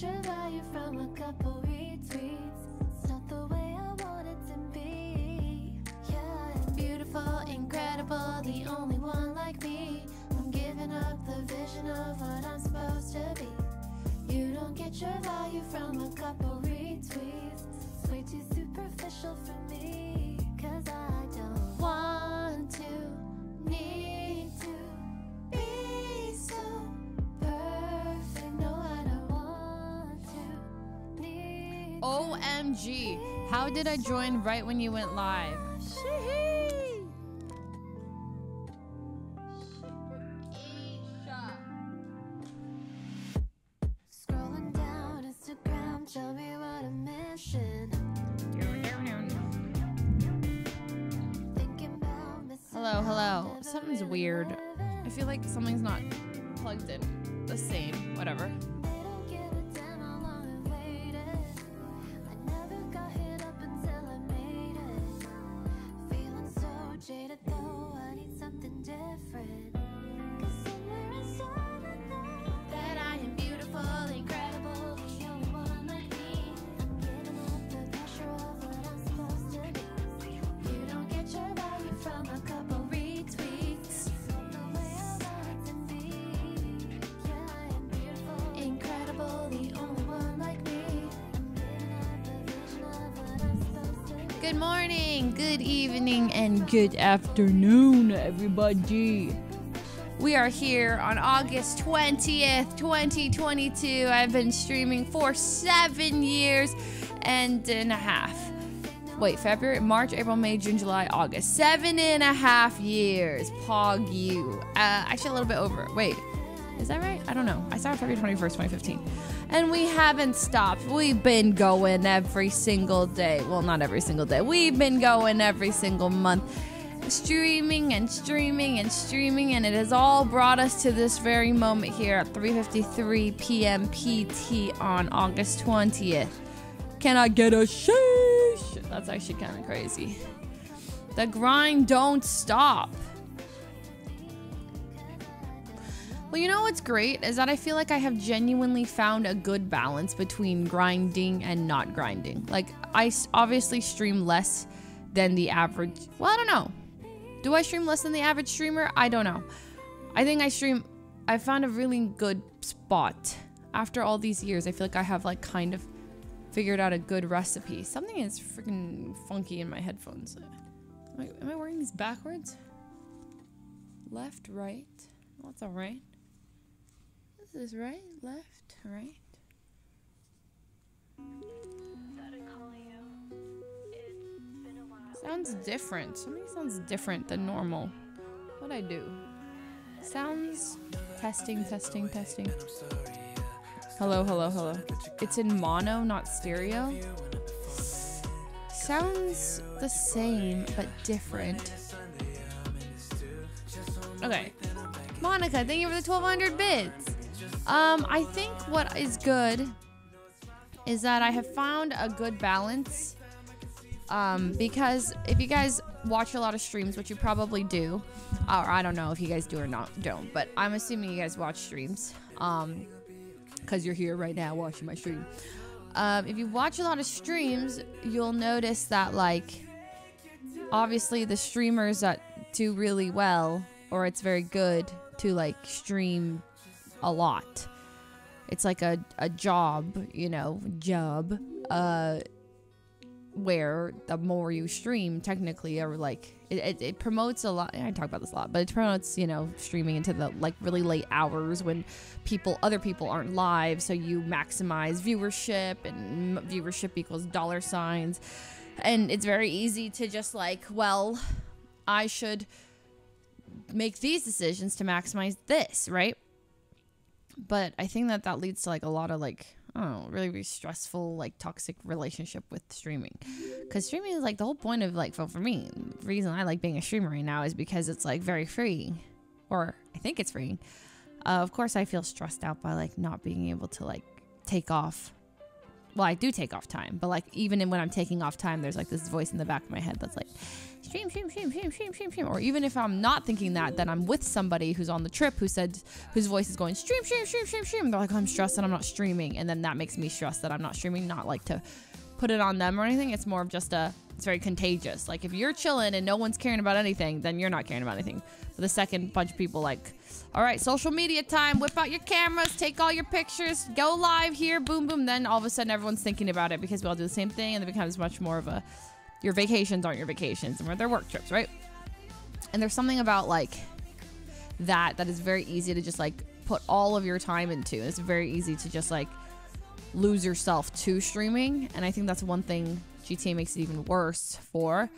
You don't OMG. How did I join right when you went live? Good afternoon, everybody. We are here on August 20th, 2022. I've been streaming for seven years and a half. Wait, February, March, April, May, June, July, August. Seven and a half years. Pog you. Uh, actually, a little bit over. Wait, is that right? I don't know. I started February 21st, 2015. And we haven't stopped. We've been going every single day. Well, not every single day. We've been going every single month. Streaming and streaming and streaming, and it has all brought us to this very moment here at 3:53 p.m. PT on August 20th. Can I get a sheesh? That's actually kind of crazy. The grind don't stop. Well, you know what's great is that I feel like I have genuinely found a good balance between grinding and not grinding. Like, I obviously stream less than the average. Well, I don't know. Do I stream less than the average streamer? I don't know. I think I stream. I found a really good spot. After all these years, I feel like I have, like, kind of figured out a good recipe. Something is freaking funky in my headphones. Am I, am I wearing these backwards? Left, right. It's all right. This is right, left, right. Sounds different. Something sounds different than normal. What'd I do? Sounds testing, testing, testing. Hello, hello, hello. It's in mono, not stereo. Sounds the same but different. Okay. Monica, thank you for the 1200 bits. Um, I think what is good is that I have found a good balance. Um, because if you guys watch a lot of streams, which you probably do, or I don't know if you guys do or not, don't, but I'm assuming you guys watch streams. Um, because you're here right now watching my stream. Um, if you watch a lot of streams, you'll notice that like obviously the streamers that do really well or it's very good to like stream a lot. It's like a, a job, you know, job. Uh where the more you stream technically or like it, it, it promotes a lot i talk about this a lot but it promotes you know streaming into the like really late hours when people other people aren't live so you maximize viewership and viewership equals dollar signs. And it's very easy to just like well i should make these decisions to maximize this right? But i think that that leads to like a lot of like Don't know, really, really stressful, like toxic relationship with streaming. Because streaming is like the whole point of like, well, for me, the reason I like being a streamer right now is because it's like very free, or I think it's free. Uh, of course, I feel stressed out by like not being able to like take off well, I do take off time, but like even in when I'm taking off time, there's like this voice in the back of my head that's like, stream, stream, stream, stream, stream, stream, stream. Or even if I'm not thinking that, then I'm with somebody who's on the trip who said, whose voice is going stream, stream, stream, stream, stream. They're like, oh, I'm stressed that I'm not streaming, and then that makes me stressed that I'm not streaming. Not like to put it on them or anything. It's more of just a, it's very contagious. Like if you're chilling and no one's caring about anything, then you're not caring about anything. But the second bunch of people like all right, social media time. Whip out your cameras, take all your pictures, go live here, boom, boom. Then all of a sudden, everyone's thinking about it because we all do the same thing, and it becomes much more of a your vacations aren't your vacations, and they're their work trips, right? And there's something about like that that is very easy to just like put all of your time into. It's very easy to just like lose yourself to streaming, and I think that's one thing GTA makes it even worse for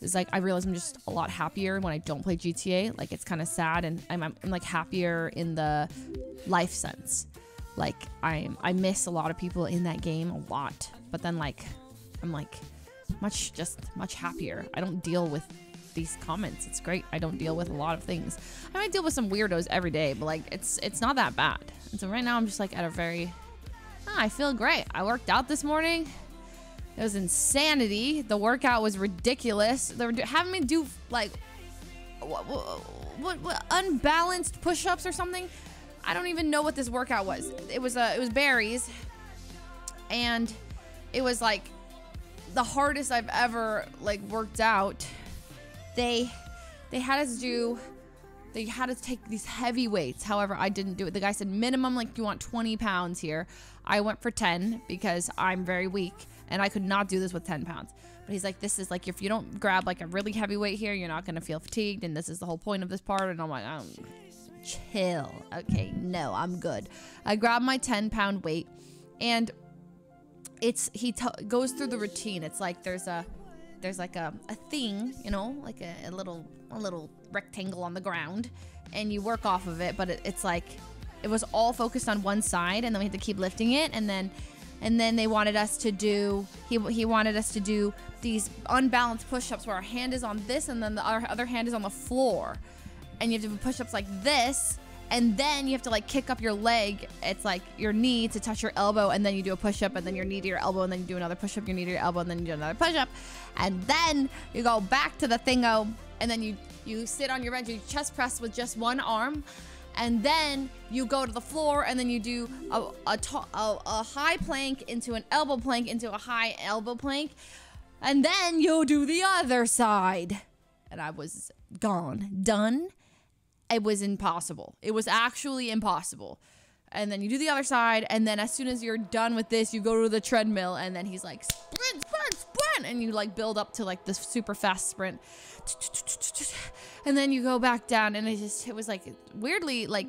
is like I realize I'm just a lot happier when I don't play GTA. Like it's kind of sad, and I'm, I'm, I'm like happier in the life sense. Like I I miss a lot of people in that game a lot, but then like I'm like much just much happier. I don't deal with these comments. It's great. I don't deal with a lot of things. I might deal with some weirdos every day, but like it's it's not that bad. And so right now I'm just like at a very oh, I feel great. I worked out this morning. It was insanity. The workout was ridiculous. They were having me do like what, what, what unbalanced push-ups or something. I don't even know what this workout was. It was uh, it was Barry's, and it was like the hardest I've ever like worked out. They they had us do they had us take these heavy weights. However, I didn't do it. The guy said minimum like you want 20 pounds here. I went for 10 because I'm very weak and I could not do this with 10 pounds. But he's like, this is like, if you don't grab like a really heavy weight here, you're not going to feel fatigued. And this is the whole point of this part. And I'm like, oh, chill. Okay, no, I'm good. I grab my 10 pound weight and it's, he goes through the routine. It's like there's a, there's like a, a thing, you know, like a, a little, a little rectangle on the ground and you work off of it. But it, it's like, it was all focused on one side and then we had to keep lifting it. And then and then they wanted us to do he, he wanted us to do these unbalanced push-ups where our hand is on this and then the our other hand is on the floor. And you have to do push-ups like this and then you have to like kick up your leg it's like your knee to touch your elbow and then you do a push-up and then your knee to your elbow and then you do another push-up your knee to your elbow and then you do another push-up. And then you go back to the thingo and then you you sit on your bench you chest press with just one arm and then you go to the floor and then you do a, a, a, a high plank into an elbow plank into a high elbow plank. And then you do the other side. And i was gone. Done. It was impossible. It was actually impossible. And then you do the other side and then as soon as you're done with this you go to the treadmill and then he's like sprint sprint sprint! And you like build up to like this super fast sprint and then you go back down and it just it was like weirdly like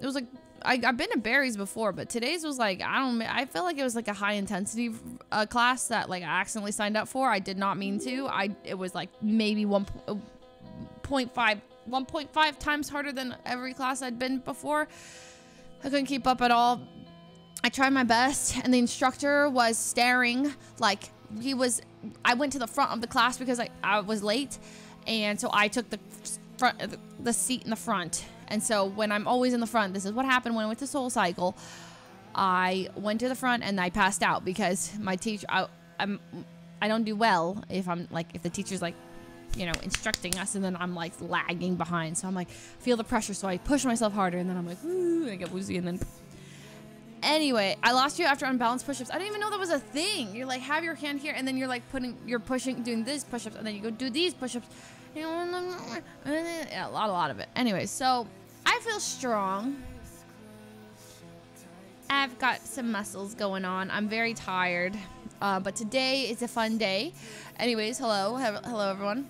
it was like I, have been to Barry's before, but today's was like I don't. I felt like it was like a high intensity uh, class that like I accidentally signed up for. I did not mean to. I it was like maybe one uh, point five, 1.5 times harder than every class I'd been before. I couldn't keep up at all. I tried my best, and the instructor was staring like he was. I went to the front of the class because I, I was late, and so I took the front, the seat in the front. And so when I'm always in the front, this is what happened when I went to Soul Cycle. I went to the front and I passed out because my teacher, I, I'm, I don't do well if I'm like if the teacher's like, you know, instructing us and then I'm like lagging behind. So I'm like feel the pressure, so I push myself harder and then I'm like, Ooh, I get woozy and then. Anyway, I lost you after unbalanced push-ups. I didn't even know that was a thing. You're like have your hand here and then you're like putting, you're pushing, doing this push-ups and then you go do these push-ups yeah, a lot, a lot of it. Anyway, so I feel strong. I've got some muscles going on. I'm very tired, uh, but today is a fun day. Anyways, hello, hello everyone.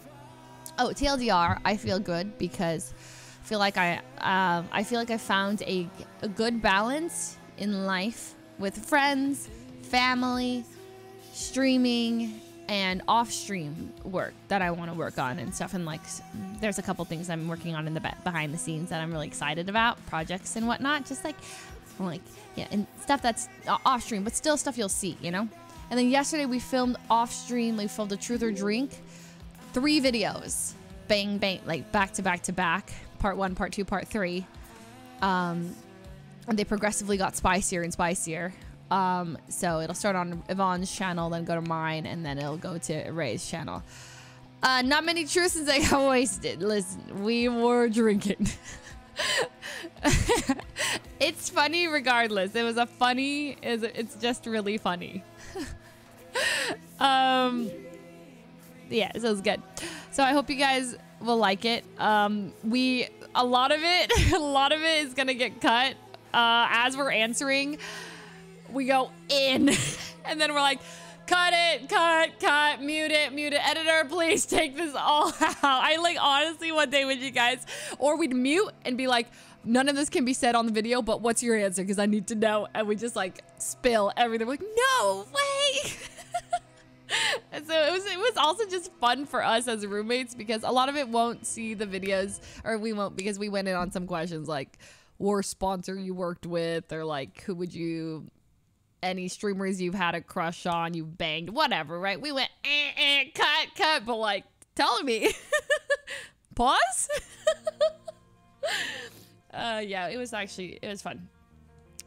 Oh, TLDR, I feel good because I feel like I, uh, I feel like I found a, a good balance in life with friends, family, streaming, and off stream work that I want to work on and stuff. And like, there's a couple things I'm working on in the behind the scenes that I'm really excited about, projects and whatnot. Just like, like, yeah, and stuff that's off stream, but still stuff you'll see, you know? And then yesterday we filmed off stream, we filmed a Truth or Drink, three videos, bang, bang, like back to back to back, part one, part two, part three. Um, and they progressively got spicier and spicier. Um, so it'll start on Yvonne's channel, then go to mine, and then it'll go to Ray's channel. Uh, not many truths since I got wasted. Listen, we were drinking. it's funny regardless. It was a funny. It's just really funny. um, yeah, so it's good. So I hope you guys will like it. Um, we a lot of it, a lot of it is gonna get cut. Uh, as we're answering, we go in, and then we're like, cut it, cut, cut, mute it, mute it. Editor, please take this all out. I like honestly one day with you guys, or we'd mute and be like, none of this can be said on the video, but what's your answer? Because I need to know. And we just like spill everything. We're like, no way. and so it was it was also just fun for us as roommates because a lot of it won't see the videos or we won't because we went in on some questions like worst sponsor you worked with or like who would you any streamers you've had a crush on you banged whatever right? We went eh, eh, cut cut but like telling me. Pause? Uh yeah it was actually it was fun.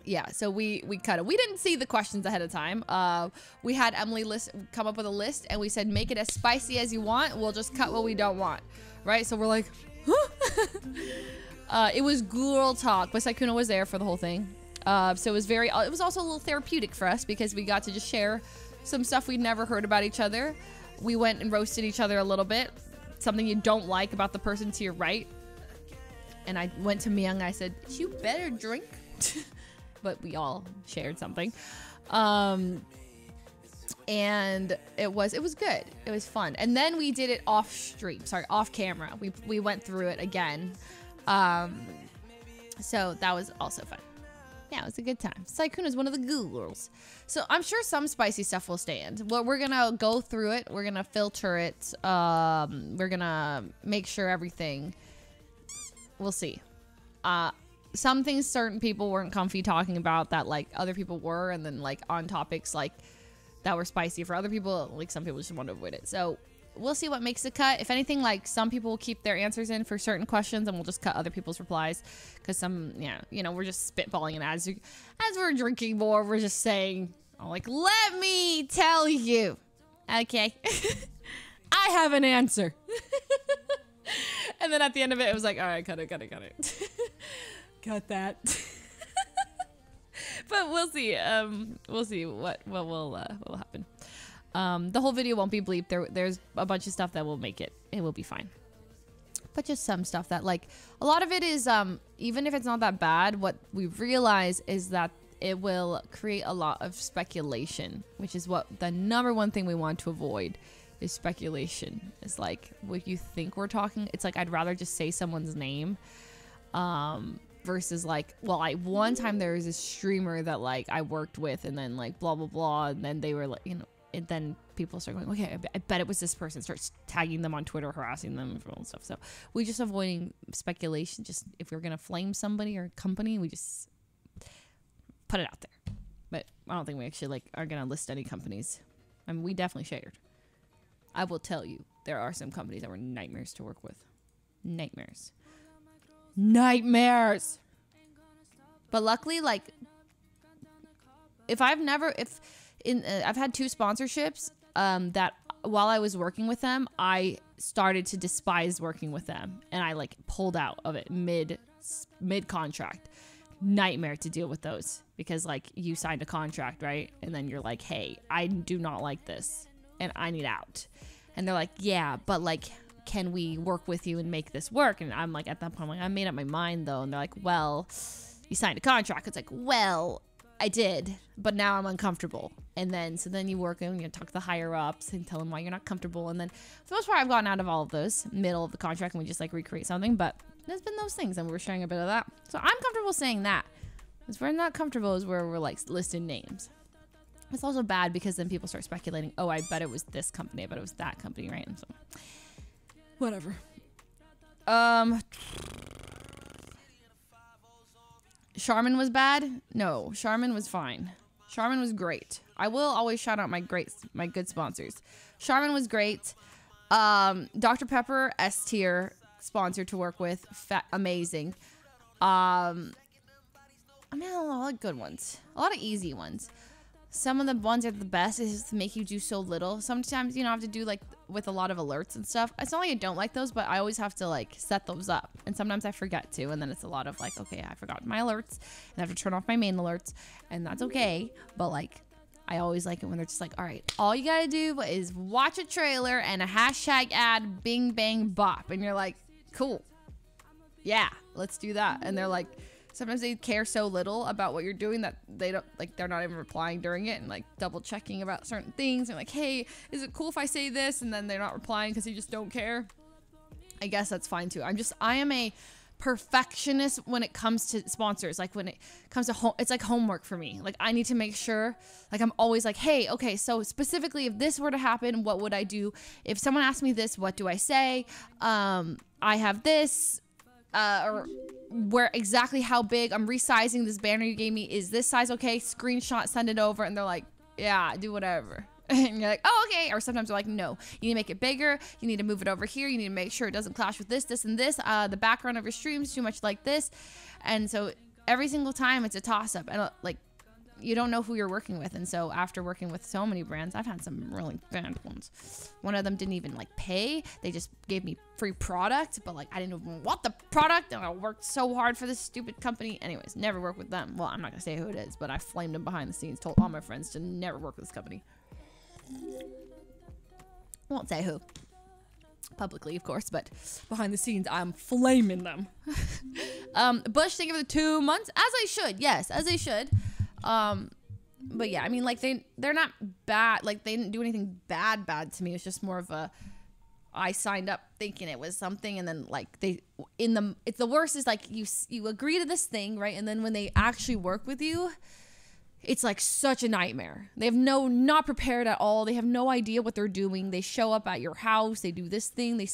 Yeah so we we cut it. We didn't see the questions ahead of time. Uh we had emily list come up with a list and we said make it as spicy as you want. We'll just cut what we don't want. Right? So we're like huh? uh it was girl talk but Sykkuno was there for the whole thing uh so it was very it was also a little therapeutic for us because we got to just share some stuff we'd never heard about each other we went and roasted each other a little bit something you don't like about the person to your right and i went to myung i said you better drink but we all shared something. Um, and it was it was good. It was fun. And then we did it off stream, sorry, off camera. We we went through it again. Um, so that was also fun. Yeah, it was a good time. Sykkuno is one of the girls. So I'm sure some spicy stuff will stand. Well, we're gonna go through it. We're gonna filter it. Um, we're gonna make sure everything. We'll see. Uh, some things certain people weren't comfy talking about that like other people were and then like on topics like that were spicy for other people like some people just want to avoid it so we'll see what makes the cut if anything like some people will keep their answers in for certain questions and we'll just cut other people's replies because some yeah you know we're just spitballing and as as we're drinking more we're just saying oh, like let me tell you okay i have an answer and then at the end of it it was like all right cut it cut it cut it cut that. but we'll see. Um, we'll see what what will uh, what will happen. Um, the whole video won't be bleeped. There, there's a bunch of stuff that will make it. It will be fine. But just some stuff that, like, a lot of it is, um, even if it's not that bad, what we realize is that it will create a lot of speculation, which is what the number one thing we want to avoid is speculation. It's like, what you think we're talking, it's like, I'd rather just say someone's name. Um, versus like well i one time there was a streamer that like i worked with and then like blah blah blah and then they were like you know and then people start going okay I bet it was this person starts tagging them on twitter harassing them and stuff. So we just avoiding speculation just if we're gonna flame somebody or a company we just put it out there. But i don't think we actually like are gonna list any companies. I mean we definitely shared. I will tell you there are some companies that were nightmares to work with. Nightmares. Nightmares. But luckily, like, if I've never, if in, uh, I've had two sponsorships um, that while I was working with them, I started to despise working with them, and I like pulled out of it mid mid contract. Nightmare to deal with those because like you signed a contract, right? And then you're like, hey, I do not like this, and I need out. And they're like, yeah, but like can we work with you and make this work? And I'm like, at that point, I'm like, I made up my mind though. And they're like, well, you signed a contract. It's like, well, I did, but now I'm uncomfortable. And then, so then you work and you talk to the higher ups and tell them why you're not comfortable. And then, for the most part, I've gotten out of all of those middle of the contract and we just like recreate something. But there's been those things and we're sharing a bit of that. So I'm comfortable saying that. Because we're not comfortable is where we're like listing names. It's also bad because then people start speculating, oh, I bet it was this company, I bet it was that company, right? And so Whatever. Um. Charmin was bad? No, Charmin was fine. Charmin was great. I will always shout out my great, my good sponsors. Charmin was great. Um, Dr. Pepper, S tier sponsor to work with, Fa amazing. Um, I mean, a lot of good ones, a lot of easy ones. some of the ones are the best is to make you do so little. Sometimes you know I have to do like with a lot of alerts and stuff. It's not like I don't like those, but I always have to like set those up. And sometimes I forget to, and then it's a lot of like, okay, I forgot my alerts, and I have to turn off my main alerts, and that's okay. But like I always like it when they're just like, all right, all you gotta do is watch a trailer and a hashtag ad, bing bang bop, and you're like, cool, yeah, let's do that. And they're like, sometimes they care so little about what you're doing that they don't like they're not even replying during it and like double checking about certain things and like hey is it cool if i say this? And then they're not replying because they just don't care. I guess that's fine too. I'm just i am a perfectionist when it comes to sponsors like when it comes to home it's like homework for me like i need to make sure like i'm always like hey okay so specifically if this were to happen what would i do if someone asked me this what do i say um i have this uh, or where exactly how big I'm resizing this banner you gave me. Is this size okay? Screenshot, send it over, and they're like, yeah, do whatever. and you're like, oh, okay. Or sometimes they're like, no, you need to make it bigger. You need to move it over here. You need to make sure it doesn't clash with this, this, and this. Uh, the background of your stream is too much like this. And so every single time it's a toss up. And uh, like, you don't know who you're working with. And so after working with so many brands, I've had some really bad ones. One of them didn't even like pay. They just gave me free product, but like I didn't even want the product and I worked so hard for this stupid company. Anyways, never work with them. Well, I'm not gonna say who it is, but I flamed them behind the scenes, told all my friends to never work with this company. Won't say who. Publicly, of course, but behind the scenes, I'm flaming them. um, Bush, thank you for the two months. As I should, yes, as I should. Um, but yeah, I mean, like they they're not bad. Like they didn't do anything bad bad to me. It's just more of a I signed up thinking it was something, and then like they in the it's the worst is like you you agree to this thing right, and then when they actually work with you, it's like such a nightmare. They have no not prepared at all. They have no idea what they're doing. They show up at your house. They do this thing. They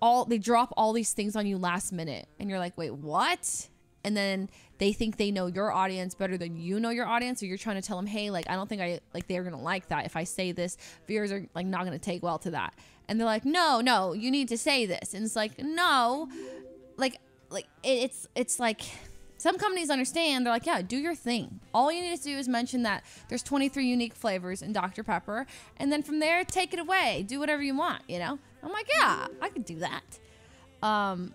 all they drop all these things on you last minute, and you're like, wait, what? And then they think they know your audience better than you know your audience or you're trying to tell them hey like i don't think i like they're gonna like that if i say this viewers are like not gonna take well to that and they're like no no you need to say this and it's like no like like it's it's like some companies understand they're like yeah do your thing. All you need to do is mention that there's 23 unique flavors in dr pepper and then from there take it away. Do whatever you want you know? I'm like yeah i could do that. Um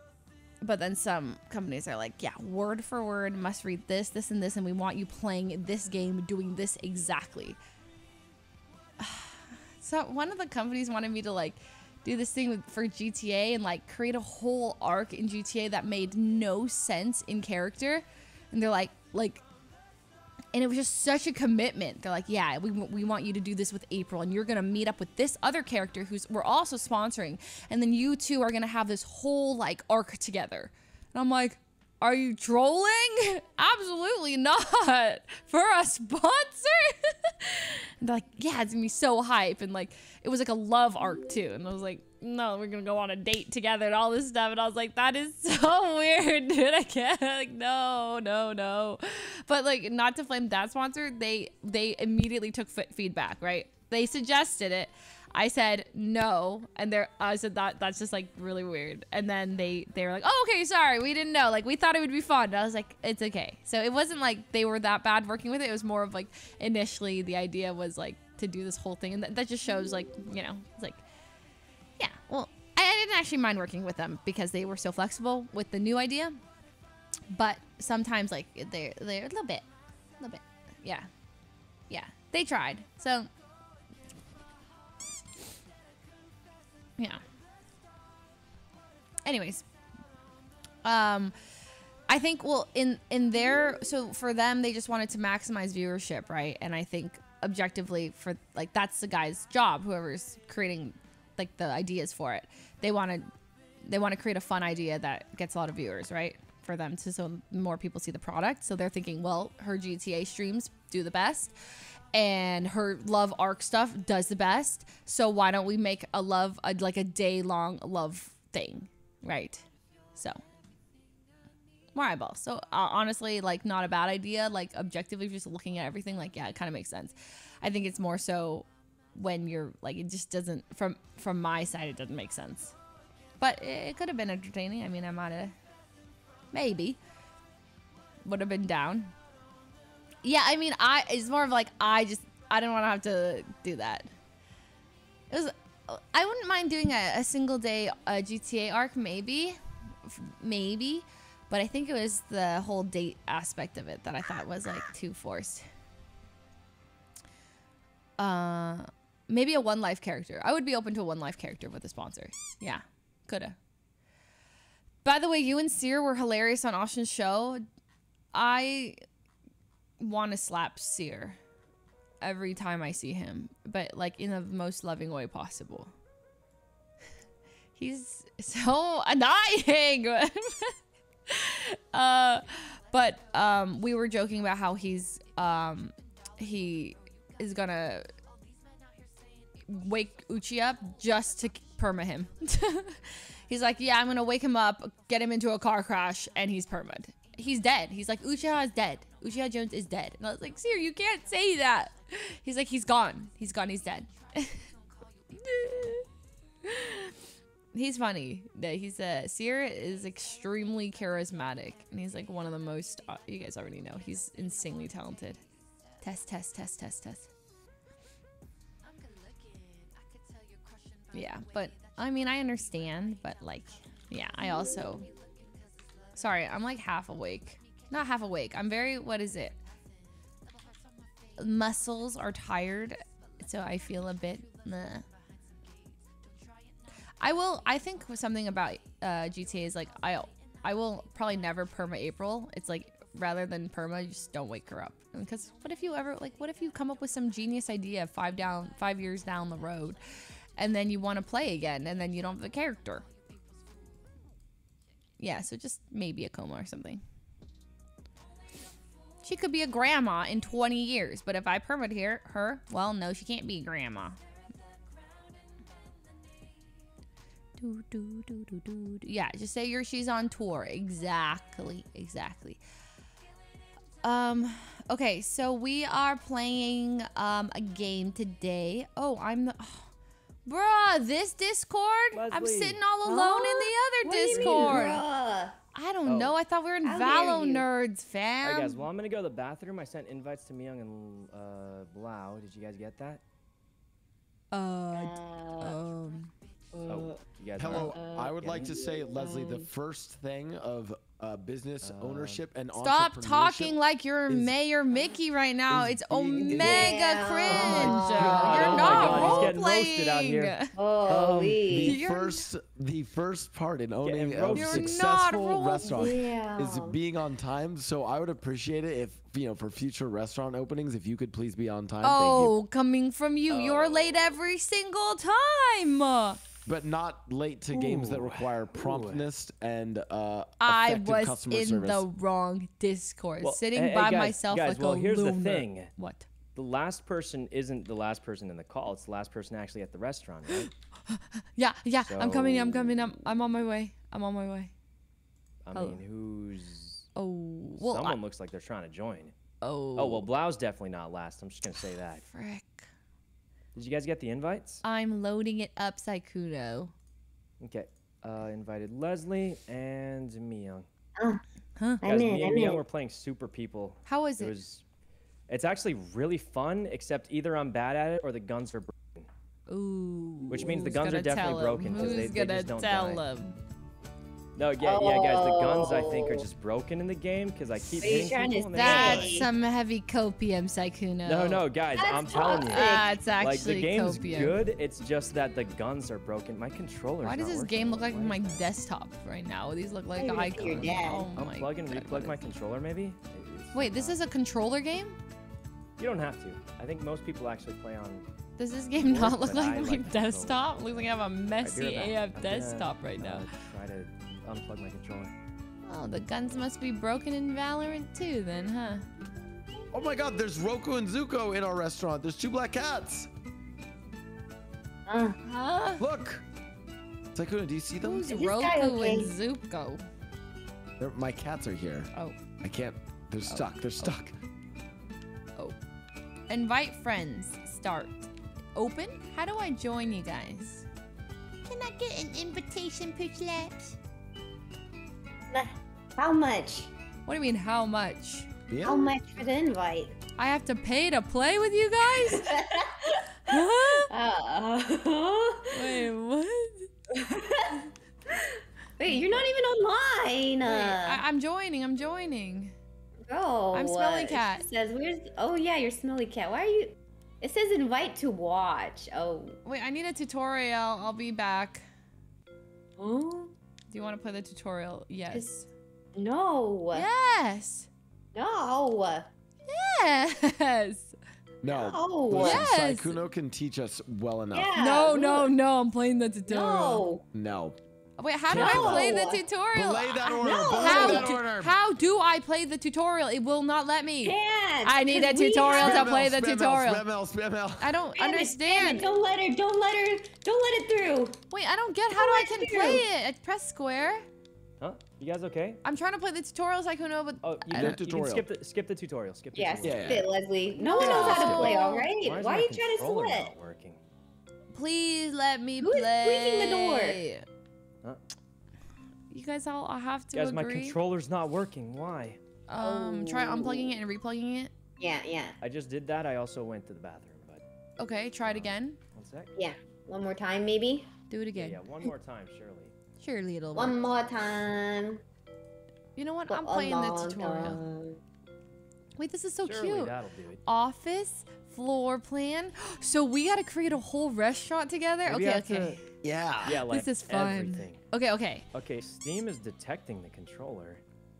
but then some companies are like, yeah, word for word, must read this, this, and this, and we want you playing this game, doing this exactly. so one of the companies wanted me to like do this thing for GTA and like create a whole arc in GTA that made no sense in character, and they're like, like and it was just such a commitment. They're like, yeah, we, we want you to do this with April, and you're gonna meet up with this other character who's we're also sponsoring, and then you two are gonna have this whole like arc together. And I'm like, are you trolling? Absolutely not for a sponsor. like, yeah, it's gonna be so hype, and like it was like a love arc too, and I was like, no, we're gonna go on a date together and all this stuff. And I was like, that is so weird, dude. I can't like no, no, no. But like not to flame that sponsor, they they immediately took feedback, right? They suggested it. I said no, and they I said that that's just like really weird. And then they they were like, oh okay, sorry, we didn't know. Like we thought it would be fun. And I was like, it's okay. So it wasn't like they were that bad working with it. It was more of like initially the idea was like to do this whole thing, and that, that just shows like you know like yeah, well, I, I didn't actually mind working with them because they were so flexible with the new idea. But sometimes, like, they're, they're a little bit, a little bit. Yeah. Yeah. They tried. So, yeah. Anyways, um, I think well in in their so for them they just wanted to maximize viewership, right? And I think objectively for like that's the guy's job, whoever's creating like the ideas for it. They want to they want to create a fun idea that gets a lot of viewers, right? For them to so more people see the product. So they're thinking, well, her GTA streams do the best and her love arc stuff does the best. So why don't we make a love a, like a day long love thing, right? So more eyeballs. So uh, honestly, like not a bad idea. Like objectively, just looking at everything, like yeah, it kind of makes sense. I think it's more so when you're like it just doesn't from from my side it doesn't make sense but it, could have been entertaining i mean i might have maybe would have been down yeah i mean i it's more of like i just I didn't want to have to do that. It was. I wouldn't mind doing a, a single day uh, GTA arc, maybe, maybe, but I think it was the whole date aspect of it that I thought was like too forced. Uh, maybe a one life character. I would be open to a one life character with a sponsor. Yeah, coulda. By the way, you and Cyr were hilarious on Austin's show. I want to slap Cyr every time I see him, but like in the most loving way possible. He's so annoying. uh, but um, we were joking about how he's um, he is gonna wake Uchi up just to perma him. he's like, yeah, I'm gonna wake him up, get him into a car crash, and he's permed. He's dead. He's like, Uchiha is dead. Uchiha Jones is dead. And I was like, Cyr, you can't say that. He's like, he's gone. He's gone. He's dead. he's funny. Yeah, He's uh, Cyr is extremely charismatic, and he's like one of the most. Uh, you guys already know. He's insanely talented. Test, test, test, test, test. Yeah, but I mean, I understand, but like, yeah, I also. Sorry, I'm like half awake. Not half awake. I'm very. What is it? Muscles are tired, so I feel a bit. Meh. I will. I think something about uh, GTA is like I. I will probably never perma April. It's like rather than perma, just don't wake her up. Because what if you ever like? What if you come up with some genius idea five down, five years down the road, and then you want to play again, and then you don't have the character. Yeah, so just maybe a coma or something. She could be a grandma in 20 years, but if I permit here her, well, no, she can't be a grandma. Do, do, do, do, do, do. Yeah, just say you're she's on tour. Exactly, exactly. Um, okay, so we are playing um a game today. Oh, I'm the Bruh, this Discord? I'm sitting all alone in the other What do you mean, Discord. Bruh? I don't Oh. know. I thought we were in How dare Valo nerds, fam. Alright guys, well I'm gonna go to the bathroom. I sent invites to Myung and uh, Blau. Did you guys get that? uh, Uh, um, oh, you guys Hello, aren't I would like getting- to say, Leslie, the first thing of uh, business Uh, ownership and stop talking like you're is- Mayor Mickey right now. It's being- omega Yeah. cringe. Oh you're my not God, role getting roasted out here. playing. holy. The You're- first, the first part in owning a roasted. You're not successful role- restaurant is being on time. So I would appreciate it if you know for future restaurant openings, if you could please be on time. Thank you. Oh, coming from you, you're late Oh. every single time. But not late to games that require promptness and uh, I was customer in service. the wrong Discord, Well, sitting hey- hey, by guys, myself guys, like well, a here's the thing. What? The last person isn't the last person in the call. It's the last person actually at the restaurant, right? Yeah, yeah. I'm coming. I'm coming. I'm, I'm on my way. I'm on my way. I Oh. mean, who's Oh, well. I- someone looks like they're trying to join. oh. Oh well, Blau's definitely not last. I'm just gonna say that. Frick. Did you guys get the invites? I'm loading it up, Sykkuno. Okay. Uh, invited Leslie and Myung. Huh? Huh? I'm in. me and I'm Myung in. were playing Super People. How is It it? was. It's actually really fun, except either I'm bad at it or the guns are broken. Ooh. Which means the guns are definitely broken him? broken 'cause Who's they- they gonna just don't tell die. Him? No, yeah, yeah, guys. The guns I think are Oh. just broken in the game because I keep What are hitting trying to people and That's die. Hey. some heavy copium, Sykkuno. No, no, guys. That's I'm telling you. toxic. That's Like actually the game's copium. good. It's just that the guns are broken. My controller. Why does this game look like my desktop right now? These look like Maybe look your icons. dad. Oh my Unplug and God, replug my controller, maybe. It's Wait, this is a controller game? You don't have to. I think most people actually play on. Does this game Of not look like I my like desktop? Looks like I have a messy right back. AF I'm gonna, desktop right now. Try to unplug my controller. Oh, the guns must be broken in Valorant too, then, huh? Oh my God! There's Roku and Zuko in our restaurant. There's two black cats. Uh, Huh? Look. Sykkuno, do you see them? Who's Is Roku guy and? Zuko? They're- my cats are here. Oh, I can't. They're stuck. They're stuck. oh. Invite friends. Start. Open? How do I join you guys? Can I get an invitation, Pitch Labs? Nah, how much? What do you mean, how much? Yeah. How much for the invite? I have to pay to play with you guys? Huh? Uh, Wait, what? wait, you're not even online. Wait, I, I'm joining. I'm joining. Oh, I'm Smelly Cat. It says, where's. Oh, yeah, you're Smelly Cat. Why are you. It says invite to watch. Oh. Wait, I need a tutorial. I'll be back. Huh? Do you want to play the tutorial? Yes. No. Yes. No. Yes. No. No. Listen, Yes. Sykkuno can teach us well enough. Yeah. No, no, no. I'm playing the tutorial. No. No. Wait, how do No. I play the tutorial? Belay that order. No. Belay How that do, order. how do I play the tutorial? It will not let me. Can't. I need a tutorial to play the tutorial. Spam mail, spam mail. I don't Damn it, it, understand. Don't let her. Don't let her. Don't let it through. Wait, I don't get how do I can let play it. I press square. Huh? You guys okay? I'm trying to play the tutorials I can know, but Oh, you, I can, don't- you can skip the skip the tutorial. Skip the Yeah, tutorial. skip Yeah. it, Leslie. No one knows how to play. all right? Why Why are you trying to controller sweat? not working? please let me Who's play. squeaking the door? Huh? You guys all I have to Guys, my controller's not working. Why? um, try Oh. unplugging it and replugging it. Yeah, yeah, I just did that. I also went to the bathroom, but Okay, try it again. one sec. yeah. One more time, maybe. Do it again. yeah, one more time, surely. Surely it'll work. One more time. You know what? For I'm playing the long tutorial. time. Wait, this is so surely cute. that'll do it. Office floor plan. So we gotta create a whole restaurant together. Maybe I okay, to- okay. Yeah. Yeah, like This is fun. everything. Okay, okay. Okay, Steam is detecting the controller.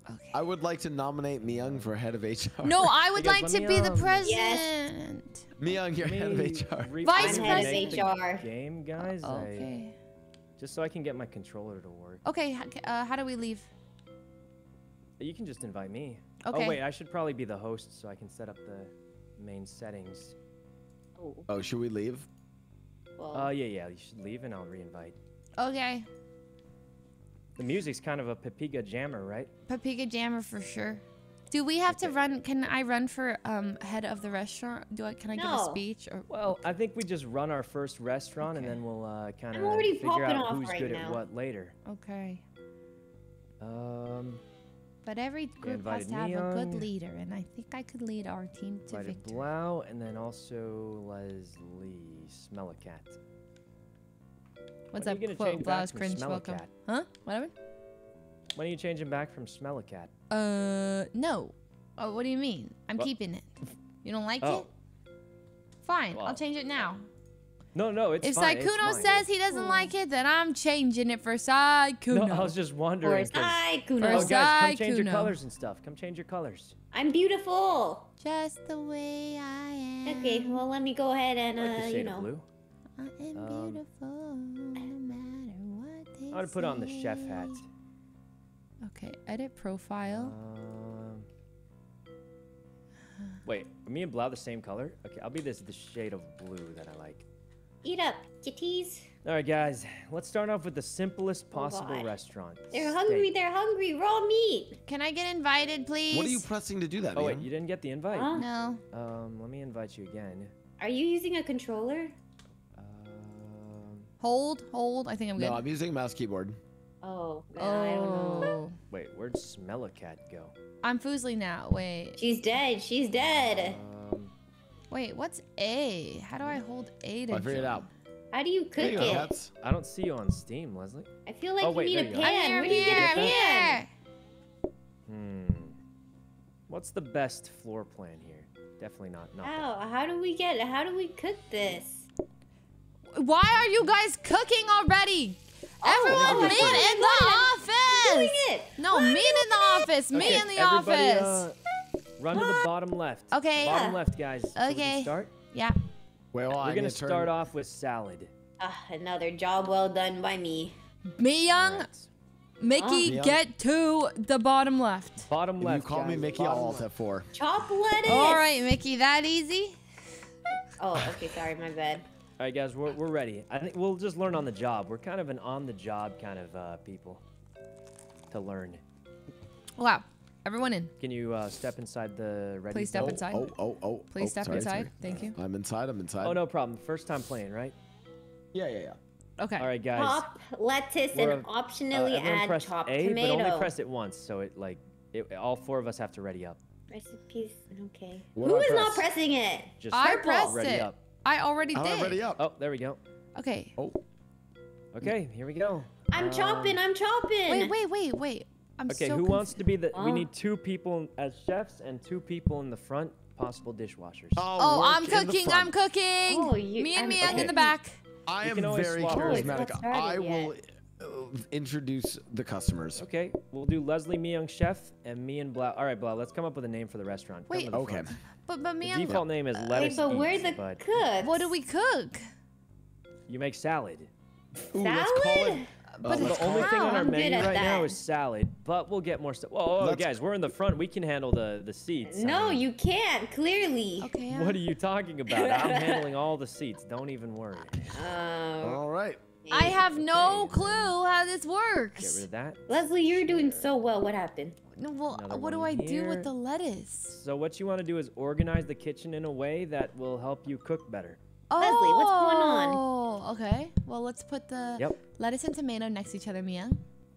Okay. I would like to nominate Myung for head of HR. No, I would guys, like to me, be the um, president. Myung, you're head of HR. Vice I'm head of HR. Game, guys. I, Okay. just so I can get my controller to work. Okay, uh, how do we leave? You can just invite me. Okay. Oh wait, I should probably be the host so I can set up the main settings. Oh, Oh, should we leave? Well. Uh, yeah, yeah. You should leave and I'll reinvite. Okay. The music's kind of a Papiga jammer, right? Papiga Jammer for sure. Do we have to run? Can I run for um head of the restaurant? Do I? Can I give a speech or? Well, I think we just run our first restaurant and then we'll uh, kind of I'm already figure popping out off who's right good now. at what later. Okay. Um, But every group has to have a good leader, and I think I could lead our team to invited victory. Blau and then also Leslie Smellicat. What's When up, quote Blau's cringe welcome? Huh? Whatever. When are you changing back from Smellicat? Uh, no. Oh, what do you mean? I'm What? keeping it. You don't like Oh. it? Fine, I'll change it now. No, no, it's if fine. it's Sykkuno says he doesn't like it, then I'm changing it for Sykkuno. No, I was just wondering. wondering. 'cause- I, For Oh, guys, come change your colors and stuff. Come change your colors. I'm beautiful. Just the way I am. Okay, well, let me go ahead and, I like uh, the you shade know. of blue. I am Um, beautiful no matter what they I'm gonna put on the chef hat. Okay, edit profile. Um, wait, are me and Blau the same color? Okay, I'll be this the shade of blue that I like. Eat up, kitties. All right, guys, let's start off with the simplest possible God. restaurant. They're hungry. They're hungry. Raw meat. Can I get invited, please? What are you pressing to do that, Oh wait, you didn't get the invite. Huh? No. Um, let me invite you again. Are you using a controller? Um, Hold, hold. I think I'm good. No, I'm using mouse keyboard. Oh, man, I don't know. oh. wait, where'd Smellicat go? I'm Fuslie now. Wait. She's dead. She's dead. Um, Wait, what's A? How do I hold A to I figured it out. How do you cook you it? cats. I don't see you on Steam, Leslie. I feel like Oh, you need a you pan. I'm Where do you here, get a I'm pan? Hmm. What's the best floor plan here? Definitely not. not that. How? How do we get? How do we cook this? Why are you guys cooking already? Everyone oh, meet I in the Doing office. it. No, meet in the office. Meet Okay, in the everybody, office. Uh, run to the bottom left. Okay. Bottom Yeah. left, guys. So we Okay. start. yeah. Well, hold on. I We're need gonna to turn- start off with salad. Ah, another job well done by me. Me young, Alright. Mickey, Huh? get to the bottom left. Bottom If left. you call me Mickey, I'll left. alt F4. Chop lettuce. All right, Mickey, that easy? Oh, okay. Sorry, my bad. All right, guys, we're, we're ready. I think we'll just learn on the job. We're kind of an on-the-job kind of uh, people to learn. Wow. Everyone in. Can you uh, step inside the ready? Please step zone? inside. Oh, oh, oh. Please oh, step sorry, inside. sorry. Thank you. I'm inside. I'm inside. Oh no problem. First time playing, right? Yeah, yeah, yeah. Okay. All right, guys. Chop lettuce We're and a- optionally uh, add press chopped A, tomato. but only press it once, so it like it, all four of us have to ready up. Recipes. Okay. What Who do I is not pressing it? Just I Purple. pressed ready it. up. I already did. I'm did. already up. Oh, there we go. Okay. Oh, Okay, here we go. I'm Um, chopping. I'm chopping. Wait, wait, wait, wait. I'm Okay, so who wants to be the? We Oh. need two people as chefs and two people in the front, possible dishwashers. Oh, work I'm cooking. I'm cooking. Oh, you- Me and I'm- Mia okay. in the back. I am very swap. Oh, charismatic. I will uh, introduce the customers. Okay, we'll do Leslie Myung chef and me and Blau. All right, Blau. Let's come up with a name for the restaurant. Wait. the Okay. front. But but The default name is Wait, lettuce. but we're the but cooks. what do we cook? You make salad. Ooh, let's call Salad? it. But uh, The only it- thing on our I'm menu at right now is salad, but we'll get more stuff. Oh, whoa, Let's- guys, we're in the front. We can handle the the seats. No, mean, you can't. Clearly. Okay. What are you talking about? I'm handling all the seats. Don't even worry. Um, All right. I have no clue how this works. Get works. rid of that. Leslie, you're doing so well. What happened? No, well, Another what do one I do with the lettuce? So what you want to do is organize the kitchen in a way that will help you cook better. Leslie, what's going on? Oh, okay. Well, let's put the Yep. lettuce and tomato next to each other, Mia.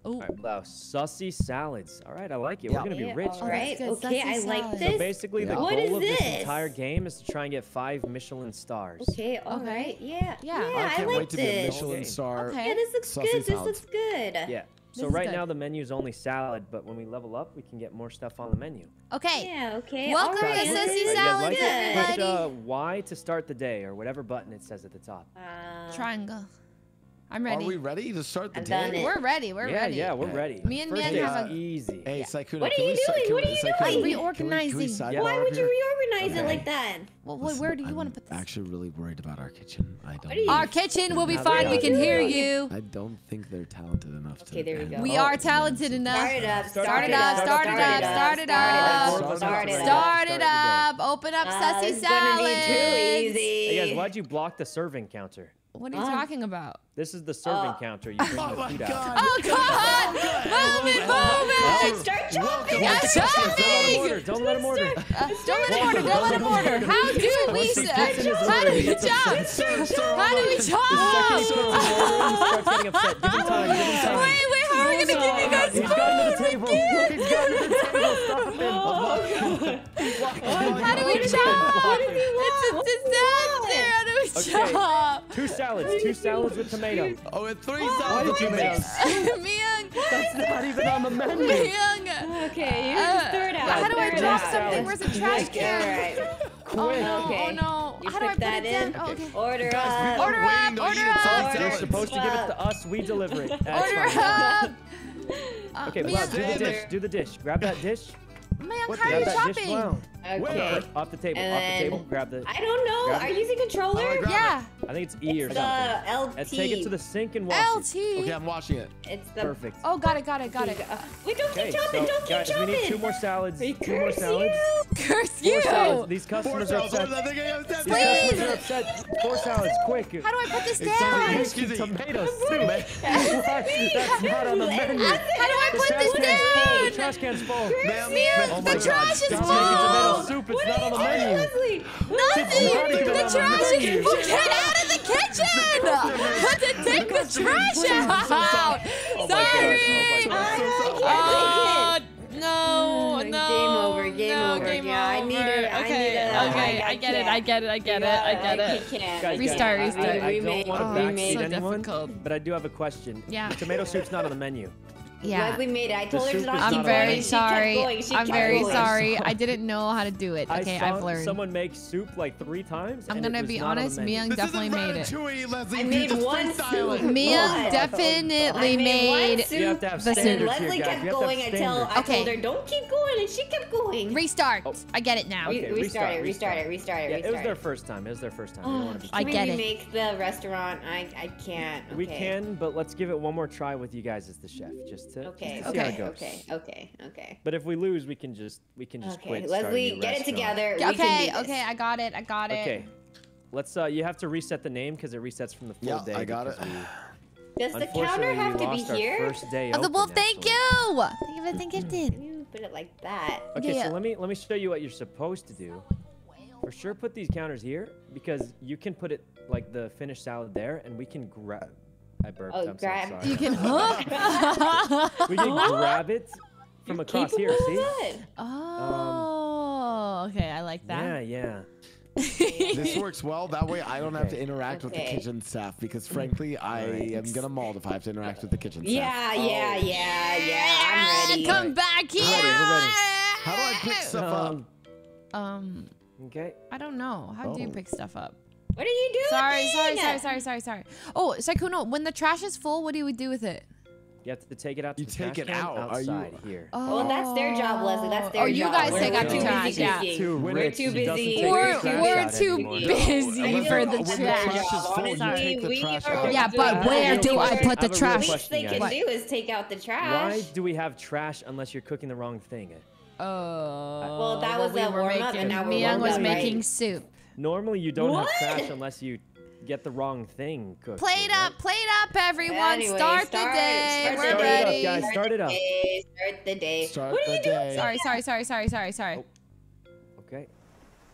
Oh, All right, Blau, sussy salads. All right, I like it. Yeah. We're gonna be rich. Oh, all guys. right. good. Okay, I Sassy like salad. So this. basically, the Yeah. goal What is of this this? entire game is to try and get five Michelin stars. Okay, all Okay. right. Yeah. Yeah. Yeah, I I, can't like wait to be a this. Michelin Okay. star. Okay. Yeah, this looks Saucy good. This looks good. Yeah. So right good. now the menu's only salad, but when we level up, we can get more stuff on the menu. okay. Yeah, okay. Welcome all to right. Sissy this Are is you guys Salad, like good. it? Push uh. Y to start the day, or whatever button it says at the top. Uh, Triangle. I'm ready. Are we ready to start the I've day? We're ready. We're yeah, ready. yeah, we're ready. Me and First Mian day have a- easy. Hey, Yeah. Sykkuno, What are can you we si- doing? can What we- are you doing? can we- can we Reorganizing. Why would you here? reorganize it like that? Well, Listen, where do you I'm want to put this? actually really worried about our kitchen. I don't. Our kitchen will be fine. We can hear you. I don't think they're talented enough to. Okay, there we handle go. We all are talented demands. enough. Start it up. Start Start it it up, up. start it up, start it Start up. it up. Start it Start it up. up. Start Start it up. Open up Uh, Sussy it's too Salad. easy. Hey guys, why'd you block the serving counter? What are you Uh. talking about? This is the serving Uh. counter. You bring Oh the my food out. god. Oh God! Move it, move it! Start chopping. Yeah, Don't let him chopping! order. Don't let him order. Don't let him order. Don't let him order. How do we? Once he s- gets How do we upset. How do we The second he puts him chop? in order, he starts getting upset. Give him time. Give him time. Wait, wait. How are we gonna give you guys He's gotten to the food? Table. He's gotten to the table. Stop him. How do we chop? It's a disaster. How do we Okay. chop? Two salads. Two salads with tomato. Oh, and three salads you with mix? tomatoes. Myung. That's not even on the menu. Myung. Okay, you Uh, just throw it out. how do I Throw drop something? Where's the trash can? all right. Oh no! Okay. Oh no! You How do I put put that it in. down? Oh, okay. Order Guys, up. people are Order waiting up, to order eat it, so up. it's You're salad. supposed to give it to us. We deliver it. That's Order fine. up. Uh, Okay, Myung, Blau, do the Stand dish. there. Do the dish. Grab that dish. Myung, What how the- are you Grab that dish. chopping? Blau. Okay. Off the table. And Off the table. Grab the. I don't know. Are you using controller? Oh, I grab Yeah. I think it's E or It's something. the LT. Let's take it to the sink and wash it. LT. Okay, I'm washing it. It's the. Perfect. Oh, got it, got it, got it. Wait, don't Okay, keep chopping. so don't keep guys, chopping. we need two more salads. Hey, Two more curse salads. you. Curse Four you! salads. These Four customers are salads. upset. I think I have that. These customers are upset. Four salads, quick. How do I put this down? Excuse me. Tomatoes too. Man. What? That's not on the menu. How do I The put trash this can's full. The down? trash can's full. Ma'am, Myung, the oh trash God. is full. soup. It's What not are on the you doing, menu. Leslie? Nothing! What are you doing The trash is full. Get out of the kitchen! Have to take the trash out! Oh Sorry! oh. Oh, no, Game over, game no, over. Game Yeah, I over. need it, I Okay, need it. okay, I- I I get it. I get it, I get it, I get it. Guys, Restart, guys, I- restart. I, I don't want Oh, to it's backseat so anyone, difficult. but I do have a question. Yeah. Tomato soup's not on the menu. Yeah. Leslie made it. I told her to not keep not I'm on going. very she kept sorry. going, she I'm kept very going. sorry. I didn't know how to do it. Okay, I saw I've learned. someone make soup like three times. I'm gonna be not on the honest, menu. Myung definitely made it. Leslie. I You made one soup. Myung definitely I made one soup. You have to have the And standards Leslie kept We have to have going until I told her, don't keep going, and she kept going. Restart. Oh. I get it now. Okay, Re- restart, restart, it, restart it, restart. restart it, Yeah, it was their first time. It was their first time. We don't want to. Oh, I get we it. remake the restaurant? I I can't. We can, but let's give it one more try with you guys as the chef, just to, Okay. just to see how Okay. it goes. Okay. Okay. Okay. But if we lose, we can just we can just Okay. quit. start a Leslie, new get it together. We can Okay, this. okay, I got it. I got it. Okay. Let's. Uh, you have to reset the name because it resets from the full Yeah, day. I got it. we- Does the counter have to be here? First day Oh, the wolf, thank actually. you. Thank you for the gifted. Can you put it like that? Okay, Yeah. so let me let me show you what you're supposed to do. For sure, put these counters here because you can put it like the finished salad there, and we can grab. I burped. Oh, I'm grab- so sorry. You can hook. we can grab it from across here. See? oh. Oh, okay. I like that. yeah. Yeah. this works well. That way, I don't have to Okay. interact with the kitchen staff because, frankly, I Alright. am gonna mold if I have to interact with the kitchen staff. Yeah, yeah, yeah, yeah. I'm ready. Come back here. ready. How do I pick stuff up? Um, Um, okay. I don't know. How do you Oh. pick stuff up? What are you doing? Sorry, sorry, sorry, sorry, sorry, sorry. Oh, Sykkuno, when the trash is full, what do we do with it? You have to take it out to You the take trash it can out. Are you- outside here. Oh, Well, that's their job, Leslie. That's oh, their Oh, you job. guys We're- take we're out the trash, busy yeah. Too We're rich. too busy. We're, we're too anymore. busy When for the- the when the trash. trash is full, you take the trash out. Yeah, but where do I put the I have a real trash? Least question, they can do is take out the trash. Why do we have trash unless you're cooking the wrong thing? Oh. Well, that was we a were warm up, making- and now we're Miyoung was making soup. Normally, you don't What? have trash unless you get the wrong thing cooked. Plate right? up, plate up, everyone. Anyway, start, the day. start We're the Start day. it up, ready. guys. Start it the up. day, Start the day. Start what are you doing? Sorry, sorry, sorry, sorry, sorry, sorry. Oh.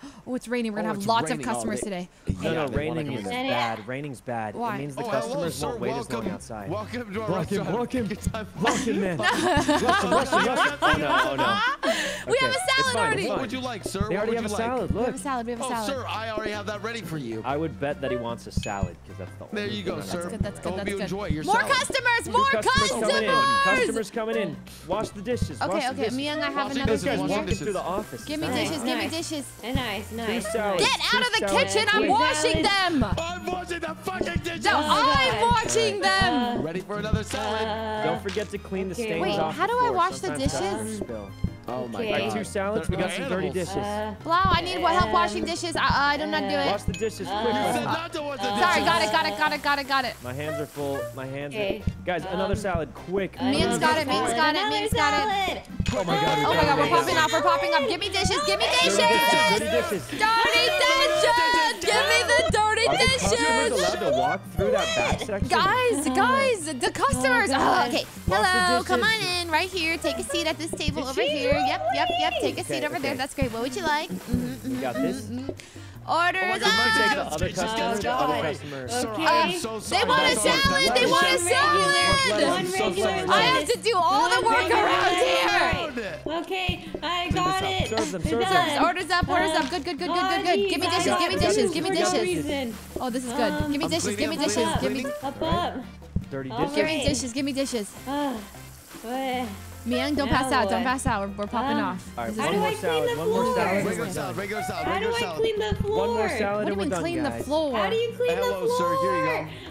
Okay. Oh, it's raining. We're gonna Oh, have lots of Oh, customers they- today. Yeah, No, no, raining is in. in. bad. Raining's bad. Why? It means the Oh, customers oh, sir. won't wait as long outside. welcome to our Welcome, restaurant. welcome. Good time. Welcome, man. Russian, Russian, Russian. Oh no, oh no. We have a Okay, it's salad fine, already. it's What would you like, sir? They what already would have a you like? salad. We have a salad. We have a salad. Oh, salad. sir, I already have that ready for you. I would bet that he wants a salad because that's the There you go, sir. that. Good, that's good, Hope that's good. enjoy your More customers, more customers coming in. customers. Customers coming in. Wash the dishes. Okay, wash the okay. dishes. Miyoung, I have Washing another This guy's thing walking through the office. Give me dishes. Give me Nice. dishes. Nice, nice. salads. Get out of the Two salads, kitchen. I'm quick. washing them. I'm washing the fucking dishes. No, Oh, I'm God. washing them. Ready for another salad? Uh, Don't forget to clean the Okay. stains Wait, off how do I floor. wash the Sometimes dishes? Customers spill. Oh my Okay. god. Like two salads, we got some dirty dishes. uh, Blau, I need help washing dishes. I, I do not do Wash it. the dishes quick. You said not to wash the dishes. Sorry, got it, got it, got it, got it, got it. My hands are full. My hands Okay. are. Guys, another Um, salad, quick. Miyoung's got it, Miyoung's got it, Another Miyoung's got it. Oh my god. Oh my god, we're popping off, we're popping up. Give me dishes, give me dishes. Dirty dishes. Dirty dishes. Dirty dishes. Give me the dirty Are the customers dishes. allowed to walk through that back section? Guys, guys, the customers. Oh, okay. Hello, come on in, right here. Take a seat at this table over here. Yep, yep, yep. Take a seat over there. That's great. What would you like? Mhm, We got this. mhm. Orders Should we the up. other customers? The other customers. Okay. I am so They want a I'm salad. They want a is- salad. One So regular sorry. I have to do all the work regular around here. Okay, I got it. Serve them, serve them. Orders up, orders up. Good, good, good, good, good, good. Give me Oh, dishes, give me dishes, give me dishes. Oh, this is good. Give me Um, dishes, give me dishes, give me. Up, up. Dirty dishes. give me dishes, give me dishes. Ah. Miyoung, don't pass out, don't pass out. We're, we're popping Uh, off. All right, How one do more I clean salad. the One more floor? salad. Regular salad, regular salad, How do I clean the floor? One more salad What do and you we're mean done, clean the floor? How do you clean Hello, the floor? sir, here you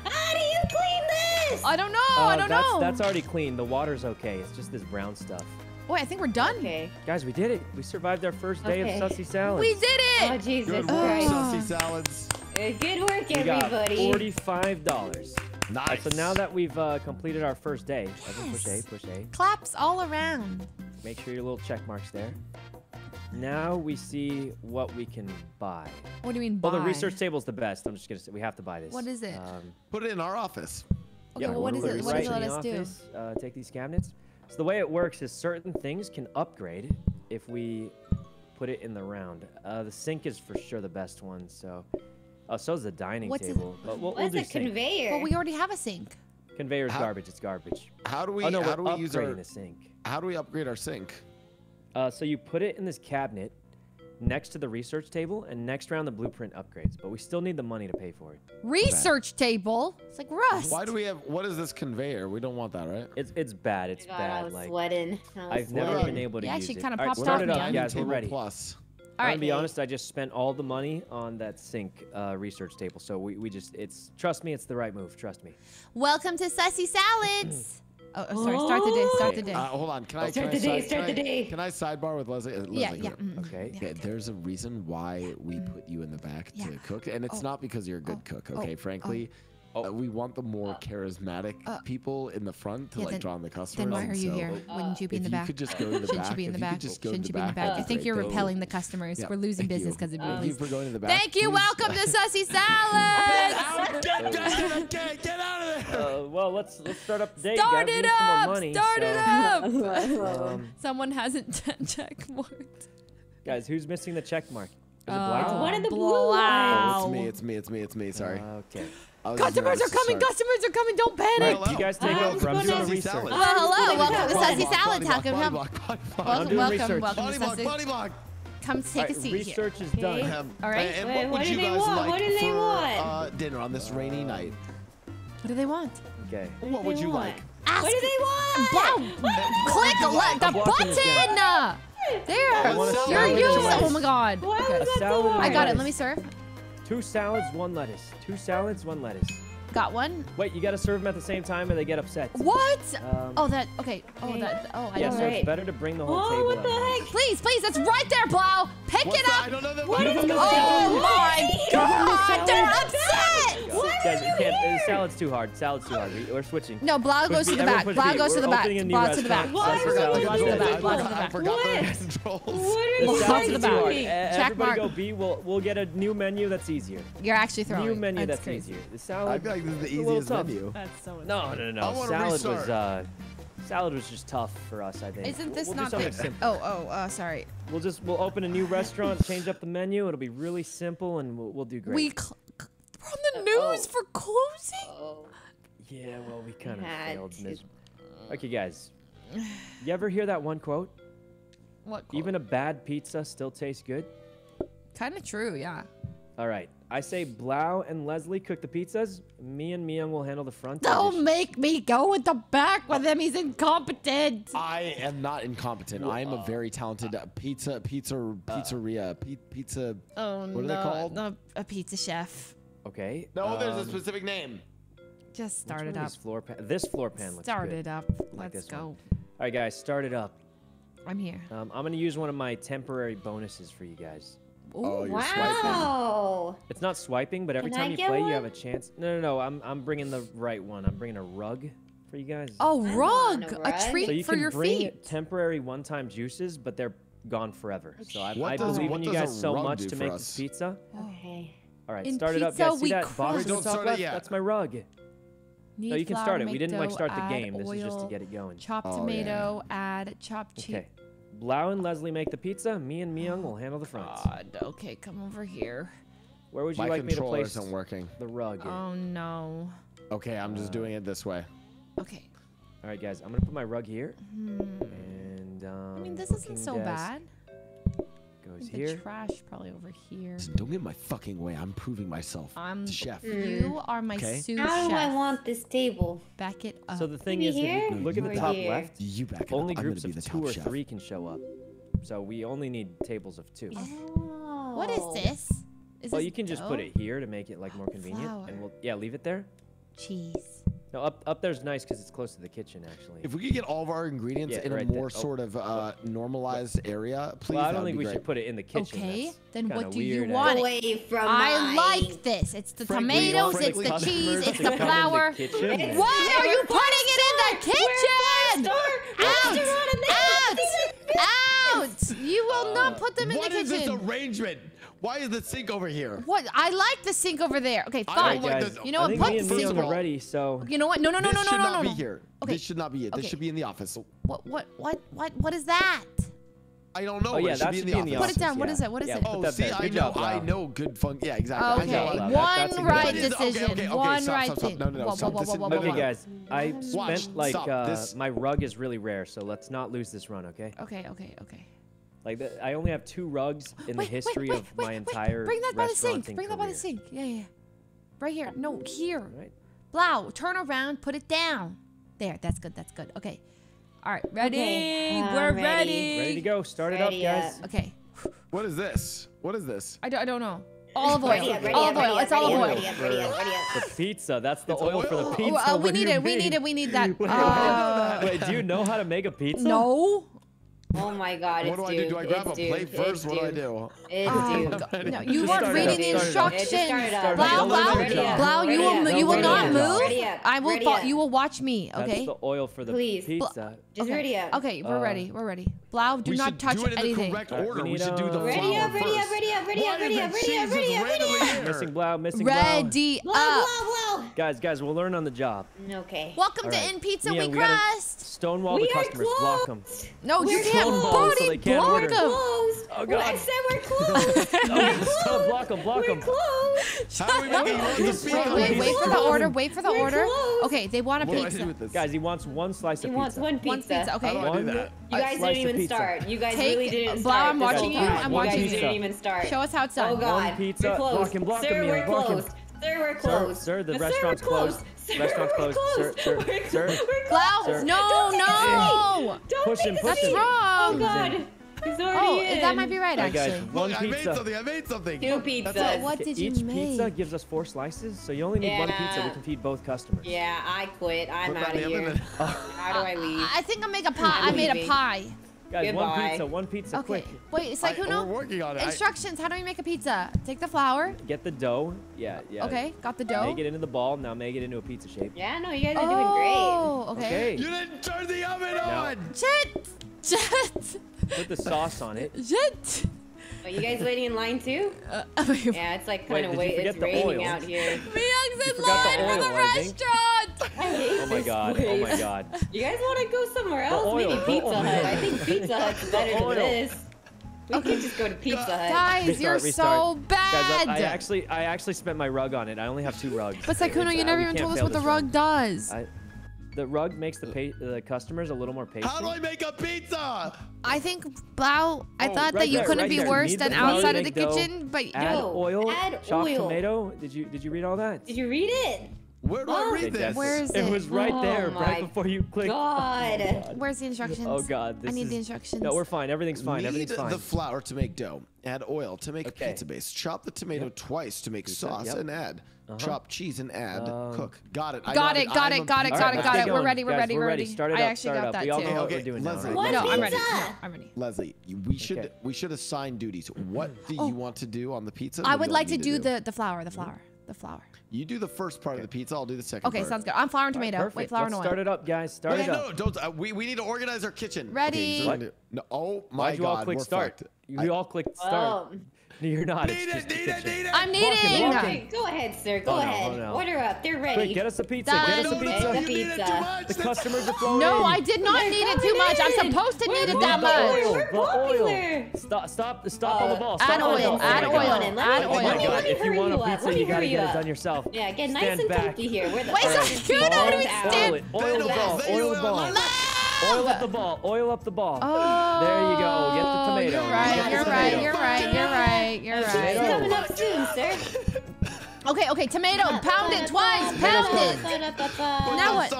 go. How do you clean this? I don't know, Uh, I don't know. That's already clean. The water's okay. It's just this brown stuff. Wait, I think we're done. Okay. Guys, we did it. We survived our first day Okay. of sussy salads. We did it! Oh. Jesus Good work, Christ. sussy salads. Uh, Good work, we got everybody. forty-five dollars. Nice. so now that we've uh, completed our first day, Evan, push A, push A. Claps all around. Make sure your little check marks there. Now we see what we can buy. What do you mean buy? Well, the buy? research table's the best. I'm just gonna say we have to buy this. What is it? Um, Put it in our office. Okay, yeah, well, what we'll is put it? What does it let the us do? Uh, take these cabinets. So the way it works is certain things can upgrade if we put it in the round. Uh, the sink is for sure the best one. So, oh, so is the dining What's a- table. but we'll, we'll What's do a sink. conveyor? Well, we already have a sink. Conveyor's How- garbage. It's garbage. How do we? oh no, how do we use our? upgrading the sink. How do we upgrade our sink? Uh, so you put it in this cabinet next to the research table, and next round the blueprint upgrades. But we still need the money to pay for it. Research table. It's like rust. Why do we have? What is this conveyor? We don't want that, right? It's it's bad. It's God, I bad. was Like sweating. I was I've never been able to You use actually kinda All right, popped start off it up, Dining. We're ready. Plus. All I'm gonna be honest. I just spent all the money on that sink uh, research table. So we, we just it's trust me, it's the right move. Trust me. Welcome to Sussy Salads. oh, oh, sorry. Start the day. Start the day. Uh, hold on. Can I? Start can I the day, side- start can the I- day. Can I sidebar with Leslie? Uh, yeah, Leslie, yeah. here. mm, Okay. yeah. Yeah, there's a reason why we put you in the back Yeah. to cook, and it's Oh. not because you're a good Oh. cook. Oh. Okay, frankly, Oh. uh, we want the more charismatic Uh. people in the front to Yeah, like then- draw in the customers. Then why are you so here? Wouldn't you be in if the you back? could just go to the Shouldn't back, you be in the if you could back? Shouldn't you be in the back, back? that'd I think you're Go- repelling the customers. Yeah, We're losing thank business because of you. Thank you for going to the back. Thank you. please. Welcome to Sussy Salads. Get, get, get, get out of there! Uh, well, let's let's start up the day. Start it need some more up. money, Start it up. Um, Someone hasn't check marked. guys, who's missing the check mark? Is it Uh, black? one of the blue Wow. Oh, it's me. It's me. It's me. It's me. Sorry. Okay. I was just Customers are coming. start. Customers are coming. Don't panic. Right, Hello. you guys take Hi, over. I'm doing going the on? research. Salad. Well, hello. Welcome to block, Sussy Body Salads. block, How can we help? block, body block. Welcome, welcome, welcome Body to block, Sussy. body block. come take a right, seat research here. is done. Um, All right. And Wait, what what do they want? What do they want? Uh, dinner on this rainy night? What do they want? Okay. What would you like? Ask What do they want? Blow. Click the, le- the I'm blocking this button. Uh, There. I want a You're salad useless. Oh my god. Why Okay. was that salad so and I got it. Let me serve. Two salads, one lettuce. Two salads, one lettuce. Got one. Wait, you gotta serve them at the same time or they get upset. What? Um, Oh, that. Okay. Oh, that. Oh, I yeah, don't so know. it's better to bring the whole Oh, table what the once. heck? Please, please, that's right there, Blau. Pick What's it that? up. I don't know that. What is going Oh my god, they're Guys, upset. guys, you can't. uh, salad's too hard. Salad's too hard. We, we're switching. No, Blau goes to the back. Blau goes to the back. opening a new Blau to the back. restaurant. Blau to the the back. Blau to the back. Blau to the I back. forgot the What? What are you salad salad's to the too back. hard. doing? Check Everybody mark. go B. We'll we'll get a new menu that's easier. You're actually throwing. New menu that's that's easier. The salad. I feel like this is the it's easiest menu. That's so. No, no, no, no. wanna Salad was uh, salad was just tough for us. I think. Isn't We'll- this we'll not the? simple. Oh, oh, uh, sorry. We'll just we'll open a new restaurant, change up the menu. It'll be really simple, and we'll, we'll do great. We cl- cl- we're on the news for closing. Oh. yeah, well, we kind of failed. to. Okay, guys. You ever hear that one quote? What? Even a bad pizza still tastes good. kind of true, yeah. All right. I say Blau and Leslie cook the pizzas. Me and Myung will handle the front. Don't dishes. make me go with the back with him. He's incompetent. I am not incompetent. I am a very talented uh, pizza, pizza, pizzeria, pi- pizza. Oh What are no, they called? no, a pizza chef. Okay. No, there's a um, specific name. Just which start one it up. these Floor pan- this floor pan looks Start good. it up. like Let's this one. go. All right, guys, start it up. I'm here. Um, I'm gonna use one of my temporary bonuses for you guys. Oh, Ooh, you're swiping. Wow. It's not swiping, but every Can time I you play, one? you have a chance. No, no, no. I'm I'm bringing the right one. I'm bringing a rug for you guys. Oh, rug. want a A rug. treat so you for can your bring feet. temporary one-time juices, but they're gone forever. So I, What I does- believe in you guys so much to make us? this pizza. Okay. All right, In start it up. pizza, Guys, see we that box Wait, in the don't top start it yet. That's my rug. Need No, you can flour, start it. We didn't like start the add game. This is just to get it going. Chopped Oh, yeah. tomato, add chopped cheese. Okay. Blau and Leslie make the pizza. Me and Myung will handle the front. God, okay, come over here. Where would you My like me to place isn't working. the rug? Oh no. Okay, I'm just doing it this way. Okay. All right, guys. I'm gonna put my rug here. And um, Hmm. I mean, this isn't so desk bad. Goes The here. trash probably over here. Listen, don't get in my fucking way. I'm proving myself. I'm the chef. You are my Okay. sous How do I want this table? Back it up. So the thing Maybe is, if you here? look at the top here? left, You back it only up. I'm groups be of the two top or chef. three can show up. So we only need tables of two. Oh. what is oh. this? Is Well, this you can just put it here to make it like more convenient, Flour. and we'll yeah leave it there. Cheese. No, up up there's nice because it's close to the kitchen actually. If we could get all of our ingredients Yeah, in a right there. more Oh. sort of uh, normalized area, please. well, I don't think we great. should put it in the kitchen. Okay, That's then what do you want? Away from I mine. like this. It's the Frankly, tomatoes, for it's the the cheese, it's the come the flour. Why are you putting it in the kitchen? Out! Out! Out! You will not put them in What the is this kitchen. arrangement? Why is the sink over here? What? I like the sink over there. Okay, I All right, fine. like guys. You know I what? think Put me and the sink- are ready. So You know what? No, no, no, this no, no, should no, This should not be here. Okay. This should not be it. Okay. This should be in the office. What? What? What? What? What is that? I don't know. Oh yeah, it should that be should in be in the the Put it down. What yeah. is it? What is yeah, it? Oh, see. I know, job, I know good fun. Yeah, exactly. Okay, I know, Wow, like- that- one that's right idea. Okay, okay, decision. okay, okay, one stop, right stop, stop. thing. No, no, no, Whoa, stop. whoa, whoa, whoa, whoa, Okay, guys. I Watch. spent like uh, This- my rug is really rare, so let's not lose this run, okay? Okay, okay, okay. Like the, I only have two rugs in the Wait, wait, history wait, of wait, my wait. entire Bring that by the sink. Bring that by the sink. Yeah, yeah. Right here. No, here. Right? Blau, turn around, put it down. There, that's good, that's good. Okay. All right, ready? Okay, We're ready. ready. Ready to go? Start it Ready up, up. guys. Okay. What is this? What is this? I don't, I don't know. Olive oil. Ready up, ready olive oil. It's up, olive oil. The pizza. That's the It's oil for the pizza. Oh, uh, we need you it. We need it. We need that. Wait, Uh, Wait, do you know how to make a pizza? no. Oh my god, What do I do? Do I grab a plate first? What do I do? It's oh No, you weren't reading the instructions. Blau, Blau, Blau, you will you will not move. I will fall. You will watch me, okay? That's the oil for the Please. pizza. Just ready up. Okay, we're uh, ready. We're ready. Blau, do not touch anything. We should do it in the correct order. We should do the Ready up, ready up, ready up, ready up, ready up, ready up, ready up, ready up. Missing Blau, missing Blau. Ready up. Guys, guys, we'll learn on the job. Okay. Welcome to In Pizza We Crust. Stonewall the customers. Block them. No, you can't clone balls so they can't block. Them. Oh god. I said we're closed. we're closed. Block them, block them. We're closed. How are we wait, wait, wait for the order, wait for the we're order. Closed. Okay, they want a what pizza. Do I do with this? Guys, he wants one slice of pizza. He wants one pizza. One pizza, okay. How do I do that? You guys didn't even start. You guys Take, really didn't start. start. I'm watching you. I'm watching you. You guys didn't even start. Show us how it's done. Oh god. One pizza. We're closed. Block him, block Sir, him, we're closed. Sir, we're closed. Sir, sir the restaurant's closed. Sir, restaurant's closed. Sir, sir, we're, sir. We're closed. Sir. No, no. Don't push him, oh, push him. That's wrong. Oh, God. He's oh, in. that might be right, actually. Right, guys, one Look, pizza. I made something. I made something. Two pizzas. What did you Each make? Each pizza gives us four slices, so you only need yeah. one pizza. We can feed both customers. Yeah, I quit. I'm out of here. How do I leave? I think I make a pie. I made a pie. Guys, Goodbye. one pizza, one pizza, okay. quick. Wait, Sykkuno, we're working on it. instructions. How do we make a pizza? Take the flour. Get the dough. Yeah, yeah. Okay, got the dough. Make it into the ball, now make it into a pizza shape. Yeah, no, you guys are oh, doing great. Oh, okay. okay. You didn't turn the oven no. on! Shit! Shit! Put the sauce on it. Shit! Are you guys waiting in line too? Uh, yeah, it's like kind of wait. wait it's raining out here. Myung's in line oil, for the restaurant. oh my god! Place. Oh my god! You guys want to go somewhere else? Oil, Maybe Pizza Hut. I think Pizza Hut's better than this. We could can just go to Pizza Hut. Guys, restart, you're restart. so bad. Guys, I, I, actually, I actually spent my rug on it. I only have two rugs. But Sykkuno, you uh, never even told us what the rug, rug does. I, the rug makes the the customers a little more patient. How do I make a pizza? I think Blau. I oh, thought right that you couldn't right be there. worse than outside of the dough, kitchen, but add yo, oil, add chopped oil. tomato. Did you did you read all that? Did you read it? Where do oh, I read this? Where is it? It was right oh there, right before you clicked. Oh god. Oh god. Where's the instructions? Oh god. I need is... the instructions. No, we're fine. Everything's fine. Need Everything's fine. the flour to make dough. Add oil to make okay. pizza base. Chop the tomato yep. twice to make pizza. sauce yep. and add uh -huh. Chop cheese and add. Um, cook. Got it. Got, got it. Got it. Got it. Got it. Got it. We're ready. We're ready. We're ready. Start it I actually got up. that we all too. Okay, okay. Doing now, right? no, I'm ready. No, I'm ready. Leslie, we should okay. we should assign duties. What do oh. you want to do on the pizza? I would like to do, do the the flour. The hmm? flour the flour. You do the first part okay. of the pizza. I'll do the second. Okay, part. sounds good. I'm flour and tomato. Right, Wait, flour Let's and oil. Start it up, guys. Start it up. No, don't. Uh, we, we need to organize our kitchen. Ready? Okay, so no, oh my Why'd you God, all click start? We You all clicked start. You're not. Nita, it's just Nita, Nita, I'm eating. Go ahead, sir. Go oh, no, ahead. Oh, no. Order up. They're ready. Quick, get us a pizza. Done. Get us a pizza. The, pizza. the customers are flowing. No, I did not need it too much. I'm supposed to We're need it that much. Oil, We're popular. Oil. Stop! Stop! Stop uh, on the uh, ball. Stop add oil. Ball. Add oh oil. Add oil. Oh my god! If you want a pizza, you gotta get it done yourself. Yeah, get nice and comfy here. Wait, so dude, how do we stand? Oil the ball. Oil the ball. Oil up the ball. Oil up the ball. Oh, there you go. Get the tomato. You're right. You're, tomato. right you're right. You're right. You're right. You're right. Sir. Okay, okay, tomato. Pound it twice. Pound it. Now what?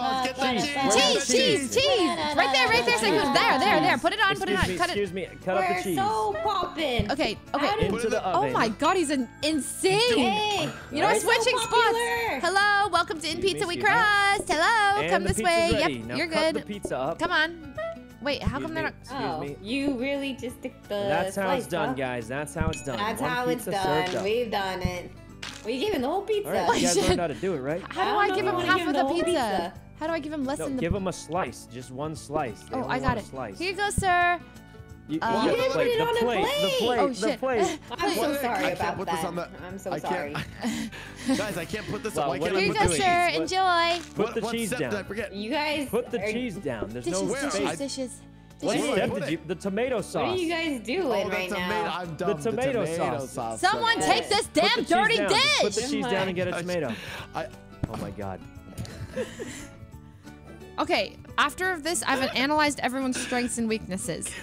Cheese, cheese, cheese. Right there, right there, Senku. There, there, there. Put it on, put it on. Cut it. Excuse me, cut up the cheese. so popping. Okay, okay. Into the oven. Oh my god, he's an insane. You know, switching spots. Hello, welcome to In Pizza We Crust. Hello, come this way. Yep, you're good. the pizza up. Come on. Wait, how come they're not? Oh, me. you really just stick the. That's how it's done, guys. That's how it's done. That's One how it's done. We've done it. Well, you gave him the whole pizza. All right, you guys learned how to do it, right? How do I, I give him half give of the, pizza? pizza? How do I give him less no, than the... give him a slice. Just one slice. They oh, I got it. Slice. Here you go, sir. You, uh, you didn't put it on the plate. The plate. Oh, shit. The plate. I'm so sorry I can't put that. This on the, I'm so I sorry. guys, I can't put this well, on. Why can't Here you go, sir. Enjoy. Put the cheese down. I forget? You guys Put the cheese down. There's dishes, no dishes, dishes. What step did you? The tomato sauce. What are you guys doing oh, right tomato, now? I'm dumb. The tomato, the tomato sauce. sauce. Someone take this damn dirty down. dish. Put the cheese down and get a oh tomato. I, oh my god. okay, after this, I've analyzed everyone's strengths and weaknesses.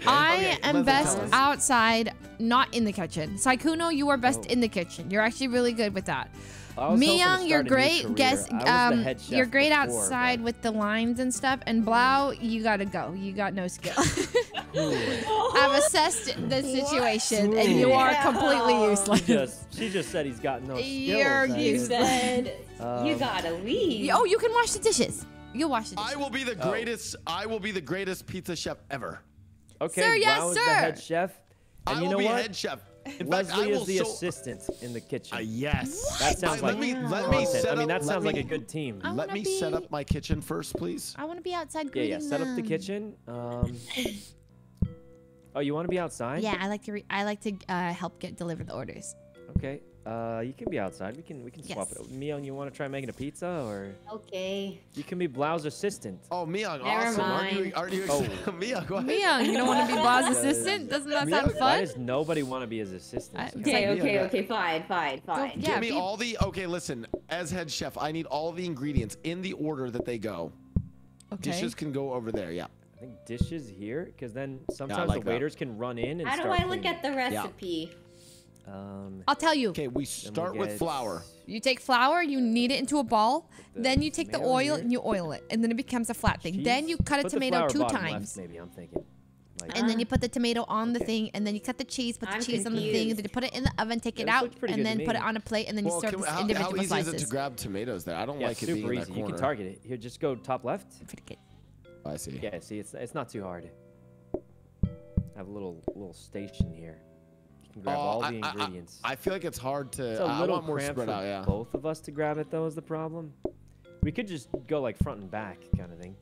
Okay. I okay, am best outside, not in the kitchen. Sykkuno, you are best oh. in the kitchen. You're actually really good with that. Miyoung, you're great. Guess um, you're great before, outside but... with the lines and stuff. And Blau, you gotta go. You got no skill. I've assessed the situation, and you are completely useless. She just, she just, said he's got no skill. You're useless. Um, you gotta leave. Oh, you can wash the dishes. You'll wash the dishes. I will be the oh. greatest. Oh. I will be the greatest pizza chef ever. Okay, sir, yes, Blau sir. is the head chef. And I you will know be what? head chef in fact, Leslie I will is the so- assistant in the kitchen. Uh, yes. That sounds like let me let me set I mean, that let sounds like a good team. I Let wanna me set up my kitchen first, please. I want to be outside Yeah, greeting yeah. Set up the kitchen. Um. Oh, you want to be outside? Yeah, I like to. Re- I like to uh, help get deliver the orders. Okay. Uh, you can be outside. We can we can swap Yes. it. Miyoung, you want to try making a pizza, or Okay. you can be Blau's assistant. Oh, Miyoung, Never awesome. Aren't you, mind. aren't you Oh. excited? Miyoung, go ahead. Mia, you don't want to be Bob's Yeah, yeah, assistant? Doesn't that Mia, sound Why fun? does nobody want to be his assistant? I- It's Okay, Yeah, okay, yeah. okay, fine, fine, fine. yeah, Give me be- all the. Okay, listen. As head chef, I need all the ingredients in the order that they go. Okay. Dishes can go over there. Yeah. I think dishes here, because then sometimes like the that. waiters can run in and How do start I look cleaning. at the recipe? Um, I'll tell you. Okay, we then we'll start with flour. You take flour, you knead it into a ball, the then you take the oil here. and you oil it, and then it becomes a flat thing. Then you cut a Put the tomato flour two bottom left, times. maybe I'm thinking. Like, And then you put the tomato on the Okay. thing, and then you cut the cheese, put the I'm cheese on the thing, and then you put it in the oven, take Yeah, it this out, and then put it on a plate, and then you Well, serve can, this how, individual how easy slices. is it to grab tomatoes there? I don't yeah, like it being super in easy. that You can target it. Here, just go top left. Pretty good. I see. Yeah, see, it's it's not too hard. I have a little little station here. You can grab Oh, all I- the I- I- I, feel like it's hard to. it's a I- I little want more cramped spread for out. Yeah. both of us to grab it, though, is the problem. We could just go like front and back kind of thing.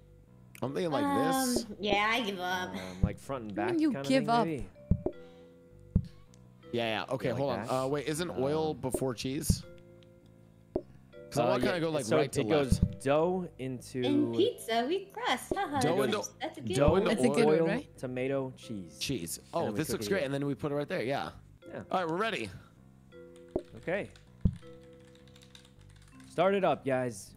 I'm thinking like this. Um, yeah, I give up. Um, like front and When back. you kind give of up. maybe. Yeah, yeah. Okay, like hold on. Uh, wait, isn't oil Um, before cheese? Because I Uh, want to yeah, kind of go like so right to it left. goes dough into In pizza, we crust. Haha, Dough that's- into- that's a good dough one. into That's a good oil, one, right? tomato, cheese. cheese. Oh, this looks great. here. And then we put it right there. Yeah. Yeah. All right, we're ready. Okay. Start it up, guys.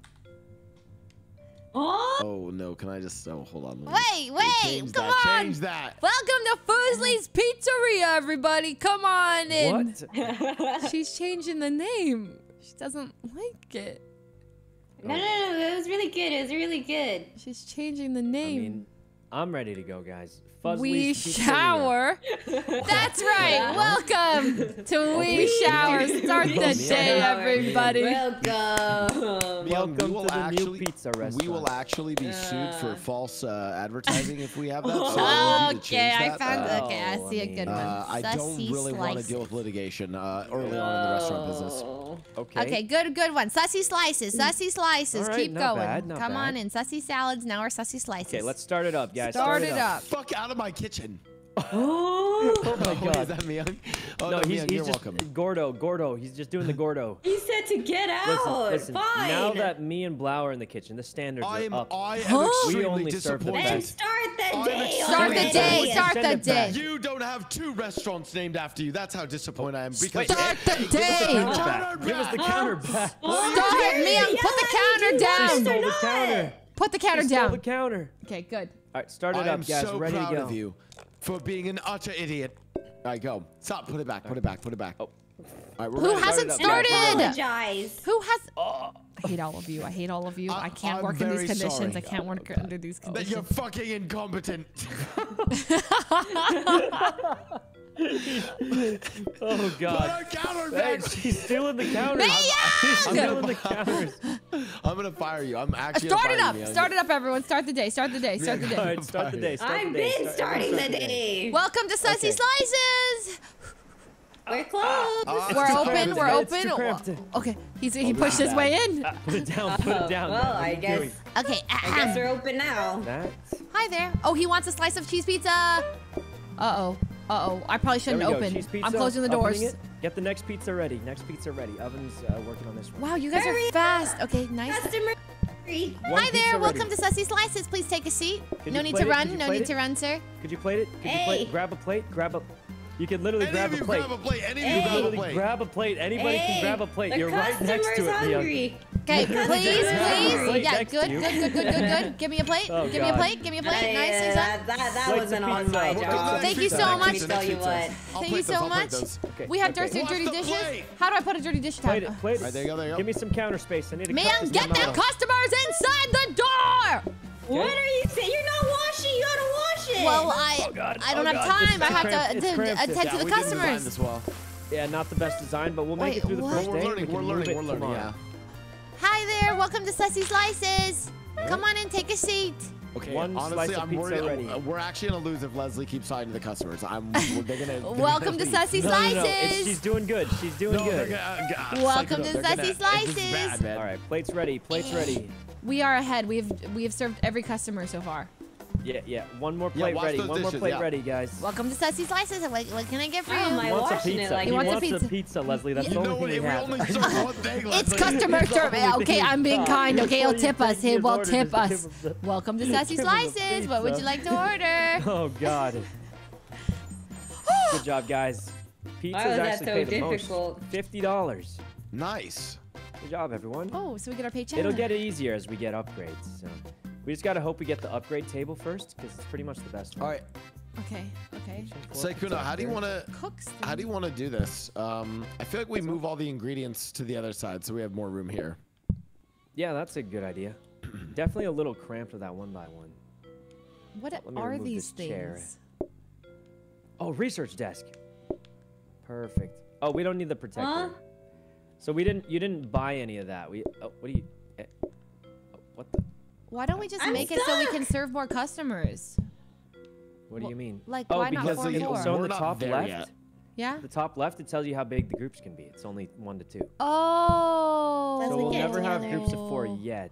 Oh, Oh no, can I just? Oh, hold on. Wait, wait, change come that, on. Change that. Welcome to Fuslie's Pizzeria, everybody. Come on in. What? She's changing the name. She doesn't like it. no, no, no, it was really good. It was really good. She's changing the name. I mean, I'm ready to go, guys. Fuslie's we shower. That's right. Welcome to We Shower. Start the Welcome. day, everybody. Welcome. Welcome we will to the new actually, pizza We will actually be sued for false uh, advertising if we have that. So we need to Okay, change I that. found. Uh, okay, I Oh, see a good one. uh, I don't really want to deal with litigation uh, early on in the restaurant business. Oh. Okay. Okay, good, good one. Sussy slices, sussy slices. All right, Keep not going. bad, not Come on in. Sussy salads. Now we're sussy slices. Okay, let's start it up, guys. start it up. Fuck out of my kitchen. Oh. Oh my Oh, is that me? Young? Oh, no, no, he's, Miyoung, he's you're just welcome. Gordo, Gordo. He's just doing the Gordo. He said to get out. listen. Fine. Now that me and Blau are in the kitchen, the standards I am, are up. I am Huh? We extremely only serve the then best. start the day. Start the day. Start the day. You don't have two restaurants named after you. That's how disappointed I am. Because Start the Give us the day. counter Counter back. Give us the counter back. Start, Miam. Put the counter down. stole the counter. Put the counter She stole down. the counter. Okay, good. All right, start it I am up, guys. so Ready proud to go. of you for being an utter idiot. All right, go. Stop. Put it back. Put it back. Put it back. Oh. All right, we're Who ready. hasn't Start it started? Apologize. Who has? Oh. I hate all of you. I hate all of you. I I- can't I'm work in these conditions. sorry. I can't work under these That you're fucking incompetent. Oh Put god. our counter Hey, back. she's stealing the counters. Miam! She's stealing the counters. I'm gonna fire you. I'm actually. Start gonna it up. you. Start it up, everyone. Start the day. Start the day. Start the day. right, start the day. Start I've the day. been Start- starting start the day. Welcome to Sussy Okay. Slices. We're closed. Ah, We're open. We're It's open. Okay, he's he Oh, pushed his is way in. Ah, put it down. Put it down. well, man. What are I guess- doing? Okay. I guess we're open now. That. Hi there. Oh, he wants a slice of cheese pizza. Uh oh. Uh oh. I probably shouldn't open. Cheese pizza. I'm closing the doors. it. Get the next pizza ready. Next pizza ready. Oven's uh, working on this one. Wow, you guys Hurry are fast. Okay, nice. Customer free. One Hi there. pizza Welcome ready. to Sussy Slices. Please take a seat. Could no need to run. No need it? to run, sir. Could you plate it? Could you Hey. plate? Grab a plate. Grab a. You can literally Any grab a plate. grab a plate. Any of Hey. you grab a Literally plate. grab a plate. Anybody hey, can grab a plate. The You're right next to customer's it, Leon. hungry. Okay, please, please. Yeah, good, good, good, good, good, good. Give me a plate. Oh, Give me a plate. Give me a plate. Hey, Nice, uh, that, that, that wasn't of on pizza. my We'll We'll job. Thank you so much. Let me tell you what. Thank you so much. We have dirty, What's dirty dishes. How do I put a dirty dish Plate down? it. Plate it. there you go. There you go. Give me some counter space. I need to cut Man, get the customers inside the door. What are you saying? You're not washing. You gotta wash it. Well, I Oh, God. I don't Oh, have God. This time. I have cramped. to, to attend Yeah, to the we didn't design customers. this well. Yeah, not the best design, but we'll make it through the what? first We're learning. we We're learning. We're learning. Yeah. Hi there. Welcome to Sussy Slices. Come on in, take a seat. Okay. One honestly, slice of I'm pizza worried. ready. uh, We're actually gonna lose if Leslie keeps talking to the customers. I'm. They're gonna. they're gonna Welcome to leave. Sussy No, no, no. She's doing good. She's doing No, good. gonna, uh, Welcome to Sussy gonna- Slices. bad. All right, plates ready. Plates ready. We are ahead. We've we have served every customer so far. Yeah, yeah. One more plate wash ready. those One more plate yeah. ready, guys. Welcome to Sussy Slices. What, what can I get for Oh, you? my He wants a pizza. like he that. wants a wants a pizza. pizza, Leslie. That's You the only what? thing we We have. only serve one thing. It's Leslie. customer It's the service. Okay, I'm being kind. Okay, he'll tip us. He he will tip us. give him the- Welcome to give Sassy Slices. What would you like to order? Oh God. Good job, guys. Pizza's was actually so pay the most. Fifty dollars. Nice. Good job, everyone. Oh, so we get our paycheck. It'll get easier as we get upgrades. So we just gotta hope we get the upgrade table first, because it's pretty much the best one. All right, Okay, okay. Sykkuno, how do you want to? Cooks. How do you want to do this? Um, I feel like we move all the ingredients to the other side, so we have more room here. Yeah, that's a good idea. Definitely a little cramped with that one by one. What are these this chair. things? Oh, research desk. Perfect. Oh, we don't need the protector. Huh? So we didn't. You didn't buy any of that. We. Oh, what do you? eh, oh, what the? Why don't we just I'm make it so we can serve more customers? What do you mean? like, oh, why not because four the- four? so on We're the top left, yet. Yeah. the top left, it tells you how big the groups can be. It's only one to two. Oh. That's So we we'll get never have groups of four oh. yet.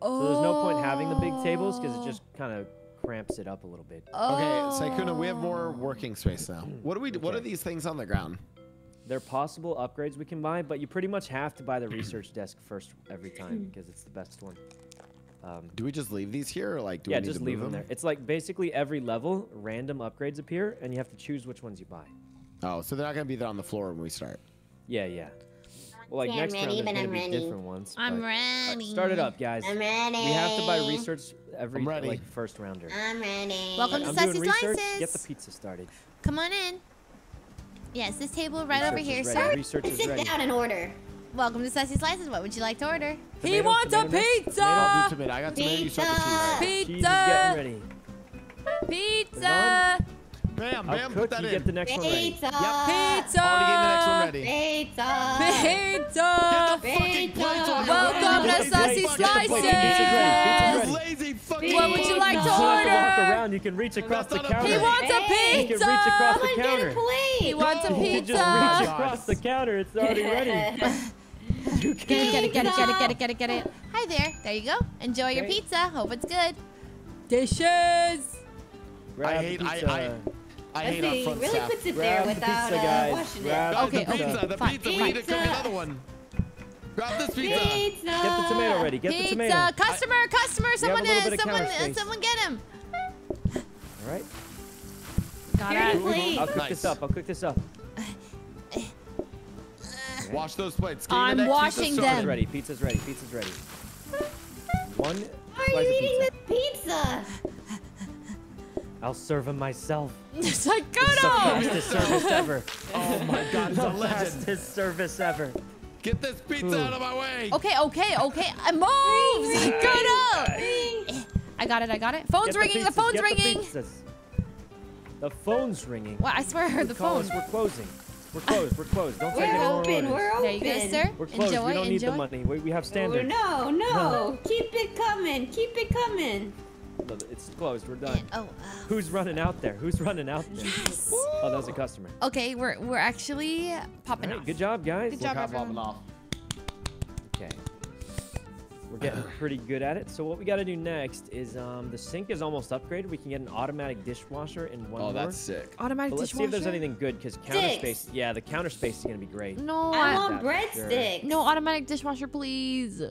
Oh. So there's no point having the big tables because it just kind of cramps it up a little bit. Oh. Okay, Sykkuno, we have more working space now. What do we? What are these things on the ground? They're possible upgrades we can buy, but you pretty much have to buy the research desk first every time because it's the best one. Um, Do we just leave these here, or like do yeah, we need just to leave move them there. It's like basically every level, random upgrades appear, and you have to choose which ones you buy. Oh, so they're not gonna be there on the floor when we start. Yeah, yeah. Well, like Okay, I'm next ready, round, there's gonna I'm be ready. different ones. I'm but- ready. start it up, guys. I'm ready. We have to buy research every I'm ready. like first rounder. I'm ready. Welcome to I'm Sassy. Slices. Get the pizza started. Come on in. Yes, this table right over here, here, is sir. Research is Sit ready. down and order. Welcome to Sassy Slices. What would you like to order? he wants a tomato next. pizza. I'll do tomato. I got tomato. You start the cheese. Pizza. Cheese is getting ready. Pizza. Bam, I'll bam. cook. Put that You in. get the next one ready. Pizza. Pizza. Already getting the next one ready. Pizza. Pizza. Get the fucking Pizza. plates on. Welcome to Lazy Sassy fucking Get the plate. Slices. Pizza's ready. Pizza's ready. Lazy fucking. What would you like to You don't have to walk order? around. You can reach across That's the not a counter. He wants a Hey. You can reach across pizza. the Someone counter. get a plate. He wants a Go. You can just reach pizza. across the counter. It's already ready. You Get it, get it, get it, get it, get it, get it, get it. Hi there. There you go. Enjoy your pizza. Hope it's good. Dishes. grab I hate. Pizza. I, I Let's hate our see. front Really staff. puts it Grab there the without pizza, uh, washing Grab it. Okay, the okay. pizza, the Fine. pizza. We need to cook Pizza. another one. Grab this pizza. Pizza. Get the tomato ready. Get the tomato. Customer, customer. Someone, little is, someone, uh, someone get him. All right. Got it. I'll cook Nice. this up. I'll cook this up. Wash those plates. Get I'm next washing started. Pizza's them. ready. Pizza's ready. Pizza's ready. One Why are slice you of eating pizza. this pizza? I'll serve him myself. It's like It's the good fastest service ever. Oh my god, it's a The legend. fastest service ever. Get this pizza Ooh. out of my way. Okay, okay, okay. I moves. Good I got it. I got it. Phone's Get ringing. The, pizzas, phone's get ringing. The, the phone's ringing. Well, I swear I heard the Call phone. us, We're closing. We're closed. We're closed. Don't take We're any more open. orders. We're open. There you go, sir. We're closed. Enjoy, we don't need enjoy. the money. We, we have standards. no, no. Keep it coming. Keep it coming. No, It's closed. We're done. Oh, uh, Who's running out there? Who's running out there? yes. Oh, that was a customer. Okay, we're we're actually popping right, off. good job, guys. Good job, Look how everyone. Getting pretty good at it. So what we got to do next is um, the sink is almost upgraded. We can get an automatic dishwasher in one Oh, more. that's sick. Automatic But let's see if there's anything good because counter Sticks. space. Yeah, the counter space is gonna be great. No, I I, want That's for sure. breadsticks. no automatic dishwasher, please.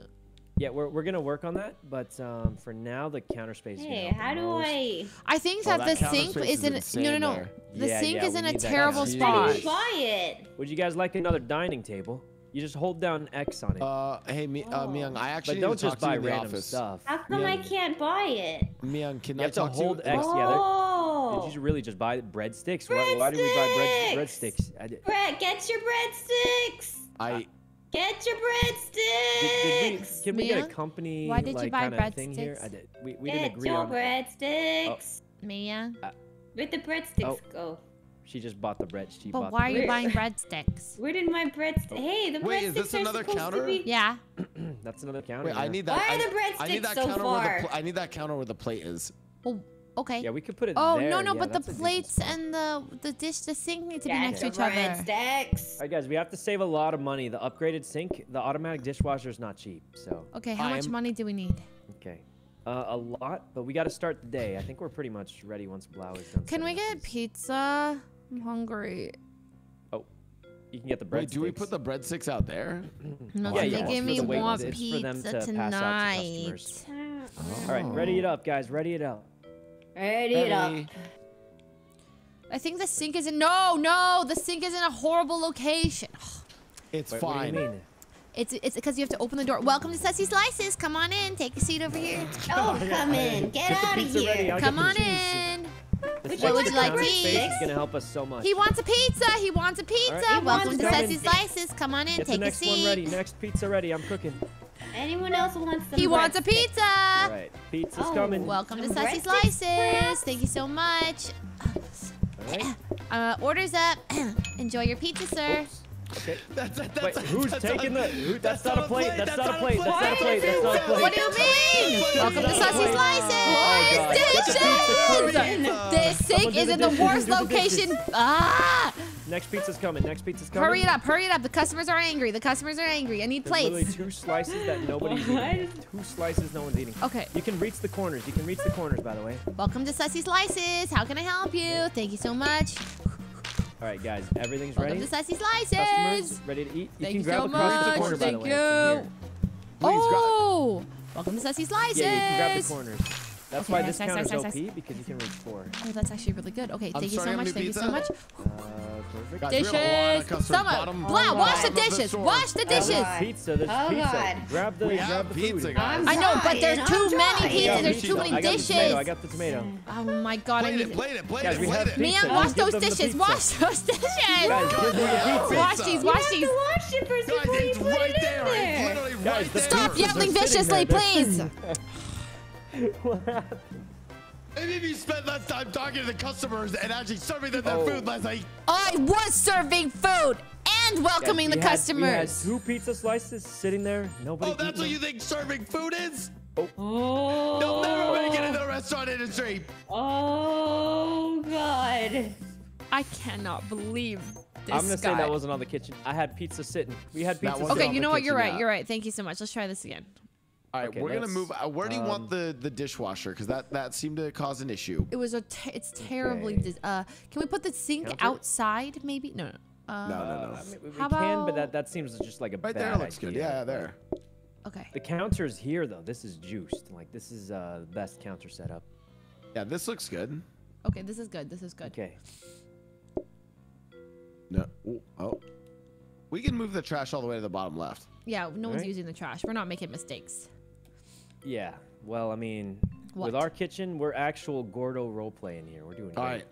Yeah, we're, we're gonna work on that, but um, for now the counter space. is gonna Hey, help how do most. I? I think Oh, that, that the sink space is is in no, no, no. there. The Yeah, sink yeah, is in a terrible counter How do spot. you buy it? Would you guys like another dining table? You just hold down X on it, Uh, hey, Mi- uh, Oh. Myung, I actually but don't to talk just to you buy in the random office. stuff. How come I can't buy it? Myung, can You I have to talk hold to you? X. Yeah, Oh. Did you really just buy breadsticks? Why, why did we buy bread, Breadsticks! breadsticks? Brett, get your breadsticks. I Get your did, did we, breadsticks. can we get a company Why did you buy kinda here? breadsticks? I did. We, we didn't Get agree your on. breadsticks. Mia. Where'd the breadsticks Oh. go? She just bought the bread. She But bought why are you buying breadsticks? Where did my breadsticks? Oh. Hey, the Wait, breadsticks is this are another supposed counter? to be. Yeah. That's another counter. wait. I need that. Why are I, the I need that so counter where the I need that counter where the plate is. Well, okay. Yeah, we could put it oh there. no no, yeah, but the that's a decent plates and the the dish, the sink need to be next to each other. breadsticks. All right, guys, we have to save a lot of money. The upgraded sink, the automatic dishwasher is not cheap. So, Okay, how I much am- money do we need? okay. Uh, a lot, but we got to start the day. I think we're pretty much ready once Blau is done. Can we get pizza? I'm hungry. Oh, you can get the bread. Wait, do we put the breadsticks out there? No, Yeah, they yeah, gave it's me for the wait- more it's for them pizza to pass out to tonight. Oh. All right, ready it up, guys. Ready it up. Ready it up. I think the sink is in. No, no, the sink is in a horrible location. It's Wait, what do fine. you mean? It's it's because you have to open the door. Welcome to Sussy Slices. Come on in. Take a seat over here. Oh, come in. Get, Get out of here. Come on cheese. in. This What would you like to eat? is gonna help us so much. He wants a pizza. He wants a pizza. right, Welcome to a Sussy pizza. Slices. Come on in. Get the Take a next seat. one ready. Next pizza ready. I'm cooking. Anyone else wants some He wants a pizza. All right, pizza's Oh, coming. Welcome to Some Sussy breadsticks, Slices. perhaps? Thank you so much. All right. Uh, orders up. Enjoy your pizza, sir. Okay. That's, that's, Wait, that's, who's that's taking the? Who, that's, not a plate. That's not a plate. That's not a plate. That's not a plate. What do you mean? Welcome to That's not a Sussy. Slices. Oh, God. Get the pizza Dishes. This sink is in the worst do the dishes. location. Ah! Next pizza's coming. Next pizza's coming. Hurry it up, hurry it up. The customers are angry. The customers are angry. I need plates. There's literally two slices that nobody's eating. Two slices no one's eating. Okay. You can reach the corners. You can reach the corners, by the way. Welcome to Sussy Slices. How can I help you? Thank you so much. All right, guys. Everything's Welcome ready. to Sussy Customers Slices. ready to eat. You Thank can you grab so much. corner, by the Thank way. you. Please, Oh! Welcome to Sassy Slices. Yeah, you can grab the corners. That's Okay, why nice, this nice, counter's nice, nice, OP because you can reach four. Oh, that's actually really good. Okay, I'm thank you so much. Thank you so much. Uh. Guys, we have a lot of Dishes. customers. Someone, Bottom- wash the of the dishes. Wash the dishes. God. Pizza. There's Oh, pizza. God. Grab the We grab have the pizza, food. guys. I'm I know, but dying, there's I'm too many pizzas. There's too many I tomato. dishes. I got the tomato. Oh my god, I need it, plate it, plate it, we plate it. Mia, wash those dishes. Wash those dishes. Guys, give them the pizza. Wash these. You Wash have these. to wash it first Guys, before you put it in there. there. It's literally Guys, right the there. Stop pizzas yelling viciously, there. They're please. Maybe if you spent less time talking to the customers and actually serving them their Oh. food last night. I was serving food and welcoming Guys, the we had- We had customers. two pizza slices sitting there. Nobody. Oh, that's eating what you think serving food is? Oh. They'll never make it in oh. the restaurant industry. Oh God. I cannot believe this I'm gonna say that wasn't on the kitchen. I had pizza sitting. We had pizza. sitting Okay, you know what? You're kitchen. right. You're right. Thank you so much. Let's try this again. All right, Okay, we're gonna move. Uh, where do you um, want the the dishwasher? Because that that seemed to cause an issue. It was a. It's terribly. Okay. Uh, can we put the sink Counter? outside? Maybe. No. no. Uh, No, no, Uh, no. I mean, we we How can, but that, that seems just like a Right bad there looks good. Yeah, there. Okay. The counter's here though. This is juiced. Like this is uh, the best counter setup. Yeah, this looks good. Okay. This is good. This is good. Okay. No. ooh, Oh. We can move the trash all the way to the bottom left. Yeah. No one's Alright. using the trash. We're not making mistakes. Yeah. Well, I mean, What? with our kitchen, we're actual Gordo role playing here. We're doing great. All right.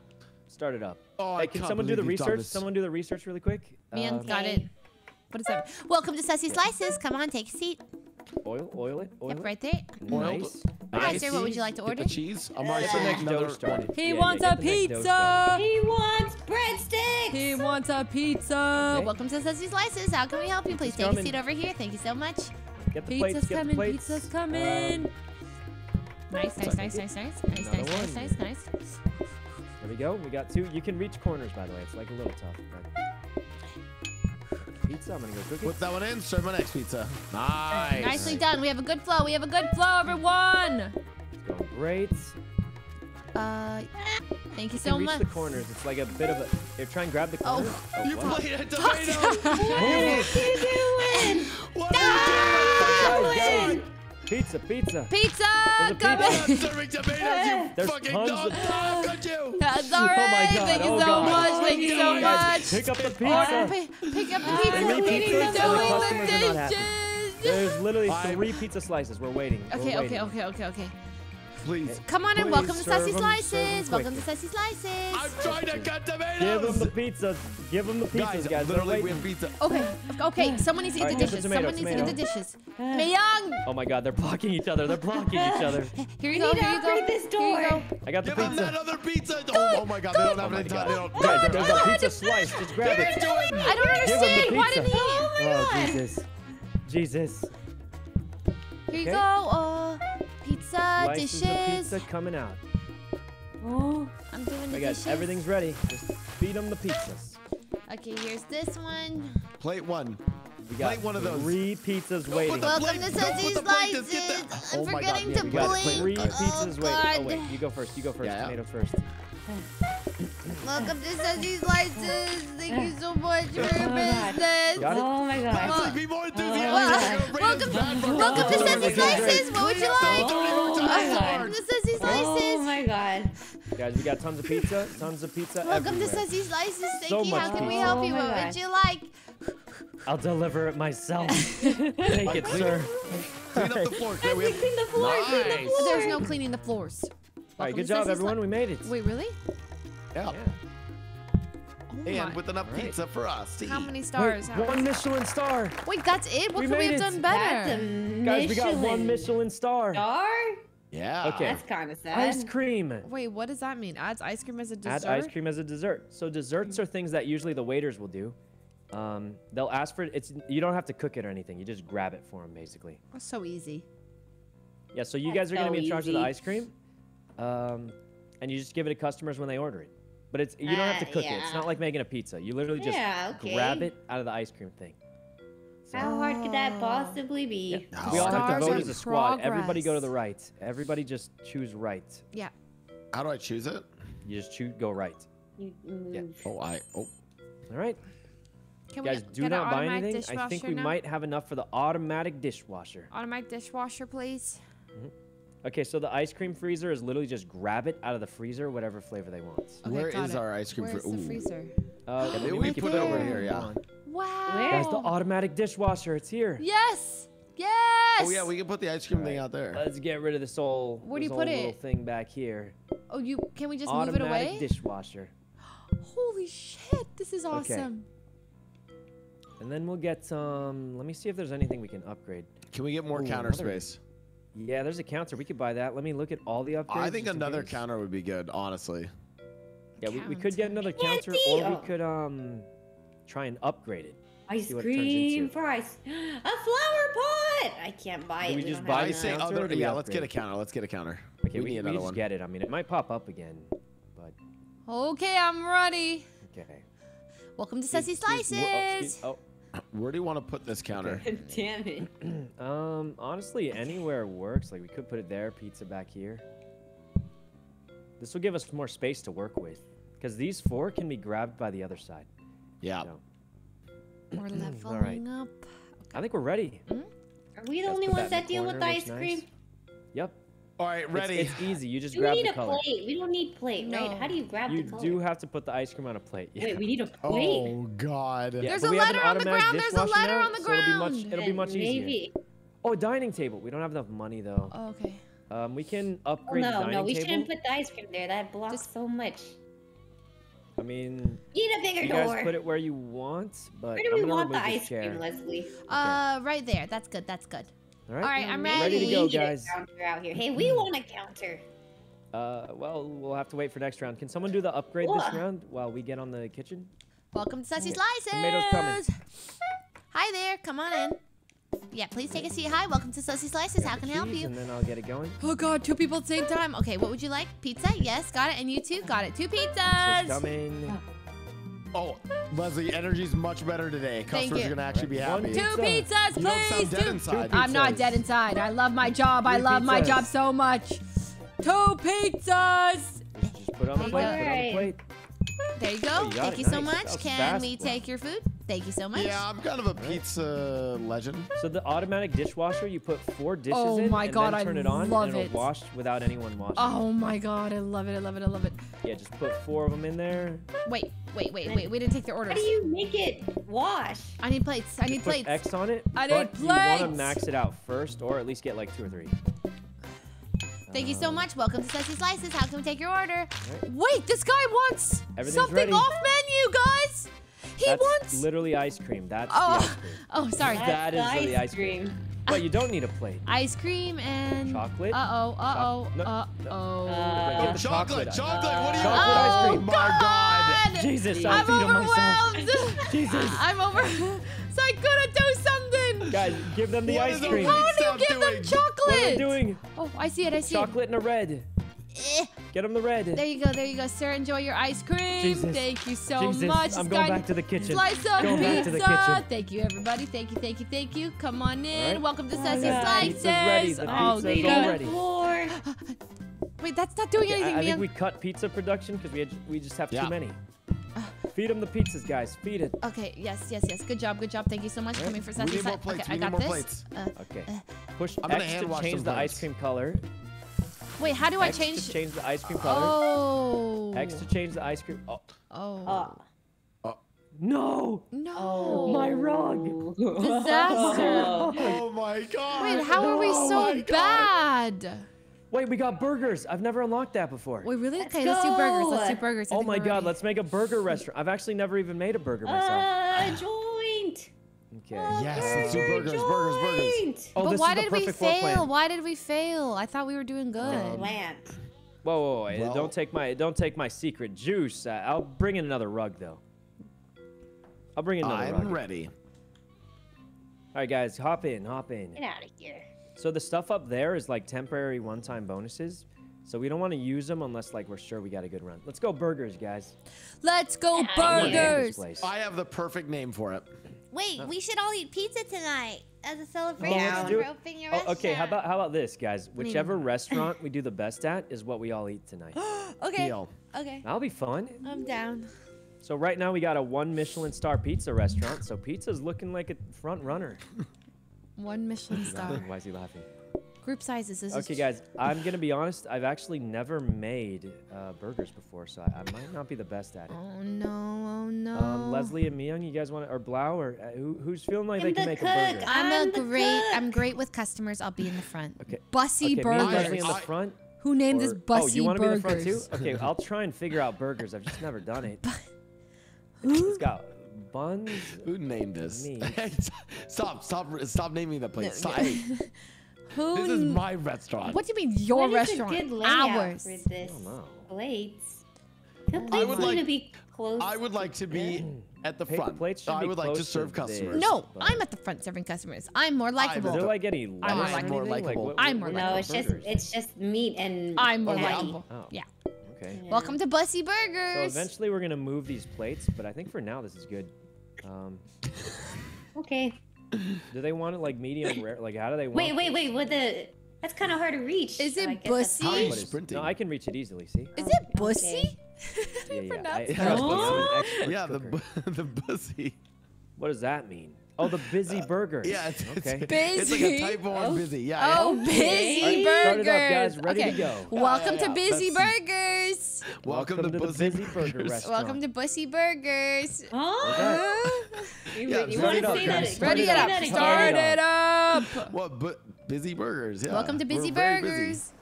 Start it up. Oh, I hey, can can't someone do the believe you've done research? this. Someone do the research really quick. Mian Um, got it. What is that? Welcome to Sussy Slices. Come on, take a seat. Oil, oil it, oil Yep, it. right there. Nice. Hi, Nice. sir. What would you like to Get order? the cheese. I'm already Get the next another dough started. He Yeah, yeah, wants get a the next dough pizza. He wants breadsticks. He wants a pizza. Okay. Welcome to Sussy Slices. How can we help you? Please take a seat over here. Thank you so much. Get the plates. Pizza's Get coming. the plates. Pizza's Um, coming. Nice, nice, Second. nice, nice, nice, nice, nice, nice, nice, nice. there we go. We got two. You can reach corners, by the way. It's like a little tough. But... Pizza. I'm gonna go cook it. Put that one in. Serve my next pizza. Nice. Nicely done. We have a good flow. We have a good flow, everyone. It's going great. Uh, thank you You so can reach much. the corners. It's like a bit of a. Here, try and grab the Oh. corners. Oh, You wow. played a tomato. what Guys, are you doing? Pizza, pizza. Pizza There's a coming. pizza. I'm serving tomatoes, you There's fucking tons dog. of- How could you? That's all right. Oh my God, Thank you oh so God. much. Thank you so Guys, much. Pick up the pizza. pick, pick up the pizza. Three Cleaning pizzas the and the dough, customers are not happy. dishes. There's literally three pizza slices. We're waiting. We're Okay, okay, okay, okay, okay. Please. Come on and Please welcome to serve Sussy 'em, serve 'em Slices. Welcome to Sassy Slices. I'm trying to cut Give them the pizza. Give them the pizzas, guys, guys. Literally, we have pizza. Okay, okay. Someone needs to eat Alright, the dishes. tomato, Someone needs to eat the tomato. dishes. Miyoung, Oh my God, they're blocking each other. They're blocking each other. here you go. Here you go. upgrade this Here you go. I got the Give them that pizza. other pizza. Oh, oh my god, they don't Oh have my any time. They God. don't. Guys, there's a pizza slice. Just grab Give it. it to. I don't Give him the understand. Why didn't he? Oh Jesus. Jesus. Here you Okay. go. Uh, pizza, Slices of dishes. pizza coming out. Oh. I'm doing Oh the my God, dishes. everything's ready. Just feed them the pizzas. Okay, here's this one. Plate one. We got Plate one of those. three pizzas Go waiting. put the Welcome plate- to go put Sussy the plate, just get Slices. Oh I'm my God, forgetting yeah, to we We got Blink. blink. three Oh, pizzas. Oh, wait, God. oh wait, you go first. You go first. Yeah, yeah. First. Welcome to Sussy Slices. Thank you so much for your Oh, God. business. Oh my god. Leslie, be more enthusiastic. Well, gonna bring welcome, us welcome to the- Sussy Slices. What would you like? Don't Oh my God. Welcome to Sussy Oh my god. Guys, we got tons of pizza. Tons of pizza. Welcome to everywhere. Sussy Slices. Thank So you. How can we help you? Oh my What God. would you like? I'll deliver it myself. Take it, sir. Clean up the floor. Okay, we have Clean the floor. Clean the Nice. floor. There's no cleaning the floors. All right, good job, everyone. We made it. Wait, really? yeah. Yeah. Oh And my. with enough Right. pizza for us. To How See? many stars? Wait, How one many- Michelin star. Wait, that's it? What We could we have it. done better? Guys, we got one Michelin Michelin star. star. Yeah. Okay. That's kind of sad. Ice cream. Wait, what does that mean? Adds ice cream as a dessert? Add ice cream as a dessert. So desserts are things that usually the waiters will do. Um, they'll ask for it. It's you don't have to cook it or anything. You just grab it for them, basically. That's so easy. Yeah. So you That's guys are gonna be in charge of the ice cream, um, and you just give it to customers when they order it. But it's you don't have to Ah, cook it. It's not like making a pizza. You literally just Yeah, okay. grab it out of the ice cream thing. So, How hard could that possibly be? yeah. Oh, we all have to vote as a squad. Everybody go to the right. Everybody just choose right. Yeah. How do I choose it? You just choose go right. You move. Yeah. Oh, I. Oh. All right. Can Guys, we do get not buy anything. I think we now? might have enough for the automatic dishwasher. Automatic dishwasher, please. Okay, so the ice cream freezer is literally just grab it out of the freezer, whatever flavor they want. Okay, Where got is it. our ice cream freezer? Where's fr- the ooh. freezer? Uh, maybe we we can put it over here, yeah. want. Wow. Guys, the automatic dishwasher, it's here. Yes. Yes. Oh yeah, we can put the ice cream thing out there. Let's get rid of this old, Where do this you put old little thing back here. Oh, you can we just move it away? automatic away? dishwasher. Holy shit! This is awesome. Okay. awesome. And then we'll get some. Let me see if there's anything we can upgrade. Can we get more Ooh, counter another- space? Yeah, there's a counter. We could buy that. Let me look at all the upgrades. I think another counter would be good, honestly. Yeah, we, we could get Counter. another counter, Nancy! or we could um try and upgrade it. Ice See what it turns cream into. for ice. A flower pot. I can't buy Do it. we don't just buy I the say counter, or other. do we Yeah, let's get a counter. Let's get a counter. Okay, we, we, need we another just one. get it. I mean, it might pop up again, but Okay, I'm ready. okay. Welcome to Excuse- Sussy excuse- wh- oh, excuse- Slices. Oh, Where do you want to put this counter? Damn it. um, honestly, anywhere works. Like we could put it there, pizza back here. This will give us more space to work with, because these four can be grabbed by the other side. Yeah. So, We're right. leveling up. I think we're ready. Are we the Let's only ones that that deal with corner, the ice cream? nice. Yep. All right, ready. It's, easy. You just Do we grab need a plate? We don't need plate, No. right? How do you grab You the color? do have to put the ice cream on a plate. Yeah. Wait, we need a plate. Oh God. Yeah, There's a we have letter on the ground, there's a letter now, on the so it'll be much. ground. It'll be Then much easier. Maybe. Oh, dining table. We don't have enough money though. Oh, okay. Um, we can Oh, upgrade the no, dining no, we table. shouldn't put the ice cream there. That blocks Just- so much. I mean, Need a bigger you door. guys put it where you want, but Where do I'm we gonna want the remove this ice chair. cream, Leslie? Uh, right there. That's good. That's good. All right. All right, I'm ready. Ready to go, we need a guys. counter out here. Hey, we want a counter. Uh, well, we'll have to wait for next round. Can someone do the upgrade this round while we get on the kitchen? Welcome to Sussy Okay. Slices. Tomatoes coming. Hi there. Come on in. Yeah, please take a seat. Hi, welcome to Sussy Slices. How can I help you? And then I'll get it going. Oh God, two people at the same time. Okay, what would you like? Pizza? Yes, got it. And you too? Got it. Two It's pizzas. coming. Oh, Leslie, energy's much better today. Thank Customers you. are gonna actually be One happy. Two Pizza. pizzas, You don't please. sound dead Two- inside. Two I'm not dead inside. I love my job. I Three love my job so much. Two pizzas. Just put it on the There you plate. go. Put it on the Alright. plate. There you go. Oh, you Thank it. you so much. That Can fast. we take your food? Thank you so much. Yeah, I'm kind of a pizza legend. So the automatic dishwasher, you put four dishes Oh in my and God, then I turn it on, love and it'll it. wash without anyone washing. Oh my God, I love it. I love it. I love it. Yeah, just put four of them in there. Wait, wait, wait, wait. We didn't take the How do you make it wash? I need plates. I need Just put. X on it. I but need you want to max it out first, or at least get like two or three. Thank you so Um, much. Welcome to Sussy Slices. How can we take your order? Alright. Wait, this guy wants Everything's something ready. off menu, guys. He That's wants. literally ice cream. That's Oh. the ice cream. Oh, sorry. That's That is the really ice cream. But you don't need a plate. Ice cream and Chocolate? Uh oh. Uh oh. No, Uh no. oh. Uh, Get Oh, the chocolate, ice- chocolate. What are you? Chocolate ice oh cream. My God. God. Jesus, I'll I'm feed him overwhelmed. Jesus. I'm over. so I couldn't do something. Guys, give them the What ice cream. How do you Stop give them chocolate? What are we doing? Oh, I see it. I see Chocolate in a red. It. Eh. Get him the red. There you go, there you go, sir. Enjoy your ice cream. Jesus. Thank you so Jesus, much. I'm going back to the kitchen. Slice of Going pizza. back to the kitchen. Thank you, everybody. Thank you, thank you, thank you. Come on in. right. Welcome to Oh, Sassy God. Slices. Ready. The oh, pizza's there you go. ready. the floor. Wait, that's not doing I, anything, I think we cut pizza production because we had, we just have Yeah. too many. Feed them the pizzas, guys. Feed it. Okay, yes, yes, yes. Good job, good job. Thank you so much for coming for We Sassy need Slices. Okay, we I got more this. plates. Uh, Okay. Push I'm X hand to change the plates. ice cream color. Wait, how do I X change? to change the ice cream color. Oh. X to change the ice cream. Oh. Oh. Oh. No. no. My rug. Disaster. Oh my god. Wait, how are we Oh so bad? Wait, we got burgers. I've never unlocked that before. Wait, really? Let's okay, let's do burgers. Let's do burgers. I oh my god, ready. let's make a burger restaurant. I've actually never even made a burger myself. Uh, joint. Okay. Yes, let's do burgers, burgers, burgers. joint. Oh, but this why is did we perfect floor fail? Why did we fail? I thought we were doing good. Plant. Whoa, whoa, whoa! Well- don't take my don't take my secret juice. Uh, I'll bring in another rug though. I'll bring in another rug. I'm ready. All right, guys, hop in, hop in. Get out of here. So the stuff up there is like temporary one-time bonuses. So we don't want to use them unless like we're sure we got a good run. Let's go burgers, guys. Let's go Yeah, I wanna name this burgers. I have the perfect name for it. Wait, we should all eat pizza tonight as a celebration let's for opening your Oh, okay, how about how about this, guys? Whichever restaurant we do the best at is what we all eat tonight. Okay. Deal. Okay. That'll be fun. I'm down. So right now we got a one Michelin star pizza restaurant. So pizza's looking like a front runner. One Michelin star. Why is he laughing? Group sizes. This Okay, is guys, I'm gonna be honest. I've actually never made uh, burgers before, so I, I might not be the best at it. Oh no! Oh no! Um, Leslie and Miyoung, you guys want to, or Blau, or uh, who, who's feeling like I'm they can the make cook. a burger? I'm, I'm a the great. cook. I'm great with customers. I'll be in the front. Okay. Bussy okay, me and Leslie in the I- front. Who named this or- Bussy Oh, you want to be in the front too? Okay, I'll try and figure out burgers. I've just never done it. it's got buns. Who named this? Me. stop, stop, stop naming the place. Stop. Hey, Who? this is my restaurant. what do you mean your What is restaurant? a good layout Ours. for this plates? The plates would need like- to be close. I would like to be at the Hey, the front. plates should I be would like to close to serve customers. No, but- I'm at the front serving customers. I'm more Is likable. there like any I'm more likable. More anything? Like, likable. what- I'm what- more what no, about it's just it's just meat and. I'm more Okay. likable. Oh. Yeah. Okay. Yeah. Welcome to Bussy Burgers. So eventually we're gonna move these plates, but I think for now this is good. Um, Okay. Do they want it like medium rare? Like how do they want? Wait, wait, wait. With the that's kind of hard to reach. Is it I bussy? How are you What is- sprinting? No, I can reach it easily. See? Is it Bussy? Yeah, yeah. pronounce I, that? trust me, I'm yeah, the cooker. the bussy. What does that mean? Oh, the busy uh, burgers. Yeah, it's, it's, okay. it's like Busy? a typo on oh. busy. Yeah. Oh, yeah. Busy Okay. Burgers. Up, guys. Ready to okay. go. Welcome Yeah, to yeah, Busy that's- Burgers. Welcome, Welcome to, to Busy Busy Burger Burgers. Restaurant. Welcome to Bussy Burgers. Oh, Yeah, you, start want to up, say that? Start Ready it it up. up. Start it up. What? Busy burgers. Yeah. Welcome to Busy very busy. Burgers.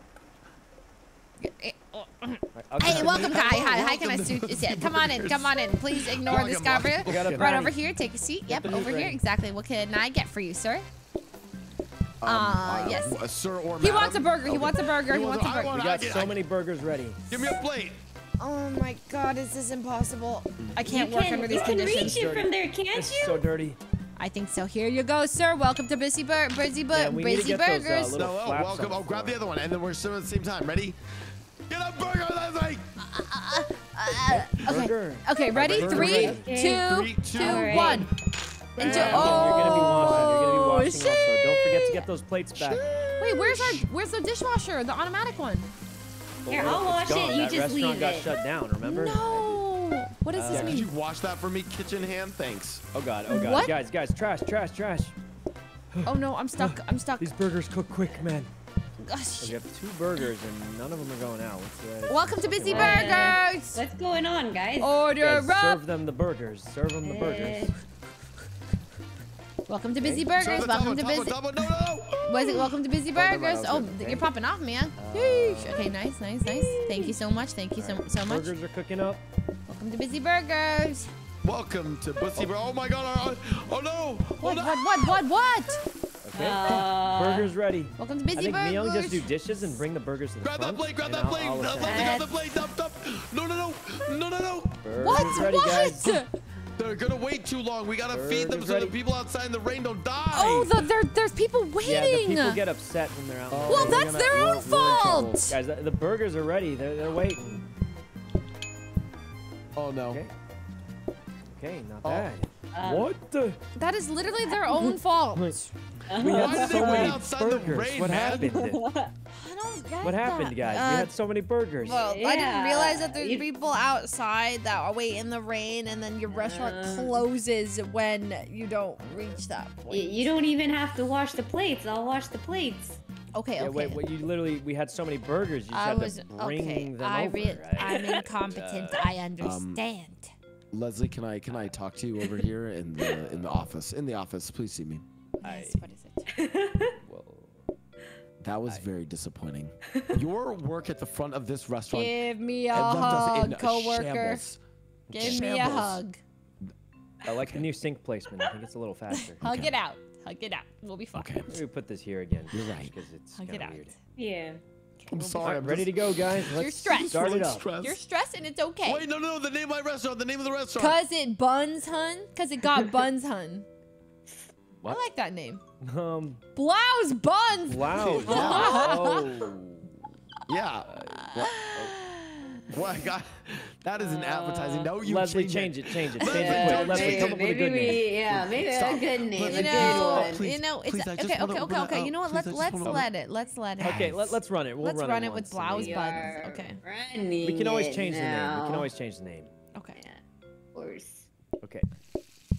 I'll Hey, welcome, hi, hi, hi. Can I suit? Busy Yeah, come on in, come on in. Please ignore this guy welcome. over We got here. a Right patty. over here. Take a seat. Yep, over here. Exactly. What can I get for you, sir? Um, Uh, uh, yes. sir or He wants a burger. He Okay. wants a burger. He wants a burger. want- We got so many burgers ready. Give me a plate. Oh my God, is this impossible? I can't work can, under you these can conditions. reach it from there, can't This is you? so dirty. I think so. Here you go, sir. Welcome to Busy Bur- Busy Bur- Yeah, we need Busy get those, uh, Burgers. little- No, oh, flaps welcome. Oh, grab the other one, and then we're still at the same time. Ready? Get a burger, Leslie. Uh, okay. Burger. Okay, ready? Burger Three, ready. two, Three, two, two, Alright. oh, You're gonna be washing. You're gonna be washing shit. also. Don't forget to get those plates back. Wait, where's our where's the dishwasher? The automatic one. Here, I'll wash it's gone. it. You that just restaurant leave got shut down. Remember? No. What does Uh, this Yeah, could you mean? wash that for me, kitchen hand? Thanks. Oh god. Oh god. What? Guys, guys, trash, trash, trash. Oh no, I'm stuck. I'm stuck. These burgers cook quick, man. Gosh. We have two burgers and none of them are going out. What's the Welcome to Busy Right. Burgers. What's going on, guys? Order Guys, up. serve them the burgers. Serve them the eh. burgers. Welcome to Busy Burgers. Serve the Welcome to Busy. double, double, no, no, Was it welcome to Busy Burgers? I Oh, good, you're popping off, man. Uh, Yeesh. Okay, nice, nice, nice. Thank you so much. Thank you so so much. Burgers are cooking up. Welcome to Busy Burgers. Welcome to Busy Burger. Oh my god. Oh, oh no. Oh What? no. What? What? What? What? Okay. Uh, burgers ready. Welcome to Busy I Busy think Neon just do dishes and bring the burgers to the Grab that front. plate. Grab and that I'll- plate. I'll Uh, grab the plate. Dump, dump. No, no, no. No, no, no. Burgers What? ready, What? guys. They're gonna wait too long. We gotta feed them so ready. the people outside in the rain don't die. Oh, the, there, there's people waiting. Yeah, the people get upset when they're out. Oh, well, that's gonna- their we're- own we're fault. Guys, the, the burgers are ready. They're, they're waiting. Oh no. Okay. Okay, not Oh. bad. Um, what the? That is literally their own fault. We Why had did they so wait many outside the burgers. rain, what man? happened? I don't get What happened, that. guys? Uh, we had so many burgers. Well, I didn't Yeah, realize that there's you- people outside that are wait in the rain, and then your restaurant Uh. closes when you don't reach that Y- point. You don't even have to wash the plates. I'll wash the plates. Okay, yeah, okay. wait, wait, you literally, we had so many burgers, you just I had was to bring okay. them I over, re- right? I'm incompetent. I understand. Leslie, can I can I talk to you over here in the in the office? In the office, please see me. Yes, what is it? Whoa. That was very disappointing. Your work at the front of this restaurant Give me a had left us in hug, coworker. shambles. Give me a hug. I like the new sink placement. I think it's a little faster. Hug it out. Hug it out. We'll be fine. Okay. Maybe we put this here again. You're right. Because it's Hug kind it of out. weird. Yeah. I'm sorry. I'm ready to go, guys. Let's stressed. start it up. stressed. You're stressed and it's okay. Wait, no, no, no. The name of my restaurant. The name of the restaurant. Cause it buns, hun. Cause it got buns, hun. What? I like that name. Um, Blouse buns. wow. Yeah. oh. Yeah. What? What? I got. That is an appetizing. No, you Leslie, change change it, change it, change Leslie, it quick. Leslie, change come it. up with a maybe good name. we, yeah, maybe Stop. a good name, Let a You good know, one. please. you know, it's please, I okay, okay, okay, okay. You know what? Please, Let's let's let it. Let's let it. Okay, let, let's run it. We'll Let's run, run it, it with blouse We buns. Okay. running We can always it change the name. We can always change the name. Okay. Yeah, of course. Okay.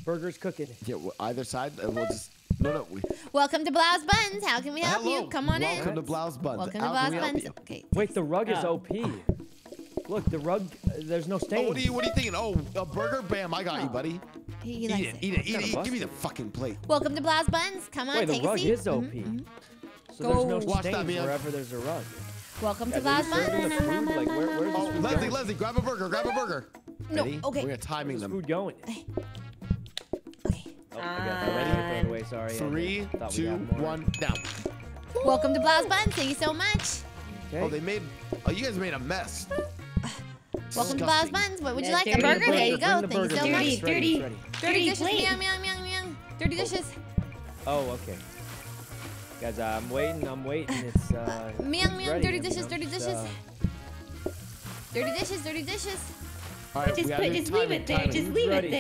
Burgers cooking. Yeah, well, either side. uh, We'll just. No, no. We, Welcome to Blouse Buns. How can we help hello. you? Come on in. Welcome to Blouse Buns. Welcome How to can Blouse we help Buns. you? Okay. Wait, the rug is Oh. OP. Look, the rug, uh, there's no stain. Oh, what are you? What are you thinking? Oh, a burger? Bam! I got you, buddy. He, he Eat likes it. it. Eat it. Eat kinda it. Eat, give me the fucking plate. Welcome to Blouse Buns. Come on, Wait, the take rug a seat. is OP. Mhm, So there's no Go. Watch that, stains Mia. wherever there's a rug. Welcome to Guys, Blouse are you Buns. the food? Like, where, where's Oh, food Leslie, going? Leslie, grab a burger. Grab a burger. No, Ready? okay. We are timing Where's them. food going? Okay. Oh, I got that ready. Throw it away. Sorry. I Three, thought we two, had more. one, now. Welcome to Blouse Buns. Thank you so much. Okay. Oh, they made. Oh, you guys made a mess. Welcome to Blouse Disgusting. Buns. What would you Yeah, like? A dirty burger? plate. Here you Bring go. the Thank you burger so back. much. It's ready, Dirty, it's ready. Dirty Dirty dishes. plate. Meow, meow, meow, meow. Dirty dishes. Oh, okay. Guys, uh, I'm waiting. I'm waiting. It's uh. Meow, it's meow. Dirty dishes. Dirty dishes. uh, Dirty dishes. Dirty dishes. All right, Just we put, just leave it there. timing. Just leave ready. it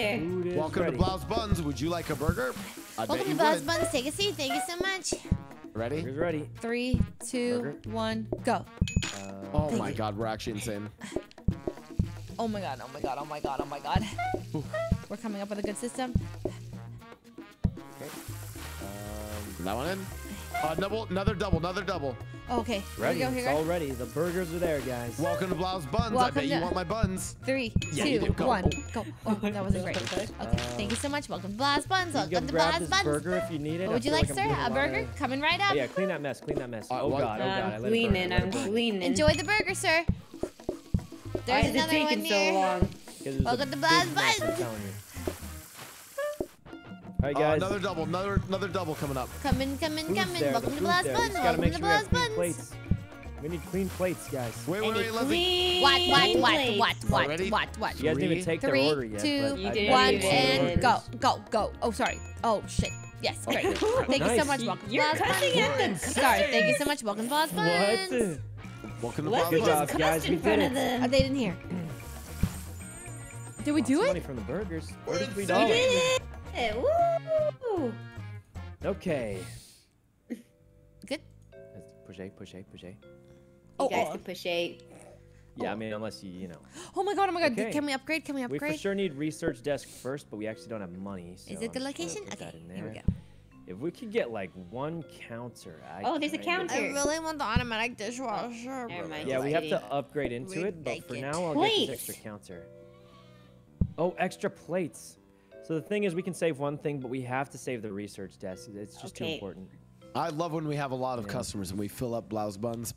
there. Welcome ready. to Blouse Buns. Would you like a burger? I Welcome to you Blouse would. Buns. Take a seat. Thank you so much. Ready? Burger's ready. Three, two, Burger. one, go. Uh, Oh my God, we're actually insane. Oh my god, oh my god, oh my god, oh my god. We're coming up with a good system. okay. Um, That one in. Uh, double, another double, another double. Okay, ready. here we go, here we all ready. The burgers are there, guys. Welcome to Blouse Buns. I Welcome bet you want my buns. Three, Yeah, two, do. Go. one, Oh. go. Oh, that wasn't great. Okay, thank you so much. Welcome to Blouse Buns. You Welcome can to grab Blouse this Buns. burger if you need it. What would you feel like, sir? A burger of- coming right Oh, up. yeah, clean that mess. Clean that mess. Uh, oh god. Oh god. I I'm let it burn, cleaning. I let I'm cleaning. Enjoy the burger, sir. Why There's is it another one taking so here. long? 'Cause it was a Welcome to big Blouse I'm Buns. Telling you. All right, Uh, guys. another double, another another double coming up. Coming, coming, Food's coming. there, Welcome the to food's Blouse there. We Buns. just gotta Welcome make to sure we have Blouse clean Buns. plates. We need clean plates, guys. Wait, wait, wait, it Leslie. clean What, what, what, what, what, what, what? You guys didn't even Three, take their order yet. two, You did I One did all the and go, go, go. Oh, sorry. Oh, shit. Yes, great. Thank you so much. Welcome to You're Blouse cussing Buns. at the Sorry, thank you so much. Welcome to Blouse Buns. What? Welcome to Let's Blouse Good just job, guys, in we front did of it. Uh, they didn't hear. Did we do it? Money from the burgers. We're Thirty-three insane. dollars. Yeah, Woo! Okay. Good. Let's push A, push A, push A. You Oh, guys oh. can push eight. Yeah, I mean, unless you, you know. Oh my god, oh my god. Okay. Can we upgrade? Can we upgrade? We for sure need research desk first, but we actually don't have money. So Is it the I'm just gonna location? put Okay, in here we go. If we could get like one counter. I Oh, there's a counter. I really want the automatic dishwasher. Never mind. Yeah, we have to upgrade into We it, but for take now. I'll get Plates. this extra counter. Oh, extra plates. So the thing is, we can save one thing, but we have to save the research desk. It's just too important. I love when we have a lot of Yeah. customers and we fill up Blouse Buns,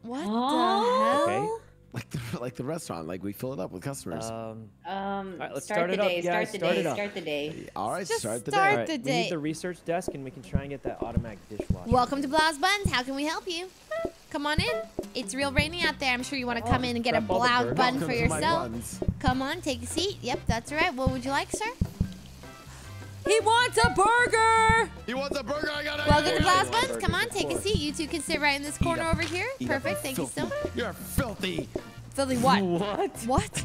What Oh. the Okay. hell? like the, like the restaurant. Like we fill it up with customers. Um, Um, right, let's start, start the it up, day. guys. Start the Start day. it up. Start the day. All right, just start the start day. all right, the we day. need the research desk, and we can try and get that automatic dishwasher. Welcome to Blouse Buns. How can we help you? Come on in. It's real rainy out there. I'm sure you want to come in and get a grab all the blouse burgers. bun Welcome for yourself. Come on, take a seat. Yep, that's right. What would you like, sir? He wants a burger. He wants a burger. I got it. Welcome to Blast want Buns. Come on, take a seat. You two can sit right in this corner up. over here. Perfect. Thank you so much. You're filthy. Philly, what? What? What?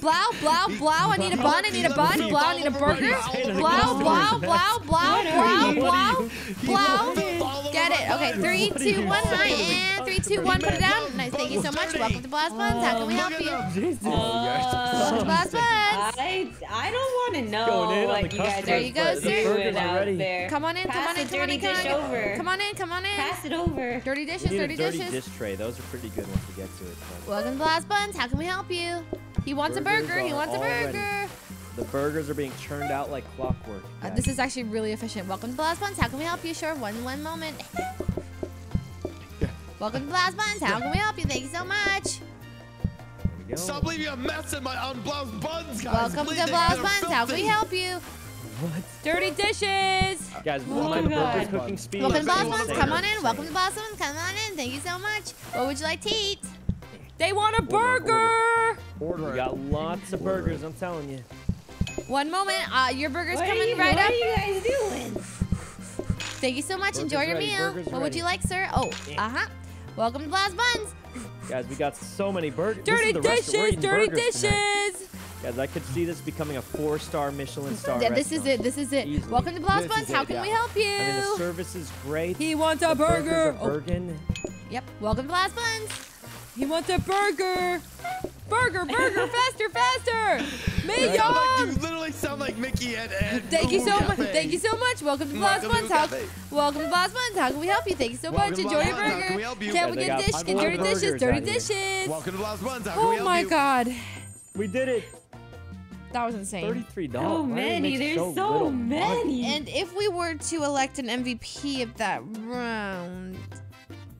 Blow, blow, blow. I need a bun. I need a bun. Blow. I need a burger. Blow, blow, blow, blow, blow, blow, blow. Get it. Okay, three, two, one, high, and three, two, one. Put it down. Nice. Thank you so much. Welcome to Blast Buns. How can we help you? Jesus. Oh, Welcome to Blast Buns. I I don't want to know Going what you guys customers, There you go, sir. burgers doing are out ready. there. Come on in. Come on in. Come on in. dirty Come on dish in. over. Come on in. Come on in. Pass it over. Dirty dishes. need a Dirty dirty dishes. dish tray. Those are pretty good once we get to it. Welcome to Blast Buns. How can we help you? He wants a burger. He wants a all ready. burger. The burgers are being churned out like clockwork. Uh, this is actually really efficient. Welcome to Blast Buns. How can we help you? Sure. One one moment. Welcome to Blast Buns. How can we help you? Thank you so much. There we go. Stop leaving a mess in my on blouse buns, guys. Welcome Please, to they- Blast they're Buns. How can we help you? What? Dirty dishes. Guys, Oh what my my God. burgers cooking speed? Welcome to is Blast insane. Buns. Come on in. Welcome to Blast Buns. Come on in. Thank you so much. What would you like to eat? They want a Order, burger. Order We got lots of Order burgers, I'm telling you. One moment. Uh, your burger's What coming you, right what up. What are you guys doing? Thank you so much. Burgers Enjoy your ready, meal. burgers What would you like, sir? Oh, Yeah. uh huh. Welcome to Blast Buns. Guys, we got so many burgers. Dirty this is the dishes. Dirty burgers tonight. dishes. Guys, I could see this becoming a four-star Michelin star Yeah, this is it. This is it. Easily. Welcome to Blast Buns. How it, can we help you? I mean, the service is great. he wants a The burger. are Oh, burgin'. yep. Welcome to Blast Buns. He wants a burger. Burger, burger, faster, faster. Me You like- you literally sound like Mickey and, and Thank you so much. Thank you so much. Welcome to Blast Welcome Buns. How, welcome to Blast Buns. How can we help you? Thank you so Welcome much. to Enjoy Blast your burger. can we help you? Can't we get dish? Get dirty dishes. Dirty dishes. Welcome to Blast Buns. How can oh we Oh help my you? god. We did it. That was insane. Thirty-three dollars. So many. There's so, many. And if we were to elect an MVP of that round,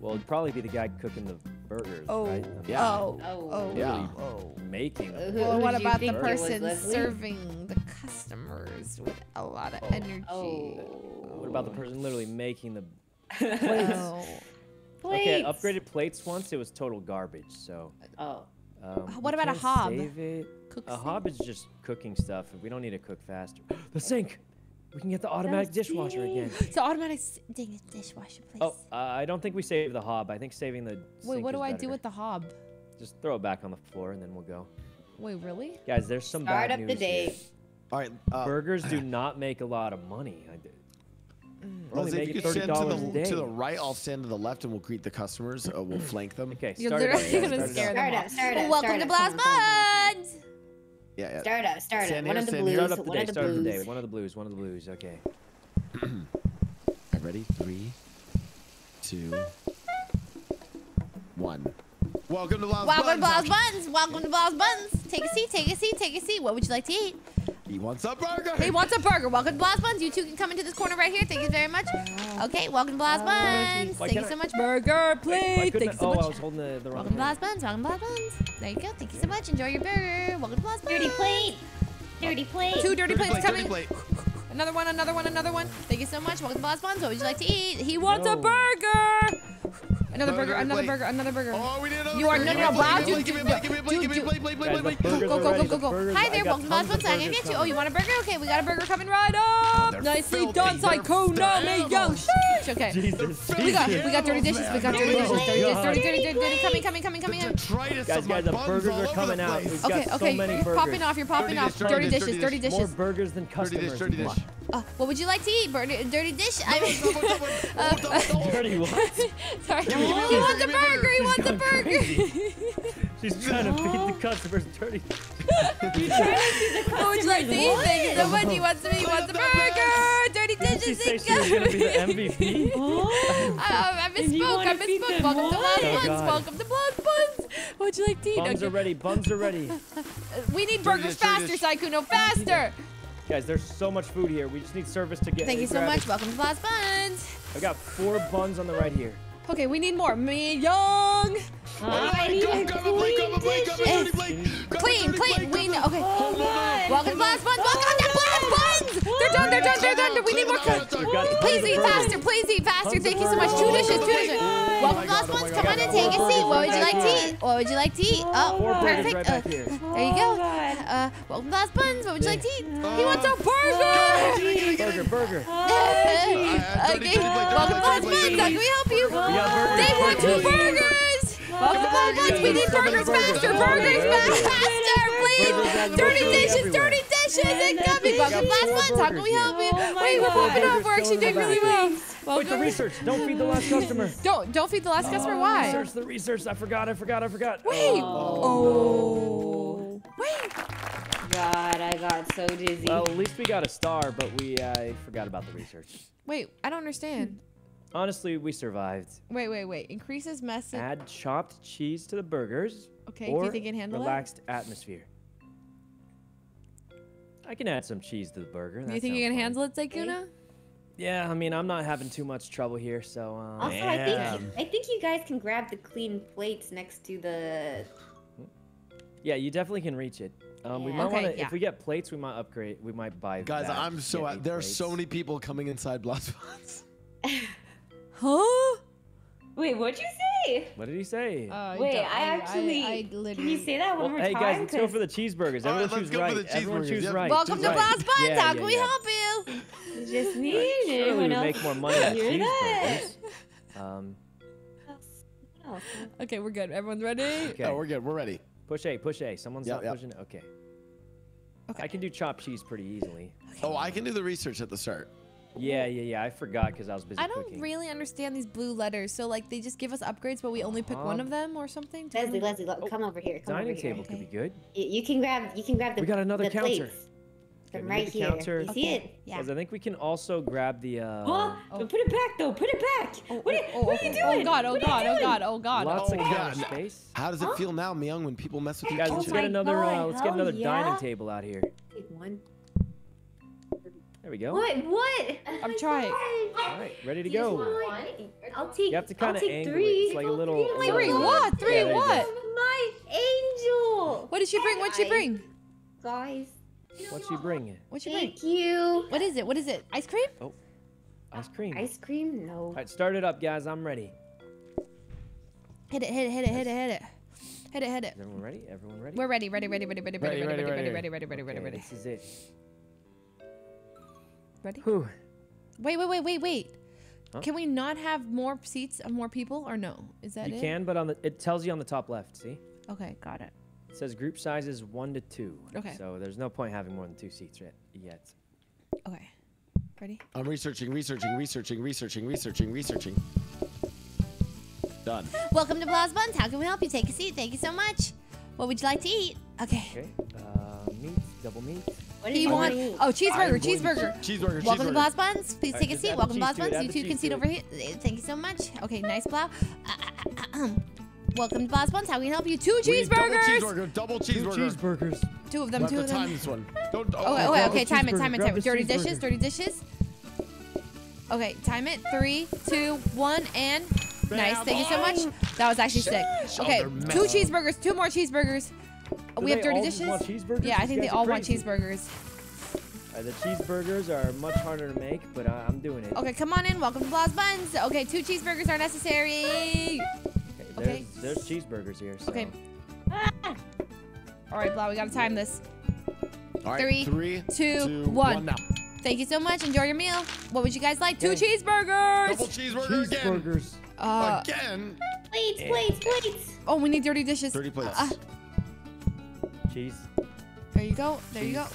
Well, it'd probably be the guy cooking the burgers, oh, right? Yeah. oh, Oh. oh, Yeah. oh. Making them. Well, what do you about the think it was, person serving the customers with a lot of Oh. energy? Oh. What about the person literally making the? plates? Oh. Okay, Plates. upgraded plates once. It was total garbage. So. Oh. Um, What about a hob? Save it. Cook A steak? hob is just cooking stuff. We don't need to cook faster. The sink. We can get the automatic That's dishwasher again. So automatic s- ding dishwasher, please. Oh, uh, I don't think we save the hob. I think saving the. Wait, sink what is do I do with the hob? Just throw it back on the floor and then we'll go. Wait, really? Guys, there's some Start bad up the news here. day. All right. Uh, Burgers do not make a lot of money. I did. We're only Leslie, if you making could thirty stand to the, to the right, I'll stand to the left, and we'll greet the customers. Uh, we'll flank them. Okay, You're start it literally gonna start it scare up. them Start up, start up, welcome start to up. Blast Come on, come on, Buds. Yeah, yeah. Start up, start up. One of the stand blues. Start up the One day. of the Start of day. blues. One of the blues. One of the blues. Okay. Ready? Three, two, one. Welcome to Blast Welcome to Buns. Blast Buns. Welcome to Blast Buns. Take a seat. Take a seat. Take a seat. What would you like to eat? He wants a burger. He wants a burger. Welcome to Blast Buns. You two can come into this corner right here. Thank you very much. Okay, welcome to Blast Buns. Thank you so oh, much. Burger, please. Thank you so oh, I much. was holding the, the wrong Welcome to. Blast Buns. Welcome to Blast Buns. There you go. Thank you so much. Enjoy your burger. Welcome to Blast Buns. Dirty plate. Dirty plate. Two dirty, Dirty plates plate, coming. dirty plate. Another one, another one, another one. Thank you so much. Welcome to Blast Buns. What would you like to eat? He wants a burger. Another Another burger, another burger, another burger. Oh, we need another You are- no, no, no, Bob, Give me a dude, plate, give me a plate, give me a plate, dude, give me a plate, plate, plate, Guys, plate, the plate. burgers Go, are go, go, ready. go, The go. burgers- Hi I there. got Welcome to Blast tons of Buns. I can burgers get you. Oh, coming. you want a burger? Okay, we got a burger coming right up. They're Nicely filthy. done, They're Psycho. No, me, yo. filthy. Sheesh. Okay. Jesus. We got, we got dirty Animals, dishes. We got man. dirty Oh dishes. my Dirty dishes. God. Dirty, dirty, dirty, dirty. Coming, coming, coming, coming in. Detritus Guys, of my guys, the buns burgers all are coming out. We've Okay, got so okay. many You're popping off. You're popping off. dirty Dirty dishes. dirty Dirty dish. More burgers than customers. dirty dish. Uh, what would you like to eat? Dirty, dirty dish. I mean. Dirty what? sorry. Me, He wants a burger, give me a burger. He She's wants a gone burger. crazy. She's trying to feed the customers dirty. What would you like to eat? Thank you so much. He wants to eat. He wants a burger. Dirty Did she dishes. say Thank she was gonna be the you. MVP? Oh, I, I If you misspoke. I wanna feed misspoke. Welcome to more. Blast Oh, Buns. Welcome to Blast Buns. What would you like to eat? Buns Okay. are ready. Buns are ready. We need burgers dirty faster, dish. Sykkuno. Faster. Guys, there's so much food here. We just need service to get. Thank you so much. it. Welcome to Blast Buns. I got four buns on the right here. Okay, we need more. Miyoung. Oh I need Grab- a grab a plate, grab a plate, grab a clean dirty dish. plate. Grab a Clean, dirty clean. plate, We know. Okay. Oh, God. Welcome to Blast Buns. Welcome to Blast Buns. They're done. They're thunder, thunder. We need more. Clean co- it up, We've got clean it up. Please eat faster. Please eat faster. Thank you so much. Two dishes. Two Oh dishes. Welcome, God, last oh my ones. Come on and take a seat. What would you like to eat? What would you like to eat? Oh, Four burgers perfect. Uh. There you go. Uh, welcome to Last Buns. What would you like to eat? He wants a burger. Burger, burger. Okay, welcome to Last Buns. How can we help you? We got burgers. They want two burgers. burgers. Welcome to Last Buns. We need burgers faster. Burgers faster, please. Burgers Dirty dishes, everywhere. dirty dishes incoming. Welcome to Last four Buns. How can we help you? here. Wait, we're Oh popping God. off. We're actually doing really going well. Wait, the research. Don't feed the last customer. Don't don't feed the last customer. Why? Research the research. I forgot. I forgot. I forgot. Wait. Oh. Oh. Wait. God, I got so dizzy. Well, at least we got a star, but we uh, forgot about the research. Wait. I don't understand. Honestly, we survived. Wait, wait, wait. Increases message. Add chopped cheese to the burgers. Okay, do you think you can handle that? relaxed atmosphere. I can add some cheese to the burger. Do that you think you can fine. handle it, Sykkuno? Yeah, I mean, I'm not having too much trouble here, so. Um, also, I think I think you guys can grab the clean plates next to the. Yeah, you definitely can reach it. Um, we might Okay, want to. yeah. If we get plates, we might upgrade. We might buy. Guys, that I'm so get eight there are so many people coming inside Blast Bots. Huh? Wait, what'd you say? What did he say? Uh, Wait, don't- I actually. can you say that one well, more hey time? guys, let's go for the cheeseburgers. All right, Everyone let's choose go for right. the Everyone choose Yep. right. Welcome choose to right. Blast Buns. Yeah, How yeah, can we yeah. help you? It's just me. Right. and Surely everyone we make more money on cheeseburgers. Um, Okay, we're good. Everyone's ready? okay. Oh, we're good. We're ready. Push A, push A. Someone's Yep, not yep. pushing. Okay. Okay. I can do chopped cheese pretty easily. Oh, I can do the research at the start. Yeah, yeah, yeah. I forgot because I was busy I don't cooking. really understand these blue letters. So, like, they just give us upgrades, but we only pick one Um, of them or something? Leslie, Leslie, look, come over here. Come Dining over here. table could be good. You, you can grab. You can grab the. We got another counter. plates from right here. counter. You see it? Yeah. Because I think we can also grab the. Uh, Oh, Oh. but put it back though. Put it back. Oh, what, are, oh, what are you oh, doing? Oh, God. Oh, What are you God. Oh. God. Oh, God. Lots Oh, of counter God. space. How does it feel now, Miyoung, when people mess with your Guys, let's get another. Uh, let's get another dining table out here. Take one. There we go. What? What? I'm trying. All right, ready to go. I'll take. You have to kind of angle three. it. It's like a little. Three little- what? Three Yeah, there you go. what? My angel. What did she bring? What'd she bring? Guys, What'd she bring? What'd she bring? thank you. What is it? What is it? Ice cream? Oh, ice cream. Ice cream? No. All right, start it up, guys. I'm ready. Hit it, hit it, hit it, hit it, hit it. Hit it, hit it. Is everyone ready? Everyone ready? We're ready, ready, ready, ready, ready, ready, ready, Ready, ready, ready, ready, ready, ready, ready, ready. This is it. Ready? Who? Wait, wait, wait, wait, wait. Huh? Can we not have more seats of more people or no? Is that You it? can, but on the it tells you on the top left. See, Okay, got it. it says group sizes one to two. Okay. So there's no point having more than two seats yet. Yet. Okay. Ready? I'm researching, researching, researching, researching, researching, researching. Done. Welcome to Blast Buns. How can we help you? Take a seat. Thank you so much. What would you like to eat? Okay. Okay. Uh, meat, double meat. What He you wants want? oh cheeseburger, cheeseburger. Cheeseburger, Welcome to cheeseburger. Blast Buns. Please take a seat. Welcome to Blast Buns. You the two can to seat over here. Uh, Thank you so much. Okay, nice plow. Uh, uh, um. Welcome to Blast Buns. How can we help you? Two We need Double cheeseburgers. cheeseburger, double Two cheeseburger. cheeseburgers. Two of them. Two to of them. time this one. Don't. Oh, wait, oh, wait, oh, okay, time it, time it, time it. Dirty dishes, dirty dishes. Okay, time it. Three, two, one, and nice. Thank you so much. That was actually sick. Okay, Oh, two cheeseburgers, two more cheeseburgers. Do we have dirty dishes. cheeseburgers? Yeah, I think they guys are all want cheeseburgers. Uh, the cheeseburgers are much harder to make, but I, I'm doing it. Okay, come on in. Welcome to Blast Buns. Okay, two cheeseburgers are necessary. Okay, there's, Okay. there's cheeseburgers here. So. Okay. All right, Blah, we gotta time this. All right, Three, three, two, two, one. now. Thank you so much. Enjoy your meal. What would you guys like? Two cheeseburgers. Double cheeseburger again. Cheeseburgers. Uh, Again. Plates, plates, plates. oh, we need dirty dishes. 30 plates. Uh, Cheese. there you go. There you go.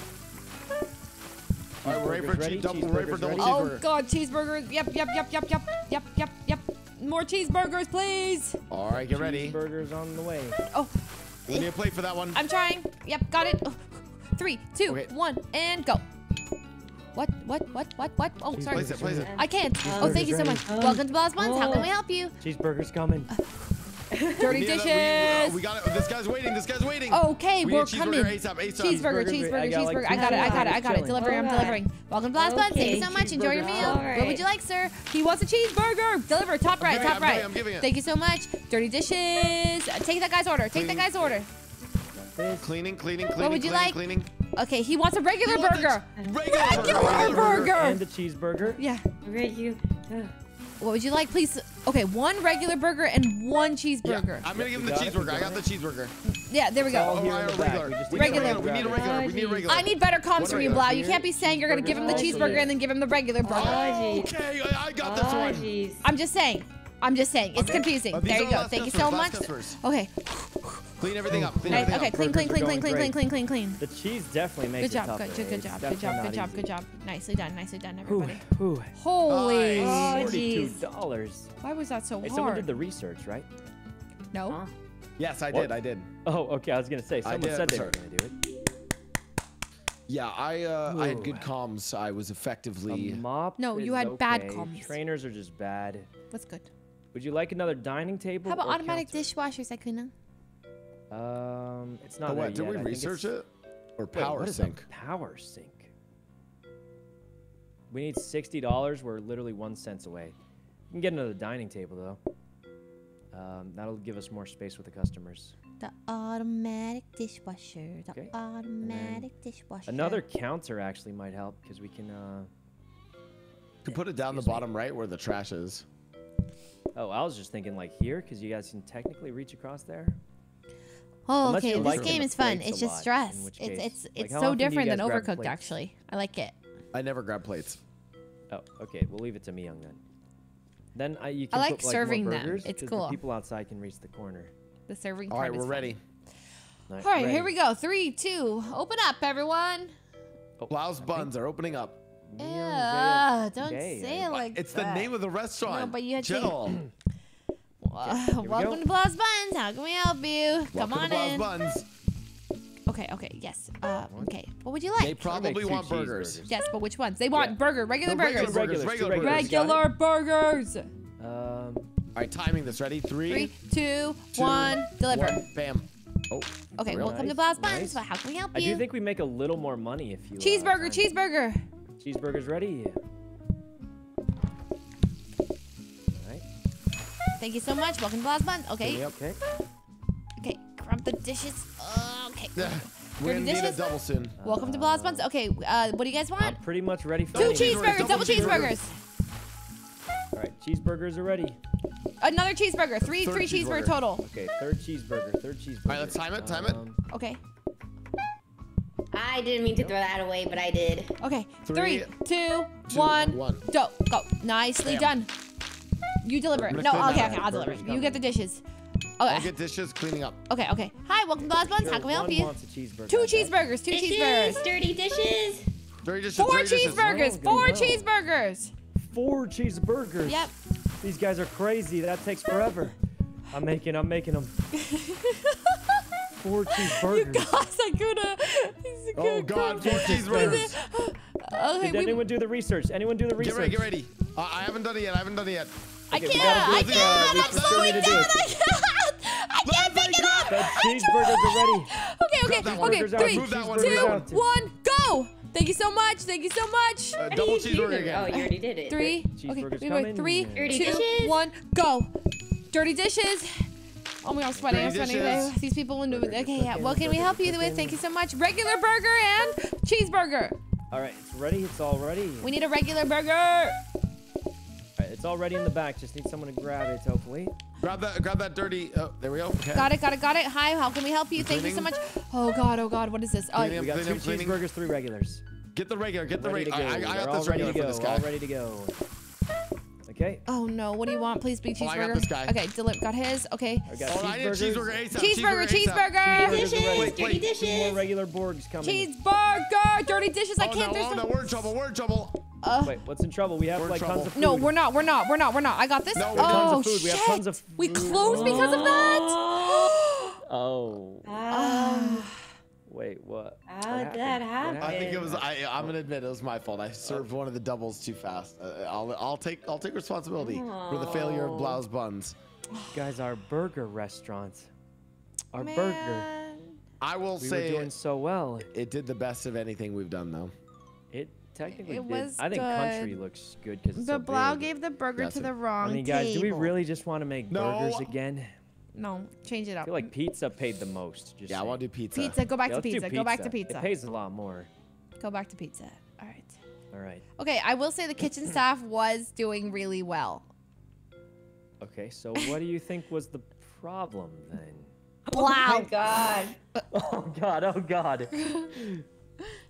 All right, we're ready for ready? Double, ready for double ready? Oh cheeseburger. God, cheeseburgers. Yep, yep, yep, yep, yep, yep, yep, yep. More cheeseburgers, please. All right, get ready. Cheeseburgers on the way. Oh, We need a plate for that one. I'm trying. Yep, got it. Oh, Three, two, Okay. one, and go. What? What? What? What? What? Oh, sorry. Place it, place it. I can't. Oh, thank you so much. Um, Welcome to Boss Buns. How can we help you? Cheeseburgers coming. Dirty We need we- dishes. We, got it. This guy's waiting. This guy's waiting. Oh, okay, we we're coming. cheeseburger ASAP, ASAP. Cheeseburger, Cheeseburgers, I cheeseburger, like, cheeseburger. two I got it. I got it. I got it. chilling. Delivering. I'm delivering. Welcome to Blast Buns. Thank you so much. Enjoy your cheeseburger. meal. What would you like, sir? He wants a cheeseburger. Deliver. Top right. Top right. I'm giving it. Thank you so much. Dirty dishes. Take that guy's order. Take that guy's order. Cleaning, cleaning, cleaning, What would you like? cleaning. Okay, he wants a regular You want burger. ch- Regular, Regular burger. burger. And a cheeseburger. Yeah. Regular. you. Ugh. What would you like, please? Okay, one regular burger and one Yeah, cheeseburger. I'm gonna give him the we got it, we cheeseburger. I got got the cheeseburger. Yeah, there we go. Oh, in the a back. regular. We We need need a Regular. regular. We need a regular. We need a regular. I need better comms from you, you, Blau. You can't be saying you're gonna give him the cheeseburger and then give him the regular burger. Oh, Okay, I I got this one. jeez. I'm just saying. I'm just saying. It's Okay. confusing. Uh, there you go. Thank you so last much. customers. Okay. Clean everything up. Clean Nice. everything Okay. up. Clean, clean, clean, clean, clean, clean, clean, clean, clean. The cheese definitely makes Good it job. tougher. Good, good, good job. Good job. Good job. Good job. Nicely done. Nicely done, everybody. ooh. Holy. Nice. Oh, Forty-two jeez. dollars. Why was that so Hey, someone did the research, right? No. Huh? Yes, I What? did. I did. Oh, okay. I was gonna say someone did, said they were gonna do it. Yeah, I uh, I had good comms. I was effectively A mop. No, you is had bad comms. Trainers are just bad. What's good? Would you like another dining table? How about or automatic counter? dishwashers, Akuna? Um, it's not The there what? Did yet. we I research it? Or Wait, power what is a sync? power sync. We need sixty dollars. We're literally one cents away. We can get another dining table though. Um, that'll give us more space with the customers. The automatic dishwasher. The Okay. automatic dishwasher. Another counter actually might help because we can. Uh, Could put it down the Excuse me. bottom right where the trash is. Oh, I was just thinking like here because you guys can technically reach across there. Oh, Unless okay. This like game is fun. It's just lot, stress. which It's case- it's like, it's how so often do you different than Overcooked. plates? Actually, I like it. I never grab plates. Oh, okay. We'll leave it to Miyoung then. Then I, you can like put, like, serving more them. It's cool. The people outside can reach the corner. The serving All part right, is we're fun. ready. Nice. All right, here we go. Three, two, open up, everyone. Oh, Blau's buns are opening up. Neon Yeah, don't Day, say it like that. It's the name of the restaurant. but you had to- Chill. Uh, here we welcome go. to Blau's Buns. How can we help you? Come on to in. buns. Okay, okay, yes. Uh, okay. What would you like? They probably two want burgers. cheeseburgers. yes, but which ones? They want Yeah. burger, regular The regular burgers. burgers, Regulars, regular two burgers. Regular burgers. Um, All right, timing this. Ready? Three, Three, two, two, one, deliver. one. Bam. Oh. Okay, real welcome to nice, Blau's Buns. nice. How can we help you? I do think we make a little more money if you. uh, cheeseburger, time cheeseburger. Cheeseburgers ready. All right. Thank you so much. Welcome to Blau's Buns. Okay, Okay. okay. Grab the dishes. Okay. We're Dirty gonna need a dishes? double soon. Welcome to Blau's Buns. Okay, uh, what do you guys I'm want? pretty much ready for Two cheeseburgers, double double cheeseburger. cheeseburgers. All right, cheeseburgers are ready. Another cheeseburger. Three, Third three cheeseburger cheeseburger. total. Okay, third cheeseburger, third cheeseburger. right, let's time it, time it. Um, Okay. I didn't mean to throw that away, but I did. Okay. Three, Three, two, two, one. one. Go. Go. Nicely Bam. done. You deliver. I'm No, okay, okay. I'll deliver. Burger's You get the coming. dishes. I'll get dishes cleaning up. Okay, okay. Hi, welcome to Blau's Buns. How sure, can we help you? cheeseburger, Two cheeseburgers, two Dishes, cheeseburgers. dirty dishes. Dirty dishes. Four dirty cheeseburgers, Well, four well. cheeseburgers. Four cheeseburgers. Yep. These guys are crazy. That takes forever. I'm making. I'm making them. Four You guys, I could have. Oh God, four cheeseburgers. Okay, Did we, anyone do the research? Anyone do the Get research? ready, get ready. Uh, I haven't done it yet. I haven't done it yet. I Okay, we can't. I can't. I'm still slowing need to do down. I can't. I can't pick it up. The cheeseburgers are ready. Okay, okay, okay. Burgers out, Three, Move that one, two, move that one. one, go. Thank you so much. Thank you so much. Uh, double cheeseburger again. Oh, you already did it. Three. Okay, Cheeseburgers wait, wait, coming. three, Dirty two, dishes. one, go. Dirty dishes. Oh my god, I'm sweating. I'm sweating. dishes. These people into Burgers Okay, yeah. cooking, What can we help you with? Thank you so much. Regular burger and cheeseburger. All right, it's ready. It's all ready. We need a regular burger. All right, it's all ready in the back. Just need someone to grab it, hopefully. Grab that. Grab that dirty. Oh, there we go. Okay. Got it, got it, got it. Hi, how can we help you? Thank you so much. Oh god, oh god, what is this? Oh, Cleaning. We got two Cleaning, cleaning. cheeseburgers, three regulars. Get the regular. Get the ready regular. to go. I, I, I got this ready regular to for go. this All ready to go. Okay. oh no, what do you want? Please, big Oh, I got cheeseburger. this guy. Okay, deliver. Got his. Okay. I got Oh, I need cheeseburger ASAP. Cheeseburger, ASAP. cheeseburger. Dirty dishes, are ready. dirty Wait, Two more regular Borgs coming. Cheeseburger. Dirty dishes. I Oh can't. no! There's Oh no. no! We're in trouble. We're in trouble. Uh, Wait, what's in trouble? We have like trouble. tons of food. no, we're not. We're not. We're not. We're not. I got this. No, oh we have tons of food. shit. We have tons of We closed because of that. Oh. Ah, Wait, what? How What did happened? that happen? I think it was. I. I'm gonna admit it was my fault. I served one of the doubles too fast. Uh, I'll. I'll take. I'll take responsibility for the failure of. Blau's buns. Guys, our burger restaurant. Our burger. I will We say were doing so well. it did the best of anything we've done though. It technically It did. was I think country looks good because The so Blau big. gave the burger Yes, to it- the wrong I mean, guys, do we really just want to make No. burgers again? No, change it up. I up. feel like pizza paid the most. Just Yeah, I saying. want to do pizza. pizza. Go back Yeah, to let's pizza. Go back to pizza. It pays a lot more. Go back to pizza. All right. All right. Okay, I will say the kitchen staff was doing really well. Okay, so what do you think was the problem then? Wow. Oh my god. Oh God! Oh God!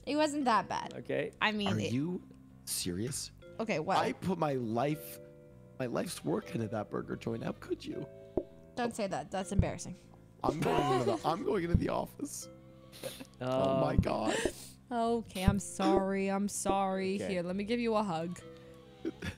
It wasn't that bad. Okay. I mean, Are it- you serious? okay, well, I put my life, my life's work into that burger joint. How could you? Don't say that. That's embarrassing. I'm going into the. I'm going into the office. oh my Um, god. Okay, I'm sorry. I'm sorry. Okay. Here, let me give you a hug.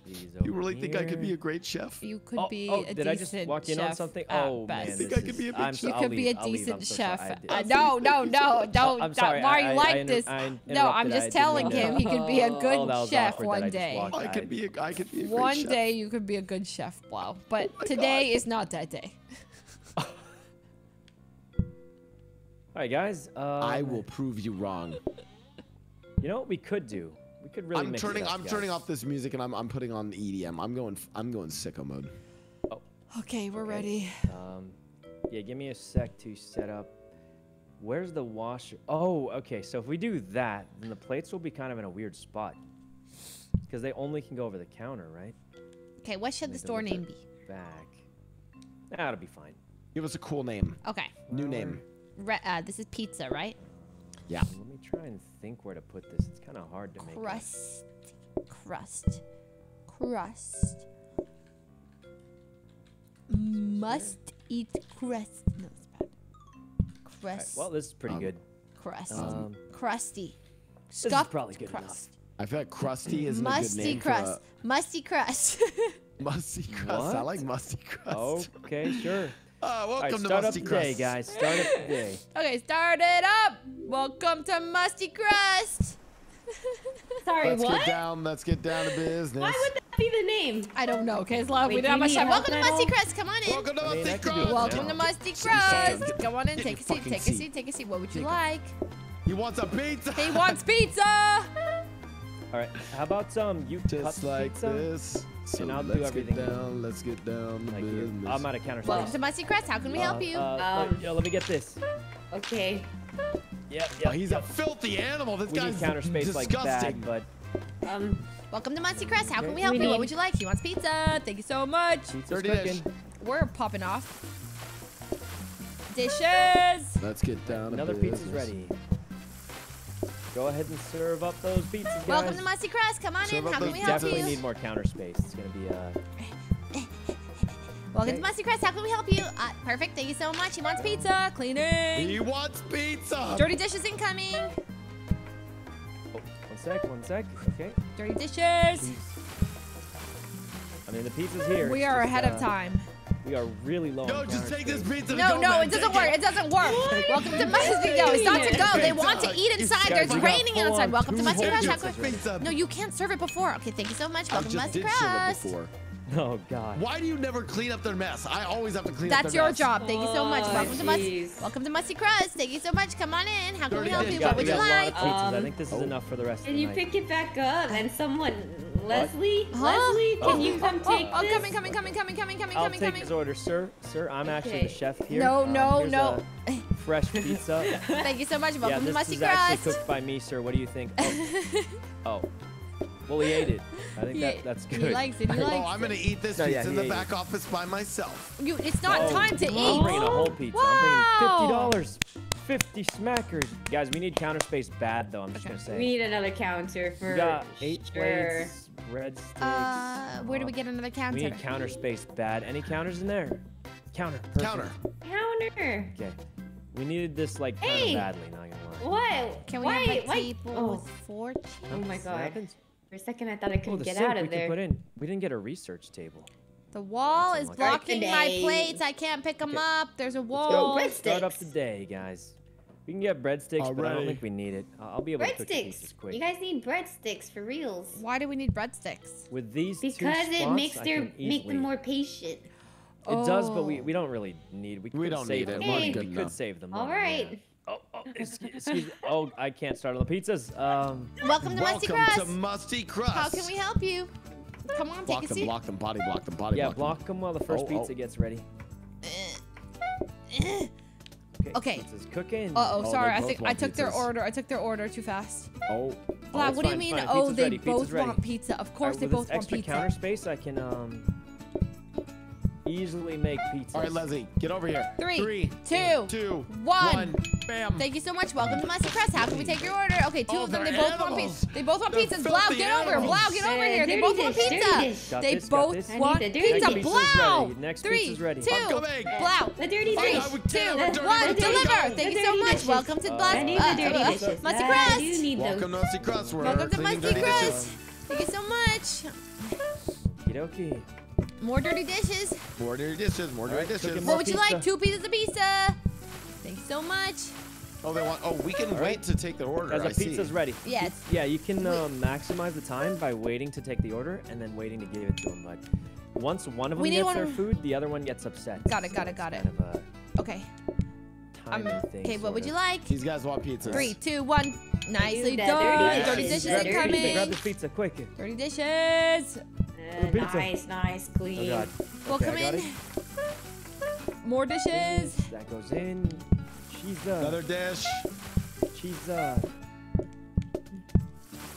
These You over really think I could be a great chef? You could Oh, be oh, a did I just decent walk in on chef something? at Oh best. man, think I could be a is- big I'm chef. so- You could be a leave, I'll leave, decent so chef. sorry. I Uh, no, no, thank you so no, don't. I'm sorry, Why I- you like I this? I No, I'm just didn't telling mean to- him he could be a Oh, good that chef one day. walked- I could be. A, I could be a great One day you could be a good chef, wow. But my today God. is not that day. All right, guys. Um, I will prove you wrong. You know what we could do? We could really I'm mix turning. it up, I'm guys. turning off this music and I'm. I'm putting on the EDM. I'm going. I'm going sicko mode. Oh. Okay, we're Okay. ready. Um, yeah, give me a sec to set up. Where's the washer? Oh, okay. So if we do that, then the plates will be kind of in a weird spot. Because they only can go over the counter, right? Okay, what should the store name be? Back. That'll be fine. Give us a cool name. Okay. New name. Re- uh, this is pizza, right? Yeah. Let me try and think where to put this. It's kind of hard to make. Crust. Crust. Crust. Must eat crust. No, it's bad. All right, Crust. well, this is pretty Um, good. crust. Um, Crusty. This is probably good enough. I feel like crusty isn't a good Musty name crust. Musty crust. for a musty crust. I What? like musty crust. Okay, sure. Uh, welcome right, to musty crust. day, guys. Start up the day. okay, start it up. Welcome to Musty Crust. Sorry, Let's what? get down. Let's get down to business. Why would that be the name? I don't know, okay, it's love. Wait, we do don't have you much time. Welcome to Musty? Crust. Come on in. Welcome to musty I can do crust. Welcome to Musty Crust. Get- Come on in, take a seat, take a seat. seat, take a seat. What would you like? He wants a pizza. He wants pizza. All right. How about um, you cut Just the like pizza? this. So And I'll do let's everything. get down. Let's get down to Thank business. I'm out of counter Welcome space. to Musty Crust. How can we help Uh, you? Uh, Um, let, let me get this. Okay. Yep, Oh, yep. he's a filthy animal. This we guy's counter space like disgusting. bad, but Um, Welcome to Musty Crust. How can we help We you? What would you like? He wants pizza. Thank you so much. pizza's Dirty dish. cooking. We're popping off. Dishes. Let's get down Another business. pizza's ready. Go ahead and serve up those pizzas, guys. Welcome to Musty Crust. Come on Serve in. How can we help Definitely you? need more counter space. It's gonna be uh. Welcome Okay. to Musty Crust. How can we help you? Uh, perfect. Thank you so much. He wants pizza. Cleaning. He wants pizza. Dirty dishes incoming. Oh, one sec, one sec. Okay. Dirty dishes. I mean, the pizza's here. We It's are just, ahead of uh, time. We are really low. No, on just counter take this pizza. No, go, no, man. it doesn't Take work. It doesn't work. Welcome to Musty. No, it's not to go. They want to eat inside. There's Guys, we got raining outside. Welcome to two Musty whole Crust. How pizzas can- ready. Pizza. No, you can't serve it before. Okay, thank you so much. Welcome to just Musty did serve it before. Oh God. Why do you never clean up their mess? I always have to clean up That's your job. Thank you so much. Oh, Welcome to Musty. jeez. Welcome to Musty Crust. Thank you so much. Come on in. How can we help you? What would you got a lot like? of pizzas. I Um, think this is oh. enough for the rest can of you the night. pick it back up? And someone, Leslie, Huh? Leslie, can Oh. you come Oh, take oh, this? coming, coming, coming, coming, coming, coming, I'll coming, take coming. his order, sir. Sir, I'm actually the chef here. No, Um, no, here's no. a Fresh pizza. Thank you so much. yeah, Welcome to this Musty is actually cooked by me, sir. What do you think? Oh. oh. Well, he ate it. I think that, that's good. he likes it, he Oh, I'm gonna eat this No, yeah, pizza in the ate back office by myself. You, it's not Oh, time to I'm eat. bringing a whole pizza. Wow. I'm bringing fifty dollars. Fifty smackers. Guys, we need counter space bad though. I'm just gonna say. We need another counter for We got eight sure. plates, breadsticks. Uh, where do we get another We counter? need counter space bad. Any counters in there? Counter. Perfect. Counter. Counter. Okay. We needed this like kind Hey! of badly. Not gonna lie. What? Can we why, have a why? table Oh, with four chairs? oh my god. happened? For a second, I thought I Oh, couldn't the get sink out we of can there. put in. We didn't get a research table. The wall is blocking my plates. I can't pick them Okay. up. There's a Let's wall. go. Start up breadsticks. the day, guys. We can get breadsticks, but I don't think we need it. I'll I'll be able to cook the pizzas Breadsticks. quick. You guys need breadsticks for reals. Why do we need breadsticks? With these two Because it spots, makes I their make them more patient. It does, but we, Oh. we don't really need. We, We could don't save need it. the We're money. good we could save the money. All yeah. Oh, oh excuse, excuse me. Oh, I can't start on the pizzas. Um, Welcome to Musty Welcome to Musty Crust. How can we help you? Come on, Block take a them, seat. block them, body block them, body block them. yeah, block them while the first Oh, pizza oh. gets ready. Okay. Pizza's cooking. Uh oh, Oh, sorry. I think I took their order. I took their order too fast. Oh, Vlad, it's what do you mean? fine. Oh, Pizza's they ready, both pizza's want pizza. Of course, Alright, they with both this want extra pizza. counter space, I can um easily make pizza. all right, Leslie, get over here. Three, Three, two, two, one. one. Bam. Thank you so much. Welcome to Musty Crust. How can we take your order? Okay, two Oh, of them. They both want pizza. They both want They're pizzas. filthy Blau, get over. animals. Blau, get over Uh, here. They both want dish, dirty pizza. They this, both this. I need want the dirty pizza. dish. Pizza's Blau. Next Three, pizza's ready. two, I'm. Blau. The dirty Three, dish. Two, tell dirty one. dish. Deliver. Go. Thank you so much. dishes. Welcome to Uh, Blas- I need uh, the dirty uh, dishes. Musty I Crust. do need those. Welcome to Musty Crust. Welcome to cleaning Musty Crust. Thank you so much. Okie More dirty dishes. More dirty dishes. More dirty Alright, dishes. What more would you like? Two pieces of pizza. Thanks so much. Oh, they want. Oh, we can All wait right. to take the order. Guys, I the pizza's see. ready. Yes. Yeah, you can um, maximize the time by waiting to take the order and then waiting to give it to them. But once one of them We gets their food, the other one gets upset. Got it, got So it, got it. Kind of a Okay. Um, timing okay, what would you like? These guys want pizza. Three, two, one. Nicely done. dirty Dirty dishes, dishes the are dirty Grab coming. this pizza, quick. Dirty dishes. Uh, The pizza. nice, nice, Oh clean. god. Will Okay, come in. it. More dishes. That goes in. Cheese. Another dish. Cheese.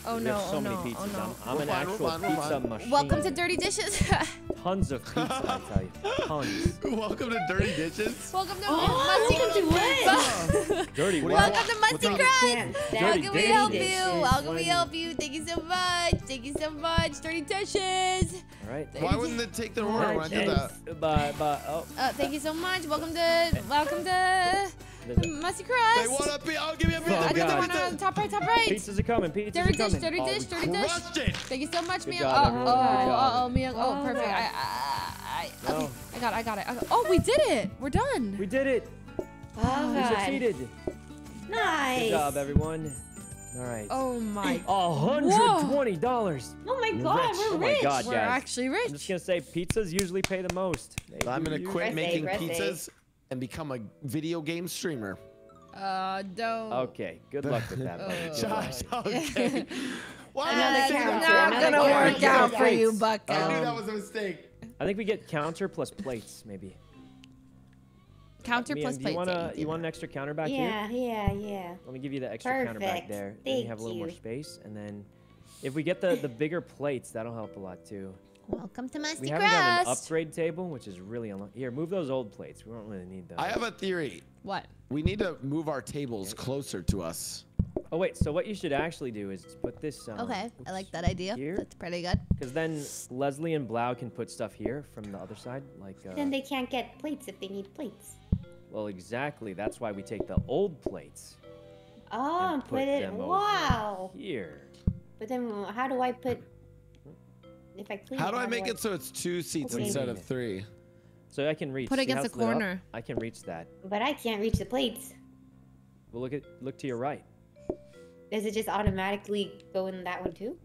Oh we no, have so oh many no, pizzas. oh no. I'm, I'm an fine, actual fine, pizza fine. machine. Welcome to Dirty Dishes. Tons of pizza, I tell you. Tons. Welcome to dirty dishes. Welcome to Oh, Musty welcome to? Dirty What do you what? Welcome to Musty What's up? Crust. Can't How can we help dishes. you? How can we help you? Thank you so much. Thank you so much. Dirty dishes. All right. Why wouldn't they take their order when I did that? But, but, oh. Uh, thank you so much. Welcome to welcome to there's a- Musty They want a pizza. I'll give you a pizza. Oh, I I'll give got the a one pizza. on top right, top right. Pizzas are coming. Pizzas Dirty are coming. dirty Oh, dish, we dirty dish. crushed it. Thank you so much, Good Mia. job, Oh, oh, oh, oh, Mia. Oh, Oh, perfect. I, I, I, okay. I got it. I got it. I got, oh, we did it. We're done. We did it. Oh, We God. succeeded. Nice. Good job, everyone. All right. Oh my. A hundred twenty dollars. Oh my Rich. Oh God, Oh we're my rich. God. We're guys. actually I'm rich. just gonna say pizzas usually pay the most. They I'm gonna quit making press A. pizzas and become a video game streamer. Uh, don't. Okay. Good luck with that. buddy. Good luck. Josh, okay. Why Another did I say counter, that? not gonna work out for you, I knew that was a mistake. I think we get counter plus plates, maybe. Counter Mia, plus plates. you want a you want an extra counter back here? Yeah, yeah, yeah. Let me give you the extra counter back Perfect. there. Then you have a little more space, and then if we get the the bigger plates, that'll help a lot too. Welcome to We haven't got an Crust. upgrade table, which is really unlo- here. Move those old plates. We don't really need those. I have a theory. What? We need to move our tables closer to us. Oh wait, so what you should actually do is put this. Um, Okay, I like that idea. Here? That's pretty good. Because then Leslie and Blau can put stuff here from the other side, like. Uh, Then they can't get plates if they need plates. well, exactly. That's why we take the old plates Oh, and put, put it. them over Wow. here. But then how do I put? If I clean How it, do I make it so it's two seats Okay. instead of three? So I can reach. Put see against the it's lit up? corner. I can reach that. But I can't reach the plates. Well, look at look to your right. Does it just automatically go in that one too?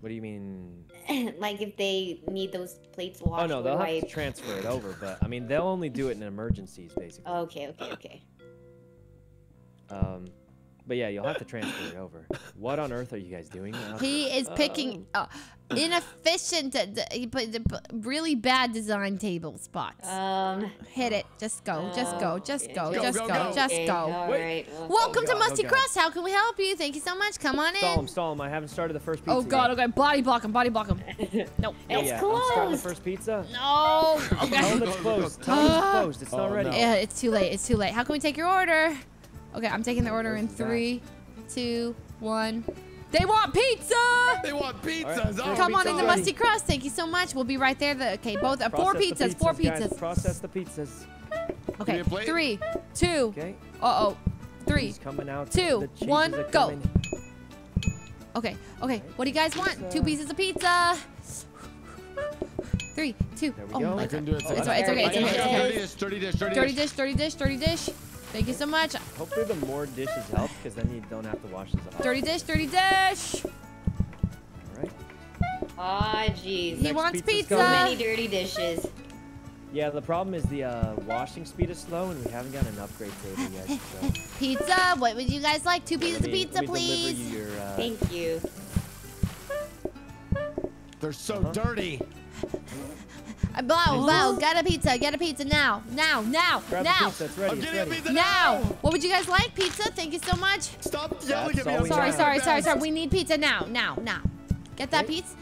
What do you mean? like if they need those plates washed? Oh no, they'll have I- to transfer it over, but I mean they'll only do it in emergencies, basically. Okay, okay, okay. Um, but yeah, you'll have to transfer it over. What on earth are you guys doing? now? He is picking uh, inefficient, uh, d- he put the b- really bad design table spots. Um. Hit it. Just go. Just go. Just go. Go, Just go, go. go. Just go. All Wait. right. well, Welcome to God, oh Musty God. Crust. How can we help you? Thank you so much. Come on Stall in. him, stall him. I haven't started the first pizza. Oh God. yet. Okay. Body block him. Body block him. Nope. Yeah, It's yeah. I'm starting the first pizza. No. Tell Okay. him it's closed. Tell him it's Ah. closed. It's not Oh, ready. no. Yeah, it's too late. It's too late. How can we take your order? Okay, I'm taking the order in three, two, one. They want pizza. They want pizzas. All right, Oh, Come on pizza's in the musty crust. Thank you so much. We'll be right there. The, okay, both uh, four Process the pizzas. Four guys. pizzas. Process the pizzas. Okay, me a plate. three, two. Okay. Uh oh, three. He's coming out. two, one, go. coming. Okay, okay. What do you guys want? Two pieces of pizza. Three, two. There we Oh go. my I God. do it. Oh, It's that's okay. It's okay. It's Dirty okay. It's dish. okay. Dirty dish. Dirty dish. Dirty, Dirty dish. dish. Dirty dish. Dirty dish. Thank you so much. Hopefully the more dishes help, because then you don't have to wash this off. Dirty dish. Dirty dish. All right. Ah, jeez. He Next wants pizza. So many dirty dishes. Yeah, the problem is the uh, washing speed is slow, and we haven't got an upgrade table yet. So Pizza. What would you guys like? Two pieces let of pizza, let me deliver please. you your, uh, Thank you. They're so Uh-huh. dirty. Blow. Blau, get a pizza. Get a pizza now. Now, now, Grab now. pizza. It's ready. I'm It's getting a pizza Now. What would you guys like? Pizza? Thank you so much. Stop yelling That's at me. I'm we Sorry, have. sorry, my sorry, sorry. We need pizza now, now, now. Get that Okay. pizza.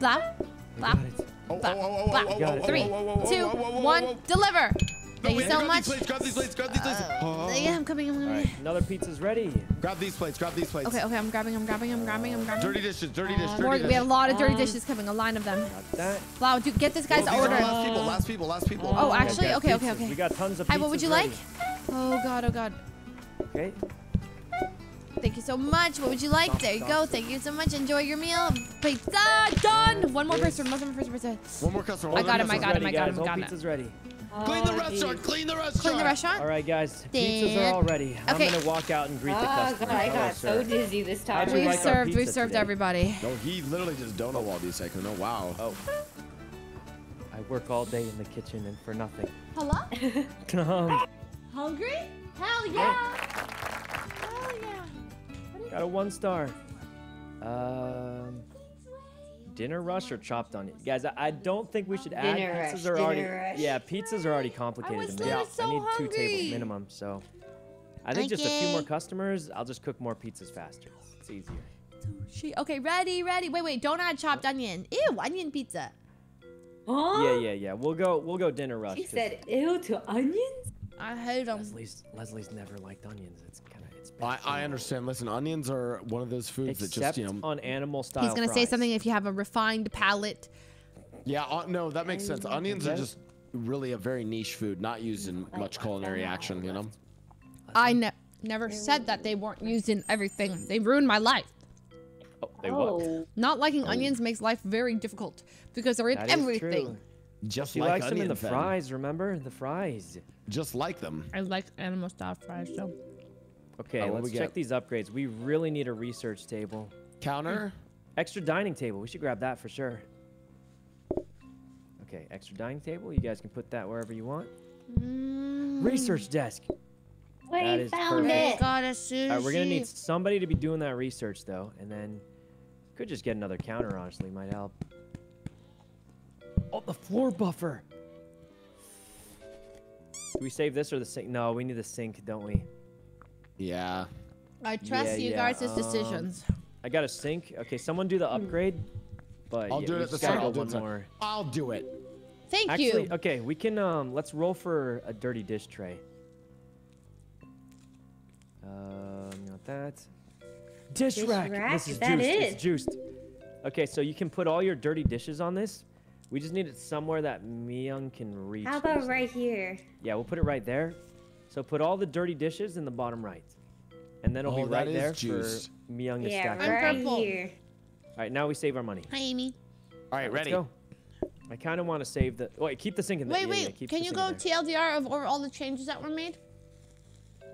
Blau, We blau. got it. Oh oh, oh, oh, Blah, oh, oh, blah. oh, oh, Got oh, it. oh, Three, oh, oh, oh, two, oh, oh, oh, one, oh. deliver. No, Thank you wait, so grab much. These plates, grab these plates. Grab these plates. Uh, Oh. yeah, I'm coming. I'm coming. right, another pizza's ready. Grab these plates. Grab these plates. Okay, okay, I'm grabbing, I'm grabbing, I'm grabbing, I'm grabbing. Dirty dishes. Dirty dishes. Dirty dishes. we have a lot of dirty dishes coming, a line of them. Got that. Blau, dude, get this guy's Oh, these are order. Last people. Last people. Last people. Oh, actually, okay, okay, okay. We got tons of Hi, what would you like? Oh god, oh god. Okay. Thank you so much. What would you like? There you go. Thank you so much. Enjoy your meal. Pizza done. One more person. One more person. person. One more customer. I one got more him, I got him, I ready, got guys. him, All got him. pizza's ready. Clean the Oh, restaurant. geez. Clean the restaurant. Clean the restaurant. All right, guys. Pizzas are all ready. Okay. I'm gonna walk out and greet the Oh customer. god, I got so dizzy this time. We've like served, we've served today? everybody. No, he literally just donut walled you second. Oh wow. Oh. I work all day in the kitchen and for nothing. Hello? Um, Hungry? Hell yeah! Hell yeah! got a one star. Um, dinner rush or chopped onion? Guys, I, I don't think we should add Dinner pizzas rush, are already. rush. Yeah, pizzas are already complicated was to make. literally so I need two hungry. tables minimum, so I think just a few more customers. I'll just cook more pizzas faster. It's easier. She, okay, ready, ready. Wait, wait, don't add chopped onion. Ew, onion pizza. Huh? Yeah, yeah, yeah. We'll go. We'll go dinner rush. She 'cause said ew to onions? I hate them. Leslie's Leslie's never liked onions. It's kind of it's. bad I, I understand. Listen, onions are one of those foods that just you know. on animal style. He's gonna say something if you have a refined palate. Yeah, uh, no, that makes sense. Onions are just really a very niche food, not used in much culinary action. You know. I ne- never said that they weren't used in everything. They ruined my life. Oh, they what? Oh. Not liking onions makes life very difficult because they're in That is everything. true. Just She like likes them in the fan. fries. Remember the fries. Just like them. I like animal style fries so. Okay, Oh, let's check got? these upgrades. We really need a research table. Counter. Extra dining table. We should grab that for sure. Okay, extra dining table. You guys can put that wherever you want. Mm, Research desk. Wait, That is found perfect. it. got a sushi. All right, we're gonna need somebody to be doing that research though, and then could just get another counter. Honestly, might help. Oh, the floor buffer. Do we save this or the sink? No, we need the sink, don't we? Yeah. I trust Yeah, you yeah, guys' um, decisions. I got a sink. Okay, someone do the upgrade. But I'll yeah, do it at the just start. I'll do it one at more. I'll do it. Thank Actually, you. okay, we can um let's roll for a dirty dish tray. Um, you want that? Dish, Dish rack. rack? This is That juiced. is. It's juiced. Okay, so you can put all your dirty dishes on this. We just need it somewhere that Miyoung can reach. How about right here? Yeah, we'll put it right there. So put all the dirty dishes in the bottom right. And then it'll Oh, be right there juiced. for Miyoung to Yeah, stack. I'm up. right purple. here. All right, now we save our money. Hi, Amy. All right, Let's ready. go. I kind of want to save the. Wait, keep the sink in there. Wait, Yeah, yeah, wait. keep Can the you go. TLDR of over all the changes that were made?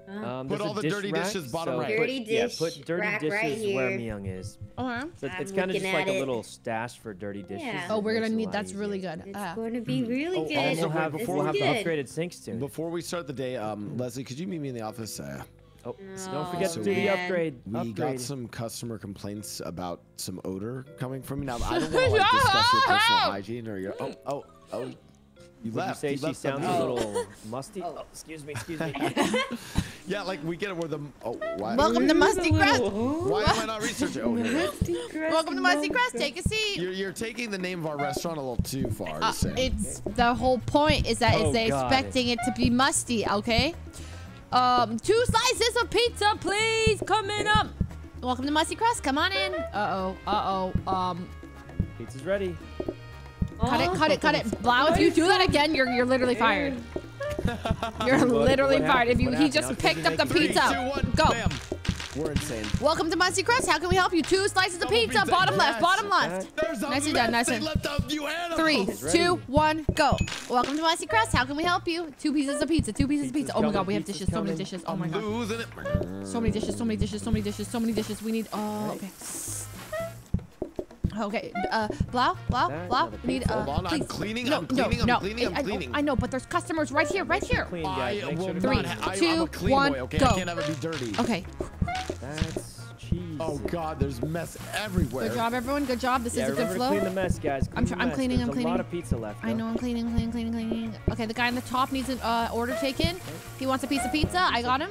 Um, Put all the dirty rack, dishes bottom so right. put- Dirty yeah, put dirty rack dishes right where here. Miyoung is. Okay. So it's- I'm it's kind of just like at a little stash for dirty dishes. Yeah. Oh, we're gonna it need. lot That's really good. It's Uh, going to be really Oh, good. And also, we'll have, before we'll we have the This is good. upgraded sinks too. Before we start the day, um, Leslie, could you meet me in the office? Uh, Oh, Oh, don't forget to do the upgrade. we upgrade. got some customer complaints about some odor coming from you. Now, I don't want to like discuss your personal hygiene or your. Oh, oh, oh. You Would left. you say you she sounds a little musty? Oh, excuse me, excuse me. Yeah, like we get it where the. Oh, why? welcome to Musty Crust. Why am I not researching? Oh, here. Welcome to Musty Crust. Take a seat. You're, you're taking the name of our restaurant a little too far. Uh, just it's the whole point is that Oh, it's they God. expecting it to be musty. Okay. Um, two slices of pizza, please. Coming up. Welcome to Musty Crust. Come on in. Uh oh. Uh oh. Um, Pizza's ready. cut it, cut it, cut it. Blau, if you do that again, you're you're literally fired. You're literally fired. If you he just picked up the Three, pizza. two, Go. Bam. We're insane. Welcome to Musty Crust. How can we help you? Two slices of pizza. pizza, Bottom left. Bottom left. There's a Nicely done, nicely they left out, you animals. Three, two, one, go. Welcome to Musty Crust. How can we help you? Two pieces of pizza. Two pieces of pizza. Oh my god, we have dishes. So many dishes. Oh my god. losing it. So many dishes, so many dishes, so many dishes, so many dishes. We need. Oh, okay. Okay, uh, blah, blah, blah. Need, uh, Hold on. I'm cleaning, no, I'm cleaning, no, no. I'm cleaning, I'm I, cleaning. I, I know, but there's customers right here, right here. Clean, guys. I will sure not. one, boy, okay? go. I can't be dirty. Okay. That's cheese. Oh, God, there's mess everywhere. Good job, everyone. Good job. This yeah, is a good flow. clean the mess, guys. Clean I'm, I'm cleaning, there's I'm cleaning. a lot of pizza left. Though. I know, I'm cleaning, cleaning, cleaning, cleaning. Okay, the guy on the top needs an uh, order taken. He wants a piece of pizza. I got him.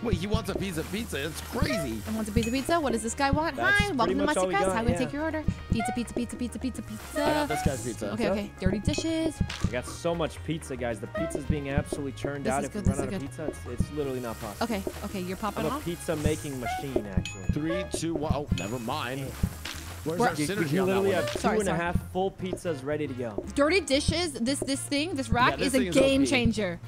Wait, he wants a piece of pizza. It's crazy. I wants a piece of pizza. What does this guy want? That's Hi, welcome to Monster Press. How can yeah. Take your order? Pizza, pizza, pizza, pizza, pizza, pizza. I got this guy's pizza. Okay, okay. Dirty dishes. We got so much pizza, guys. The pizza's being absolutely churned this out. If good, we run out of pizza, it's, it's, literally not possible. Okay, okay. You're popping I'm off? a pizza making machine, actually. Three, two, one. Oh, never mind. Where's We're, our synergy you, literally have two sorry, and sorry. a half full pizzas ready to go. Dirty dishes. This this thing, this rack yeah, this is thing a game is changer.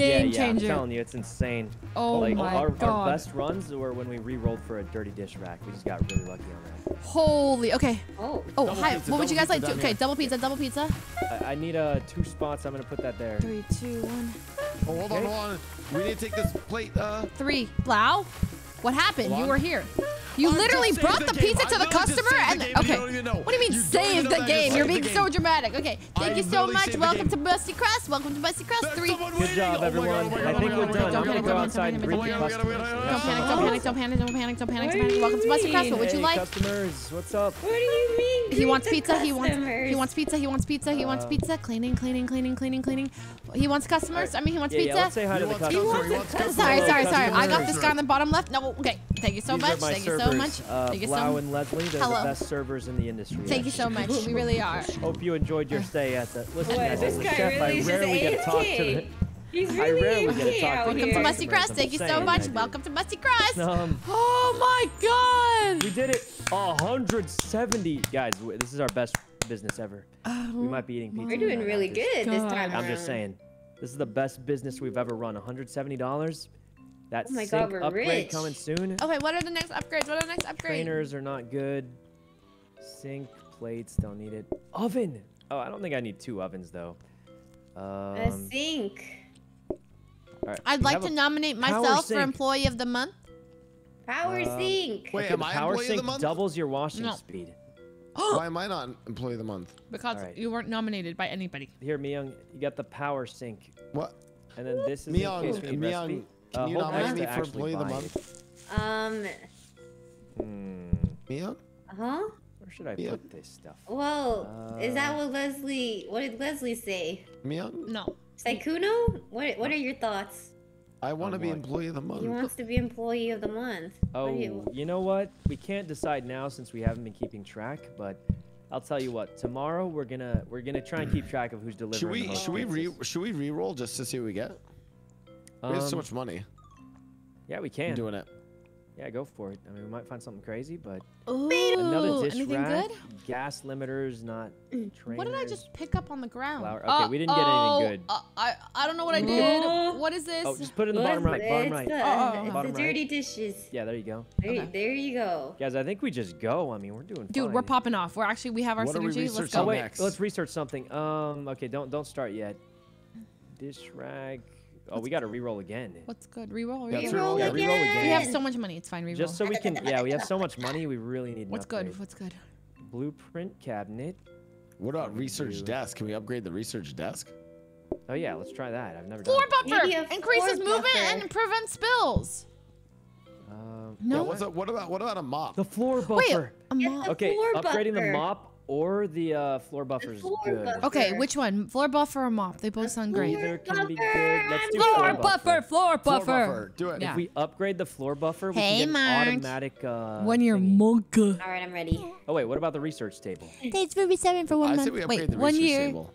Game yeah, yeah, changer. I'm telling you, it's insane. Oh like, my our, god. Our best runs were when we re-rolled for a dirty dish rack. We just got really lucky on that. Holy. Okay. Oh. Oh hi. Pizza, what would you guys like? To, okay, double pizza. Double pizza. I, I need uh, two spots. I'm gonna put that there. Three, two, one. Oh, hold okay. on, hold on. We need to take this plate. Uh. Three. Plow? What happened? You were here. You I literally brought the, the pizza to the customer and the okay. What do you mean you save the game? You're being so dramatic. Okay, thank I you so much. Welcome to Busty Crust. Welcome to Busty Crust Three. Good job, everyone. I think we're done. Don't panic. Don't panic. Don't panic. Don't panic. Don't panic. Don't panic. Welcome to Busty Crust. What would you like? Customers, what's up? What do you mean? He wants pizza. He wants. He wants pizza. He wants pizza. He wants pizza. Cleaning. Cleaning. Cleaning. Cleaning. Cleaning. He wants customers. I mean, he wants pizza. Sorry, sorry, sorry. I got this guy on the bottom left. No, Okay. Thank you so These much. Thank servers, you so much. Uh, Thank you so much. and Leslie, they're Hello. the best servers in the industry. Thank actually. you so much. We really are. Hope you enjoyed your stay at the. Listen, Boy, guys, this guy chef, really I rarely get to talk to the. He's really I rarely Welcome to Musty Cross. Thank you so much. Welcome to Musty Cross. Oh my God. We did it. 170 guys. This is our best business ever. Oh, we might be eating pizza. We're doing really good this time. I'm just saying. This is the best business we've ever run. $170. That oh my God, we're upgrade rich. coming soon. Okay, what are the next upgrades? What are the next upgrades? Trainers are not good. Sink, plates, don't need it. Oven. Oh, I don't think I need two ovens though. Um, a sink. I'd like to nominate myself for employee of the month. Power um, sink. Wait, okay, am I employee sink of the month? doubles your washing no. speed. Why am I not employee of the month? Because right. you weren't nominated by anybody. Here, Miyoung, you got the power sink. What? And then this is Miyoung, case for the recipe. Can uh, you nominate me for employee of the month? Um. Hmm. Mia? Huh? Where should I Mia? put this stuff? Well, uh, is that uh, what Leslie? What did Leslie say? Mia? No. Sykkuno? What What are your thoughts? I want to be employee of the month. He wants to be employee of the month. Oh, you... you know what? We can't decide now since we haven't been keeping track, but I'll tell you what. Tomorrow we're gonna we're gonna try and keep track of who's delivering. Should we should we re should we re-roll just to see what we get? Um, we have so um, much money. Yeah, we can. I'm doing it. Yeah, go for it. I mean, we might find something crazy, but Ooh, another dish anything rack, good? gas limiters, not trainers. What did I just pick up on the ground? Flour. Okay, uh, we didn't get anything good. Uh, I I don't know what I did. What is this? Oh, just put it in the what bottom right. Bottom right. Uh, oh, bottom the dirty right. dishes. Yeah, there you go. There, okay. there you go. Guys, I think we just go. I mean, we're doing. Dude, fine. we're popping off. We're actually we have our what synergy. let's go. Oh, wait, let's research something. Um, okay, don't don't start yet. Dish rag. Oh, we got to re-roll again. What's good? Reroll. Yeah, yeah, re-roll again. We have so much money. It's fine. Reroll. Just so we can. Yeah, we have so much money. We really need. What's good? What's good? Blueprint cabinet. What about research desk? Can we upgrade the research desk? Oh yeah, let's try that. I've never. Floor buffer increases floor movement buffer. and prevents spills. Um, no. Yeah, a, what about what about a mop? The floor buffer. Wait, a mop. Okay, upgrading buffer. the mop or the uh, floor buffer is good. Buffer. Okay, which one? Floor buffer or mop? They both sound great. Either can be good. Let's do floor, floor buffer, buffer. Floor buffer. Floor buffer. Do it. Yeah. If we upgrade the floor buffer, we hey, can get Mark. an automatic. Uh, when you're monk. All right, I'm ready. Oh wait, what about the research table? Dates for seven for one I month. Say we upgrade wait, the one year. Table.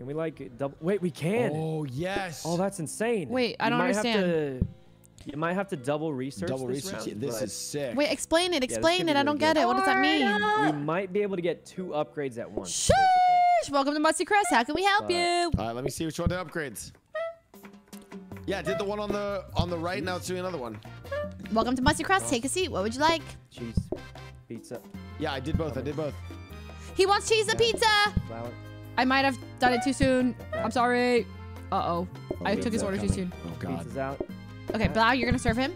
Can we like double? Wait, we can. Oh yes. Oh, that's insane. Wait, I don't understand. To, you might have to double research. Double this research. Round, this is sick. Wait, explain it. Explain yeah, it. Really I don't good. get it. What does that oh mean? We might be able to get two upgrades at once. Sheesh! Basically. Welcome to Musty Crest. How can we help uh, you? All right, let me see which one the upgrades. Yeah, I did the one on the on the right. Jeez. Now let's do another one. Welcome to Musty Crest. Oh. Take a seat. What would you like? Cheese, pizza. Yeah, I did both. I did both. He wants cheese and yeah. pizza. Flour. I might have done it too soon. I'm sorry. Uh-oh. I took his pizza order too soon. Oh God. Pizza's out. Okay, Blau, you're gonna serve him.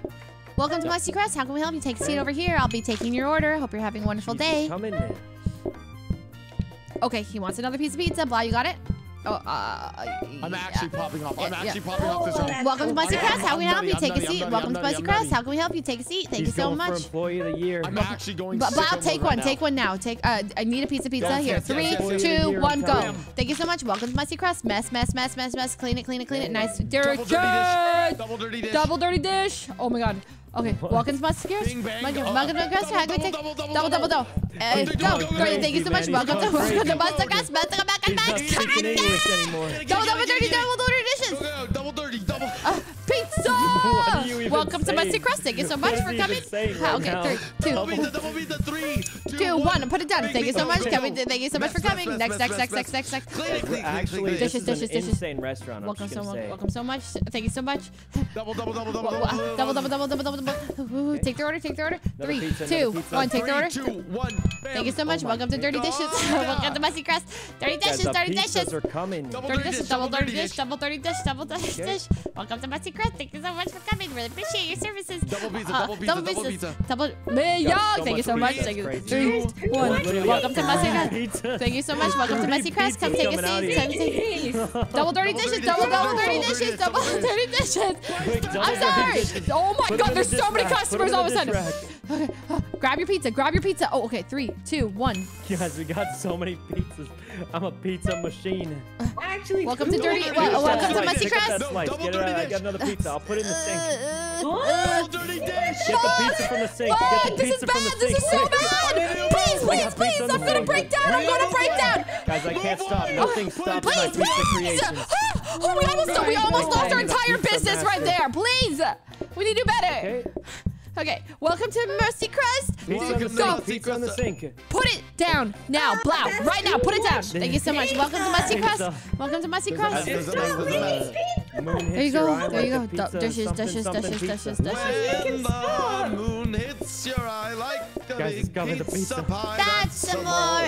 Welcome to Musty Crest. How can we help you? Take a seat over here. I'll be taking your order. Hope you're having a wonderful Jesus, day. Come in there. Okay, he wants another piece of pizza. Blau, you got it? Oh, uh, I'm actually popping off. I'm Yeah, actually yeah. popping off this one. Welcome to Musty I'm- Crest. How can we help you? Take a seat. Welcome to nutty, Musty I'm Crest. How can we help you? Take a seat. Thank He's you so going much. for Employee of the Year. I'm actually going. But Blau, sicko take one. right Take one now. Take. Uh, I need a piece of pizza. Yes, Here, yes, three, yes, two, one, go. Thank you so much. Welcome to Musty Crest. Mess, mess, mess, mess, mess. Clean it, clean it, clean it. Nice. Dirty. Double dirty dish. Double dirty dish. Double dirty dish. Oh my god. Okay, welcome to Musty Crest. Bing, bang. Welcome to Crest. double, How can we take double, double, double, double, double. double. Uh, Go. Great. Thank you so much. Welcome to welcome to going Crest. Can't back. English anymore. Double, double dirty, double dirty dishes. Pizza! What are Welcome to Musty saying? Crest. Thank you so much for coming. even saying Ah, right okay, now? three, Double two, pizza. Double pizza. One. Put it down. Thank you so much. Go, Can we, go. thank you so much for coming. Next, next, next, next, next, next. Clean it, clean, clean, Actually, this Dishes, is an dishes, dishes. insane restaurant. Welcome so much. Welcome so much. Thank you so much. Double, double, double, double, Wha- double, Double, double, double, double, double, double. Ooh, Take the order. Take the order. Another Three, pizza, two, one. Take their order. Three, two, one. Thank you so much. Oh Welcome to Dirty Dishes. Welcome to Musty Crust. Dirty Dishes. Dirty pizzas Dishes. are coming. Dirty dirty dishes, double double dirty dirty dish, dish. double dirty dish, double dirty dish. Welcome to Musty Crust. Thank you so much for coming. Really appreciate your services. Double pizza, Uh, double pizza, double pizzas. pizza. Double. Man, Got yo, so thank you so much. Thank you. it's Three, one. Welcome to got Musty three Crest. Thank you so much. Welcome to Three Musty Crest. Come take a seat. Come take- Double dirty Double dishes. dirty Double, dishes, double dirty double dirty dishes. dishes, Double double dirty dishes. I'm sorry. Oh my God, there's so many customers all of a sudden. Dish Okay, uh, grab your pizza. Grab your pizza. Oh, okay. Three, two, one. Guys, we got so many pizzas. I'm a pizza machine. Actually, Welcome to Dirty. dirty Well, Pick up welcome that to slice, Musty pick Crest. that slice. Double Get it dirty out. I dish. got another pizza. I'll put it in the sink. Double dirty dish. Get the pizza from the sink. Get the This is pizza from the bad. This is so quick. bad. Please, please, please. I'm gonna sink. break down. I'm gonna break down. Guys, I can't Move stop. on. Nothing Please, stops Please, my please. pizza creations. Oh, we almost, we almost lost our entire business right there. Please. We need to do better. Okay. Okay. Welcome to Mercy Crest. Pizza on Go. Pizza on the sink. Put it down now, Blau. Right now, put it down. Thank you so much. Welcome to Musty Crest. Welcome to Musty There's Crest. a- there's a- there's a- Moon There you go. There you go. Dishes, dishes, dishes, dishes, dishes. The moon hits your eye like a Guys, it's big coming pizza pizza. pie. That's amore.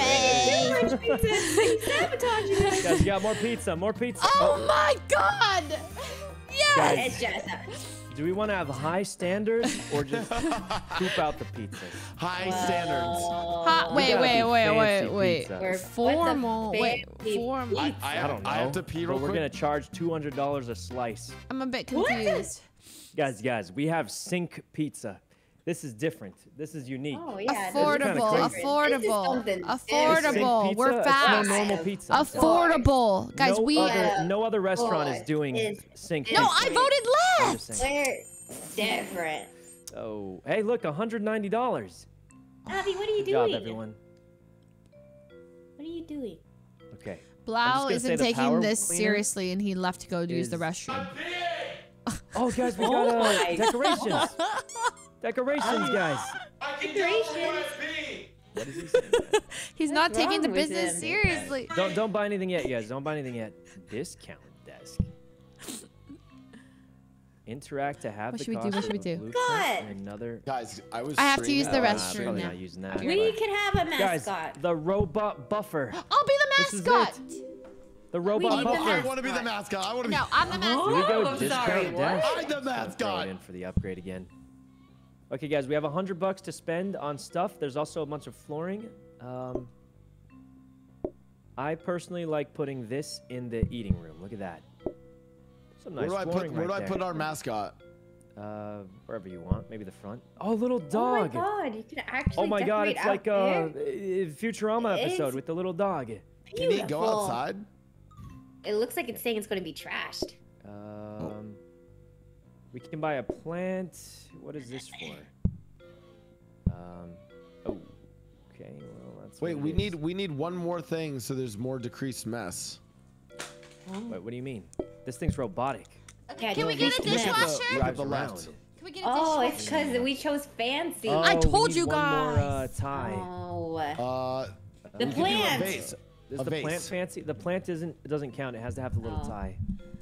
sabotaging Guys, you got more pizza. More pizza. Oh my God. Yes. Guys, It's just a do we want to have high standards or just poop out the pizzas? High standards. Hot, We wait, wait, wait, wait, wait. We're- Formal. Wait, formal. I, I, I don't know. I have to pee but real we're gonna charge two hundred dollars a slice. I'm a bit What? confused. Guys, guys, we have sink pizza. This is different. This is unique. Oh yeah. this is Affordable, affordable, This is something affordable. Sink We're pizza, it's fast. no normal pizza. Affordable, guys. no we. other, Yeah. no other restaurant is doing is- sink no. I voted I'm left. We're different. Oh, hey, look, $190. Abby, what are you Good job, doing? everyone. What are you doing? Okay. Blau isn't taking this cleaner seriously, and he left to go use the restroom. Oh, guys, we got Oh uh, my decorations. Decorations, guys. Decorations. What is he saying? He's not taking the business him? seriously. Don't don't buy anything yet, guys. Don't buy anything yet. Discount desk. Interact to have What the should we do? What should we do? blueprint God. another. Guys, I was. I have to use the streaming, Uh, restroom now. not using that. We but- could have a Guys, mascot. the robot buffer. I'll be the mascot. The robot need the Oh, buffer. I want to be the mascot. I want to be. No, I'm the mascot. Here we go. Oh, discount sorry, desk. what? I'm the Gotta mascot. in for the upgrade again. Okay, guys, we have a hundred bucks to spend on stuff. There's also a bunch of flooring. Um, I personally like putting this in the eating room. Look at that. Some nice Where do I put? Where do right I there. put our mascot? Uh, wherever you want. Maybe the front. Oh, little dog. Oh dog. my god, you can actually Oh my god, it's out like a there. Futurama It episode is with the little dog. Can he go outside? It looks like it's saying it's going to be trashed. Um, we can buy a plant. What is this for? Um, oh, okay. Well, that's. Wait, we is. need we need one more thing so there's more decreased mess. Wait, what do you mean? This thing's robotic. Okay, can we no, get a we- we have dishwasher? we have the left. Can we get a Oh, dishwasher? it's because we chose fancy. Oh, I we told need you one More, uh, guys. tie. Oh. Uh, the we could plant. Is a the plant fancy? The plant isn't. It doesn't count. It has to have the little Oh. tie.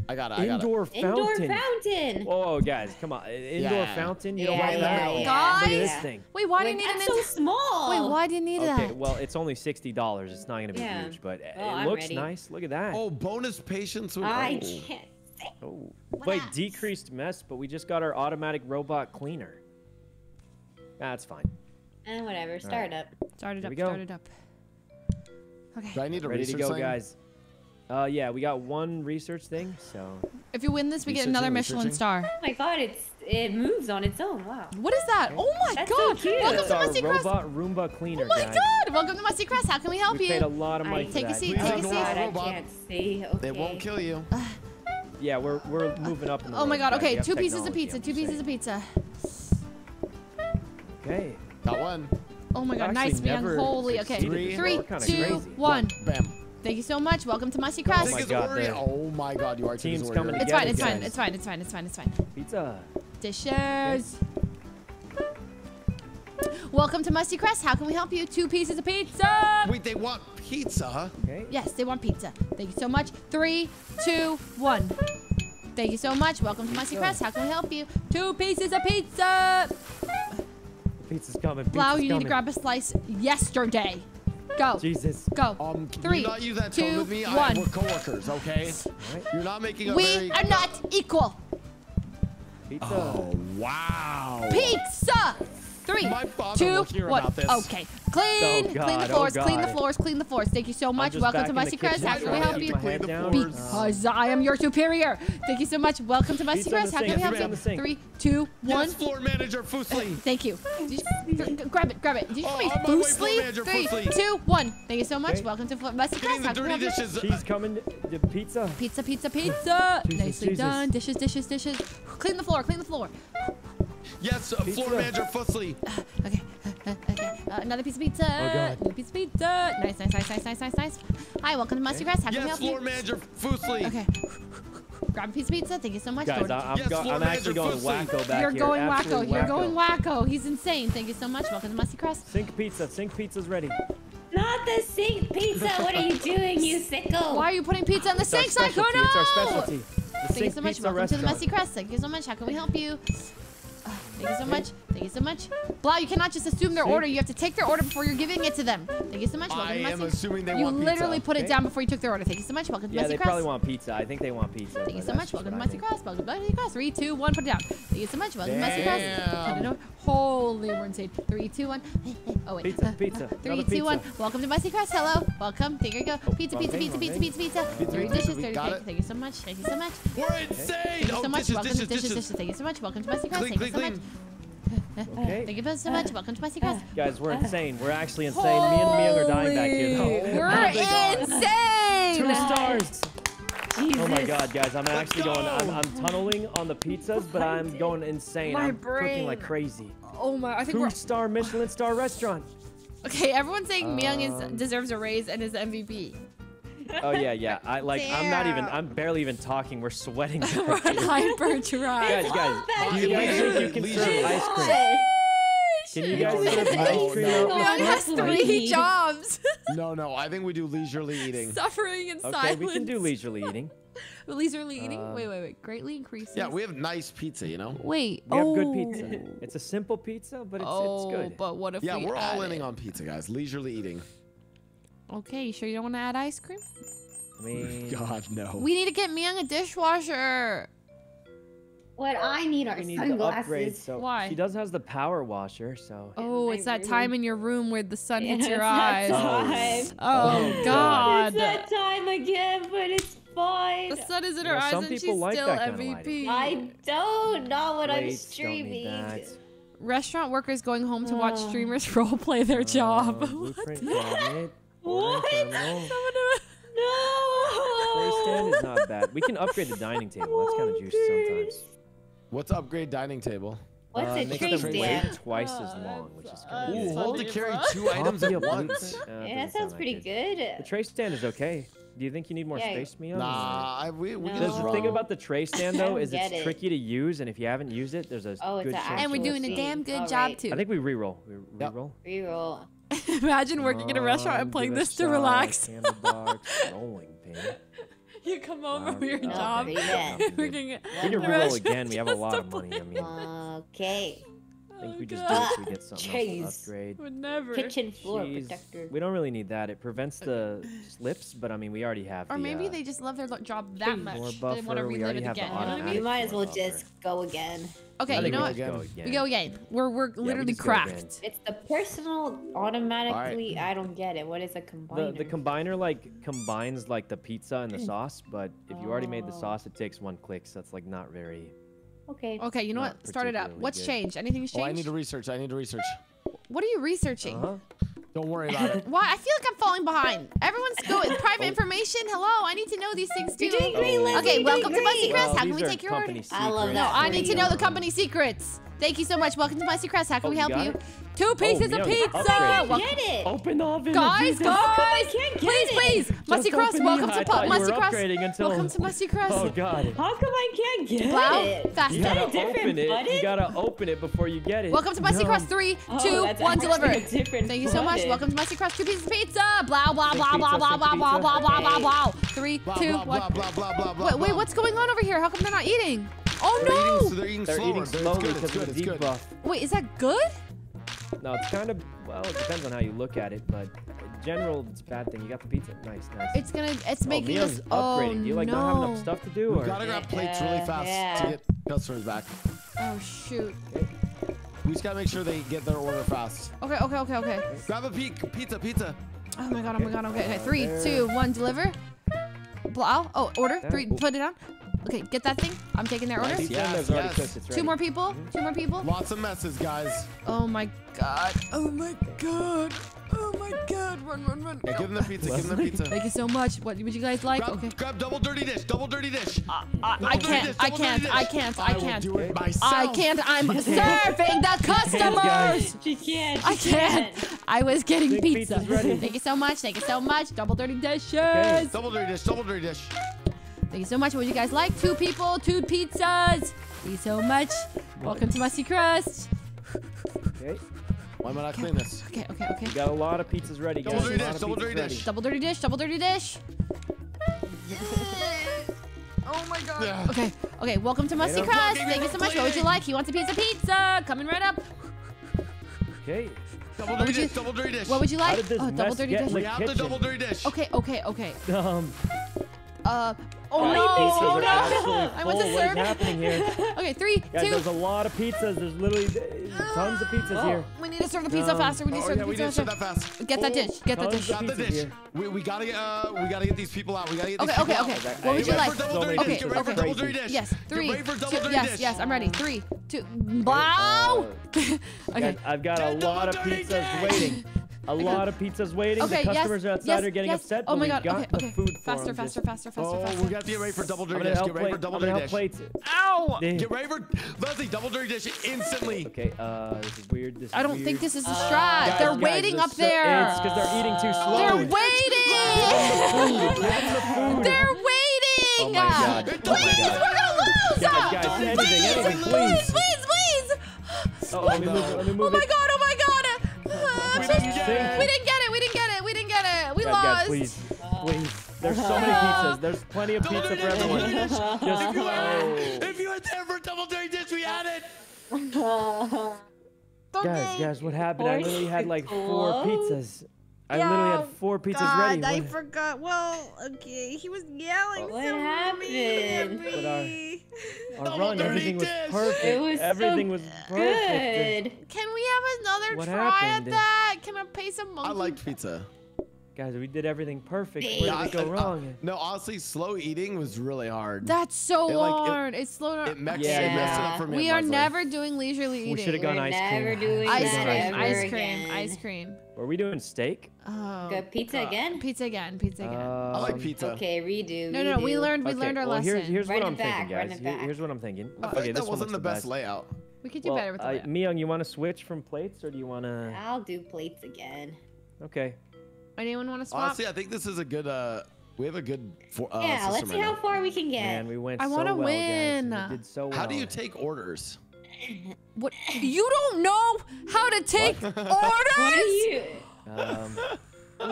I got it. I got it. Indoor Indoor fountain. fountain. Whoa, guys, come on. Indoor Yeah. fountain? You don't Yeah, want yeah, that? yeah. Look Guys. at this thing. Wait, why do you Wait, need an that's so small. Wait, why do you need it? Okay, that? well, it's only $60. It's not going to be Yeah. huge, but it I'm looks ready. nice. Look at that. Oh, bonus patience with. I oh. can't. say. Oh. Wait, Relax. decreased mess, but we just got our automatic robot cleaner. That's fine. Eh, whatever. Start up. Start it Here up. we go. Start it up. Okay. Do I need a Ready to go, thing? guys. Uh, yeah, we got one research thing, so If you win this, we get another Michelin researching. star. Oh my god, it's it moves on its own. Wow. What is that? Oh my That's so god! cute. Welcome it's to our Musty Crest. robot Roomba cleaner, Oh my guys. god! Welcome to Musty Crest. How can we help We paid a you? lot of money I- for Take a seat, Please take a seat. our I can't see. Okay. It won't kill you. Yeah, we're we're moving up in the Oh my god. guys. Okay, two pieces of pizza. I'm Two just pieces of pizza. Okay. Got one. Oh my god. Nice, actually man. Holy. Okay. succeeded Three, before. Three, Kinda two, crazy. one. Bam. Thank you so much. Welcome to Musty Oh Crest. my God, the Oh my god, you are team's coming It's together, fine. It's fine. It's fine. It's fine. It's fine. It's fine. Pizza. Dishes. Welcome to Musty Crest. How can we help you? Two pieces of pizza. Wait, they want pizza? Okay. Yes, they want pizza. Thank you so much. Three, two, one. Thank you so much. Welcome to Musty Crest. How can we help you? Two pieces of pizza. Pizza's coming. Blau, pizza's you need to grab a slice yesterday. Go. Jesus. Go. Um, Three, you not use that two, with me? I, one. we're coworkers, okay? You're not making a we very... are not equal. Pizza. Oh, wow. Pizza. Three, My father two, will hear one. about this. Okay. Clean. Oh, clean the God, oh, floors. clean the floors. Clean the floors. Thank you so much. Welcome to in the Musty Crest. How can we help you? keep my head Be- down. Because I am your superior. Thank you so much. Welcome to Musty Pizza in Crest. the How can we help you? Three, two, one. Yes, floor manager Fuslie. Uh, thank you. Did you g- g- grab it, grab it. Did you Oh, call me I'm on my way, floor Fuslie? manager, Three, Fuslie. two, one. Thank you so much. Okay. Welcome to Fl- Musty Getting Crest. the How can we dirty help you? dishes. She's coming. The pizza. Pizza, pizza, pizza. Jesus, Nicely Jesus. done. Dishes, dishes, dishes. Clean the floor, clean the floor. Yes, uh, floor Pizza. manager Fuslie. Okay, uh, okay. Uh, another piece of pizza. Oh, God. Another piece of pizza. Nice, nice, nice, nice, nice, nice, nice. Hi, welcome to Musty Crest. How can we Yes, help floor you? manager Fuslie. Okay. Grab a piece of pizza. Thank you so much. Guys, Lord. I, I'm, Yes, go- I'm actually going Fuslie. wacko back You're here. going wacko. Absolute You're going wacko. wacko. He's insane. Thank you so much. Welcome to Musty Crest. Sink pizza. Sink pizza's ready. Not the sink pizza. What are you doing, you sicko? Why are you putting pizza in the It's our sink, specialty. It's our specialty. The Thank you so much. Pizza Welcome to the restaurant. Messy Crest. Thank you so much. How can we help you? Uh, Thank you so much. Thank you so much. Blau, you cannot just assume their order. You have to take their order before you're giving it to them. Thank you so much. Welcome I am Messy. assuming they you want pizza. literally put it down before you took their order. Thank you so much. Welcome to Yeah, they probably want pizza. I think they want pizza. Thank you so much. Welcome to Messy. Crest. Welcome to Messy Crest. Three, two, one. Put it down. Thank you so much. Welcome to Messy Crest. Damn. Put it over. Holy, we're insane. Three, two, one. Oh wait. Pizza, pizza, Three, another two, one. pizza. Welcome to Messy Crest. Hello. Welcome. There you go. Pizza, pizza, pizza, pizza, pizza, pizza. Pizza, dishes. Thirty. Thank you so much. Thank you so much. We're insane. Thank you so Oh, much. Welcome to dishes, dishes. Thank you so much. Welcome to Messy. Clean, Thank you so much. Okay. Thank you both so much. Welcome to my secret. Guys, we're insane. We're actually insane. Me and Miyoung are dying back here. Though. We're Oh insane. Two stars. Jesus. Oh my god, guys, I'm Let's actually going. I'm. I'm tunneling on the pizzas, but I'm going insane. My I'm cooking like crazy. Oh my! I think Two we're star Michelin star restaurant. okay. Everyone's saying Miyoung is Um, deserves a raise and is MVP. Oh yeah, yeah. I like. I'm not even. I'm barely even talking. We're sweating. back We're here. hyperdrive. guys, guys, do you guys think you can serve ice cream? Can you guys serve ice cream? no. out? Miyoung has three jobs, No, no, I think we do leisurely eating. suffering in Okay, silence. we can do leisurely eating. leisurely eating. Uh, wait, wait, wait. Greatly increases. Yeah, we have nice pizza, you know? Wait. We have oh. good pizza. It's a simple pizza, but it's, oh, it's good. but what if Yeah, we we're all add in on pizza, guys. Leisurely eating. Okay, you sure you don't want to add ice cream? I mean, God, no. We need to get Miyoung a dishwasher. What I need are we need to upgrade. So Why? she does has the power washer, so. Oh, my it's that room. time in your room where the sun Yeah, hits your it's that eyes. time. Oh, Oh, God. It's that time again, but it's fine. The sun is in her Yeah, eyes and she's like still that kinda. MVP. I don't know what I'm Plates don't need streaming. that. Restaurant workers going home to watch Oh. streamers roleplay their job. Uh, What? Blueprint cabinet. ordering What? terminal. No. Tray stand is not bad. We can upgrade the dining table. That's kind of juicy sometimes. What's upgrade dining table? What's uh, a tray them stand? way twice as long, which is kind of Ooh, It's hold to carry two items at once. Yeah, that sounds pretty good. The tray stand is okay. Do you think you need more Yeah. space, Mio? Nah, I, we, we No. can The just the run. thing about the tray stand though is it's it. tricky to use, and if you haven't used it, there's a Oh, it's good a chance. And we're doing a damn good All job right. too. I think we re-roll. We Yep. re-roll. Reroll. Imagine working in a restaurant and playing this to relax. Handlebars, rolling pin. You come over Wow. from your job. pretty bad. We're gonna- We can the reroll rest again. We have a lot of money. I play. mean, Okay. I think Oh, we just do it so we get something else to upgrade. Would never. Kitchen floor Cheese. protector. We don't really need that. It prevents the slips, but I mean, we already have. Or the, maybe uh, they just love their job that much. More They want to we relive already it have the again. You know I mean? You might as well just go again. Okay, you know what? just go We go again. We're we're we literally just go again. cracked. It's the personal automatically. I don't get it. What is a The, combiner? the combiner like combines like the pizza and the sauce, but if you already made the Oh. sauce, it takes one click, so that's like not very. Okay. Okay, you know Not what? Start it up. What's good. changed? Anything's changed? Oh, I need to research. I need to research. what are you researching? Uh-huh. Don't worry about it. Why? I feel like I'm falling behind. Everyone's going private information. Hello, I need to know these things too. You're doing great, Oh. Leslie. Okay, you're welcome to doing Musty. Crest. Well, How can we take your company order? I love secrets. No, that I need to know the company secrets. Thank you so much. Welcome to Musty Crest. How can Oh, we help you? it? Two oh, pieces Oh, of pizza. upgraded. Wel- Get it. Open the oven. Guys, Jesus. guys, I can't get please, it. please, Musty Just Crest. Welcome to I Pu- Musty were Crest. until- Welcome to Musty Crest. Oh God. How come I can't get Wow, it? faster. You gotta open it. button? You gotta open it before you get it. Welcome to Musty No. Crest. Three, Oh, two, that's one, actually deliver. a different Thank you so much. button. Welcome to Musty Crest. Two pieces of pizza. Blah blah blah blah blah blah blah blah blah blah Okay. blah. Three, Blah, blah, blah, blah, blah, blah, blah, Wait, wait, what's going on over here? How come they're not eating? Oh They're eating, no! so they're eating They're slower. eating slowly because good, of the it's debuff. Wait, is that good? No, it's kind of well. It depends on how you look at it, but in general, it's a bad thing. You got the pizza. Nice, nice. It's gonna. It's oh, making Mio's us. Oh upgrading. Do you like no! not have enough stuff to do, We or gotta grab plates really fast yeah. to get customers back. Oh shoot. We just gotta make sure they get their order fast. Okay, okay, okay, okay. Grab a peek, pizza, pizza. Oh my god, oh my god, okay, okay. Three, two, one, deliver. Blow. Oh, order. Three, put it on. Okay, get that thing. I'm taking their order. Nice. pizza Yes, yes. cooked. It's ready. Two more people. Mm-hmm. Two more people. Lots of messes, guys. Oh my god. Oh my god. Oh my god. Run, run, run. Yeah, give them the pizza. Give them the pizza. Thank you so much. What would you guys like? Grab, Okay. grab double dirty dish. Double dirty dish. I, Double I can't. dish, I can't. dish. I can't. I can't. do it myself. I can't. I'm serving the customers. guys. She can't. I can't. I was getting Big pizza. Thank you so much. Thank you so much. Double dirty dishes. Okay. Double dirty dish. Double dirty dish. Thank you so much. What would you guys like? Two people, two pizzas. Thank you so much. Welcome to Musty Crust. Okay. Why am I not clean this? Okay, okay, okay. We got a lot of pizzas ready, Double guys. dirty A lot dish, double dirty ready. dish. Double dirty dish, double dirty dish. Oh my god. Yeah. Okay, okay. Welcome to Musty Crust. Thank you so much. What would you like? He wants a piece of pizza. Coming right up. Okay. Double would dirty you- dish. Double dirty dish. What would you How like? did this oh, double dirty get dish. We have the double dirty dish. Okay, okay, okay. Um. Uh. Oh all no! the Oh no! actually I went full. to What is happening here? Okay, three, Guys, two. there's a lot of pizzas. There's literally tons of pizzas Oh, here. we need to serve the pizza Um, faster. We need to Oh serve yeah, the we pizza did serve faster. that fast. Get that Oh, dish. Get that dish. Got the dish. We, we gotta get uh we gotta get these people out. We gotta get these Okay, okay, people okay. out. What would you like? for double So dirty many. Get ready okay. for double dirty dish. Yes, three, Get ready for two- dirty yes, dish. yes, I'm ready. Three, two, blow. Uh, okay. I've got a lot of pizzas waiting. A lot of pizzas waiting. Okay, the yes, customers are outside yes, are getting yes. upset. Oh my we've god. got Okay, the okay. food for faster, them. faster, Just- faster, faster, Oh, faster. we got to get ready for double I'm dirty gonna dish. Get ready for double dirty dish. plates. Ow! Damn. Get ready for Leslie double dirty dish instantly. Okay, uh, this is weird. This is I don't weird. think this is a Uh, strat. Guys, They're guys, waiting this up is so- there. It's because they're eating too slow. They're waiting. They're waiting. Oh my god. Please, Oh my god. we're gonna lose. Guys, guys, anything, anything, please, please. please, please. Oh, let me move. Let me move my it. god, oh my god. Uh, We didn't get it. we didn't get it, we didn't get it, we didn't get it. We Guys, lost. guys, please, please. There's so many pizzas. There's plenty of Double pizza for dish. Everyone. dish. Just If you had oh. if you had there for double dirty dish, we had it. Guys, guys, what happened? I literally had like four Close. pizzas. I literally had four pizzas ready. I What- forgot. Well, okay, he was yelling What so happened? mean at But our- me. Our Double run, everything was perfect. It was so everything was perfect. Good. Can we have another What try happened? at that? Can I pay some monkey? I liked pizza. Guys, we did everything perfect. Where Yeah, did it go I- I- wrong? no, honestly, slow eating was really hard. That's so It, like, it- hard. it's slow down. it, messed, Yeah, it messed it up for me. we are Leslie. never doing leisurely eating. We should have gone We're ice never cream. doing ice that cream, ice cream, ice cream. Were we doing steak? Oh, Good pizza God. again? Pizza again. Pizza again. I like Um, pizza. Okay, redo. no, no, we learned. We okay, learned our well, lesson. Here's, here's Run what it I'm back, thinking, run guys. it Here- back. here's what I'm thinking. I okay, think this that wasn't the best layout. we could do well, better with the uh, layout. Miyoung, you want to switch from plates, or do you want to? I'll do plates again. Okay. Anyone want to swap? Honestly, I think this is a good. uh We have a good. For, uh, yeah, let's see right how now. far we can get. Man, we went I so wanna well, win. guys. We did so well. How do you take orders? What? You don't know how to take orders? what are you? Um,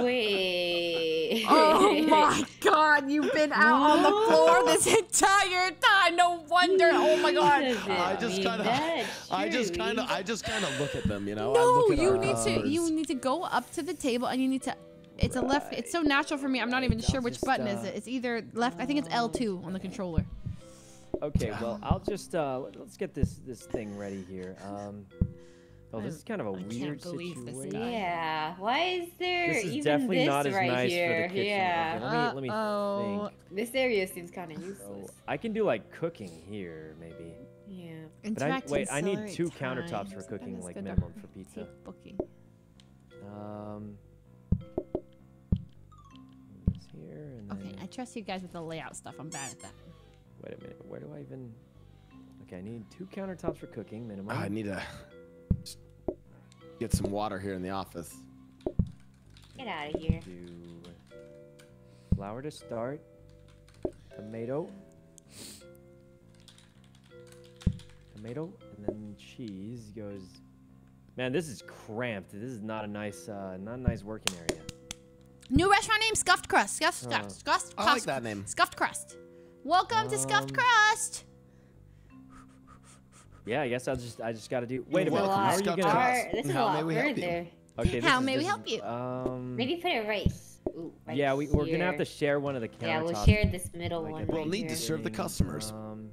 Wait. Oh my god, you've been out on the floor this entire time. No wonder. Oh my god. I just kind of, I just kind of, I just kind of look at them, you know. I No, look at you our need to you need to go up to the table and you need to it's a left it's so natural for me. I'm not even Right, sure which just, button is it. It's either left I think it's L2 on the controller. Okay, well, I'll just uh, let- let's get this this thing ready here. Um, oh, this is kind of a I can't weird believe this situation. guy. Yeah. Why is there This is even definitely this not as right nice here? for the kitchen. Yeah. Okay, let me let me Uh-oh. think. This area seems kind of So useless. I can do like cooking here, maybe. Yeah. But I, wait, I need accelerate two countertops for cooking, like minimum for pizza. Booking. Um, here and Okay, then. I trust you guys with the layout stuff. I'm bad at that. Wait a minute, where do I even? Okay, I need two countertops for cooking minimum. I need to get some water here in the office. Get out of here. do flour to start, tomato, tomato, and then cheese goes. Man, this is cramped. This is not a nice, uh, not a nice working area. New restaurant name Scuffed Crust. Scuffed, Oh. scuffed, scuffed, I like crust. that name. Scuffed Crust. Welcome to Scuffed Um, Crust. Yeah, I guess I'll just, I just got to do. Wait a minute. How are you gonna? Crust. This is a How may lot we help you? Okay, this How is, may we help is- you? Um. Maybe put it right. Ooh, right yeah, we, we're gonna have to share one of the countertops. Yeah, we'll share this middle like one. We'll right need to serve the customers. Um,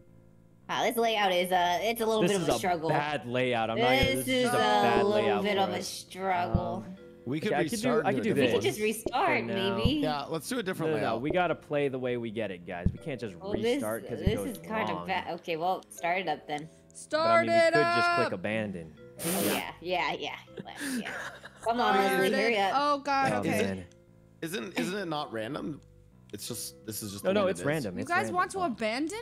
Wow, this layout is uh, it's a little this bit of a struggle. bad layout. I'm not gonna. this is just a, a, bad little layout bit for of a struggle. Um, We could Okay, I could do- restart. I could do a do we could just restart, maybe. Yeah, let's do a No, different no, no, layout. we gotta play the way we get it, guys. We can't just Well, restart because it this goes is kind wrong. of bad. Okay, well, start it up then. Start But I Start mean, we it could up. just click abandon. Yeah, yeah, yeah. Yeah. Come on, Start Leslie, hurry up. Oh god. Oh, Okay. man. Isn't isn't it not random? It's just this is just. No, the no, it's it is. random. You it's guys random. want to abandon?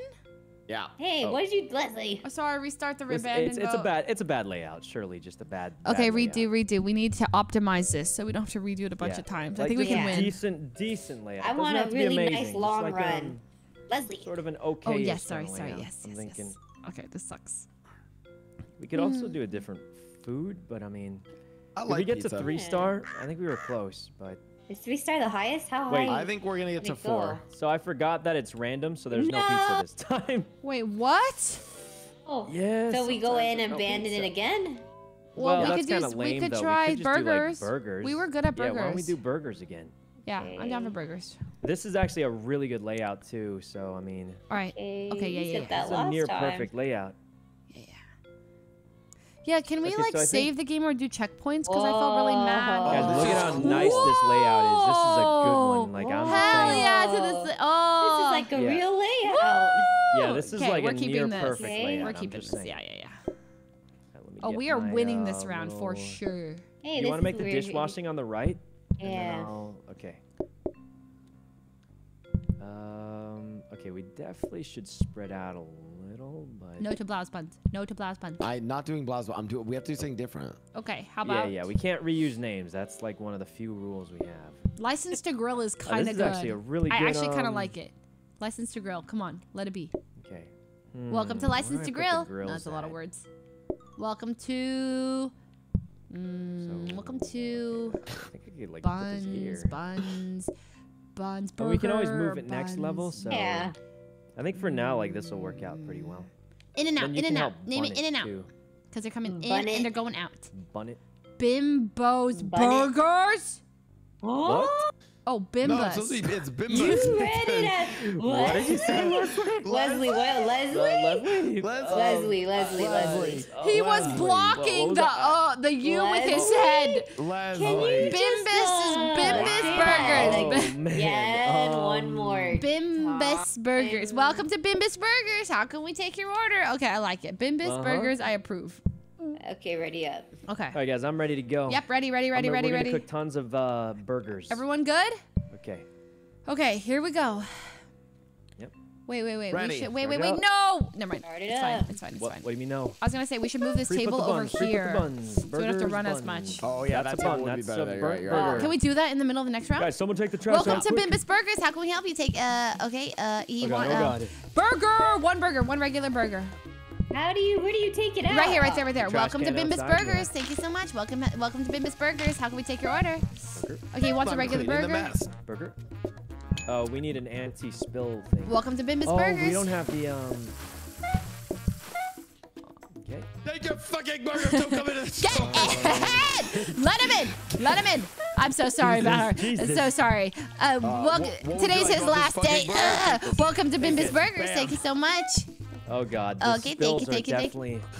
Yeah. Hey, Oh. what did you, Leslie? Oh, sorry, restart the It's, it's, it's a bad it's a bad layout. Surely just a bad. Okay, bad redo, layout. redo. We need to optimize this so we don't have to redo it a bunch Yeah. of times. I think we just can win. Decent, decent layout. I Doesn't want a have to be really nice amazing, just long like, run. um, Leslie. sort of an okay. Oh yes, sorry, sorry, yes, I'm yes, yes. Okay, this sucks. we could also do a different food, but I mean, I if we get pizza. to three star, I think we were close, but Is three star the highest? How Wait, high? Wait, I think we're gonna get to me go. four. so I forgot that it's random, so there's no, pizza this time. Wait, what? Oh, yeah. so we go in there's and no abandon it again? Well, Well, we that's could do. lame, we could though. try we could just do, like, burgers. burgers. We were good at burgers. Yeah, why don't we do burgers again? Yeah, I'm down for burgers. This is actually a really good layout too. So I mean, All right. Okay, Okay, yeah, you yeah, yeah. that it's a near time. perfect layout. Yeah, can we Okay, like so save think- the game or do checkpoints? Because I felt really mad. Whoa. Guys, Oh, look this at how is nice this layout is. This is a good one. Like I'm Hell saying. yeah to this. Whoa. Oh, This is like a Yeah. real layout. Yeah, this is like we're a keeping near this. perfect Okay. layout. We're keeping this. saying. Yeah, yeah, yeah. Let me Oh, we are my, winning uh, this round for sure. Hey, you want to make the weird. dishwashing on the right? Yeah. Okay. Um. Okay, we definitely should spread out a little, but No to blouse buns. No to blouse buns. I'm not doing Blasbo. I'm doing. We have to do something different. Okay, how about yeah, yeah. we can't reuse names. That's like one of the few rules we have. license to grill is Oh, kind this of is good. actually a really I good. actually kind of um, like it. License to grill. Come on, let it be. Okay. Welcome to Hmm, license to I put the grill. No, grills that's a lot of words. Welcome to. Mm, So- welcome to I think I could like put this buns, buns, buns. But we can always move it next level, so Yeah. I think for now, like this will work out pretty well. In and out, in and out. Name it in and out. Because they're coming in it. and they're going out. Bun it. Bimbo's Bun it. burgers? What? Oh, No, Bimbus. it's, supposed to be- it's Bimbo. You read it as What did you say? Leslie, what? Uh, Leslie? Leslie. Leslie. Leslie, Leslie, Leslie. he was Leslie. blocking What was the that? uh, the U with his Leslie? head. Leslie. Bimbus is Bimbus Yeah, Burgers. Oh, man. Yeah, and one more. Bimbus Burgers. Time. Welcome to Bimbus Burgers. How can we take your order? Okay, I like it. Bimbus Uh-huh. Burgers, I approve. Okay, ready up. Okay. All right, guys, I'm ready to go. Yep, ready, ready, I'm ready, ready, we're ready. gonna cook tons of uh, burgers. Everyone good? Okay. Okay, here we go. Yep. Wait, wait, wait. Ready. We should, wait, Start wait, it wait. No. Never mind. Start it It's fine. It's fine. It's What, fine. what do you mean no? I was gonna say we should move this Pre-put table the over buns, pre-put the here, buns. so we don't have to Burgers, run as much. Oh yeah, That's that a bun. table would be That's better a there. burnt Right, you're right. Can we do that in the middle of the next round? Guys, someone take the trash Welcome out. to quick. Bimbus Burgers. How can we help you? Take uh okay uh he Oh, want uh, God. burger one burger one regular burger. How do you? Where do you take it out? Right here, right there, right there. Trash Welcome to can Bimbus outside, Burgers. yeah. Thank you so much. Welcome, welcome to Bimbus Burgers. How can we take your order? Okay, you want a regular cleaning the burger? Burger. Oh, we need an anti-spill thing. Welcome to Bimbus oh, Burgers. we don't have the um. Okay. Take your fucking burger. Don't come in. Get in! Let him in! Let him in! I'm so sorry about her. Jesus, I'm so sorry. Uh, wel- what- what today's his last day. fucking. Welcome to Bimbus. Burgers. Bam. Thank you so much. Oh God. The Okay, thank spills you, thank you, are thank you. definitely.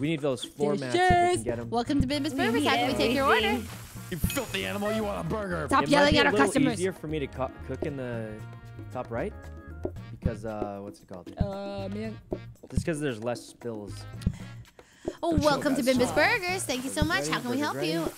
We need those floor mats if we can get them. Welcome to Bimbus We Burgers. need How can we take your order? You filthy animal. You want a burger? Stop it yelling might be at a our little customers. easier for me to co- cook in the top right because uh, what's it called? Uh, man. Just because there's less spills. Oh, welcome to. Bimbus Burgers. Thank you so much. How can we help you?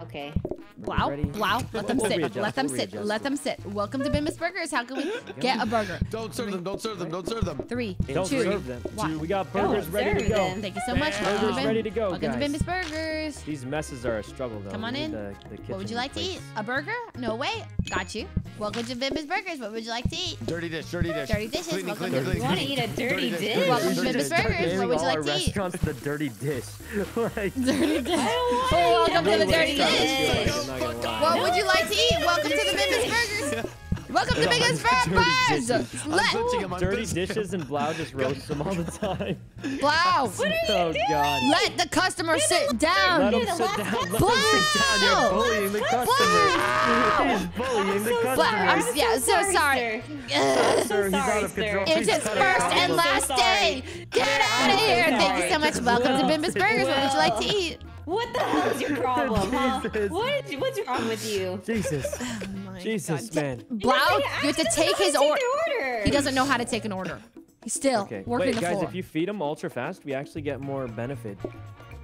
Ready? Okay. Blow, ready? blow. Let them We'll sit. Let them we'll sit. readjust. Let them sit. Welcome to Bimbus Burgers. How can we get a burger? Don't serve them. Don't serve them. Don't serve them. Three, Don't two, serve them. one. We got Don't burgers ready to go. them. Thank you so much. Burgers Welcome ready to go, Welcome to. Bimbus Burgers. These messes are a struggle though. Come on in. The, the What would you like to eat? A burger? No way. Got you. Welcome to Bimbus Burgers. What would you like to eat? Dirty dish. Dirty dish. Dirty dishes, Cleaning, welcome cleaning, to- cleaning, You wanna eat a dirty dish, dish? dirty Welcome dish, to dirty Bimbus dish, dirty Burgers. dish. What would you all like our to eat? restaurants the dirty dish. like, Dirty dish. I Oh, don't welcome to the dirty dish. It. I'm not gonna lie. What would you like to eat? Welcome to the Bimbus Burgers. Welcome to Bimbus Burgers. I'm Let touching Dirty dishes and Blau just roast them all the time. Blau. oh God. Let the customer sit down. Let him the sit last down. Let Blau. him sit down. You're bullying the customer. He's bullying the Blau. customer. I'm I'm yeah, so sorry. sir. Sir, he's sorry, out of sir. It's his first and last day. Get out of here. Thank you so much. Welcome to Bimbus Burgers. What would you like to eat? What the hell is your problem, huh? Jesus. What is, what's wrong with you? Jesus. Oh Jesus, man. Blau, you have to take his order. order. He doesn't know how to take an order. He's still Okay. working Wait, the guys, floor. if you feed him ultra fast, we actually get more benefit.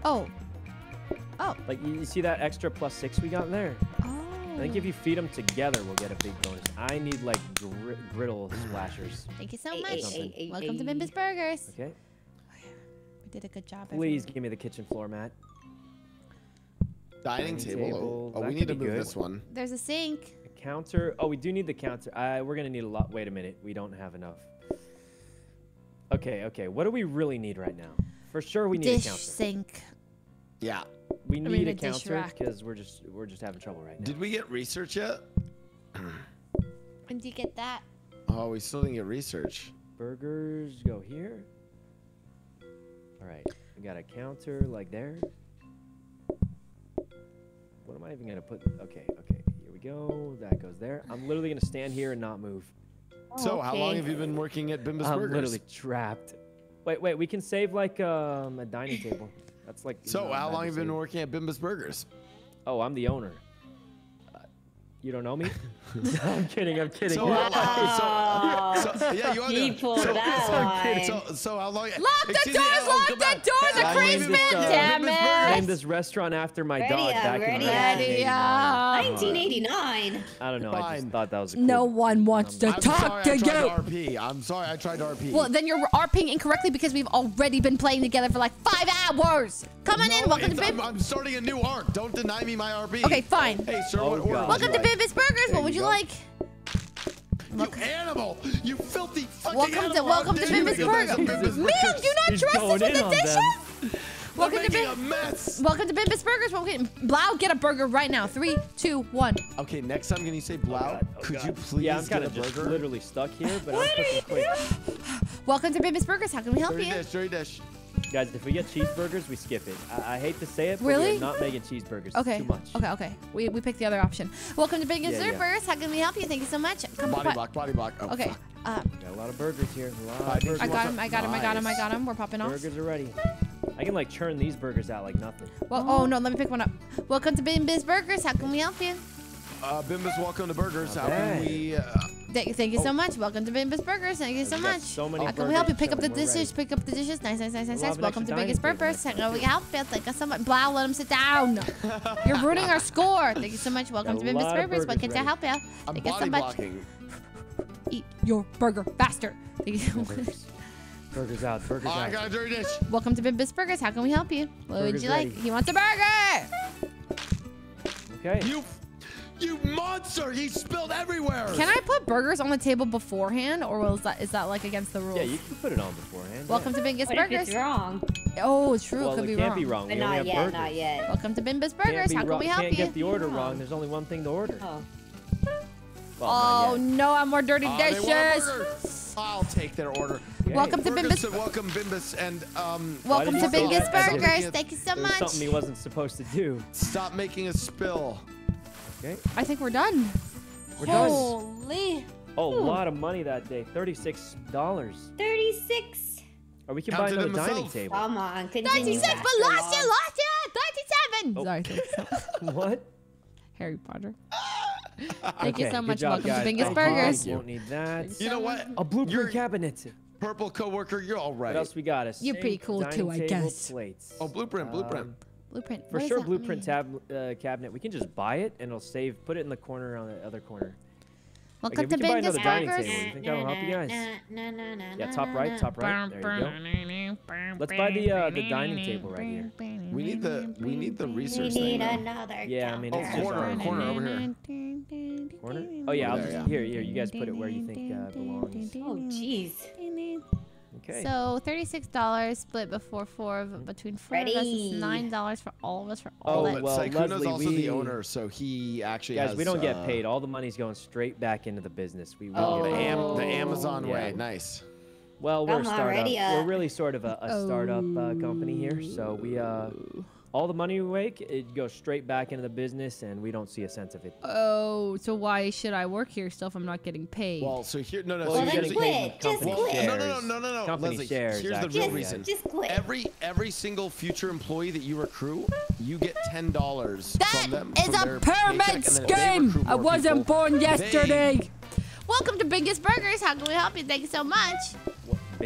Oh. Oh. Like, you you see that extra plus six we got there? Oh. I think if you oh. feed them together, we'll get a big bonus. I need, like, gri- griddle splashers. Thank you so Ay, much. ay, ay, ay, Welcome to ay. Bimbus Burgers. Okay? We did a good job. Please everyone. give me the kitchen floor mat. Dining Dining table. table, Oh, that we need to move good. this one. There's a sink. A counter. Oh, we do need the counter. Uh, we're gonna need a lot. Wait a minute. We don't have enough. Okay, okay. What do we really need right now? For sure, we need Dish a counter. sink. Yeah. We mean need a a counter because we're just we're just having trouble right now. Did we get research yet? When did you get that? Oh, we still didn't get research. Burgers go here. All right. We got a counter like there. What am I even gonna put? Okay, okay. Here we go. That goes there. I'm literally gonna stand here and not move. so, how long have you been working at Bimbus Burgers? I'm literally trapped. Wait, wait. We can save like um, a dining table. That's like. So, not how long have you been working at Bimbus Burgers? Oh, I'm the owner. Uh, you don't know me? I'm kidding. I'm kidding. So, Wow. so, so, yeah, you are He the, so, that so, line. so, so, how long? Lock the Excuse me, doors, oh, lock come the doors, the crazy man, damn it. Burgers? named this restaurant after my Ready dog up, back ready in. Ready 1989. I don't know. I just thought that was a cool No one wants to I'm talk sorry, to I tried you. RP. I'm sorry, I tried to RP. Well, then you're RPing incorrectly because we've already been playing together for like five hours. Come on in. Welcome to it's- I'm, I'm starting a new arc. Don't deny me my RP. Okay, fine. Hey, sir, Oh, what order Welcome to like? Bimbus Burgers. There What would you you like? You animal! You filthy fucking Welcome to animal! welcome to Bimbus make a mess of Burgers. Bimbus Me, do not trust us with the on them. dishes. Welcome to making a mess. Welcome to Bimbus Burgers. Welcome. Blau, get a burger right now. Three, two, one. Okay, next time can you say Blau? Oh, God, oh Could God. you please Yeah, I'm get a of just burger? literally stuck here, but I'm What are cooking you quick. Welcome to Bimbus Burgers. How can we help Dirty you? dish, dirty dish. Guys, if we get cheeseburgers, we skip it. I, I hate to say it, but Really? we're not making cheeseburgers. It's Okay. Too much. Okay. Okay. We we picked the other option. Welcome to Bimbus Yeah, yeah. Burgers. How can we help you? Thank you so much. Come Body what- block, body block. Oh, Okay. Uh, Got a lot of burgers here. A lot I of burgers. I you got want him. I got him. I got him. I got him. We're popping off. Burgers are ready. I can like churn these burgers out like nothing. Well, oh no, let me pick one up. Welcome to Bimbus Burgers. How can we help you? Uh, Bimbus, welcome to Burgers. Not How can we... Uh, Thank, thank you so oh. much. Welcome to Bimbus Burgers. Thank you so We got much. so many How can we help you? Pick up the dishes. ready. Pick up the dishes. Nice, nice, nice, nice, nice. Welcome to extra Biggest Burgers. How can we help you? Thank you so much. Blau, let him sit down. You're ruining our score. Thank you so much. Welcome to a Bimbus Burgers. What can I help you? I'm Thank you so much. blocking. Eat your burger faster. Thank you so much. Burgers. burgers out. Burgers Oh, I out. got a dirty dish. Welcome to Bimbus Burgers. How can we help you? What would Burger's you like? He wants a burger. Okay. You, You monster! He spilled everywhere. Can I put burgers on the table beforehand, or is that is that like against the rules? Yeah, you can put it on beforehand. Welcome to Bingus What if Burgers. it's wrong? Oh, it's true. Well, it could it be can't wrong. be wrong. But we not yet, burgers. not yet. Welcome to Bimbus Burgers. How can wrong- we help can't you? get the order Yeah. wrong. There's only one thing to order. Oh. Well, Oh no, I'm more dirty Uh, they want a dishes. I'll take their order. Okay. Welcome to Burgers, Bimbus. welcome Bimbus, and um, Welcome to you say Bingus that as if- Burgers. Thank you so It was much. something he wasn't supposed to do. stop making a spill. Okay. I think we're done. We're done. Holy. Oh, a lot of money that day. Thirty-six dollars. 36. Or we can Count buy it another himself. dining table. Come on, continue. 36, but Master last year, Log. last year, 37. Oh. Sorry, 37. what? Harry Potter. Thank you so much. job, Welcome guys. to Bingus Burgers. You. Won't need that. You know what? A blueprint You're- cabinet. Purple coworker, you're all right. What else we got? A You're pretty cool too, I guess. Plates. Oh, blueprint, blueprint. Um, Blueprint. for what sure, blueprint tab uh, cabinet. We can just buy it and it'll save. Put it in the corner on the other corner. Welcome we to can buy Bingus another dining Burgers. table. You think that'll help you guys? Yeah, top right, top right. There you go. Let's buy the uh, the dining table right here. We need the we need the We research need thing. another. Yeah, I mean, Oh, just corner, on- corner over here. Corner? Oh yeah, I'll just, here, here. You guys put it where you think uh, belongs. Oh, jeez. Okay. So thirty-six dollars split before four of between four of us is nine dollars for all of us for Oh, all Oh, that. but well, Sykkuno's Leslie, also we- the owner, so he actually Guys, has. we don't get uh, paid. All the money's going straight back into the business. We, we Oh, The, get paid. Am- the. Amazon way, Yeah. nice. Well, we're a I'm startup. We're really sort of a, a startup uh, company here. So we, uh, all the money we make, it goes straight back into the business, and we don't see a sense of it. Oh, so why should I work here still if I'm not getting paid? Well, so here, no, no. Well, so you're then here's getting the- paid in quit, just company quit. shares. No, no, no, no, no, no. Company Leslie, shares. here's the actually, real Just, reason. just quit. Every every single future employee that you recruit, you get ten dollars that from them. is from a their pyramid paycheck, and then if they scheme. recruit I more wasn't people, born they- yesterday. Welcome to Bingus Burgers. How can we help you? Thank you so much.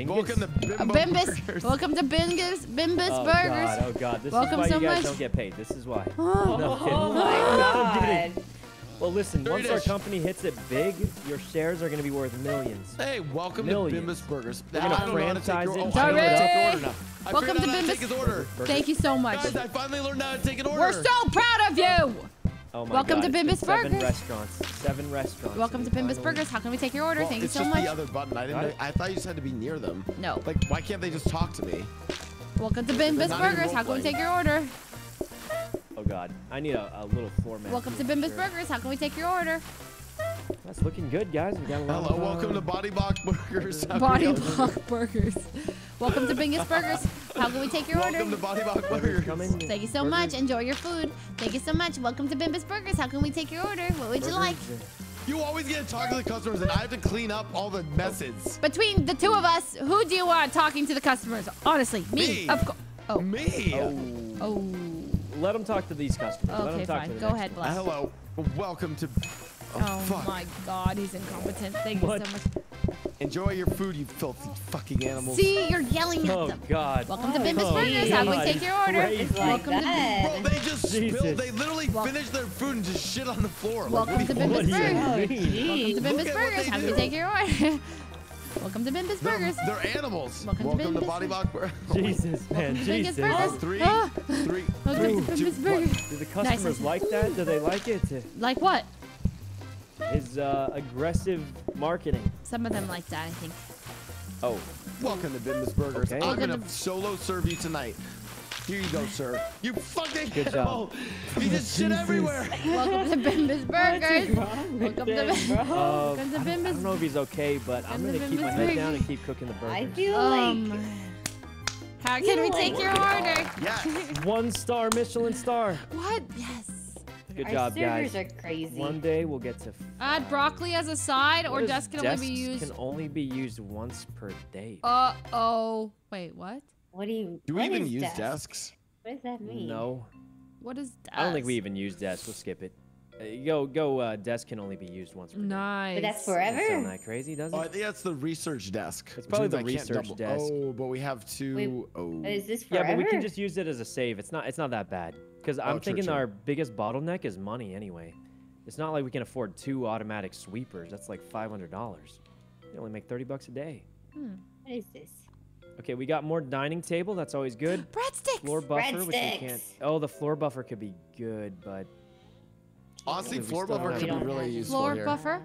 What, Bingus? Welcome to Uh, Bimbo Bimbus. Burgers. Welcome to Bingus Bimbus oh, Burgers. God, oh God, this Welcome is why so you guys much. don't get paid. This is why. Oh. No. Oh my kidding. god. Well, listen, once our company hits it big, your shares are going to be worth millions. Hey, welcome Millions. to Bimbus Burgers. We're gonna I don't know how to take franchise it. oh, Sorry. to take your. I Welcome figured to out how to Bimbus- take his order. Thank you so much. Guys, I finally learned how to take an order. We're so proud of you. Oh my Welcome God, to it's been Bimbus seven Burgers. restaurants. Seven restaurants. Welcome to and Bimbus Burgers. How can we take your order? Well, Thank you it's so just much. the other button. I didn't. Know, I thought you just had to be near them. No. Like, why can't they just talk to me? Welcome to Bimbus Burgers. How can we take your order? Oh God, I need a, a little floor mat. Welcome to here, Bimbus sure. Burgers. How can we take your order? That's looking good, guys. We got a lot Hello, of, uh, welcome to Body Box Burgers. How Body we? Block Burgers. Welcome to Bingus Burgers. How can we take your order? Welcome to Body Box burgers Burgers. Thank you so Burgers- much. Enjoy your food. Thank you so much. Welcome to Bimbus Burgers. How can we take your order? What would you like? burgers, You always get to talk to the customers, and I have to clean up all the messes. Between the two of us, who do you want talking to the customers? Honestly, me. Me. Of course. Oh. Me. uh, Oh. Oh. Let them talk to these customers. Let Okay, them talk fine. to the Go ahead, Uh, Bless. hello. Welcome to. Oh, Oh fuck. my God, he's incompetent. Thank What? you so much. Enjoy your food, you filthy fucking animals. See, you're yelling at Oh them. God. Welcome to Oh, Bimbus oh, Burgers. How we take your order? crazy. It's like Welcome to that. Bro, they just Jesus. spilled. They literally Wel- finished their food and just shit on the floor. Welcome what to Bimbus What do you Burgers. Oh. Welcome to Bimbus Burgers. How we take your order? Welcome to Bimbus They're, Burgers. they're animals. Welcome to Welcome to Bimbus Body Box Burgers. Jesus, man. Bimbus Jesus. Burgers. Three, Ah. three, Welcome to two, Bimbus Burgers. Do the customers nice. like that? Do they like it? Like what? His uh, aggressive marketing. Some of them like that, I think. Oh, Welcome to Bimbus Burgers. Okay. I'm gonna solo serve you tonight. Here you go, sir. You fucking Good animal. You just shit everywhere. Welcome to Bimbus Burgers. Welcome to Bimbus. uh, I, Welcome to don't, I don't know if he's okay, but I'm gonna to keep my Bimbus head down and keep cooking the burgers. I feel Um, like how can we feel take like- your order? Yes. One star Michelin star. What? Yes. Good our job, servers guys. are crazy. One day we'll get to. Add broccoli as a side, or desk can only be desks used. Can only be used once per day. Uh oh. Wait, what? What do you? Do we even use desk? desks? What does that mean? no, What is desk? I don't think we even use desks. We'll skip it. Uh, go, go. Uh, desk can only be used once per day. Nice. But that's forever. Doesn't forever. sound that crazy, does it? Oh, I think that's the research desk. It's probably the I research double- desk. Oh, but we have two Wait, oh. Is this forever? yeah, but we can just use it as a save. It's not. It's not that bad. Because Oh, I'm true, thinking true. our biggest bottleneck is money anyway. It's not like we can afford two automatic sweepers. That's like five hundred dollars. They only make thirty bucks a day. What is this? Okay, we got more dining table. That's always good. breadsticks. Floor buffer, which we can't. Oh, the floor buffer could be good, but Honestly, We floor buffer could be really have- useful Floor here. buffer.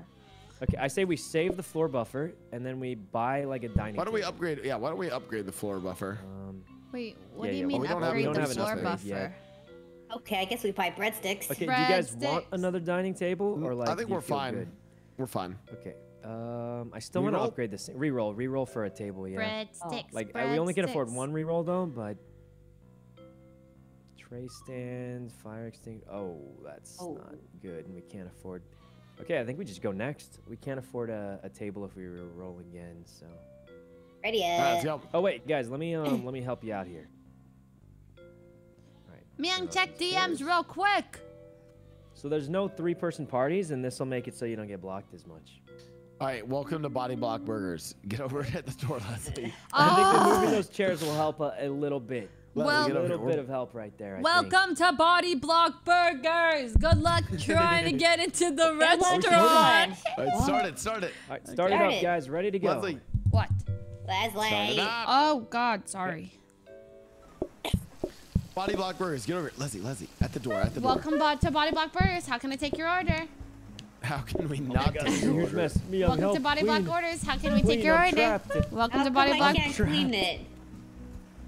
Okay, I say we save the floor buffer and then we buy like a dining. Why don't we upgrade? Yeah, why don't we upgrade the floor buffer? Um, Wait, what Yeah, do you yeah, mean we don't have- upgrade the floor buffer? yet. Okay, I guess we buy breadsticks. okay, do you guys want another dining table or like? I think we're fine. good? We're fine. Okay. Um, I still want to upgrade this. Thing. Reroll, reroll for a table. Yeah. Breadsticks. Like uh, we only can afford breadsticks. one reroll though, but tray stand, fire extinguisher. Oh, that's Oh. not good, and we can't afford. Okay, I think we just go next. We can't afford a, a table if we roll again. So. Ready? All right, Uh, let's go. Oh wait, guys, let me um let me help you out here. All right. Miyoung, check there's- DMs real quick. So there's no three-person parties, and this will make it so you don't get blocked as much. All right, welcome to Body Block Burgers. Get over at the door, Leslie. I think Oh, moving those chairs will help a, a little bit. Well- a get over little bit of help right there. I think. welcome to Body Block Burgers. Good luck trying to get into the restaurant. All right, start it, start it. All right, start it up, it. guys. Ready to go. Leslie, What? start it Leslie. up. Oh God, sorry. Body Block Burgers, get over it. Leslie, Leslie, at the door, at the door. Welcome bo- to Body Block Burgers. How can I take your order? How can we Oh not God, take your huge order? mess. Me, I'm Welcome to. Body Queen. Block Orders. How can we Queen, take your I'm order? Welcome How to come Body I Block. can't clean it?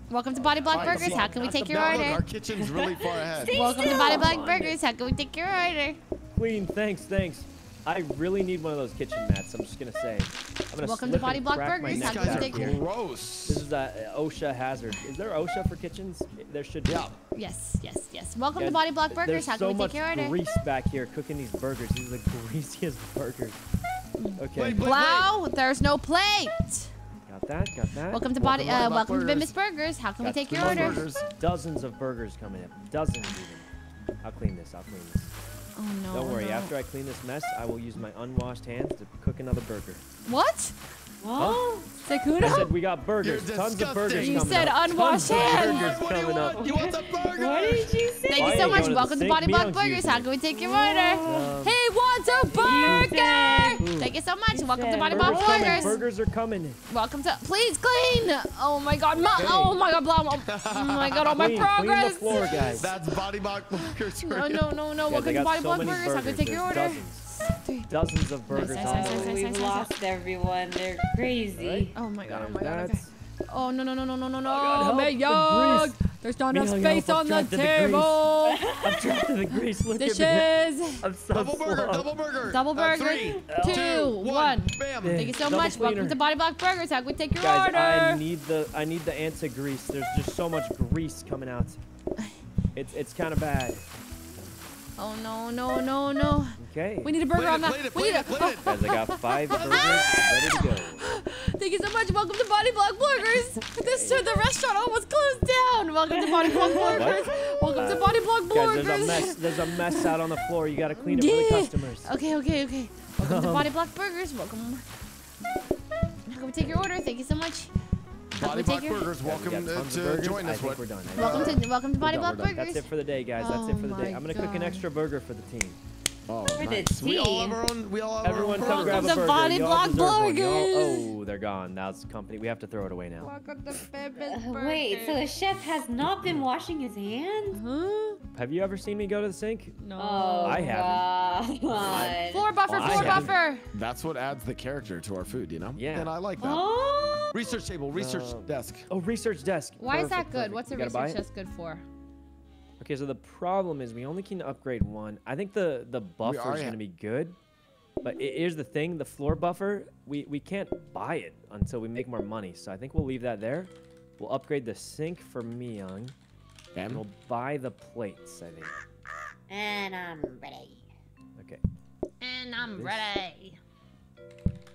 Welcome to Body Block Burgers. How can we take your order? Our kitchen's really far ahead. Welcome to. Body Block Burgers. How can we take your order? Queen, thanks, thanks. I really need one of those kitchen mats. I'm just gonna say. I'm gonna Welcome to Body and Block crack my Burgers. These How neck can we guys are here. gross. This is a OSHA hazard. Is there OSHA for kitchens? There should be. Yeah. Yes, yes, yes. Welcome to Body Block Burgers. There's How so can we take your order? There's so much grease back here cooking these burgers. These are the greasiest burgers. Okay, Wait, wait. Wow, there's no plate. got that, got that. Welcome to Welcome Body. to Uh, Body Block welcome to Burgers. Bimis Burgers. How can we take your order? burgers. Dozens of burgers coming up. Dozens even. I'll clean this. I'll clean this. Oh no. Don't worry. no. After I clean this mess, I will use my unwashed hands to cook another burger. What? Oh, I Sykkuno? said we got burgers. You're Tons of burgers disgusting. You said up. unwashed Tons hands. burgers What do you want? up. You want the burger? what did you say? Thank Why you so much. going to Welcome to Body sink? Block Burgers. How can we take your order? Um, he wants a burger. Thank you so much. Welcome to Body Block burgers coming. Burgers. Burgers are coming. Welcome to. Please clean. Oh my God. Ma- oh my God. Blah, blah. Oh my God. All my Clean, clean the progress. floor, guys. That's Body Block Burgers. for No, no, no, no. Guys, Welcome to Body so Block many Burgers. How can we take your order? Dozens. Three. Dozens of burgers nice, on nice, nice. Oh, nice, we've nice, lost everyone. They're crazy. Oh my God. Oh my God. Okay. Oh no no no no no no no. God, help, Mae the There's not enough Young, space on the trapped in the grease. table. I'm trapped in the grease. Look Dishes. at me. I'm so Double burger, double burger. Double Uh, burger. three, Two, two, one. one. Bam. Thank you so Double much. Welcome to Body Block Burgers. How can we take your Guys, order? I need the I need the anti grease. There's just so much grease coming out. It's it's kind of bad. Oh no no no no. Okay. We need a burger Plate on it, that. plate it, we need it, a. plate it. Guys, I got five burgers ready to go. Thank you so much. Welcome to Body Block Burgers. This turn the restaurant almost closed down. Welcome to Body Block Burgers. Welcome to Body Block Guys, Burgers. there's a mess. There's a mess out on the floor. You gotta clean it for the customers. Okay, okay, okay. Welcome to Body Block Burgers. Welcome. How can we take your order? Thank you so much. How Body Block? Burgers, welcome got tons of to burgers. join I us. think What? we're done. I think Welcome we're to done. welcome to Body We're Block done, we're done. Burgers. That's it for the day, guys. That's it Oh for the oh day. I'm gonna cook an extra burger for the team. Oh, For the nice. We all have our own. We all have Everyone our come own grab a to burger. Body Block deserve Burgers. Oh, they're gone. That's company. We have to throw it away now. Welcome to Uh, wait, so the chef has not been washing his hands? Huh? Have you ever seen me go to the sink? No. Oh, I haven't. God. Floor buffer, I floor haven't. buffer. That's what adds the character to our food, you know? Yeah. And I like that. Oh, Research table, research Um, desk. Oh, research desk. Why is that good? perfect. What's a research desk good for? Okay, so the problem is we only can upgrade one. I think the the buffer is gonna be good, but i- here's the thing: the floor buffer, we we can't buy it until we make more money. So I think we'll leave that there. We'll upgrade the sink for Miyoung, and And we'll buy the plates. I think. and I'm ready. Okay, And I'm This- ready.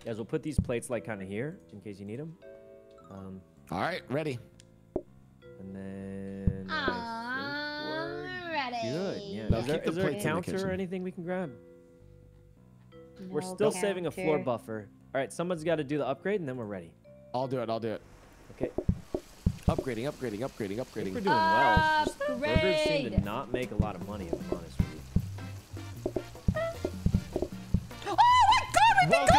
guys, we'll put these plates like kind of here in case you need them. Um, all right, ready. and then I I'm think ready. good. Yeah. Is there, keep there a plates in the counter or anything we can grab? We're No still saving a floor buffer. All right, someone's got to do the upgrade, and then we're ready. I'll do it. I'll do it. Okay. Upgrading, upgrading, upgrading, I think we're upgrading. doing well. Just burgers seem to not make a lot of money, if I'm honest welcome!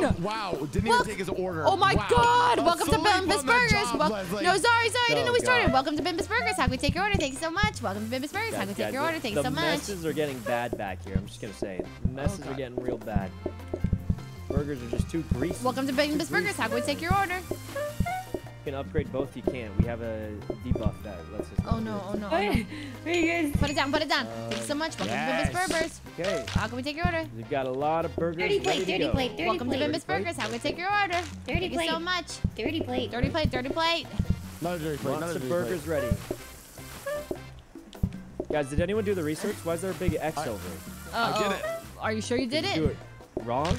Welcome. Wow, didn't Wel even take his order. Oh my wow. god! Welcome to Bimbus Burgers. Job, well, Leslie. no, sorry, sorry, I didn't know we oh, god. started. Welcome to Bimbus Burgers. How can we take your order? Thank you so much. Welcome to Bimbus Burgers. How can we take your order? Thank you so much. The messes are getting bad back here. I'm just gonna say, the messes oh, are getting real bad. Burgers are just too greasy. Welcome to Bimbus Burgers. How can we take your order? can upgrade both, you can. We have a debuff that lets us. Oh no, oh no, oh no. Where guys? Put it down, put it down. Uh, Thanks so much. Welcome yes. to Bimbus Burgers. Okay. How can we take your order? We've got a lot of burgers. Dirty plate, dirty plate, dirty Welcome plate. Welcome to Bimbus Burgers. How can we take your order? Dirty Thank plate. you so much. Dirty plate. Dirty plate, dirty plate. Not a dirty plate. Lots of burgers plate. ready. Guys, did anyone do the research? Why is there a big X I, over it? Uh -oh. I did it. Are you sure you did, did it? You do it wrong?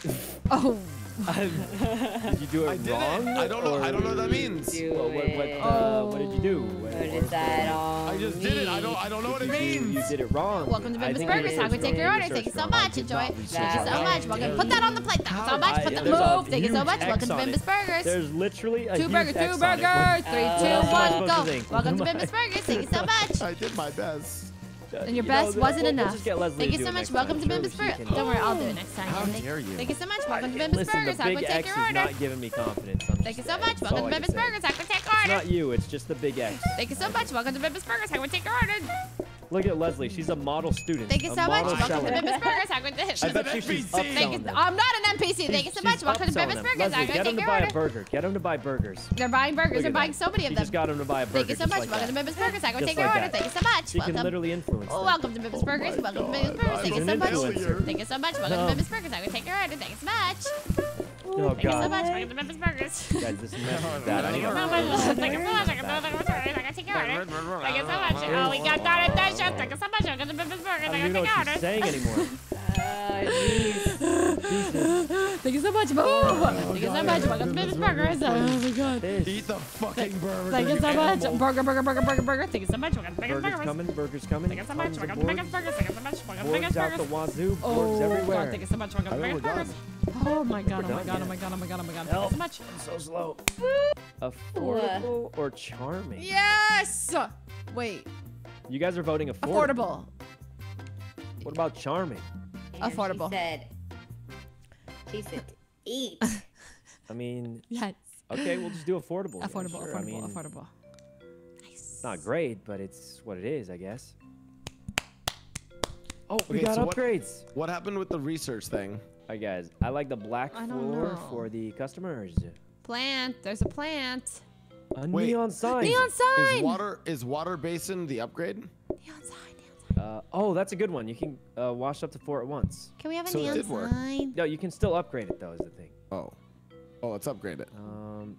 oh did you do it I wrong? I don't know. I don't know what that means. Well, what, what, uh, what, did you do? What is that all I just mean? did it. I don't. I don't know what it means. You, did it wrong. Welcome to Bimbus Burgers. How we take your order? Thank you so much. Enjoy. Thank you so much. Welcome. Put that on the plate. Thank you so much. Put the move. Thank you so much. Welcome to Bimbus Burgers. There's literally a two burgers, two burgers, three, two, oh, one, go. Welcome to oh, Bimbus Burgers. Thank you so much. I did my best. And your you best know, wasn't we'll, enough. Thank you so much. Welcome to Bimbus Burgers. Don't worry, I'll do it next time. How dare you? Thank you so much. Welcome to Bimbus Burgers. I can take your order. not giving me confidence. Thank you so much. Welcome to Bimbus Burgers. I can take your order. It's not you. It's just the big X. Thank you so much. Welcome to Bimbus Burgers. I can take your order. Look at Leslie. She's a model student. Thank you so much. Welcome to Bibbis Burgers. How can I bet she's, she's up Thank you. I'm not an NPC. Thank you so much. Welcome to Bibbis Burgers. Leslie, get them to buy a burger. Get them to buy burgers. They're buying burgers. They're buying so many of them. just got them to buy a burger. Thank you so much. Welcome to Bibbis Burgers. I can take your order. Thank you so much. You can literally influence. Welcome to Bibbis Burgers. Welcome to Bibbis Burgers. Thank you so much. Thank you so much. Welcome to Bibbis Burgers. I can take your order. Thank you so much. Oh, Thank God. you so much. Welcome to Memphis Burgers. Guys, this is Memphis bad. I need a burger. Thank you so much. Thank you so much. Thank you so much. Thank you so much. Oh, we got that at that show. Thank you so much. Welcome to Memphis Burgers. Thank you so much. I don't even know what she's saying anymore. Uh, Thank you so much. Oh, Thank you so much. Welcome to Memphis Burgers. Oh, my God. Eat the fucking burger. Thank you so much. Burger, burger, burger, burger, burger. Thank you so much. Welcome to Memphis Burgers. Burger's coming. Burger's coming. Thank you so much. Welcome to Memphis Burgers. Thank you so much. Welcome to Memphis Burgers. Boards out the wazoo. Boards everywhere. Thank you so much. Welcome to Memphis Burgers. Oh my god, oh my god, oh my god, oh my god, oh my god. Help. So much. I'm so slow. Affordable or charming? Yes! Wait. You guys are voting affordable. Affordable. What about charming? And affordable. She said, she said eat. I mean, yes. okay, we'll just do affordable. Affordable, sure. affordable, I mean, affordable. Nice. Not great, but it's what it is, I guess. Oh, we got so upgrades. What, what happened with the research thing? All right, guys. I like the black floor for the customers. Plant. There's a plant. A Wait. neon sign. Neon sign. Is water is water basin the upgrade? Neon sign. Neon sign. Uh, oh, that's a good one. You can uh, wash up to four at once. Can we have a so neon sign? No, you can still upgrade it though. Is the thing. Oh, oh, let's upgrade it. Um,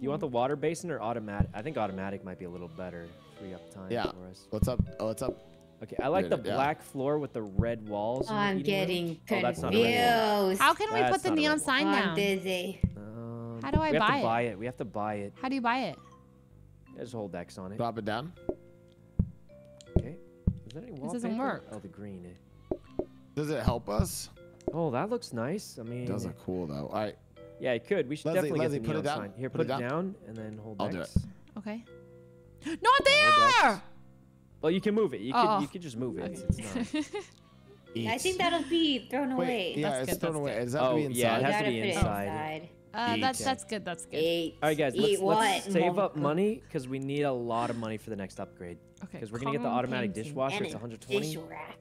you want the water basin or automatic? I think automatic might be a little better. Free up time yeah. for us. Let's up. Uh, let's up. Okay, I like the black floor with the red walls. Oh, I'm getting confused. Oh, How can we put the neon sign oh, down? I'm dizzy. Um, How do I buy it? We have to buy it? We have to buy it. How do you buy it? There's whole decks on it. Drop it down. Okay. Is there any? This doesn't work. Oh, the green. Does it help us? Oh, that looks nice. I mean, it does look cool though. All right. Yeah, it could. We should Leslie, definitely Leslie, get the put neon it down. sign. Here, put, put it down. down. and then hold I'll do it. Okay. Not there! Well, you can move it. You oh. can you can just move it. I think that'll be thrown Wait, away. Yeah, that's it's good, thrown away. Good. That oh, to be inside? Yeah, it has to be inside. inside. Uh, that's that's good. That's good. Eight. All right, guys, let's, let's save up money because we need a lot of money for the next upgrade. Okay. Because we're gonna get the automatic dishwasher. It's 120. Dish rack.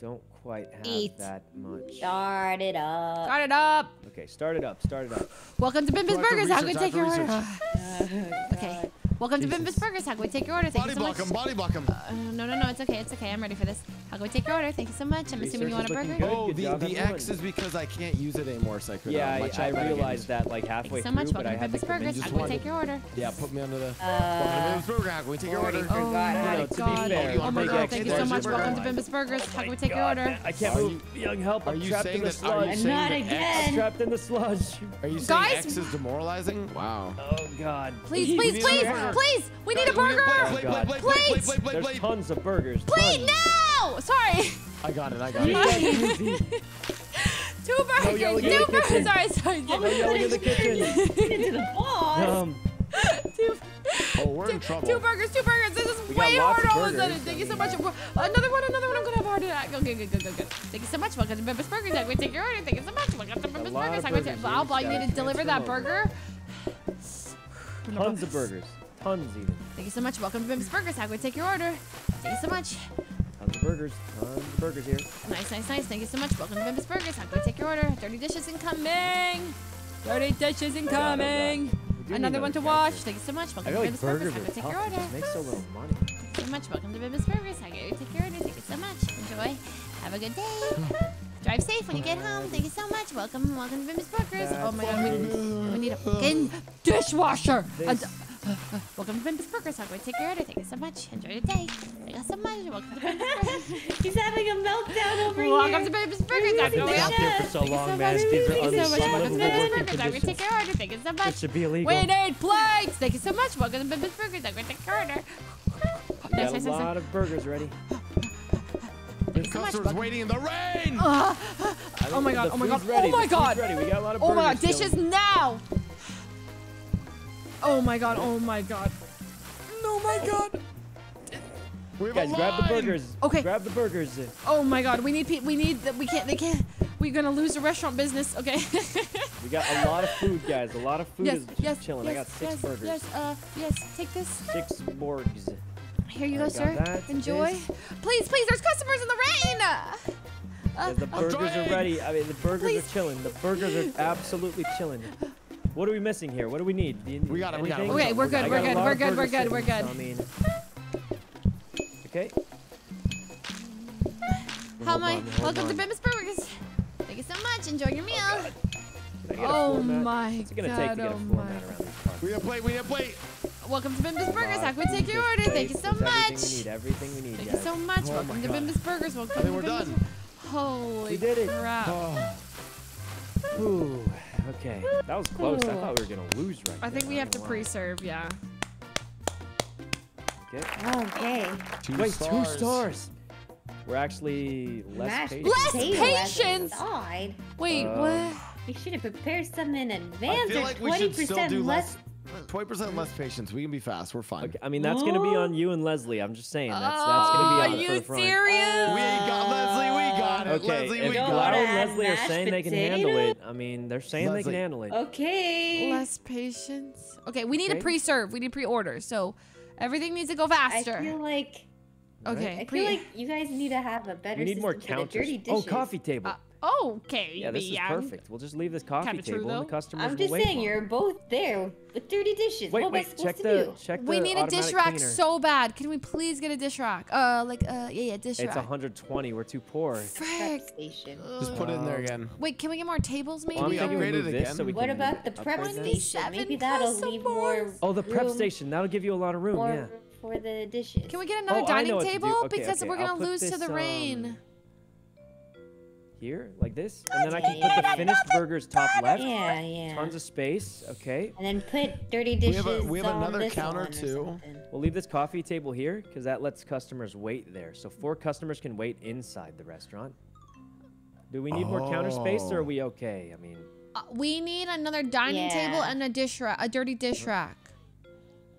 Don't quite have Eat. that much. Start it up. Start it up. Okay, start it up. Start it up. Welcome to Bimbi's Burgers. How can we take your order? Oh, okay. Welcome Jesus. to Bimbus Burgers. How can we take your order? Thank body you so block much. him. Body block him. Uh, no, no, no. It's okay. It's okay. I'm ready for this. How can we take your order? Thank you so much. I'm assuming you want a burger. Good. Oh, the, the. X is because I can't use it anymore, so I could. Yeah, I, I realized that like halfway Thanks so much. Through, Welcome to Bimbus Burgers. How can we take your order? Yeah, put me under the. Uh, Welcome to Burger. How can we take your order? Oh my God. Oh my God. Oh thank you so much. Welcome to Bimbus Burgers. How can we take your order? I can't move. Young help! I'm trapped in the sludge. Not again. Trapped in the sludge. Are you saying X is demoralizing? Wow. Oh God. Please, please, please. Please, we need a burger. Plate, plate, plate, plate, There's tons of burgers. Plate, no! Sorry. I got it, I got it. Two burgers, no two burgers. Sorry, sorry. No yelling in the kitchen. Into the boss. Um, two, oh, we're two, in trouble. Two burgers, two burgers. This is we way harder all of a sudden. Thank you so much. Another one, another one. I'm going to have heart attack. Okay, good, good, good, good. Thank you so much. Welcome to Memphis Burgers. I'm going to take your order. Thank you so much. Welcome to Memphis Burgers. I'm going to blah, blah. You need to deliver that burger. Tons of burgers. Tons even. Thank you so much. Welcome to Bibba's Burgers. I'm gonna take your order. Thank you so much. Tons of burgers. Tons of burgers here. Nice, nice, nice. Thank you so much. Welcome to Bibba's Burgers. I'm gonna take your order. Dirty dishes incoming. Dirty dishes incoming. We Another one to wash. Thank you so much. Welcome to Bibba's Burgers. I'm are gonna take your order. makes so little money. Thank you so much. Welcome to Bibba's Burgers. I get you take your order. Thank you so much. Enjoy. Have a good day. Drive safe when you get home. Thank you so much. Welcome, welcome to Bibba's Burgers. Oh my god, we, we need a fucking dishwasher. A d- welcome to Bibba's Burgers. I'm going to take your order. Thank you so much. Enjoy your day. Thank you so much. Welcome to Bibba's Burgers. He's having a meltdown over Welcome to here. Bibba's Burgers. I'm I've been out to there for so Thank long, so man. These are Thank you so much. Welcome to unlivable Bibba's working Burgers. I'm going to take conditions. your order. Thank you so much. It should be illegal. We need plates. Thank you so much. Welcome to Bibba's Burgers. I'm going to take your order. We got nice, a nice, lot of burgers ready. Thank you so much. Customers waiting in the rain. Uh, I Oh my god, oh my god, ready. oh my the god. Ready. We got a lot of Oh my god, dishes chilling. now! Oh my god, oh my god. Oh my god. We have Guys, a grab the burgers. Okay. Grab the burgers. Oh my god, we need pe- we need that we can't they can't we're gonna lose the restaurant business, okay? We got a lot of food, guys. A lot of food yes, is just yes, chilling. yes, I got six yes, burgers. Yes, uh yes, take this. Six borgs. Here you I go, got sir. that, Enjoy. this. Please, please, there's customers in the rain! Uh, Yeah, the uh, burgers trying. are ready. I mean, the burgers Please. are chilling. The burgers are absolutely chilling. What are we missing here? What do we need? Do need We got it, we got it, anything? Okay, we're good, we're good, we're good, we're good, we're good. so, I mean, okay. How Hold am I? on, Welcome to on. Bim's Burgers. Thank you so much. Enjoy your meal. Can I get a Oh floor mat? my What's it gonna god, take to get a oh my. around these parts? We have plate. We have plate. Welcome to Bim's Burgers. Lot I of would take your order. Thank you so there's much. Everything we need. Everything we need, Thank you so much. Oh Welcome to God. Bim's Burgers. Welcome to we're Bimba's- done. Holy We did it. crap. Oh. Oh. Ooh, okay. That was close. I thought we were gonna lose right now. I think there, we not have to gonna pre-serve, yeah. Okay. Okay. Two Wait, stars. two stars. We're actually less Mashed patient. Less potato as a patience? side. Wait, Um, what? We should have prepared some in advance. I advance feel or like we should still do less. less. Twenty percent less patience. We can be fast. We're fine. Okay, I mean that's gonna be on you and Leslie. I'm just saying that's that's gonna Oh, be on the you for the front. serious? We got Leslie. We got it. Okay, Leslie, if we don't Lau got wanna it. and add Leslie are mashed saying they can handle it, I mean they're saying they can handle it. Okay. Less patience. Okay, we need to Okay. pre-serve. We need pre-order. So everything needs to go faster. I feel like okay. I feel like you guys need to have a better We need more system for the counters. dirty Oh, coffee table. uh, okay. yeah, this is perfect. We'll just leave this coffee Kinda true, table and the customers I'm will just wait saying you're both there with dirty dishes. Wait, what wait, am I check supposed the to do? check the We need a dish rack cleaner. so bad. Can we please get a dish rack? Uh, like, uh, yeah, yeah, dish rack. It's 120. We're too poor. Prep Frick. station. Just put it in there again. Wait, can we get more tables, maybe? Well, I'm we thinking upgrade it move this again? so we What about the prep station? Maybe that'll leave more. Oh, the prep station. That'll give you a lot of room. Yeah. for the dishes. Can we get another Oh, dining what to do. table? Okay, because okay, we're gonna lose to the rain. Here, like this, and then I can put the finished burgers top left. Yeah, yeah. Tons of space. Okay. And then put dirty We dishes have a- we have on another this counter, too. We'll leave this coffee table here because that lets customers wait there. So four customers can wait inside the restaurant. Do we need more counter space or are Oh. we okay? I mean, Uh, we need another dining table and a dish rack, a dirty dish rack.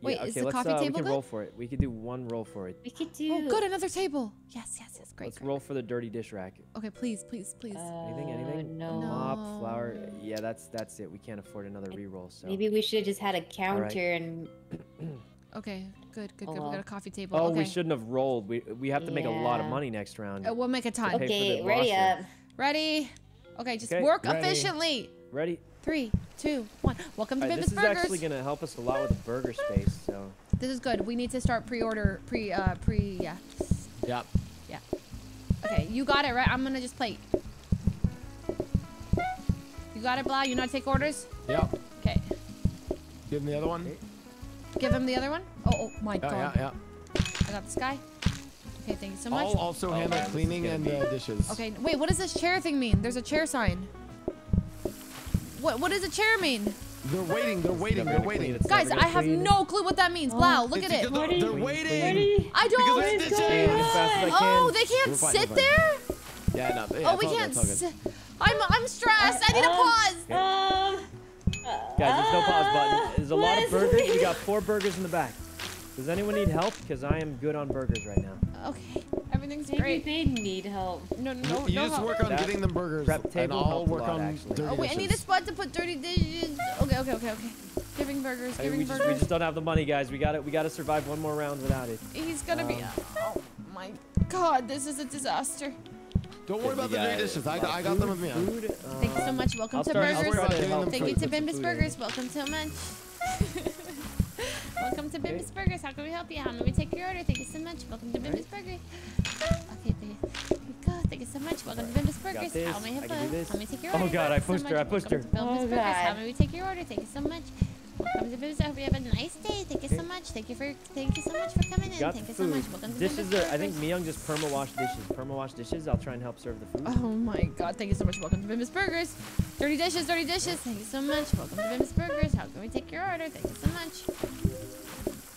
Wait, yeah, is okay, the let's, coffee uh, we can good? roll for it. We could do one roll for it. We could do. Oh, good, another table. Yes, yes, yes, great. let's great. roll for the dirty dish rack. Okay, please, please, please. Anything? Uh, Anything? No. Mop, flour. Yeah, that's that's it. We can't afford another re-roll. So. Maybe we should have just had a counter and okay, good, good, good. Oh, We well. got a coffee table. Oh, okay. we shouldn't have rolled. We we have to make a lot of money next round. Uh, we'll make a ton. pay okay, ready washer. up. Ready? Okay, just Okay, work ready. efficiently. Ready? Three, two, one. Welcome to All right, Bibba's this is Burgers. actually gonna help us a lot with the burger space. So. This is good. We need to start pre-order, pre, uh, pre, yeah, Yep. yeah. Okay, you got it, right? I'm gonna just plate. You got it, Blau? You know how to take orders? Yep. Okay. Give him the other one. Give him the other one. Oh, oh my Yeah, god. yeah, yeah. I got this guy. Okay, thank you so much. I'll also Oh, handle man, this is cleaning and uh, dishes. Okay, wait, what does this chair thing mean? There's a chair sign. What what does a chair mean? They're waiting. They're waiting. They're waiting. It's Guys, I have clean. no clue what that means. Wow, look It's at it. because They're, they're waiting. Ready? I don't. Because it's dishes. And as fast as I. Oh, they can't We're fine, sit we're there? Yeah, no. Yeah, oh, we all can't it's all good. sit. I'm I'm stressed. I need a Um, pause. Um. Guys, there's no pause button. There's a lot of burgers. We got four burgers in the back. Does anyone need help? Because I am good on burgers right now. Okay, everything's Maybe great. they need help. No, no, no, you no just help. work on That getting them burgers, prep and table I'll helped work lot, on actually. dirty Oh wait, I need a spot to put dirty dishes. Okay, okay, okay, okay. Giving burgers, Hey, giving we, just, we burgers. just don't have the money, guys. We got to We got to survive one more round without it. He's gonna be. Um, Oh my god, this is a disaster. Don't worry about the got dirty dishes. I, a lot I of got them food, with me. Food. Thank you so um, much. Welcome I'll to start, Burgers. try to Getting Thank you to some Bimbus. Burgers. Welcome so much. Welcome to Bimbus Burgers. How can we help you? How may we take your order? Thank you so much. Welcome to Bimbus Burgers. Okay, thank you. Here go. Thank you so much. Welcome to Bimbus Burgers. this. How may I I help can you? How may I take your oh order? Oh. God, Thank I you so pushed her, I much. pushed Welcome her. to Bimbus Oh, Burgers. How God. may we take your order? Thank you so much. Welcome to Bimbus. I hope you have a nice day. Thank you so much. Thank you for thank you so much for coming in. Got Thank you so much. Welcome to dishes Bimbus are. I think Burgers. Miyoung just perma wash dishes. Perma wash dishes. I'll try and help serve the food. Oh my god, thank you so much. Welcome to Bimbus Burgers. Dirty dishes, dirty dishes. Thank you so much. Welcome to Bimbus Burgers. How can we take your order? Thank you so much.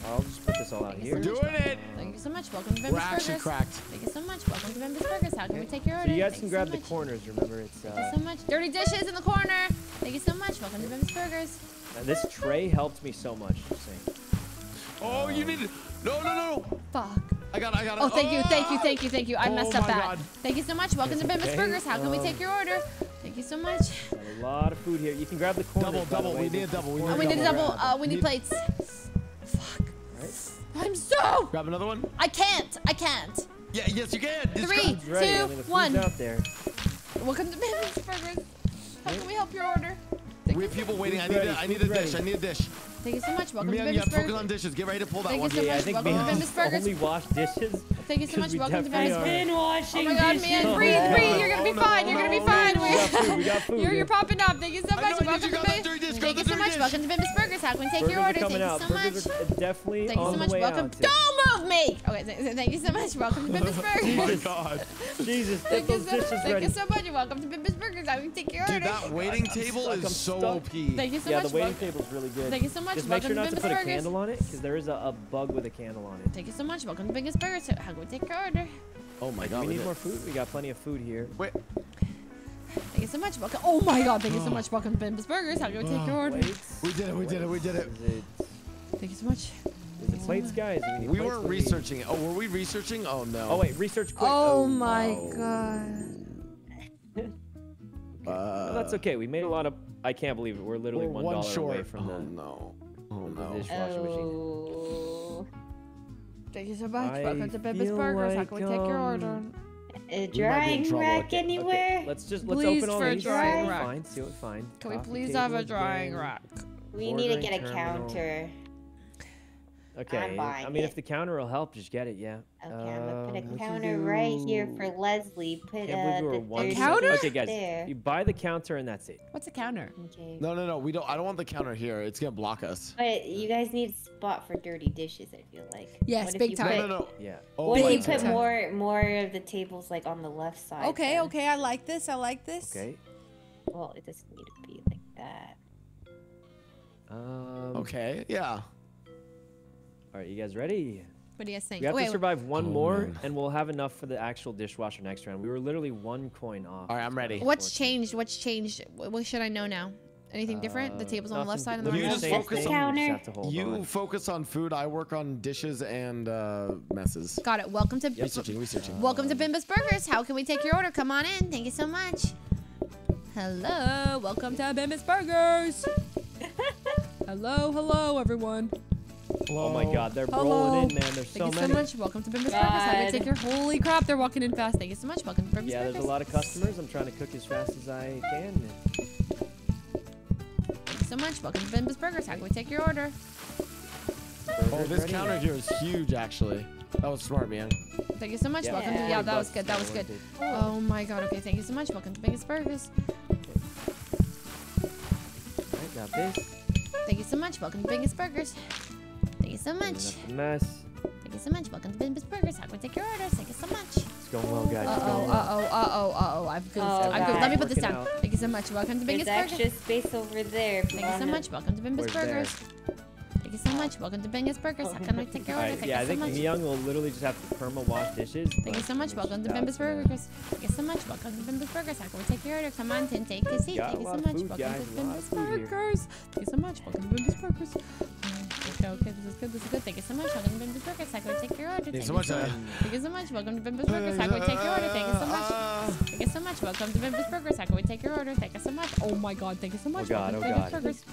I'll just put this all out Thank here. so much. Doing it. Thank you so much. Welcome to We're Bimbus actually Burgers. cracked. Thank you so much. Welcome to Bimbus Burgers. How can we take your order? So you guys Thank can so grab the much. corners. Remember, it's Thank uh, you so much. Dirty dishes in the corner. Thank you so much. Welcome to Bimbus Burgers. uh, this tray helped me so much. Just saying. Oh, you need. No, no, no. Fuck. I got. it, I got. it. Oh, thank you, thank you, thank you, thank you. I Oh messed up my that. God. Thank you so much. Welcome to Bimbus okay. Burgers. How can we Um, take your order? Thank you so much. Got a lot of food here. You can grab the corners. Double, double. We need a double. We corners Oh, we need a double. Uh, we need Need- plates. Fuck. Right? I'm so. Grab another one. I can't. I can't. Yeah. Yes, you can. Just Three. grab- Food's ready. I mean, one. out there. Welcome to Bimbus Burgers. How can we help your order? Thank We have people waiting. I need. ready, A, I need a food's dish. I need a dish. Thank you so much. Welcome Mian, to you Bimbus Burgers. on dishes. Get ready to pull that Thank you one. so Yeah, I much. think Welcome to Miyoung Bimbus Burgers. only wash dishes. Thank you so 'cause much. we Welcome to definitely Bimbus. Burgers. Been washing Oh my god, dishes. man, Oh, breathe, breathe. You're gonna be no, fine. You're gonna be fine. We got food. We got food. You're, you're popping up. Thank you so much. know, I need Welcome to Grab Bimbus. the dirty dish. Grab Thank you so much. Welcome to Bimbus Burgers. How can we take your order? Thank you so much. definitely Thank you on so the much. way Welcome. out. Don't move me. Okay, th- th- thank you so much. Welcome to Bimbus Oh Burgers. my Jesus. god. Jesus, Thank you so, dishes thank you so much. Welcome to Bimbus Burgers. How can we take your order? Dude, that waiting table is so. OP. Thank you so yeah, the waiting Wel- table's really good. Thank you so much. Just make Welcome sure not to to Bimbus put a candle on it, because there is a, a bug with a candle on it. Thank you so much. Welcome to Biggest Burgers. How can we take your order? Oh my god. we we need did- more food? We got plenty of food here. Wait. Thank you so much. Welcome. Oh my God. Thank you so much. Welcome to Bimbus Burgers. How can we take your order? Plates? We did it. We did it. We did it. Is it, Thank you so much. is it plates, guys? Do need We weren't What do we need? researching it. Oh, were we researching? Oh no. Oh wait, research quick. Oh my no. God. Uh, No, that's okay. We made a lot of. I can't believe it. We're literally we're one one dollar short. away from oh the, no. Oh the no. dishwasher machine. Oh. Thank you so much. I Welcome to Bimbus feel Burgers. How can we take your order? A drying trouble. rack Okay, okay, anywhere? Let's just let's Please open all for a these. drying see what we rack. Fine, see what we find. Can we please have a drying rack? we need to get a terminal. counter. Okay. buying I mean, it. if the counter will help, just get it. Yeah. Okay, I'm gonna put Um, a what counter right here for Leslie. Put Can't uh, we were the one. counter? Okay, guys. There. You buy the counter and that's it. What's a counter? Okay. No, no, no. We don't. I don't want the counter here. It's gonna block us. But you guys need a spot for dirty dishes. I feel like. Yes, What big time. No, put- no, no. Yeah. Oh What if my you put time. more more of the tables like on the left side? Okay, then? okay. I like this. I like this. Okay. Well, it doesn't need to be like that. Um, Okay. Yeah. All right, you guys ready? What do you guys think? We have Wait, to survive one Oh, more, man. and we'll have enough for the actual dishwasher next round. We were literally one coin off. All right, I'm ready. What's changed? What's changed? What, what should I know now? Anything different? The Uh, table's on the left side and the literally right You side. just focus thing, on- you just have to hold You on. focus on food. I work on dishes and uh, messes. Got it. Welcome to Researching, researching. Welcome to Bimbus Burgers. How can we take your order? Come on in. Thank you so much. Hello. Welcome to Bimbus Burgers. hello, hello, everyone. Oh my God, they're Hello. rolling in, man. There's Thank so you many. so much. Welcome to Bimbus Burgers. How can we take your holy crap? They're walking in fast. Thank you so much. Welcome to Bimbus Burgers. Yeah, Burgers. there's a lot of customers. I'm trying to cook as fast as I can. Thank you so much. Welcome to Bimbus Burgers. How can we take your order? Oh, this ready? counter here is huge, actually. That was smart, man. Thank you so much. Yeah, Welcome to Yeah. yeah. That was good. That was good. Oh my god. Okay. Thank you so much. Welcome to Bimbus Burgers. Alright, got this. Thank you so much. Welcome to Bimbus Burgers. Thank you so much. the mess. Thank you so much. Welcome to Bimbus Burgers. How can we take your orders? Thank you so much. It's going well, guys. Uh It's oh, well. uh oh, uh oh, uh oh. I've goofed. Oh, I've goofed. Let me put this down. out. Thank you so much. Welcome to There's Biggest Burgers. extra space over there. Thank you so much. Welcome to Bimbus Burgers. there? Thank you so much. Welcome to Benya's Burgers. How can we take your order? Thank yeah, you so I think so Young will literally just have to perma wash dishes. Thank you so much. Welcome to Bimba's Burgers. Thank you so much. Welcome to Bimba's Burgers. How can we take your order? Come on, Tim. Take a seat. Thank you so much. Welcome to Bimba's Burgers. Thank you so much. Welcome to Bimba's Burgers. Okay, this is good, this is good. Thank you so much. Welcome to Bimba's Burgers. How can we take your order? Thank you so much. Thank you so much. Welcome to Bimba's Burgers. How can we take your order? Thank you so much. Thank you so much. Welcome to Bimba's Burgers. How can we take your order? Thank you so much. Oh my god, thank you so much. Oh god, Welcome oh god. Burgers.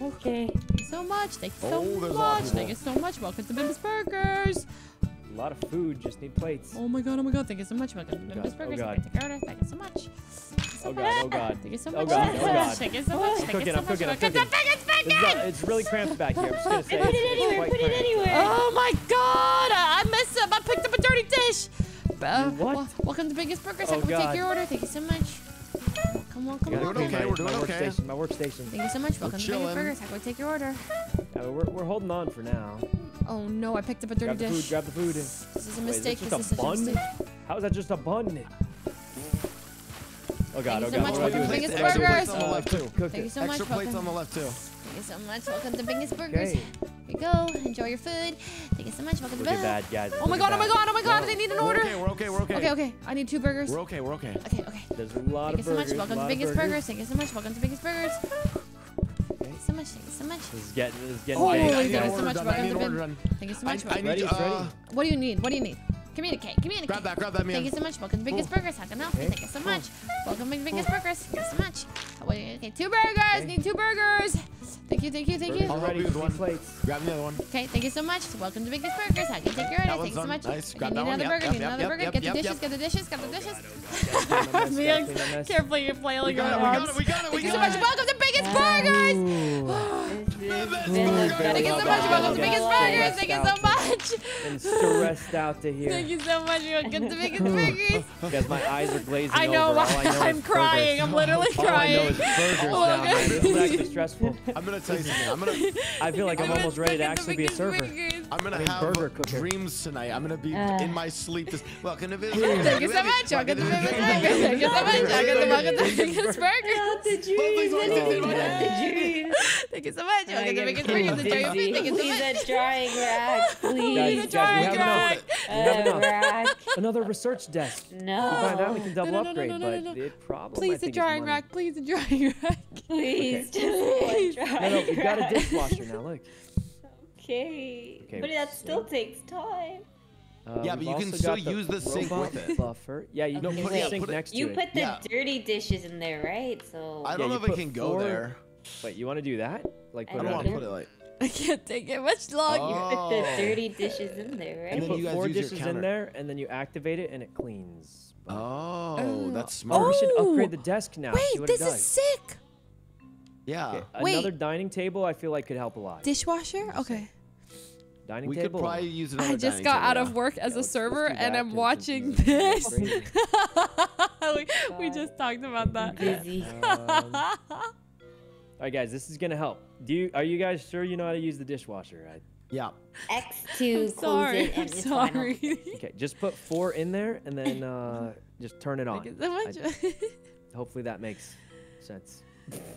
Okay. So much. Thank you so Oh, there's watch. Thank you so much. Welcome to Bimbus Burgers. A lot of food. Just need plates. Oh my god. Oh my god. Thank you so much. Welcome to Bimbus Burgers. Oh god. Order. Thank you so much. Oh god, oh god. Thank you so much. Oh god, oh god. Thank you so much. Thank you so much. I'm cooking, I'm cooking. It's really cramped back here. I'm just gonna say. Put it anywhere, put it anywhere. Oh my god, I messed up. I picked up a dirty dish. Uh, what? Welcome to Biggest Burgers. Oh, I can take your order. Thank you so much. Come on, come on. Doing okay, my, we're doing my okay. Workstation, my workstation. Thank you so much. Welcome we're to Banging Burgers. How can we take your order? yeah, we're, we're holding on for now. Oh no, I picked up a dirty grab dish. Grab the food, grab the food. This is a mistake. Wait, is this, this a bun? A How is that just a bun? Oh god, Thank oh god. Thank you so much. Welcome to Banging Burgers. Thank you so much. Extra plates on the left too you so much. Welcome to Bingus Burgers. Okay. Here you go. Enjoy your food. Thank you so much. Welcome Look to Bell. guys. Oh my god, oh my god, oh my god. Whoa. I need an order. We're okay, we're okay, we're okay. Okay, okay. I need two burgers. We're okay, we're okay. Okay, okay. There's a lot Thank of burgers. Thank you so much. Welcome to Bingus burgers. Thank you so much. Welcome to Bingus Burgers. Thank you so much. Thank you so much. This is getting, this is getting oh. Thank you so much. Welcome to Thank you so much. I need, uh, what do you need? What do you need? Communicate, communicate. Grab that, grab that, man. Thank you so much. Welcome to Biggest Ooh. Burgers. How can I help you? Thank you so much. Welcome to Biggest Ooh. Burgers. Thank you so much. Okay, two burgers. Need two burgers. Thank you, thank you, thank you. Already with one plate. Grab the other one. Okay, thank you so much. Welcome to Biggest Burgers. How can I take your order? Thank you so much. Nice. Okay, grab need another burger. Yep, need yep, another yep, burger. Yep, get, yep, the dishes, get the dishes. Get the dishes. Get the dishes. Carefully, you're flailing your arms. We got it. We got it. Thank you so much. Welcome to Biggest Burgers. Thank you so much. Welcome to Biggest Burgers. Thank you so much. Stressed out to here. Thank you so much. You're good to biggest burgers. Because my eyes are glazing I know. Over. I am crying. Burgers. I'm literally All crying. I know is burgers now. This is actually stressful. I'm gonna tell you something. I'm gonna. I feel like I'm, I'm almost ready to actually be a server. Burgers. I'm gonna I mean, have dreams tonight. I'm gonna be uh. in my sleep. This welcome to visit. Thank you so much. Welcome to visit. Thank you so much. Welcome to biggest burgers. Thank you so much. Welcome to biggest burgers. Enjoy your food. Thank you so much. Please that drying rack, please. Guys, guys, we have enough rack. Another research desk. No. We'll find out we can double no, no, upgrade, no, but it probably. Please a drying rack. Please a drying rack. Please. Okay. Please. No, no, we've got a dishwasher now. Look. Okay. okay. But that still takes time. Um, yeah, but you can still use the sink with it. Buffer. Yeah, you okay, put wait, the sink put next to it. You put the yeah. dirty dishes in there, right? So I don't yeah, know if it can go there. Wait, you want to do that? Like, I don't want to put it like. I can't take it much longer. Oh. You put the dirty dishes in there, right? And then you, put four dishes in there, and then you activate it, and it cleans. Oh, oh, that's smart. Oh, we should oh. upgrade the desk now. Wait, this is sick. Yeah. Okay, Wait. Another dining table, I feel like could help a lot. Dishwasher? Okay. Dining we table. could probably use another. I just got out of work as yeah, a server, and I'm watching this. we, we, just talked about that. Um, all right, guys, this is gonna help. Do you are you guys sure you know how to use the dishwasher? Right? Yeah. X2 sorry, I'm sorry. okay, just put four in there and then uh, just turn it on. I, hopefully that makes sense.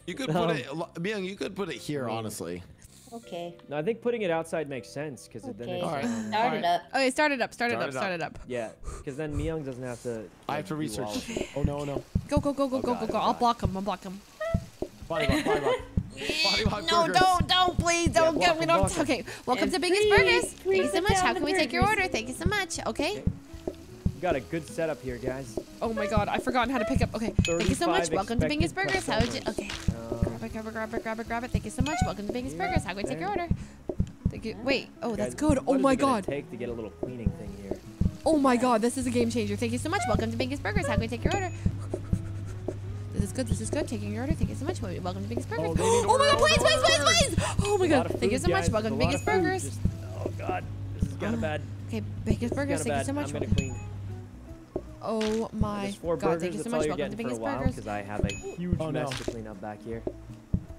You could um, put it, Miyoung, you could put it here, hmm. honestly. Okay. No, I think putting it outside makes sense because okay. then it's. All right. Um, start All right. it up. Okay, start it up. Start, start it up. Start it up. Yeah, because then Miyoung doesn't have to. Like, I have to research. oh no, oh, no. Go, go, go, go, oh, go, God, go, go. Oh, I'll block him. I'll block him. Body body no, burgers. don't, don't, please, don't yeah, welcome, we don't. Welcome. Okay, welcome and to Biggest please, Burgers. Please Thank you so much. How can we take your order? Thank you so much. Okay. You got a good setup here, guys. Oh my God, I've forgotten how to pick up. Okay, thank you so much. Welcome to Biggest Burgers. How would you? Okay, um, grab it, grab it, grab it, grab it, grab it. Thank you so much. Welcome to Biggest yeah, Burgers. How can we take your order? Thank you. Wait. Oh, that's guys, good. Oh my God. Take to get a little cleaning thing here. Oh my God, this is a game changer. Thank you so much. Welcome to Biggest Burgers. How can we take your order? This is good. This is good. Taking your order. Thank you so much. Welcome to Biggest Burgers. Oh, oh my God! Please, please, please, please! Oh my God! Food, thank you so guys. much. Welcome to Biggest Burgers. Just, oh God, this is kind of uh, ah, bad. Okay, Biggest Burgers. Thank you so much. Oh my God! Thank you so much. Welcome to Biggest Burgers. Because I have a huge oh, mess no. to clean up back here.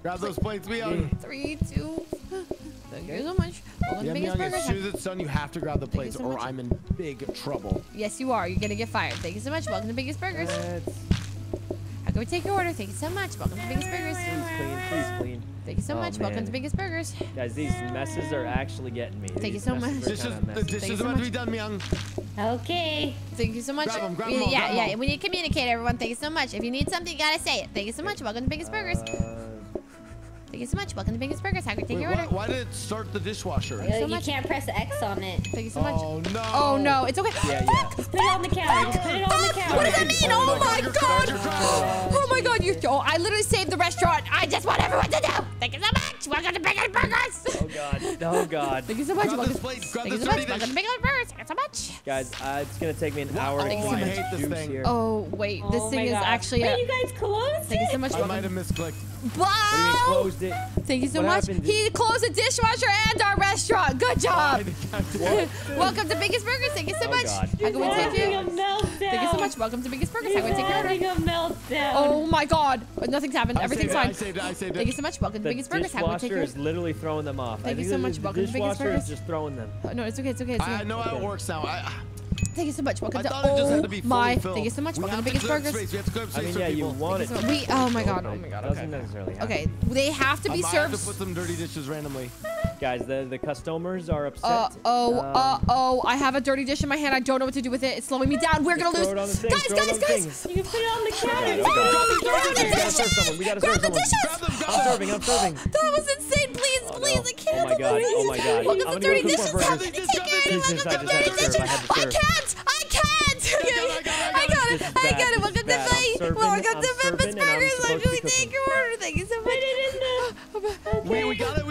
Grab those plates, we on. Three, two. Thank you so much. Welcome yeah, to Biggest Burgers. As soon as it's done, you have to grab the plates, so or much. I'm in big trouble. Yes, you are. You're gonna get fired. Thank you so much. Welcome to Biggest Burgers. I'll take your order. Thank you so much. Welcome to Biggest Burgers. Please clean. Please clean. Thank you so oh, much. Man. Welcome to Biggest Burgers. Guys, these messes are actually getting me. Thank these you so much. This is, this is so about to be done, Miyoung. Okay. Thank you so much. Grab them, grab we, them all, yeah, yeah. We need to communicate, everyone. Thank you so much. If you need something, you gotta say it. Thank you so much. Welcome to Biggest Burgers. Uh, Thank you so much. Welcome to Biggest Burgers. How can I take Wait, your why, order? why did it start the dishwasher? Uh, you much. can't press X on it. Thank you so much. Oh no. Oh no, it's okay. Yeah, yeah. Just put it on the counter. Just put it on the counter. What does that mean? Oh my god! god! Oh my god! You, oh, I literally saved the restaurant. I just want everyone to know. Thank you so much. Welcome to Biggest Burgers. Oh god. Oh god. Thank you so much. Grab Welcome, this plate. Grab thank you so much. dirty Welcome to dish. Biggest Burgers. Thank you so much. Guys, uh, it's gonna take me an hour to Oh, clean I my hate this juice thing. here. Oh wait, this Oh thing is actually. Wait, A, you guys closed thank you so much. I might have misclicked. What do you mean Wow! closed it? Thank you so What much. happened? He closed the dishwasher and our restaurant. Good job. Welcome to Biggest Burgers. Thank you so Oh, much. God. How can we take you? meltdown. Thank you so much. Welcome to Biggest Burgers. How He's can we take your order? meltdown. Oh my god. Nothing's happened. I Everything's saved it, fine. I saved it. I saved Thank you so much. Welcome to Biggest Burgers. How can we take dishwasher your is literally throwing them off. Thank I you so much. The Welcome to Biggest dishwasher Burgers. is just throwing them. Oh, no, it's okay. It's okay. It's okay. I know how it works now. I, Thank you so much. Welcome I to it just Oh had to be my. filled. Thank you so much. We Welcome to have Biggest Burgers. Space. We have to clear up I mean, for yeah, you want it. So much. We. Oh my god. Oh my god. Doesn't Okay. necessarily happen. Okay. They have to I be might have to put some dirty dishes randomly. Guys, the the customers are upset. Uh oh, Um, uh oh, I have a dirty dish in my hand. I don't know what to do with it. It's slowing me down. We're gonna lose. throw it on the thing, Guys, guys, on guys. thing. You can put it on the counter. Okay, Just put it on okay. the Grab the We gotta dishes. serve someone. Grab the dishes. Grab them, grab I'm serving. I'm serving. That was insane. Please, Oh, please. I can't. Oh my God, oh my God. Welcome to dirty dishes. more Help burgers. me take care of Jesus, Welcome I to just had dirty dishes. I had to I serve. Can't. I can't. Okay. I got it, I got it. I got it. Welcome to bad. I'm Faye. serving, Welcome to Memphis Burgers. supposed to me be take cooking. your order. Thank you so much. Put it in. Wait, we got it.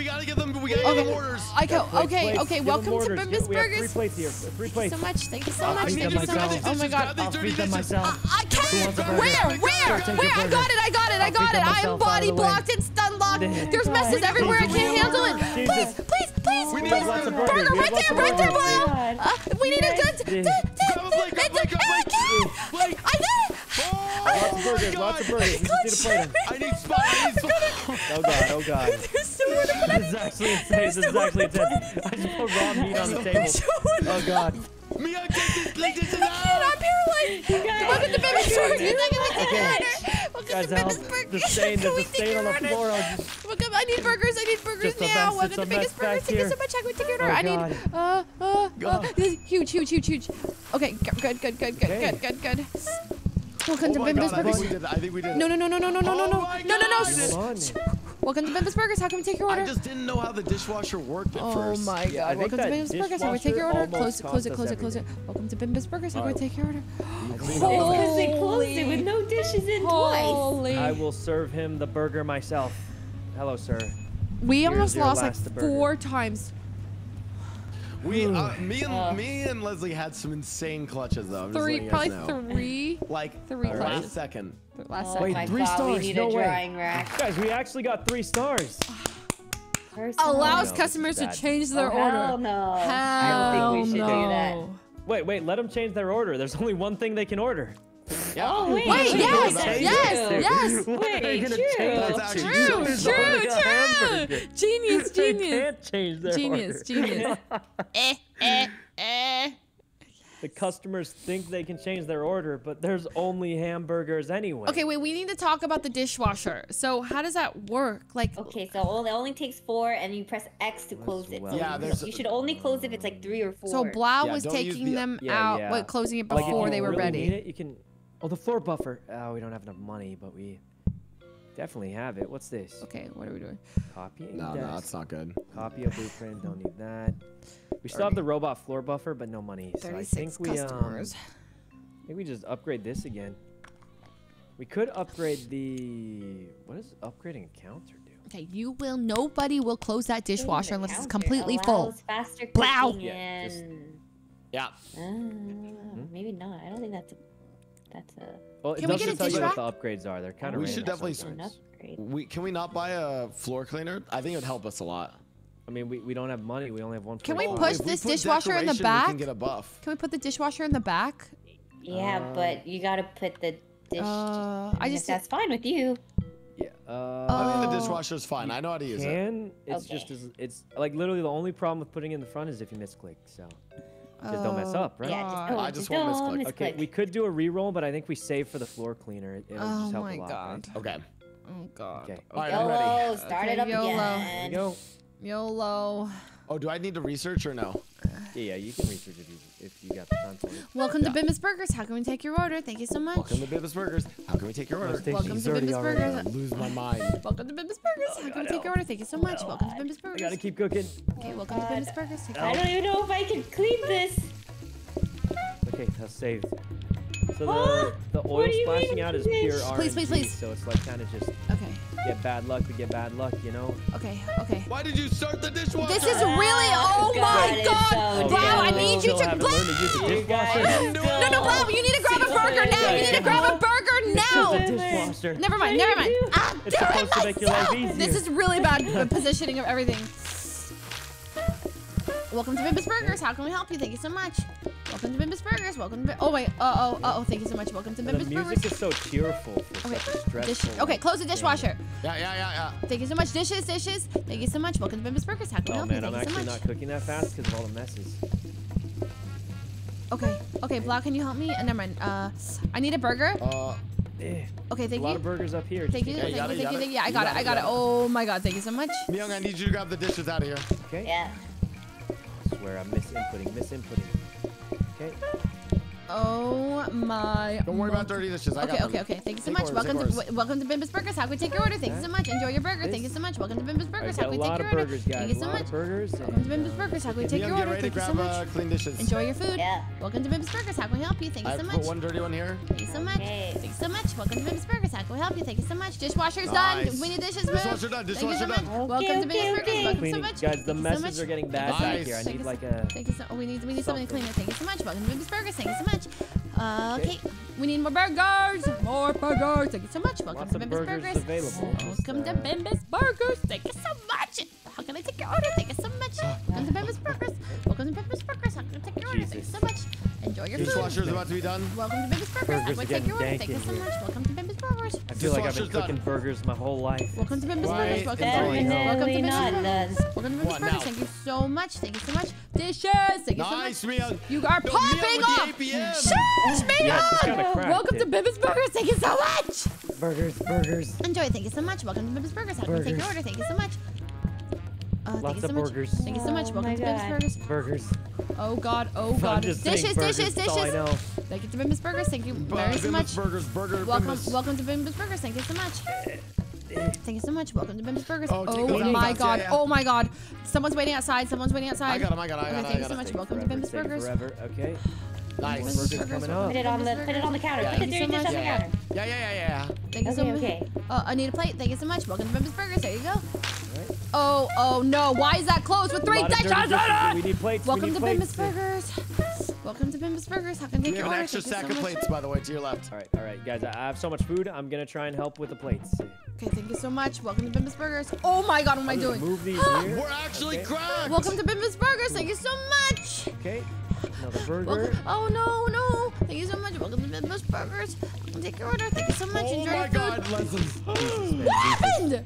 We gotta give them. We gotta give Okay. them orders. I go. Plates, Okay. Okay. Welcome to orders. Memphis Give- We have three Burgers. plates here. Three Thank you so much. Thank you so much. Thank you so much. Oh my god. I'll feed them myself. I can't. Where? Where? Where? I got it. I got it. I got it. I am body of the way. blocked and stun locked. Oh There's messes everywhere. I can't handle it. Please, Jesus. please, please. We We need have lots of burgers. burgers. Burger right there, right there, burgers. Boyle. God. Uh, we need a good. Yeah. d- d- Grab a plate, grab a plate, grab a I plate. can't. I did it. Oh, Lots of burgers. Lots of burgers. We just need to plate them. I need spot. I need spot. Oh god. Oh god. There's so much. This is actually insane. This is actually intense. I just put raw meat on the table. Oh god. Mia, take these plate dishes And out. I'm paralyzed. Welcome to Memphis Burgers. I can take your order. Welcome Guys, to help. Memphis Burgers. The stain. There's a stain on the floor. I'll just-. I need burgers. I need burgers now. mess. Welcome It's to a Biggest back Thank you so much. I can take your order. Oh, I need. Uh, uh, uh, this is huge, huge, huge, huge. Okay, good, good, good, good, good, good, good. Welcome Oh to my Memphis God, I Burgers. think we did it. I think we did it. No, no, no, no, no, no, no, no, Oh no, my no, no, no. God. s- Come on, man. Welcome to Memphis Burgers. How can we take your order? I just didn't know how the dishwasher worked at Oh first. my god. think Welcome to that Bimbus Burgers. How can we take your order? Close it, close it, close it, close it. Welcome to Bimbus Burgers. How can we take your order? It's because they closed it with no dishes in twice. Holy. I will serve him the burger myself. Hello, sir. We Here's almost lost like four times. We, uh, me and Uh. me and Leslie had some insane clutches though. I'm just Three, letting you probably guys know. three. Like three last clutches. second. Last Oh second. Wait, three god, stars, we no way. rack. Guys, we actually got three stars. Personal. Allows no, customers to change their oh, Hell order. no. Hell I don't think we should no. do that. Wait, wait, let them change their order. There's only one thing they can order. Yeah. Oh, wait. Wait, wait, yes, yes, yes. What are they Wait, gonna true. change That's it to? actually True, true, true. hamburger. Genius, They genius. can't change their Genius, order. genius. eh, eh, eh. The customers think they can change their order, but there's only hamburgers anyway. Okay, wait, we need to talk about the dishwasher. So how does that work? Like, Okay, so it only takes four, and you press X to close it. well. So Yeah, you- there's- you should only close if it's like three or four. so Blau Yeah, was taking the- them Yeah, out, yeah. wait, closing it Like, if before you they were really ready. Need it, you can. Oh, the floor buffer. Oh, we don't have enough money, but we definitely have it. What's this? Okay, what are we doing? Copy. No, no, that's not good. Copy a blueprint. Don't need that. We still have the robot floor buffer, but no money. So I 36 think we um, customers. I think we just upgrade this again. We could upgrade the. What does upgrading a counter do? Okay, you will, nobody will close that dishwasher unless it's completely full. allows Faster Blau. cooking Yeah, just- Yeah. uh, maybe not. I don't think that's a that's a Well, Can it we doesn't get a tell dish you what the upgrades are. They're kind of. We should definitely an. We can we not buy a floor cleaner? I think it would help us a lot. I mean, we, we don't have money. We only have one. Can we push if this put dishwasher in the decoration, We back? can get a buff. Can we put the dishwasher in the back? Yeah, Um, but you gotta put the dish. Uh, I just- that's fine with you. Yeah. Uh, I think the dishwasher is fine. I know how to use it. can. It's just Okay. as, it's like literally the only problem with putting it in the front is if you misclick. So just don't mess up, right? Yeah, just, oh, I just, just won't don't misclick. Okay, we could do a re-roll, but I think we save for the floor cleaner. It, it'll Oh just help my a lot. god. Okay. Oh god. Okay. All right, I'm ready. Start Okay, it up YOLO. Again. you. YOLO. Oh, do I need to research or no? Yeah, yeah, you can research if you if you got the time. Welcome Yeah. to Bimbus Burgers. How can we take your order? Thank you so much. Welcome to Bibis Burgers. How can we take your order? Welcome to 30 Bimbus already. Burgers. I lose my mind. Welcome to Bimbus Burgers. How can we take your order? Thank you so much. Welcome to Bimbus Burgers. I gotta keep cooking. Okay, welcome to Bimbus Burgers. Take I don't even know if I can clean this. Okay, that's saved. So the, the oil What do you splashing out is pure RNG. Please, please, please. So it's like kind of just Okay, get bad luck, we get bad luck, you know? okay, okay. Why did you start the dishwasher? This is really. Oh God, my God! so Blau, I need you to. Blau! learned to use the dishwasher. No, no, Blau, you need to grab a burger now. You need to grab a burger now. It's a dishwasher. Never mind, never mind. Ah, It's damn it, supposed to make your life myself. This is really bad uh, positioning of everything. Welcome to Bimbus Burgers. How can we help you? Thank you so much. Welcome to Bimbus Burgers. Welcome to. Bi- oh wait. Uh oh. Uh oh. Thank you so much. Welcome to The Bimbus music Burgers. is so cheerful for Okay. such a Dish- okay. Close the dishwasher. Yeah, yeah, yeah, yeah. Thank you so much. Dishes, dishes. Thank you so much. Welcome to Bimbus Burgers. How can we Oh help man, you? I'm Thank you so actually much. not cooking that fast because of all the messes. Okay. Okay. Blau, can you help me? Uh, never mind. Uh, I need a burger. Uh, Eh, Okay. a Thank lot of burgers up here. Thank you. in Thank case. you. got Thank you you. Thank you. Yeah, I got got it. I it, got it. got it. Oh my God. Thank you so much. Miyoung, I need you to grab the dishes out of here. Okay. Yeah. Swear I'm misinputting, misinputting. Okay. Oh my. Don't worry about dirty dishes. I Okay, got okay, them. okay. Thank you so Take much. orders, welcome to orders. w- welcome to Bimbus Burgers. How can we take your order? Thank you so much. Enjoy your burger. Thank you so much. Welcome to Bimbus Burgers. How can we take your order? Thank you so much. burgers. Welcome to and, Bimbus uh, Burgers. How can we take your order? Thank you so much. uh, clean dishes. Enjoy your food. Yeah. Welcome to Bimbus Burgers. How can we help you? Thank you so much. put one dirty one here. Thank you so much. Thank you so much. Welcome to Bimbus Burgers. How can we help you? Thank you so much. Dishwasher's done. We need dishes moved. Dishwasher done, Thank dishwasher done. Welcome to Bimbus Burgers. okay. Welcome so much. Guys, the Thank you so messes are getting bad back here. I need like a. Thank you so. We need we need something to clean it. Thank you so much. Welcome to Bimbus Burgers. Thank you so much. Uh, Okay. okay. We need more burgers. More burgers. Thank you so much. Welcome Lots to of Bimbus burgers Burgers. Welcome to Bimbus Burgers. Thank you so much. How can I take your order? Thank you so much. Welcome to Bimbus Burgers. Welcome to Bimbus Burgers. How can I take your order? Thank you so much. Enjoy your food. Dishwasher's about to be done. Welcome to Bimbus Burgers. How Burgers can I are take your order? getting Thank you so much. Welcome to Bimbus Burgers. I feel like I've been Dishwasher's done. cooking burgers my whole life. Welcome to Bimbus Burgers. Welcome to Welcome to Definitely Bimbus Burgers. Welcome to Bimbus Burgers. Thank you so much. Thank you so much. Dishes. Thank you so much. Nice, Miyoung. You are Yo, popping Miyoung with off. the APM. Shush, Megan. Yeah, it's kinda cracked, Welcome to yeah. Bimbus Burgers. Thank you so much. Burgers, burgers. Enjoy. Thank you so much. Welcome to Bimbus Burgers. How can we take your order? Thank you so much. Thank Lots you so of much. burgers. Thank you so much. Oh Welcome my to Bimbus Burgers. Burgers. Oh God. Oh I'm God. just Dishes, burgers, dishes, that's all I dishes. know. Thank you to Bimbus Burgers. Thank you very so much. Burgers, burger, Welcome, Bimbus. welcome to Bimbus Burgers. Thank you so much. Thank you so much. Welcome to Bimbus Burgers. Oh, Oh, take those out my fast, God. yeah, yeah. Oh my God. Someone's waiting outside. Someone's waiting outside. I got him, I got him, I Okay, got him, thank I you so much. him. Welcome to Forever, Bimbus Burgers. Forever. Okay. Nice. Bimbus Burgers Burgers. coming up. Put it on the put it on the counter. Yeah. Put the Thank you dirty so dish on the counter. yeah, yeah, yeah, yeah. Thank you so Okay, much. okay. Uh, I need a plate. Thank you so much. Welcome to Bimbus Burgers. There you go. Right. Oh, oh no. Why is that closed with three lot dishes dirty on dishes. it? We need plates. Welcome we need to plates. Bimbus Burgers. Welcome to Bimbus Burgers. How can I take We your have an extra Thank you stack so of much. plates, by the way, to your left. All right, all right, guys. I I have so much food. I'm gonna try and help with the plates. Okay, thank you so much. Welcome to Bimbus Burgers. Oh my God, what am I I'm doing? Move these here. We're actually Okay. cracked. Welcome to Bimbus Burgers. Thank you so much. Okay. Another burger. Welcome. Oh no, no. Thank you so much. Welcome to Bimbus Burgers. Take your order. Thank you so much. Oh Enjoy my your God, food. lessons. What happened?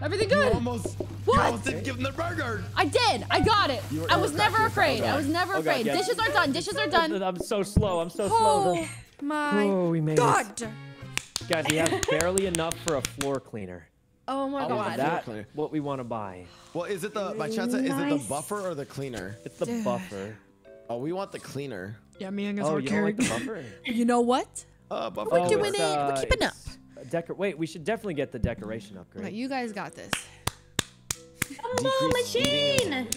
Everything You good? almost, What? you almost didn't give them the burger. I did. I got it. Were- I was never cracked, you were afraid. cracked. I was never Oh, God, afraid. Dishes are done. Dishes are done. I'm so slow. I'm so slow. Oh my Oh, we made it. God. Guys, we have barely enough for a floor cleaner. Oh my Oh, God. that- That what we want to buy. Well, is it the, my chance, is it the buffer or the cleaner? It's the Dude. buffer. Oh, we want the cleaner. Yeah, me and Oh, you don't like the buffer? You know what? Uh, buffer. We're oh, doing it's, it. We're uh, keeping up. It's a Decor- Wait, we should definitely get the decoration upgrade. Okay, you guys got this. Gumball machine.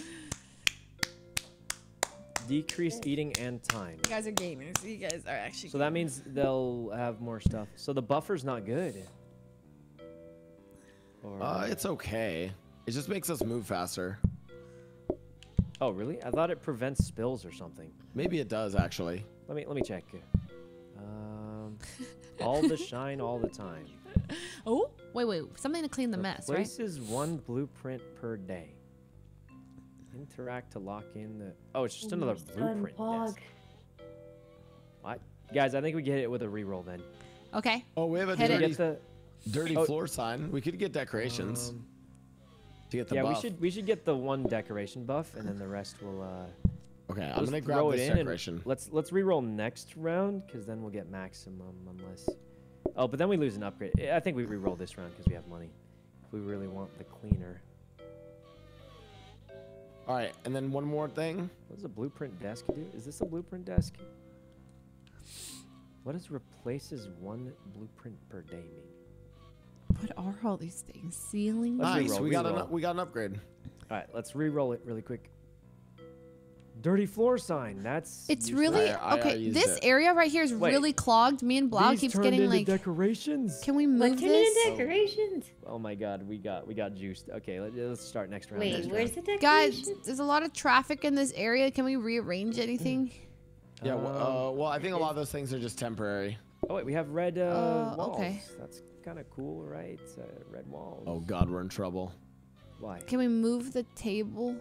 Decrease eating and time. You guys are gamers. You guys are actually. So that means they'll have more stuff. So the buffer's not good. Or, Uh, it's okay. It just makes us move faster. oh, really? I thought it prevents spills or something. Maybe it does, actually. Let me let me check. Um, all the shine all the time. Oh, wait, wait. Something to clean the mess, right? Places one blueprint per day. Interact to lock in the. Oh, it's just another blueprint. desk. What? Guys, I think we get it with a reroll then. Okay. Oh, we have a Hit dirty, get the. dirty Oh. floor sign. We could get decorations um, to get the yeah, buff. we should we should get the one decoration buff, and then the rest will. Uh, Okay, I'm gonna throw grab this in decoration. And let's let's reroll next round, because then we'll get maximum unless. Oh, but then we lose an upgrade. I think we reroll this round because we have money. If we really want the cleaner. All All right, and then one more thing. What does a blueprint desk do? Is this a blueprint desk? What does replaces one blueprint per day mean? What are all these things? Ceiling? Let's Nice, reroll, we got an we got an upgrade. All right, let's re-roll it really quick. Dirty floor sign. That's. It's useless. really I- I okay. used This it. area right here is Wait. really clogged. Me and Blau keeps getting into like. decorations. Can we What move turned this? into decorations? Oh my God, we got we got juiced. Okay, let, us start next round. Wait, next where's round. the Guys, there's a lot of traffic in this area. Can we rearrange anything? Yeah. well, uh, Um, well, I think a lot of those things are just temporary. Oh wait, we have red uh, Uh, walls. okay. That's kind of cool, right? Uh, red walls. Oh God, we're in trouble. Why? Can we move the table?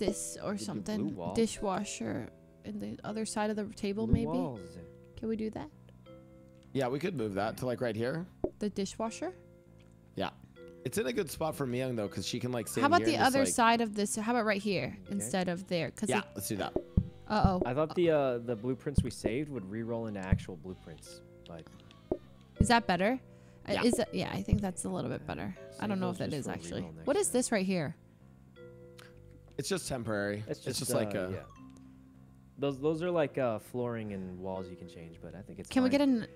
This or Did something? Dishwasher in the other side of the table, Blue maybe? walls. Can we do that? Yeah, we could move that to like right here. The dishwasher? Yeah. It's in a good spot for Miyoung though, because she can like stand How about here the and just, other like- side of this? How about right here Okay. instead of there? Cause Yeah, let's do that. uh oh. I thought the uh, the blueprints we saved would re-roll into actual blueprints, but Is that better? Uh, Yeah. Is that, yeah, I think that's a little bit better. I don't know if those that just is for actually. What is this right here? It's just temporary. it's It's just, just, like uh, a. yeah. Those those are like uh, flooring and walls you can change, but I think it's. Can we get an?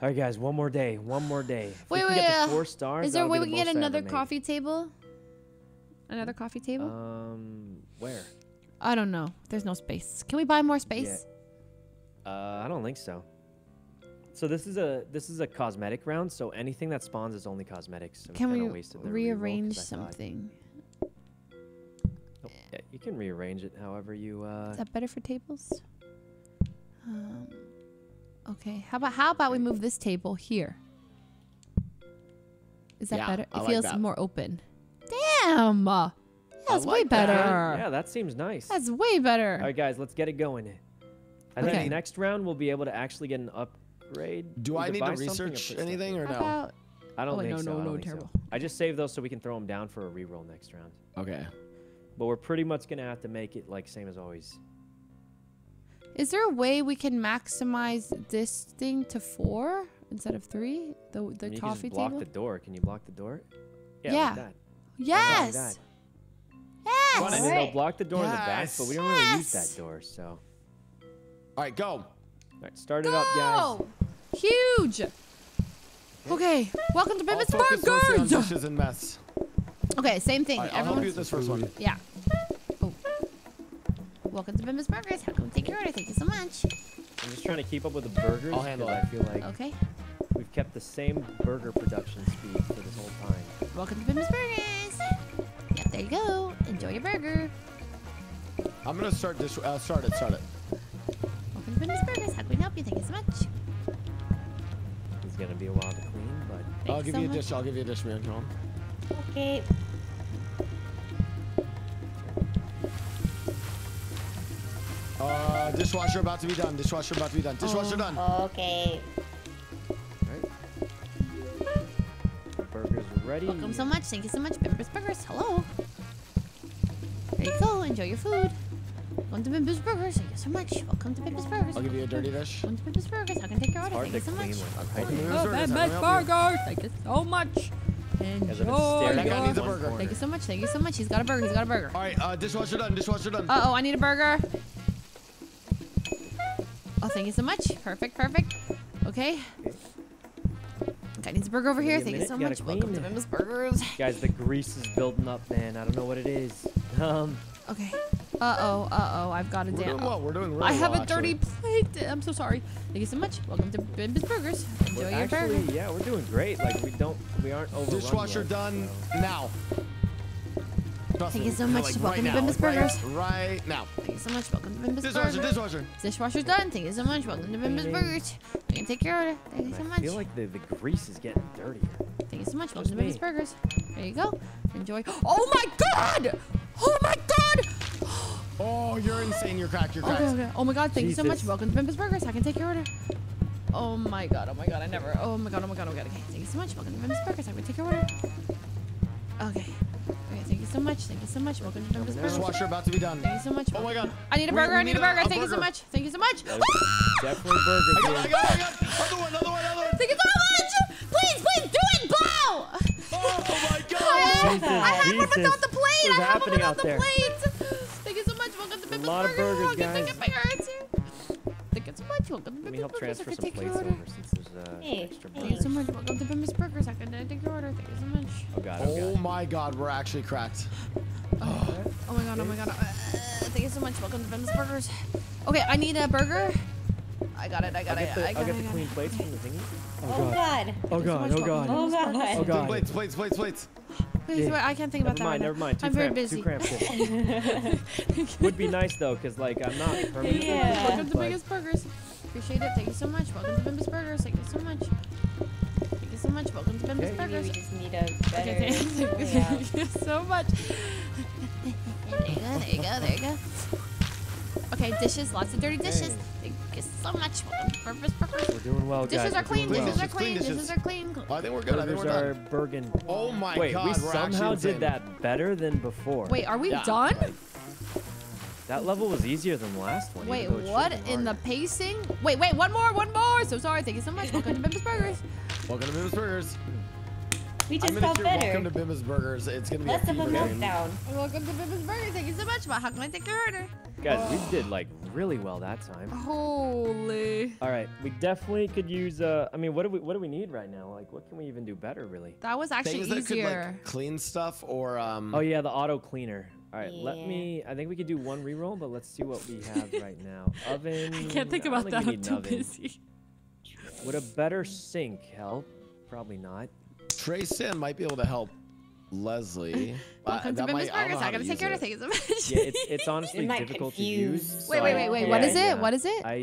All right, guys, one more day. One more day. If we Wait, can wait, get uh, to four stars. is there a way we can get most I ever another made. coffee table? Another coffee table? Um, where? I don't know. There's no space. Can we buy more space? Yeah. Uh, I don't think so. So this is a this is a cosmetic round. So anything that spawns is only cosmetics. So Can we kinda wasted the rearrange I thought- something? Yeah, you can rearrange it however you. Uh, Is that better for tables? Um, okay. How about how about we move this table here? Is that Yeah, better? I It like feels that. more open. Damn. That's way like that. better. yeah, that seems nice. That's way better. All right, guys, let's get it going. I think Okay. next round we'll be able to actually get an upgrade. Do I need buy to something or research anything or no? about I don't Oh, think no, so. no, I don't no, think so. terrible. I just saved those so we can throw them down for a reroll next round. Okay. But we're pretty much gonna have to make it like same as always. Is there a way we can maximize this thing to four instead of three? The the And you can coffee just block table. the door. Can you block the door? Yeah. Yeah. Like that. yes. that. Yes. And then they'll Alright. block the door in the back, but we don't really use that door. So, all All right, go. right, start it up, guys. Go! Huge. Okay. Welcome to I'll Bibbit's focus mostly on dishes and mess. Okay, same thing. All right, I'll help you with this first one. yeah. Oh. Welcome to Bimbus Burgers. How can we take your order? Thank you so much. I'm just trying to keep up with the burgers. I'll handle 'cause it. I feel like Okay. we've kept the same burger production speed for this whole time. Welcome to Bimbus Burgers. Yep, there you go. Enjoy your burger. I'm gonna start this. Uh, start it. Start it. Welcome to Bimbus Burgers. How can we help you? Thank you so much. It's gonna be a while to clean, but Thank I'll give so you a much. dish. I'll give you a dish, man. Come on. Okay. Uh, dishwasher about to be done. Dishwasher about to be done. Dishwasher Oh. done. Okay. the burgers ready. Welcome so much. Thank you so much, Bimbus Burgers. Hello. There you go. Enjoy your food. Welcome to Bimbus Burgers. Thank you so much. Welcome to Bimbus Burgers. I'll give you a dirty dish. Welcome to Bimbus Burgers. How can I take your order? Hard Thank you so clean much. with Welcome to. Bimbus Burgers. How can I help you? Burgers. Thank you so much. Guys, I've been Enjoy staring That guy needs a burger. Thank you so much. Thank you so much. He's got a burger. He's got a burger. All right, uh, dishwasher done. Dishwasher done. Uh oh, I need a burger. Oh, thank you so much. Perfect, perfect. Okay. Guy needs a burger over here. a Thank you so you gotta much. Welcome to clean. Burgers. Guys, the grease is building up, man. I don't know what it is. Um, Okay. Uh oh, uh oh. I've got a damn... We're doing well. We're doing really I have well, a dirty actually. plate. I'm so sorry. Thank you so much. Welcome to Bimbus Burgers. Enjoy we're your actually, burger. yeah, we're doing great. Like we don't, we aren't overrun Dishwasher yet, done so- now. Trust Thank you so much. Like Welcome right to now, Bimbus Burgers. Right, right now. Thank you so much. Welcome to Bimbus Burgers. dishwasher. dishwasher. Dishwasher's done. Thank you so much. Welcome to Bimbus Burgers. You can take your order. Thank you And so I much. feel like the, the grease is getting dirtier. Thank you so much. Just Welcome to Bimbus. Burgers. There you go. Enjoy. Oh my god! Oh my god! Oh, you're insane. You're cracked. You're cracked. Okay, okay. Oh my god, thank you so much. Welcome to Bimbus Burgers. I can take your order. Oh my god, oh my god, I never. Oh my god, oh my god, oh my god. Okay, thank you so much. Welcome to Bimbus Burgers. I can take your order. Okay. Okay, thank you so much. Thank you so much. Welcome to Bimbus Burgers. Dishwasher about to be done. Thank you so much. Oh my god. I need a burger. we I need a need a- burger. a Thank you so much. Thank you so much. Definitely burger. I got it, I got I got it. Other one, other one, other one. Thank you so much. Please, please do it, Bo. Oh my god. I, I had one without the plate. is I have happening them on out the there? plate. Thank you so much. Welcome to A lot of Burger. burgers, I'll get the much. Welcome to Let me Bimba's help transfer some plates over since there's uh, Hey, extra hey. Thank you so much. Welcome to Bimba's Burgers. I can uh, take your order. Thank you so much. Oh god, oh Oh god. my god, we're actually cracked. Oh my god, oh my god. Uh, thank you so much. Welcome to Bimba's Burgers. Okay, I need a burger. I got it, I I'll got it, the, I I'll got get it. the clean plates from the thingy. Oh god. Oh god, oh god. Oh god. Oh god. Plates, plates, plates, plates. Wait, Yeah. wait, I can't think about Never mind, that. never mind. Too I'm very busy. Too cramped. Would be nice though, cause like I'm not permanently. Yeah. Welcome to but- Biggest Burgers. Appreciate it. Thank you so much. Welcome to Bimba's Burgers. Thank you so much. Thank you so much. Welcome to Bimba's Okay. Maybe we just need a better. Okay, thank you, yeah. thank you so much. There you go, there you go, there you go. Okay, dishes, lots of dirty dishes. Hey. Thank you so much. Welcome to Bimba's Burgers. We're doing well, Dishes guys. are We're clean, doing well. dishes are Dishes, clean clean, dishes dishes. are clean. I think we're good. I think Burgers we're are done. burgin. Oh my Wait, god, Wait, we're somehow did insane. that better than before. Wait, are we Yeah. done? That level was easier than the last one. Wait, even though it what in the pacing? Wait, wait, one more, one more. So sorry. Thank you so much. Welcome to Bimba's Burgers. Welcome to Bimba's Burgers. We I'm just gonna felt better. welcome to Bimba's Burgers. It's gonna be Less a of a fever dream. meltdown. Welcome to Bimba's Burgers. Thank you so much. But how can I take your order? Guys, we did like really well that time. Holy. All right, we definitely could use. Uh, I mean, what do we what do we need right now? Like, what can we even do better, really? That was actually Things that could like clean stuff or um. Oh yeah, the auto cleaner. All right, let me. I think we could do one reroll, but let's see what we have right now. Oven. I can't think about think that. I'm too oven. busy. Would a better sink help? Probably not. Trey Sin might be able to help Leslie. Uh, Welcome to that Bimba's I don't Burgers. know how I gotta to take your order. use Thank you so much. Yeah, it's it's honestly might difficult to use. Wait, so wait, I- wait, wait. yeah, What is it? yeah. What is it? I.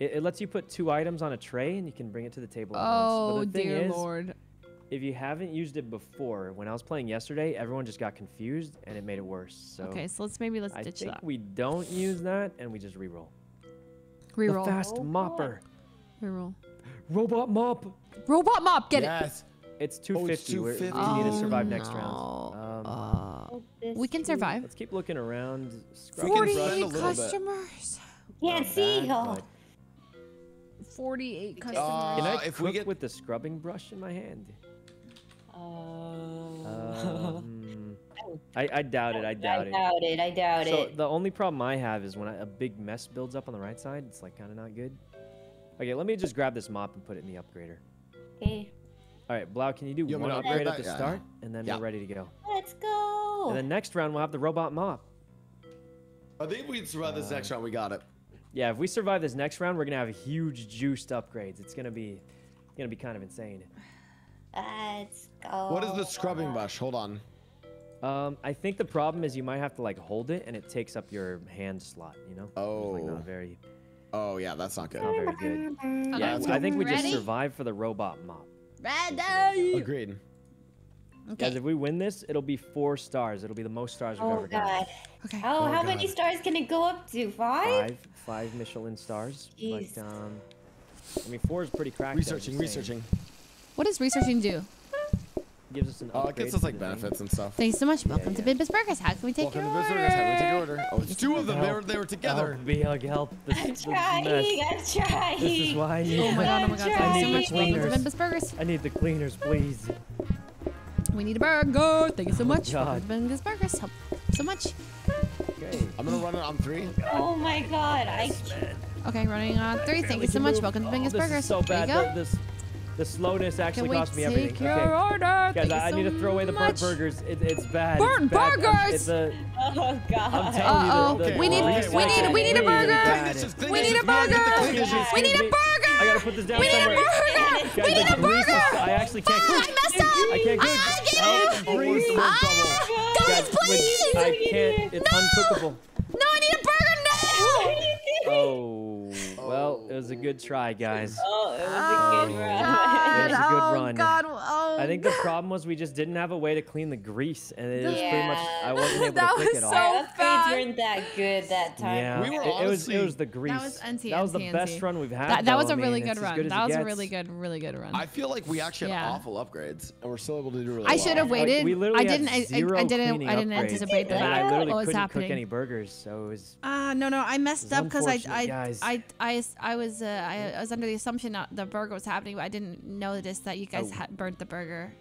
It, it lets you put two items on a tray and you can bring it to the table. at Oh once. But the thing dear is, lord. If you haven't used it before, when I was playing yesterday, everyone just got confused and it made it worse. So Okay, so let's maybe let's I ditch think that. we don't use that and we just reroll. Reroll. The fast Oh, mopper. Reroll. Robot mop. Robot mop. Get it. yes. It's Oh, it's 250. We're- 250. We need to Oh, survive next round. Um, Uh, Oh, we can survive. let's keep looking around. We can scrubbing spend a 48 customers. Can't not see. bad, Oh. but 48 customers. Uh, Can I if cook we get- with the scrubbing brush in my hand? Uh, Um, I, I doubt it. I I doubt it. I doubt it. I doubt So it. the only problem I have is when I, a big mess builds up on the right side, it's like kind of not good. Okay, let me just grab this mop and put it in the upgrader. Okay, All right, Blau, can you do You one me upgrade upgrade at the that? Yeah. start, and then Yeah. we're ready to go. let's go. And then next round we'll have the robot mop. I think we can survive this next round. We got it. Yeah, if we survive this next round, we're gonna have huge juiced upgrades. It's gonna be, gonna be kind of insane. Let's go. What is the scrubbing brush? Hold on. Um, I think the problem is you might have to like hold it, and it takes up your hand slot. You know? It's, like, Oh. not very, Oh yeah, that's not good. not very good. Okay, Yeah, I think we just Ready? survive for the robot mop. Ready. Agreed. Guys, if we win this, it'll be four stars. It'll be the most stars we've Oh ever gotten. god. Okay. How Oh, how many stars can it go up to? Five? Five, five Michelin stars. Jeez. But um, I mean, four is pretty cracked. I'm Researching, just saying. Researching. What does researching do? Gives us an Oh, it upgrade gets us like benefits and stuff. Thanks so much. Welcome to yeah. Bimba's Burgers. How can we take Welcome your to order? Burgers. How do we take your order? Oh, it's two of them. They were they were together. Help me, Hug, help. This, I'm this trying. mess. I'm trying. This is why I need. Oh my god, oh my god. I'm Thanks so trying. much. Welcome to Cleaners. Bimba's Burgers. I need the cleaners, please. We need a burger. Thank you so oh much. God. Welcome to Bimba's Burgers. Help so much. Okay. I'm gonna run it on three. Oh my god. I Okay, running on three. Thank you so can much. move. Welcome to Oh, Burgers. is so There you go. The, this, the slowness actually we cost me take everything. your Okay. order? Guys, Thank you I, I need to throw away the burnt much. burgers. It, it's bad. Burnt it's bad. burgers! It's a, Oh god. I'm telling you. Uh-oh. the- the- We need- the- we need- we need a burger. it's bad. Clean dishes, We need a we gotta get the burger. clean dishes. Excuse We need a burger. I gotta put this down We need a burger. We need a burger. I actually can't cook. I messed up. I can't cook. Ah, get it. Ah, guys, Guys, please. I can't. It's uncookable. No, I need a burger now. Oh, well, it was a good try, guys. Oh, it was Oh, a good run. God. It was a good oh, run. God. Oh, I think the problem was we just didn't have a way to clean the grease, and it was pretty much I wasn't able That to cook was it all. so Our upgrades bad. weren't that good that time. Yeah, We were it, it was it honestly- was the grease. was NT, That was the NT. best run we've had. that, that though. was I a really mean, good it's as run. good as that it was a gets. really good, really good run. I feel like we actually had Yeah. awful upgrades, and we're still able to do really I well. should have Like, waited. we I literally had didn't. I, I, zero I didn't. cleaning I didn't upgrades, anticipate the and I fact literally what was couldn't happening. cook any burgers, so it was. Uh, no, no, I messed It's up because I, unfortunate, I, guys. I, I, I was, uh, I, I was under the assumption that the burger was happening, but I didn't notice that you guys Oh. had burnt the burger.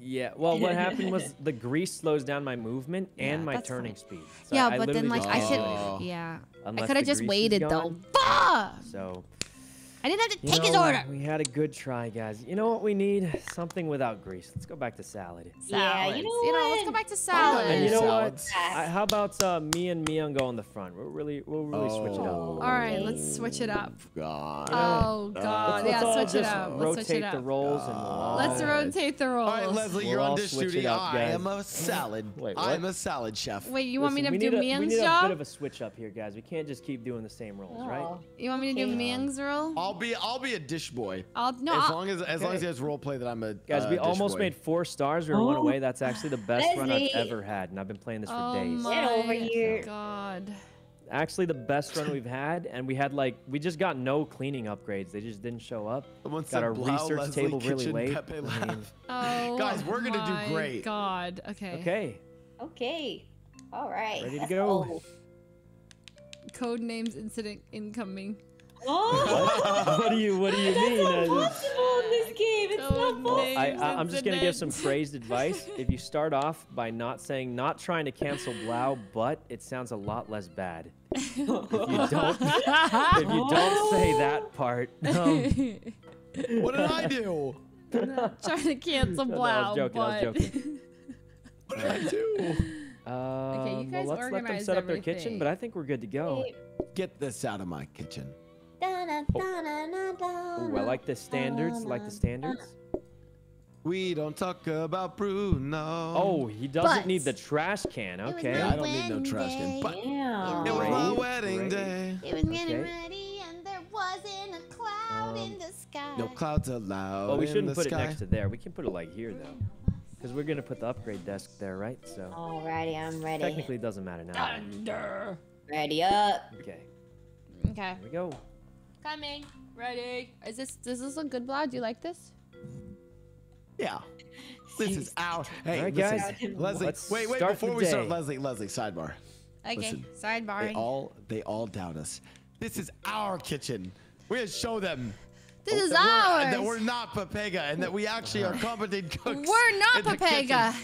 Yeah. Well, what happened was the grease slows down my movement and Yeah, my turning fine. speed. So yeah, I but then like I should. Yeah. I could have just waited though. Fuck! So I didn't have to you take his know, order. We had a good try, guys. You know what we need? Something without grease. Let's go back to salad. Yeah, you Salads. know You know, let's go back to salad. And you know Salads. what? I, how about uh, me and Miyoung go in the front? We'll really, we'll really switch it up. Oh, All right, let's switch it up. God. Oh God, Let's yeah, all switch it just up. Let's rotate switch it the up. roles and all Let's rotate the roles. All right, Leslie, We'll you're on all dish duty. up, I am a salad. Wait, I'm a salad chef. Wait, you want me to do need a, we need a bit of a switch up here, guys. We can't just keep doing the same roles, right? Oh. You want me to do Okay. Miyoung's role? I'll be I'll be a dish boy. I'll no. as I'll, long as as long as Okay. he has role play that I'm a Guys, uh, we dish almost boy. made four stars. We were one Oh. away. That's actually the best run I've ever had, and I've been playing this for oh days. my Get over here. God. Actually, the best run we've had, and we had like we just got no cleaning upgrades. They just didn't show up. Someone Got said our Blau, research Leslie, table really late. Pepe I mean, Oh. Guys, we're gonna do great. God. Okay. okay, Okay. All right. Ready to let's go. Code names incident incoming. Oh, what do you what do you mean? that's impossible in this game. It's Code not possible. I, I, I'm just gonna give some phrased advice. If you start off by not saying, not trying to cancel Blau, but it sounds a lot less bad. If you don't, if you don't say that part, um, What did I do? Trying to cancel No, no, Blau, I was joking, I was but joking. What did I do? um, guys well, let's let them set up their kitchen, but I think we're good to go. Get this out of my kitchen. Ooh, I like the standards. Like the standards. We don't talk about Bruno. Oh, he doesn't But- need the trash can. was Okay. I don't need no trash can. But Damn. it was my wedding great. day. It was getting Okay. ready and there wasn't a cloud in Um, the sky. No clouds allowed. Well, we shouldn't the put sky. it next to there. We can put it like here though, because we're gonna put the upgrade desk there, right? So Alrighty, I'm ready. technically, it doesn't matter now. Thunder. Ready up. Okay, Okay. here we go. Coming. Ready. Is this does this look good, Blau? Do you like this? Yeah. This is our. Hey, All right, listen, guys. Leslie. Let's wait, wait. start Before the we start. Leslie, Leslie, sidebar. Okay. Listen, Sidebar. They all, they all doubt us. This is our kitchen. We're gonna show them. this is that we're- ours. That we're not Papega, and that we actually are competent cooks. We're not in the Papega.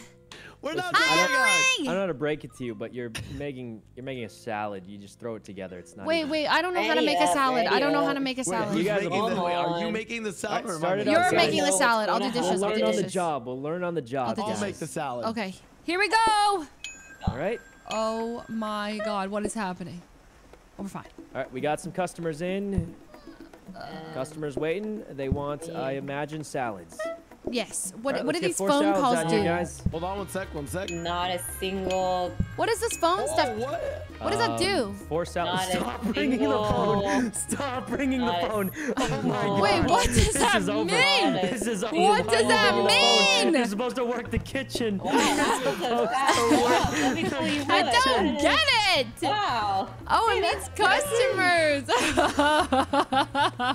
Kitchen. We're not I don't, Papega. I don't know how to break it to you, but you're making you're making a salad. You just throw it together. It's not. Wait, even- wait. I don't know how to make a salad. I don't know how to make a salad. who's you guys are the, both- are you making the salad? Alright, or I it making up, You're guys. making the Know salad. I'll do dishes. We'll I'll do learn on the job. We'll learn on the job. I'll I'll make the salad. Okay. Here we go. All right. Oh my God! What is happening? Oh, we're fine. All right. We got some customers in. Uh, customers waiting. They want, I imagine, salads. Yes. What All right, What do these phone calls out do? guys. Hold on one sec, one sec. Not a single. What does this phone stuff? Oh, what? What does that do? Um, Four salads. Not a Stop bringing the phone. Stop ringing the Not a phone. Oh my god. Wait, what does this that is over. mean? This is over. What does that bringing mean? You're supposed to work the kitchen. Wow, that's supposed to Let me tell you I don't get it. Wow. Oh, it means customers.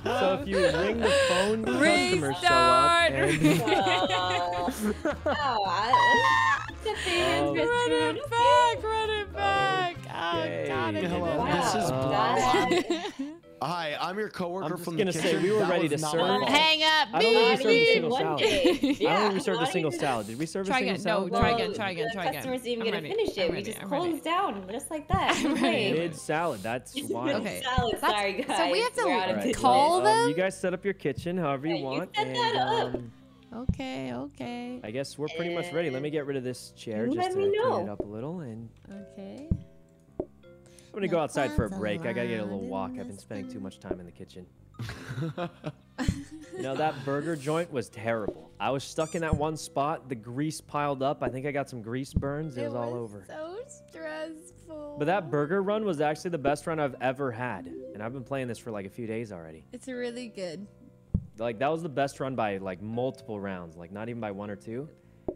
So if you ring the phone, customers show up. Restart. And, Oh, I, the fans, Um, Mr. run it back. Run it back. Okay. Oh God, I did Hello, it. this is Uh, Wow. Hi, I'm your coworker I'm just from gonna the say, kitchen. we were That ready to serve. my. Hang up. I don't think we beep, served a beep. single One salad. day. I don't think Yeah, we served a single salad. Did we serve Try a single again. No, salad? try Well, again, try again, the try again. customers didn't get to finish I'm it. We ready, just I'm closed ready. down just like that. I'm ready. Mid salad. That's why. Okay. Salad, That's- sorry guys. so we have to We're out of call um, them? you guys set up your kitchen however Yeah, you you want, set that up. Okay, okay, I guess we're pretty much ready. Let me get rid of this chair You just to me clean it up a little, and okay. I'm gonna go outside for a break. I gotta get a little walk. I've been spending too much time in the kitchen. You know that burger joint was terrible. I was stuck in that one spot. The grease piled up. I think I got some grease burns. It, was, all over. So stressful. But that burger run was actually the best run I've ever had, and I've been playing this for like a few days already. It's really good. Like that was the best run by like multiple rounds, like not even by one or two.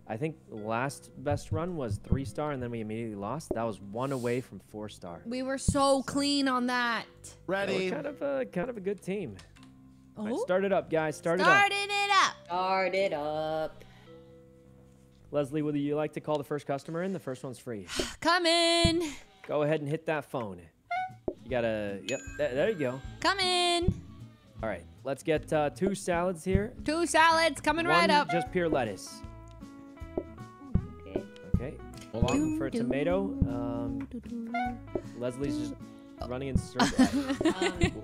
I think last best run was three star, and then we immediately lost. That was one away from four star. We were so clean on that. So Ready? we're kind of a kind of a good team. Oh? All right, Oh. start it up, guys. Start it up. Starting it up. Start it up. Leslie, would you like to call the first customer in? The first one's free. Come in. Go ahead and hit that phone. You gotta. Yep. There, there you go. Come in. All right. Let's get uh, two salads here. Two salads coming right up. Just pure lettuce. okay Hold on. Looking for a tomato. Um, Leslie's just running in circles.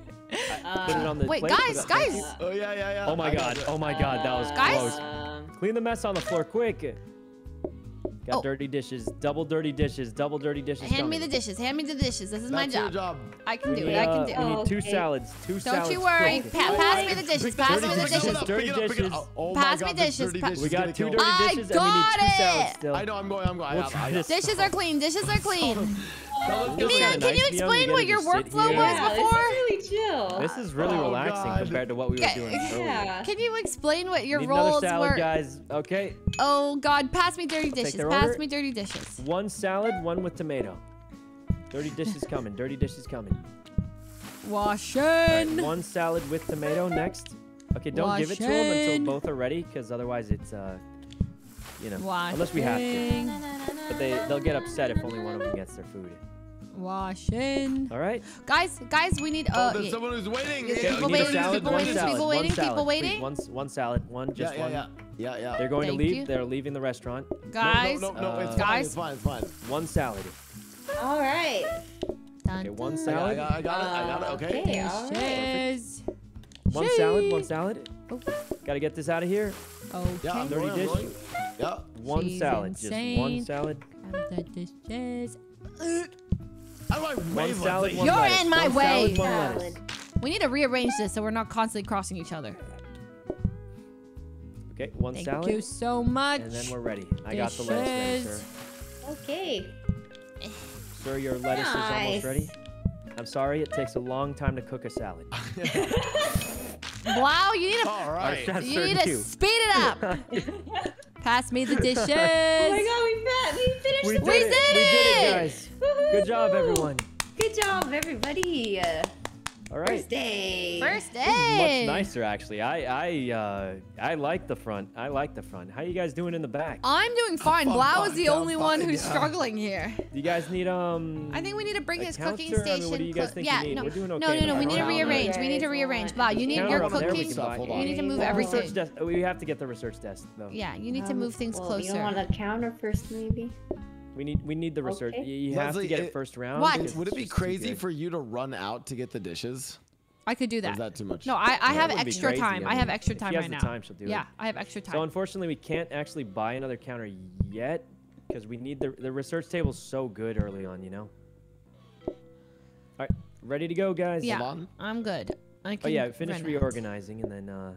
Um, Put it on the Wait, plate, guys, put it- guys. Oh yeah, yeah, yeah. Oh my I god, oh my god, that was Guys? close. um, Clean the mess on the floor, quick. Got Oh. dirty dishes, double dirty dishes, double dirty dishes. Hand me the dishes. Hand me the dishes. This is my That's your job. job. I can We do need, it. I can uh, do We need two Okay. salads. Two Don't salads. you worry. Pa- pass me the dishes. Pass me the dishes, dishes. dirty Pick it up, pick it up. dishes. Oh Pass me dishes, dirty pa- dish We got two kill dirty me. I dishes and we need two got salads it. still. I know, I'm going, I'm going. We'll I, try I, this. Dishes are clean. Dishes are clean. Feels Can you, kinda can nice you to be able to explain what your workflow was yeah, before? This is really chill. This is really Oh, relaxing God. compared to what we were Okay. doing earlier. yeah. Can you explain what your Need another roles salad, were? guys. Okay, Oh God, pass me dirty dishes. Pass order. me dirty dishes. one salad, one with tomato. Dirty dishes coming. Dirty dishes coming. All right, Washing. one salad with tomato next. Okay, don't give it to them until both are ready, because otherwise it's uh, you know, Washing. unless we have to. But they they'll get upset if only one of them gets their food. Washing. All right. Guys, guys, we need Oh, uh. there's yeah. someone who's waiting. There's Yeah, people we need a waiting, salad, people one waiting, salad, people waiting, salad. people waiting. One, one salad, one just yeah, one. yeah, yeah, yeah. They're going Thank to leave. you. They're leaving the restaurant. Guys. no, no, no, it's Uh, fine, Guys. it's fine, it's fine. One salad. All right. Dun, Okay, one dun. I salad. got, I got it, I got it. Okay. Okay, all right. Dishes. One salad. One salad. Oh. Got to get this out of here. Okay. Yeah, I'm Dirty going, dish. going. Yeah. One She's salad. Just one insane. salad. Grab the dishes. How do I One wave salad. One You're lettuce. in my one way. Salad, one lettuce. Salad. We need to rearrange this so we're not constantly crossing each other. Okay, one Thank salad. Thank you so much. And then we're ready. I got the lettuce ready, sir. Okay. Sir, your lettuce is almost ready. I'm sorry, it takes a long time to cook a salad. Wow, you need to right. you need to speed it up. Pass me the dishes. Oh my god, we met. We finished We the did We it. did We did it. it, guys. Good job, everyone. Good job, everybody. Uh, All right. First day. First day. Much nicer, actually. I I uh, I like the front. I like the front. How you guys doing in the back? I'm doing fine. fine, Blau is fine, the yeah, only one who's yeah. struggling here. Do you guys need um? I think we need to bring a his cooking counter? I mean, station. what do you guys clo- think you yeah, need? no, We're doing no, okay no, with no. We need to rearrange. We need to rearrange. Blau, you need Counter your up we cooking. can You need to move There you go. everything. Research desk. We have to get the research desk though. Yeah, you need to Um, move things well, You closer. want the counter first, maybe? We need we need the research. Okay. You, you have to get it it- first round. What? because Would it be crazy for you to run out to get the dishes? I could do Or that. is that too much? No, I, I Yeah, have it wouldn't be extra time. I I have mean, extra if she time has right the now. time, she'll do it. yeah, I have extra time. So unfortunately, we can't actually buy another counter yet because we need the the research table's so good early on. You know. All right, ready to go, guys. Yeah. I'm good. I can Oh yeah, finish run out. reorganizing and then. uh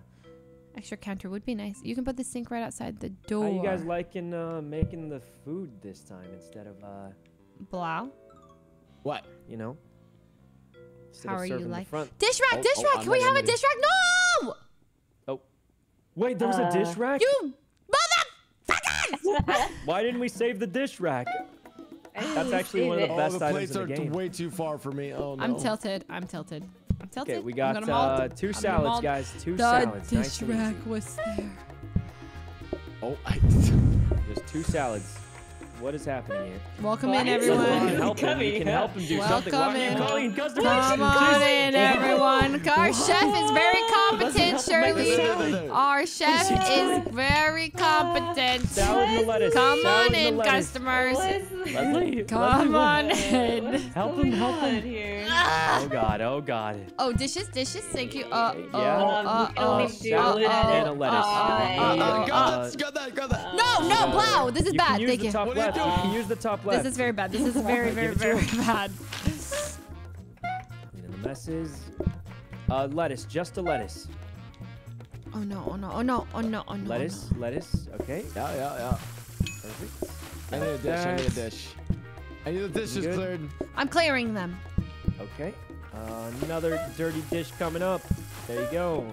Extra counter would be nice. You can put the sink right outside the door. How you guys liking uh, making the food this time instead of uh, Blau? What? you know? How are you serving like? front. Dish rack, Oh, dish oh, rack. I'm Can we have a dish rack? No! Oh. Wait, there was a dish Uh, rack. You motherfuckers! Why didn't we save the dish rack? That's actually one of the Oh, best the items plates in are the game. way too far for me. Oh no. I'm tilted. I'm tilted. I'm tilted. Okay, we got gonna malt. uh, two I'm gonna salads, malt. guys. Two The salads. dish nice rack was there. Oh, I, There's two salads. What is happening here? Welcome Why in, is You everyone. can help him. You can help him do something. Why Welcome are you in. calling customers? Come on in, everyone. Our chef is very competent, Shirley. Our chef is very competent. Salad and the lettuce. Come Salad on the in, lettuce. customers. Leslie, Come on in. Help him, help him. here. Oh god, oh god. Oh, dishes, dishes. Thank you. Uh, oh, Yeah. uh, Um, you oh, Uh, salad it. and a lettuce. Uh, Uh, uh, uh, got uh, that, got that, got. No, no, Blau. This is you bad. Can use Thank the you. top What are you left. You doing? can use the top left. This is very bad. This is very, very, Give it to very bad. Cleaning the messes. Uh, lettuce, just a lettuce. Oh no, oh no, oh no, oh no, oh no. Lettuce, lettuce. Okay, Yeah, yeah, yeah. perfect. I need a dish. I need a dish. I need the dishes Good. cleared. I'm clearing them. Okay. Uh, another dirty dish coming up. There you go.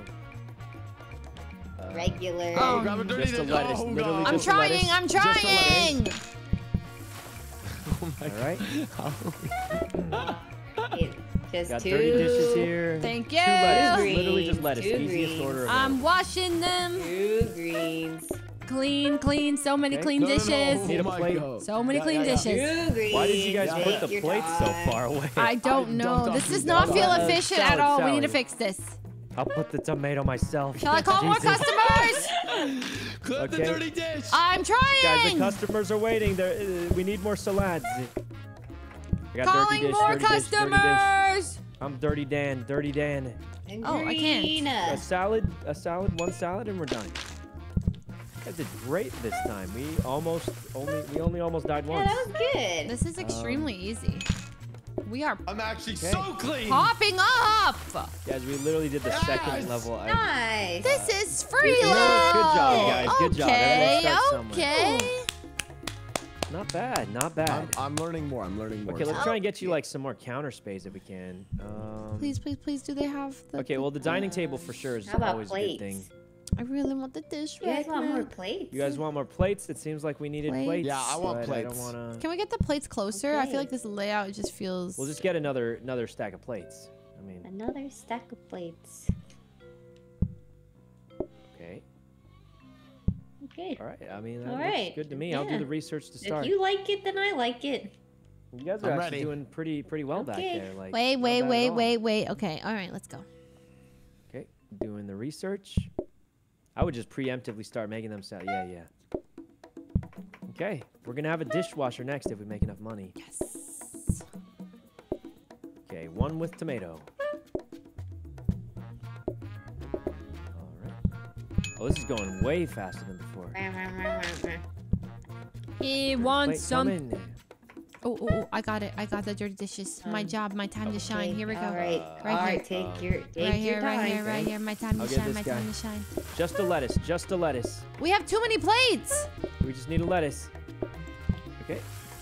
Uh, Regular. Oh, grab a dirty just a dish. lettuce, Oh, literally God. I'm just a lettuce. trying, I'm Just a trying. Oh my All right. It- Just Got two. dirty dishes here. Thank Two lettuce. you. Literally just Greens, lettuce. two Easiest greens. order. I'm washing them. Two greens. Clean, clean. So many Okay. clean No, no, no. dishes. Need a Oh plate? God. So many Yeah, clean yeah, yeah. dishes. Two. Why did you guys Yeah. put the Your plates so far away? I don't I know. don't This does not feel efficient salad, at all. We need to fix this. I'll put the tomato myself. Shall I call more customers? Clip the dirty dish. I'm trying. Guys, the customers are waiting. Uh, we need more salads. I got Calling dirty dish, more dirty dish, dirty dish. customers. I'm Dirty Dan, Dirty Dan. Oh, I can't. Green. A salad, a salad, one salad, and we're done. You guys did great this time. We almost only, we only almost died Yeah, once. that was good. This is Um, extremely easy. We are I'm actually Okay. so clean. popping up. Guys, we literally did the Yes. second level. I- nice. This is free Good job, load. guys. Good job. Everyone Okay, okay. Not bad, not bad. I'm, I'm learning more. I'm learning more. Okay, let's try and get you like some more counter space if we can. Um, Please, please, please. Do they have the? Okay, well the dining table for sure is How about always a good thing. I really want the dish You guys want more plates? You guys want more plates? It seems like we needed Plates? plates. Yeah, I want plates. I don't wanna. Can we get the plates closer? I feel like this layout just feels. We'll just get another another stack of plates. I mean, Another stack of plates. okay, Okay. all right. I mean, that All looks right, good to me. I'll do the research to start. If you like it, then I like it. You guys are I'm actually ready. doing pretty pretty well back Okay. there. Like, Wait, wait, wait, wait, wait. Okay, all right, let's go. Okay, doing the research. I would just preemptively start making them sell. Yeah, yeah. Okay, we're gonna have a dishwasher next if we make enough money. Yes. Okay, one with tomato. All right. Oh, this is going way faster than before. He Wait, wants come some. In. Oh, oh, oh, I got it. I got the dirty dishes. my Um, job, my time to shine. Here we go. All right. Right all here. right. Take Um, your take right your here, time. right here, right here. My time to I'll get shine. My guy. time to shine. Just a lettuce. Just a lettuce. We have too many plates. We just need a lettuce. Okay,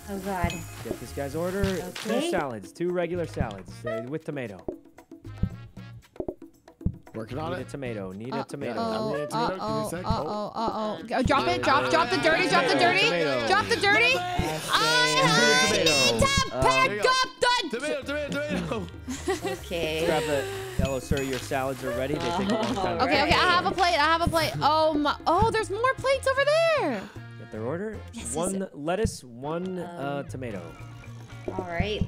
Oh God. get this guy's order. Two salads. Two regular salads uh, with tomato. Working Need on a tomato. Need Uh a tomato. oh, Yeah, uh tomato, uh-oh, uh oh, uh oh. Go- Drop it, drop, drop the dirty, drop the dirty, drop the dirty. I Tomato. need to Uh, pick There you go. up the. Tomato, tomato, tomato. Okay. Grab the yellow, sir. Your salads are ready. They take a long time. Okay, okay, I have a plate. I have a plate. Oh my! Oh, there's more plates over there. Get their order. Yes, yes, one lettuce, one uh, Um, tomato. All right.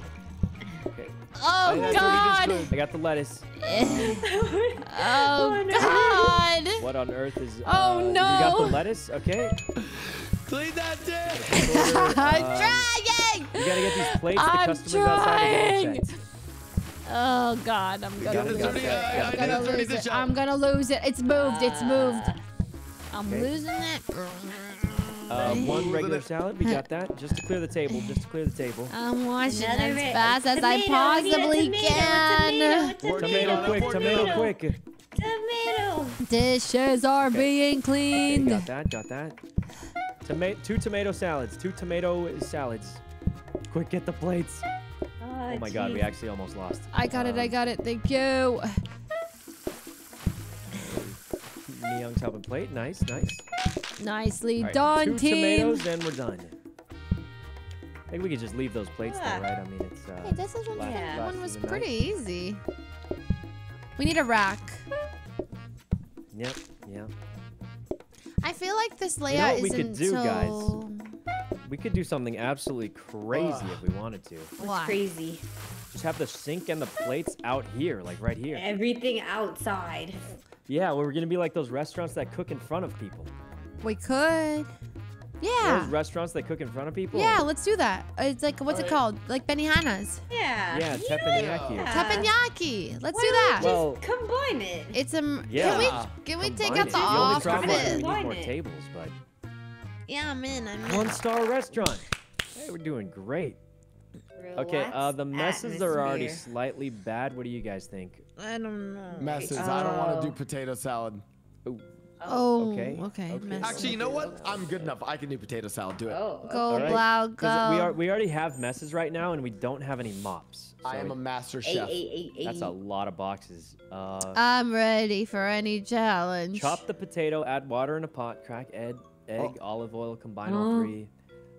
Okay. Oh that's what he just God! I got the lettuce. Oh God! What on earth is? Oh, no. You got the lettuce. Okay. Clean that dish. I'm um, trying. You gotta get these plates. I'm the customers outside are getting trying. checked. Oh God! I'm Get gonna lose dirty- it. I- I I'm gonna lose it. out. I'm gonna lose it. It's moved. It's moved. Ah. I'm Okay. losing it. Uh, one regular salad. We got that. Just to clear the table. Just to clear the table. I'm washing Another as fast as I possibly tomato, can. a Tomato, Tomato, Tomato quick. Tomato tomato. quick. Tomato. Dishes are being Okay, cleaned. got that. Got that. Toma- two tomato salads. Two tomato salads. Quick, get the plates. Oh my God, we actually almost lost. I got it. I Um, got it. Thank you. Miyoung's helping plate. Nice, nice. Nicely All right, done, two team. tomatoes, and we're done. I think we could just leave those plates Ah. there, right? I mean, it's. Uh, Hey, this is one, last- Yeah. one was pretty night. easy. We need a rack. Yep, yeah. I feel like this know layout what we could isn't do, guys? We could do something absolutely crazy Ugh. if we wanted to. What's Why? crazy? Just have the sink and the plates out here, like right here. Everything outside. Yeah, we're gonna be like those restaurants that cook in front of people. We could. Yeah. Those restaurants that cook in front of people. Yeah, let's do that. It's like, what's it called? Like Benihana's. Yeah. Yeah, You know teppanyaki. Yeah. Teppanyaki. Let's Why do don't we that. just Well- combine it. It's a. Yeah. Can we, can we take Combine out the only off problem is we bit? need more tables, but Yeah, I'm in. I'm in. one star restaurant. Hey, we're doing great. Okay, uh, the messes are already slightly bad. What do you guys think? I don't know. Messes. I don't want to do Oh. potato salad. Oh, Okay, okay. okay. mess. Actually, you know what? I'm good enough. I can do potato salad. Do it. Oh. Go, Alright. Blau, 'Cause we are we already have messes right now, and we don't have any mops. I am a master Eight, chef. eight, eight, eight. That's a lot of boxes. Uh, I'm ready for any challenge. chop the potato, add water in a pot, crack egg, egg, olive oil, combine all Oh. three.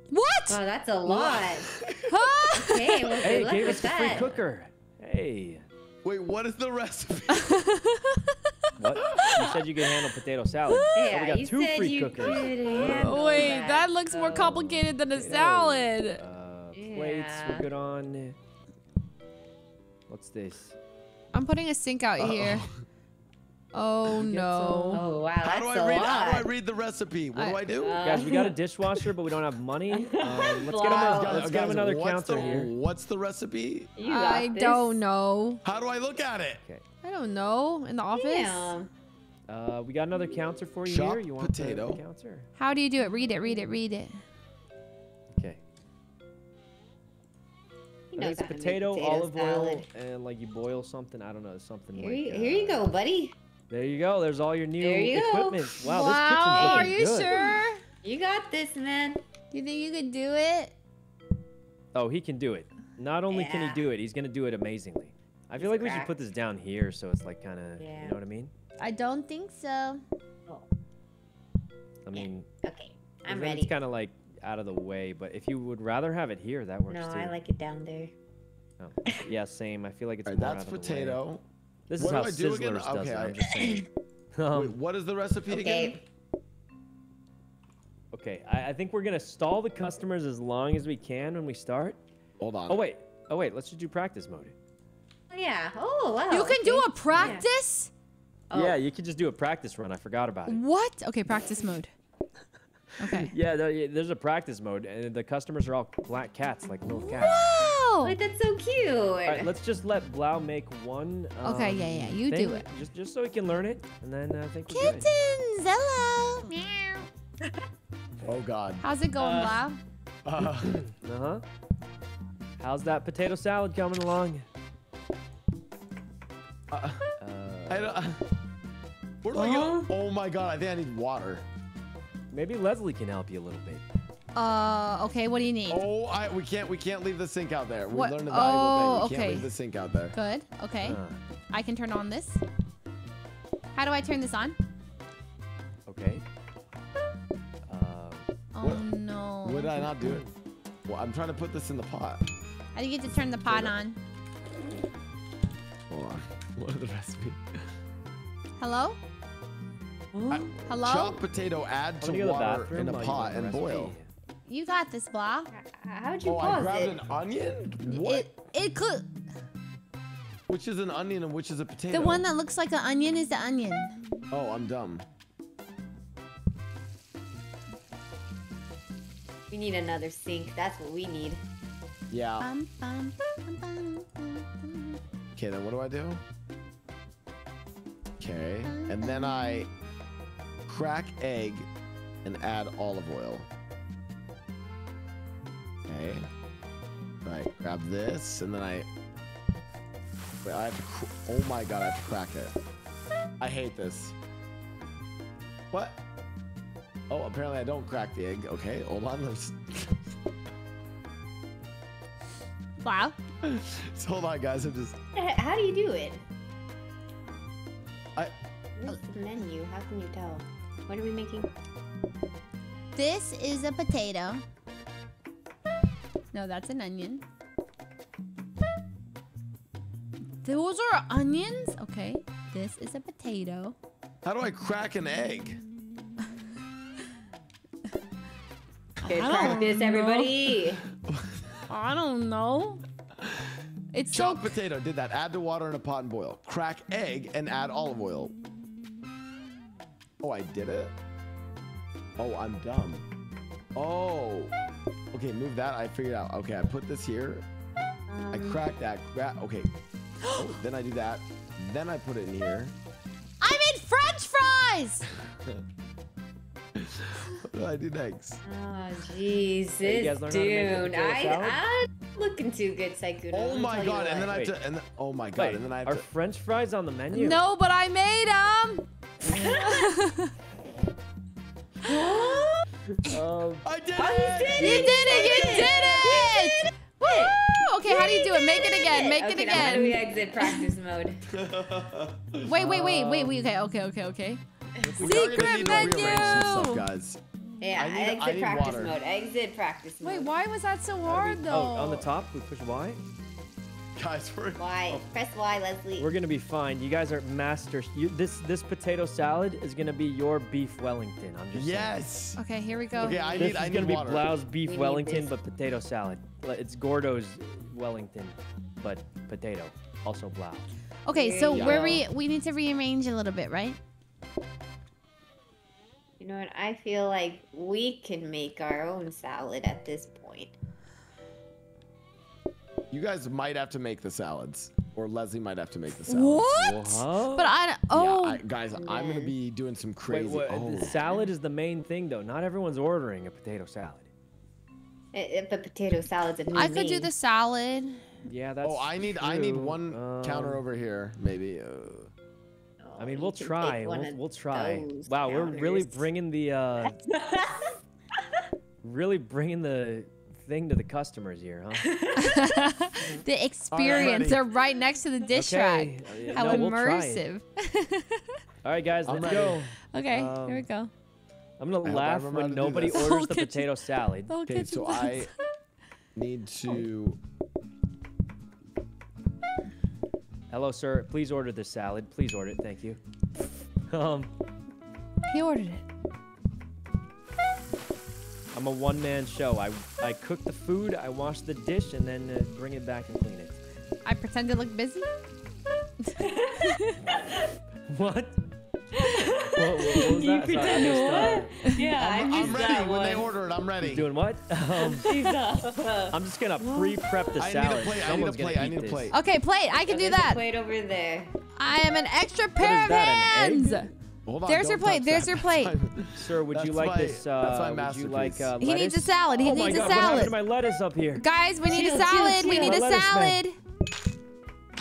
What? Wow, that's a lot. Huh? Okay, well, Hey, good luck gave us the free cooker. Hey, Wait, what is the recipe? what? you said you could handle potato salad. Well, Yeah, we got you two said free you cookers. could handle Wait, that, that looks more complicated than a Potato, salad. Uh, plates, we're good on. What's this? I'm putting a sink out here. Oh no. Oh wow, How do a I read? lot. How do I read the recipe? What do I- I do? Guys, we got a dishwasher, but we don't have money. Um, let's get him. A, let's get him another counter the, here. What's the recipe? I this. don't know. How do I look at it? Okay. I don't know. In the office? Damn. Uh, we got another counter for you Chopped here. You want the- potato. the counter? How do you do it? Read it, read it, read it. Okay. He I think it's how to make potato, potato olive oil, and like you boil something. I don't know, something Here, like. you, here you uh, go, buddy. There you go. There's all your new There you go. equipment. Wow, wow, this kitchen's are looking you good. sure? You got this, man. You think you could do it? Oh, he can do it. Not only can he do it, he's gonna do it amazingly. I feel He's like we should put this down here so it's like kind of, you know what I mean? I don't think so. Oh, I mean, okay. I'm ready. It's kind of like out of the way, but if you would rather have it here, that works No, too. I like it down there. Oh, yeah, same. I feel like it's All right, more that's out of the way. Potato. This What is do how I do again? Does Okay, it. I- I'm just saying. Wait, Um, what is the recipe again? Okay. okay, I, I think we're gonna stall the customers as long as we can when we start. Hold on. Oh wait, oh wait, let's just do practice mode. Oh, yeah. Oh wow. you can do a practice? Oh. Yeah, you can just do a practice run. I forgot about it. What? Okay, practice mode. Okay. Yeah, there- yeah, there's a practice mode, and the customers are all black cats, like little cats. Wow. Wait, that's so cute. All right, let's just let Blau make one. Okay, um, yeah, yeah, you do it. Just, just so he can learn it, and then uh, I think we're good. Hello. Meow. Oh God. How's it going, Uh, Blau? Uh, Uh huh. How's that potato salad coming along? uh, Uh, I don't, where do I get? Oh my God! I think I need water. maybe Leslie can help you a little bit. Uh, okay, what do you need? Oh, I we can't we can't leave the sink out there. We What? learned a valuable Oh, thing. We can't okay. leave the sink out there. Good. Okay. Uh, I can turn on this. How do I turn this on? okay. Um, Oh What- no. What did I not do it? Well, I'm trying to put this in the pot. How do you get to turn the pot on? Hold on. What is the recipe? Hello? Hello? Chop potato, add to gonna go to the water in a pot and the boil. Recipe. You got this, blah. How'd you Oh, I pause grabbed it? an onion. What? It it could Which is an onion and which is a potato? the one that looks like an onion is the onion. Oh, I'm dumb. We need another sink. That's what we need. Yeah. Bum, bum, bum. Okay, then what do I do? Okay, and then I crack egg and add olive oil. Okay. Right, grab this and then I. Wait, I have to. Cr- oh my god, I have to crack it. I hate this. What? Oh, apparently I don't crack the egg. Okay, hold on. Let's. Wow. so hold on, guys. I'm just. How do you do it? I. Where's the menu? How can you tell? What are we making? This is a potato. No, that's an onion. Those are onions? Okay. This is a potato. How do I crack an egg? Okay, practice, know. everybody. I don't know. It's so Chop potato. Did that. Add to water in a pot and boil. Crack egg and add olive oil. Oh, I did it. Oh, I'm dumb. Oh. Okay, move that. I figured out. Okay, I put this here. I Um, crack that. Crack. Okay. Oh, then I do that. Then I put it in here. I made French fries. What do I do next? Oh, jeez, this guys learn how to make a dude. I. I'm looking too good, Sykkuno. Oh my god! And then I have to. And then, oh my god! Wait, and then I have are to. French fries on the menu? No, but I made them. Um, I did Oh, it! you did You it! did it! You did it! Woo! Okay, how do you do it? Make it again. Make okay, it Now how do we exit practice mode? Wait, wait, wait, wait, wait. Okay, okay, okay, okay. We Secret need to rearrange some stuff, menu! guys. Yeah, I need- I exit need practice water. mode. Exit practice mode. Wait, why was that so how do hard we- though? Oh, on the top, we push Y. Guys, we're. Y. Press Y, Leslie. We're gonna be fine. You guys are masters. You, this this potato salad is gonna be your beef Wellington. I'm just saying. Yes. Okay, here we go. Okay, I This need. I is gonna need be water. Blau's beef We Wellington, but potato salad. It's Gordo's Wellington, but potato. Also Blau. Okay, so There we're you re- we need to rearrange a little bit, right? You know what? I feel like we can make our own salad at this point. You guys might have to make the salads, or Leslie might have to make the salads. What? What? But I don't- oh Yeah, I, guys, I'm gonna be doing some Wait, crazy. what, oh. the salad is the main thing, though. Not everyone's ordering a potato salad. If the potato salad's a new I could do the salad. Yeah, that's. oh, I need I need true. one counter Um, over here, maybe. Uh, Oh, I mean, we'll try. We'll, we'll try. those Wow, we're really bringing the uh, really bringing the thing to the customers here, huh? the experience. ready. They're right next to the dish rack. Okay, uh, yeah, How no, we'll immersive. All right, guys, let's go. okay, Um, here we go. I'm gonna I laugh when nobody orders the Kitchen- potato salad. The okay, so. I need to. Hello, sir. Please order this salad. Please order it. Thank you. Um, He ordered it. I'm a one-man show. I I cook the food, I wash the dish, and then uh, bring it back and clean it. I pretend to look busy. What? what, what, what was that? Sorry, I missed, uh, Yeah, I I'm, missed I'm ready when one. they order it. I'm ready. Doing what? Um, I'm just gonna pre-prep the I need a salad. plate. I need a plate. I need a plate. Okay, plate. I can do There's a that. plate over there. I am an extra What pair is of that, an egg? hands. Hold on, There's your plate, there's that. your plate. Sir, would you like my- this? that's Uh, my would you like masterpiece. uh, He needs a salad. He oh needs my a God, what happened salad. to my lettuce up here? Guys, we need Chill, a chill, salad. We need a My lettuce salad. man.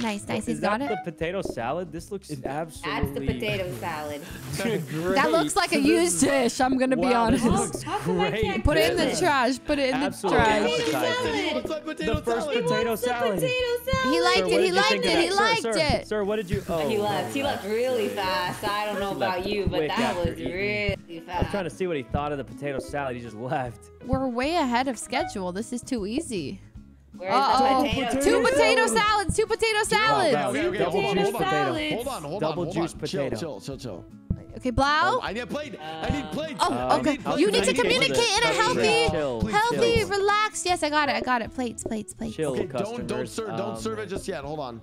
Nice, nice. Is He's got that it. the potato salad? This looks absolutely. That's the potato salad. That looks like a used dish. I'm gonna be Wow, this honest. looks How come I great. Put it in the trash. Put it in Absolutely the trash. appetizing. What's my potato The first salad? potato What's the salad. potato salad? He liked Sir, it. He liked it. He? Sir, liked sir, it. Sir, what did you? Oh, oh. He left. He left really fast. I don't know about you, but that after was eating. really I'm trying to see what he thought of the potato salad. He just left. We're way ahead of schedule. This is too easy. Where's Uh-oh. the potato? Two Potato potato salad. salads. Two potato salads. wow. Okay, okay, Double hold on, juice hold on. potato. Hold on, hold Double hold juice on. potato. Chill, chill, chill, chill. Okay, Blau. Um, I need a plate. I need plates. Oh, Uh, okay. I'll You need to to communicate in a healthy, Chill, healthy, chill. relaxed. Yes, I got it. I got it. Plates, plates, plates. Chill, Okay, customers. don't don't serve don't Um, serve it just yet. Hold on.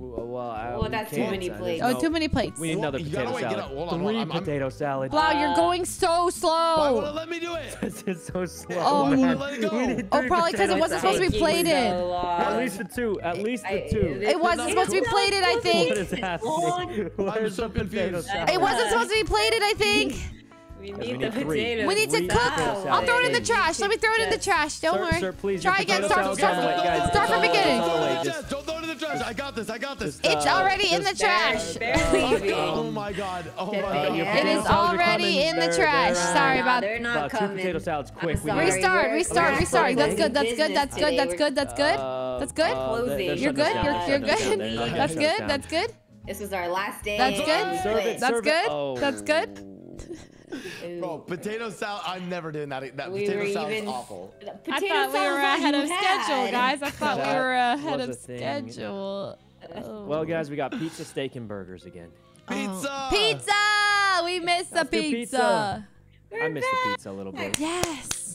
Well, well, I- Well, we that's too many uh, plates. Oh, no- too many plates. We need another You potato gotta wait, get salad. up. Hold on, hold Three I'm- potato salad. Blau, you're Uh, going so Why slow. won't it let me do it? this is so slow. Oh, Why man. won't it let it go? We need Oh, three probably 'cause it wasn't supposed to be plated. so. At least the two. At least I- the two. It wasn't supposed to be plated, I think. is happening? Where's so confused. It wasn't supposed to be plated, I think. We we need need the three. potato. We need to Three cook. potato I'll throw it in the trash. Let me throw it in the trash. Don't Sir, worry. sir, please, Try again. potato Start, start, on the way, guys. start from It's on the way, beginning. It's the way, Don't throw it in the just- trash. Don't throw it in the trash. I got this. I got this. It's Uh, already in the trash. Barely. Oh my god. Oh my god. your It potato is salads are already in the trash. Sorry Nah, about- They're not About two coming. potato salads, quick. I'm We need- sorry. Restart, restart, restart. That's good. That's good. That's good. That's good. That's good. Uh, That's good. uh, they're- they're You're good. You're you're shutting us down. good. They're- they're That's good. That's good. This was our last day. That's good. we Serve it. quit. That's good. Oh. That's good. Bro, potato salad. I'm never doing that. That We potato were salad is awful. The I thought we were ahead you of schedule, guys. I thought we were ahead of schedule. Oh. Well, guys, we got pizza, steak, and burgers again. Pizza. Oh, pizza! We missed the Let's do pizza. pizza. I missed the pizza a little bit. Yes.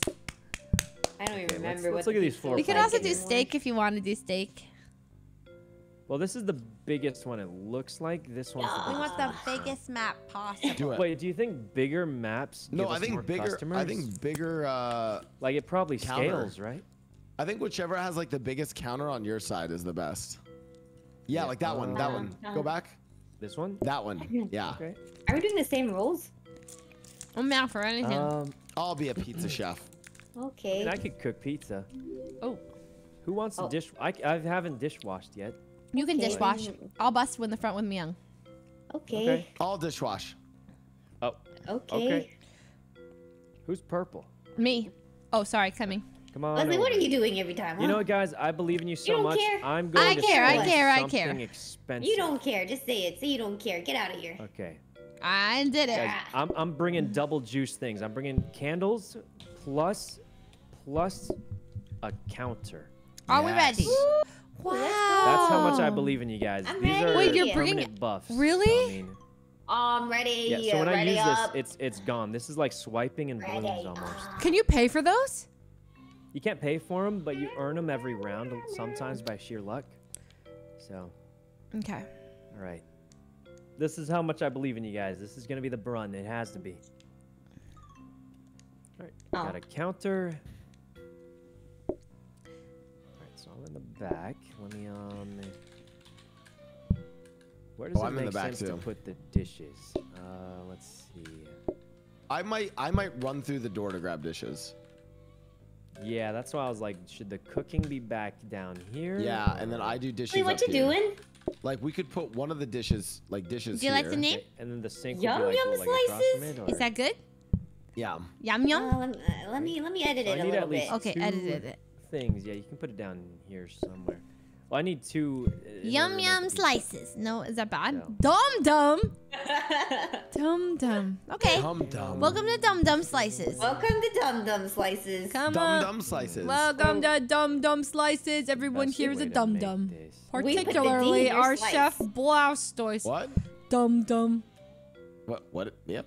I don't even let's- remember let's what look at these four We looked could also do steak if you want to do steak. Well, this is the biggest one. It looks like this one's the We biggest. want the biggest map possible. Do it. Wait, do you think bigger maps? No, give I think more bigger. Customers? I think bigger. uh like it probably Counter. scales, right? I think whichever has like the biggest counter on your side is the best. Yeah, Yeah, like that one. That one. uh, Go back. This one. That one. Yeah. Okay. Are we doing the same rules? I'm out for anything. Um, I'll be a pizza chef. I, Okay. mean, I could cook pizza. oh, Who wants to Oh. dish? I, I haven't dishwashed yet. You can Okay. dishwash. I'll bust when the front with Miyoung. Okay. Okay. I'll dishwash. Oh, Okay. okay. Who's purple? Me. Oh, sorry, coming. Come on. Leslie, what are you doing every time? You know what, guys? I believe in you so don't much. care. I'm going I to care, I select care, I care. something expensive. You don't care. Just say it. Say you don't care. Get out of here. Okay. I did it. Guys, I'm, I'm bringing double juice things. I'm bringing candles plus plus a counter. Are we Yes. ready? Wow. That's how much I believe in you guys. I'm These ready. are Wait, you're bringing- permanent buffs. Really? I mean, Um, ready. yeah. So when I use up. this, it's it's gone. This is like swiping and Ready balloons almost. up. Can you pay for those? You can't pay for them, but you earn them every round, sometimes by sheer luck. So Okay. All right. This is how much I believe in you guys. This is gonna be the brun. It has to be. All right. Oh. Got a counter. The back. Let me um. Where does Oh, it I'm in make the back sense too. to put the dishes? Uh, let's see. I might I might run through the door to grab dishes. Yeah, that's why I was like, should the cooking be back down here? Yeah, and then I do dishes. Wait, what up you here. doing? Like we could put one of the dishes, like dishes. Do you like the name? And then the sink Yum would be like, yum what, like slices? it, or- Is that good? Yeah. Yum yum. Uh, let, me, uh, let me let me edit So it a little bit. Okay, two edited it. Things, yeah, you can put it down here somewhere. Well, I need two. uh, yum yum slices. No, is that bad? No. Dum dum. Dum dum. Okay. Dum dum. Welcome to Dum Dum Slices. Welcome to Dum Dum Slices. Come Dum on. dum slices. Welcome to Dum Dum Slices. Everyone Best here is a dum dum. this. We put the D in Particularly our slice. chef Blaustoise. What? Dum dum. What? What? Yep.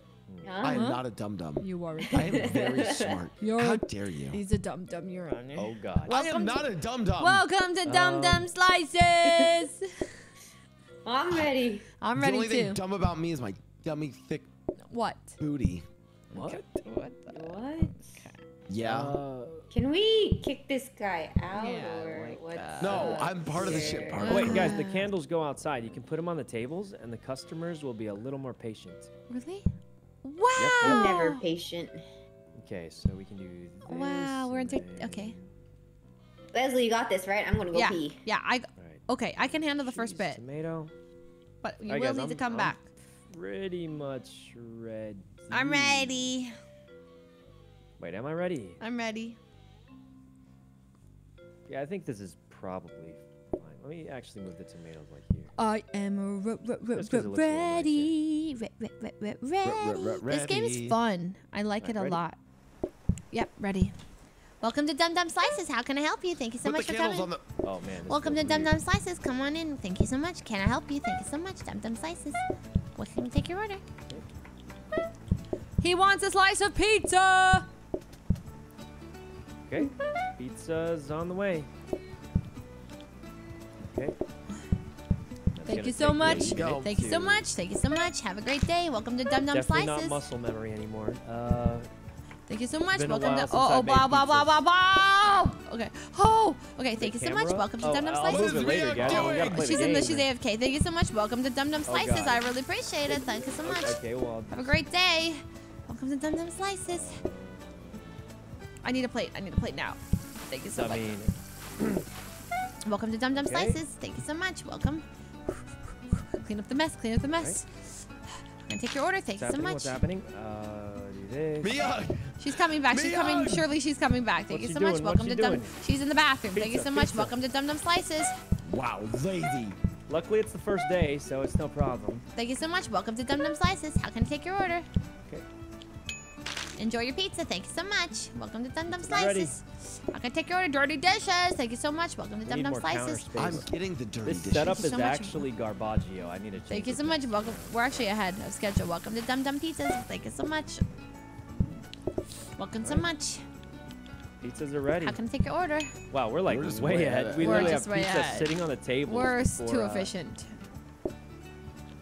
Huh? I am not a dum dum. You are a I am very smart. You're How dare you? He's a dum dum, Your Honor. Oh God. I Welcome am to- not a dum dum. Welcome to Dum Um, Dum Slices. I'm ready. I'm the ready only too. thing dumb about me is my dummy thick what? booty. What? What? What? Yeah. Uh, Can we kick this guy out Yeah, or like what? no, I'm part of the shit here? part. oh, wait, guys, the candles go outside. You can put them on the tables, and the customers will be a little more patient. Really? I'm Wow. never patient. Okay, so we can do this. Wow, we're and into. then- Okay. Leslie, you got this, right? I'm gonna go Yeah. pee. Yeah. I. All right. Okay. I can handle the first cheese, bit, Tomato. but you Alright, will guys, need to I'm- come I'm back. Pretty much ready. I'm ready. Wait, am I ready? I'm ready. Yeah, I think this is probably fine. Let me actually move the tomatoes like here. I am ready. Re- re- re- re- ready. This game is fun. I like Alright, it a ready? lot. Yep, ready. Welcome to Dum Dum Slices. How can I help you? Thank you so Put much the for coming. on the. Oh man. Welcome to Dum. Dum Slices. Come on in. Thank you so much. Can I help you? Thank you so much. Dum Dum Slices. What can we take your order? He wants a slice of pizza. Okay. Pizza's on the way. Okay. Thank you so much. minute Thank you so much. Thank you so much. Have a great day. Welcome to Dum Dum Definitely Slices. not muscle memory anymore. Uh, Thank you so much. Welcome to oh oh I've made wow wow wow wow wow. Okay. Oh. Okay. Thank you so much. Welcome to Oh, Dum Dum I'll Slices. move it later, Mia guys. We gotta doing? play the She's in the she's AFK. Thank you so much. Welcome to Dum Dum Oh, Slices. God. I really appreciate it. Thank you so much. Okay, well, Have a great day. Welcome to Dum Dum Slices. I need a plate. I need a plate now. Thank you so I much. mean, Welcome to Dum Dum Okay. Slices. Thank you so much. Welcome. Clean up the mess. Clean up the mess. I'm gonna take your order. Thank what's you so much. What's happening? Uh. Mia. She's coming back. She's coming. Surely she's coming back. Thank What's you so much. doing? Welcome What's to Dum. She's in the bathroom. Thank you so much. pizza. Welcome to Dum Dum Slices. Wow, lazy. Luckily, it's the first day, so it's no problem. Thank you so much. Welcome to Dum Dum Slices. How can I take your order? Okay. Enjoy your pizza. Thank you so much. Welcome to Dum Dum Pizza's ready. Slices. How can take your order? Dirty dishes. Thank you so much. Welcome to We Dum need Dum more counter Slices. space. I'm getting the dirty This dishes. setup is so actually Garbaggio. I need to change Thank you so much. Welcome. We're actually ahead of schedule. Welcome to Dum Dum Pizzas. Thank you so much. Welcome so much. Pizzas are ready. How can I take your order? Wow, we're like We're way, way ahead. ahead. We We're literally just have pizza ahead. sitting on the table. We're before, too uh, efficient.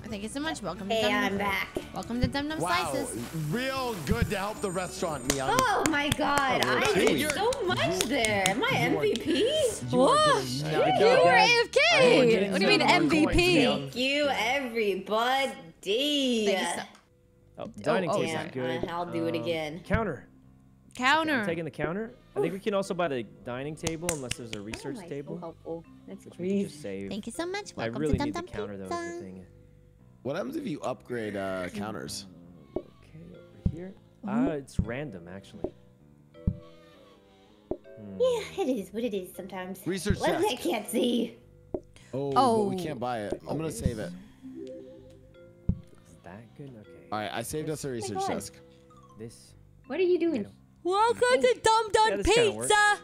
Thank you so much. Welcome to Hey, I'm back. Welcome to Dum Dum Wow, Slices. real good to help the restaurant, Mia. Oh my god, Oh, I doing- did so much there. Am I MVP? Whoa! getting Good nutty. You were. AFK. getting What do you mean MVP? Thank you, everybody. Thank you so- Oh, dining oh, table yeah, is good. Um, I'll do it again. Counter. Counter. I'm taking the counter. I think we can also buy the dining table unless there's a research Oh, my, table, So helpful. That's which we can just save. Thank you so much. I Welcome really to Dum need the Dum counter though. Is the Pizza. thing. What happens if you upgrade uh, counters? Okay, over here. Mm-hmm. Uh, it's random actually. Hmm. Yeah, it is what it is sometimes. Research Well, I can't see. Oh, Oh. we can't buy it. I'm gonna save it. Is that good? Okay. All right, I saved us a research God. desk. This. What are you doing? Welcome to Dum Dum Yeah, this kinda. Pizza.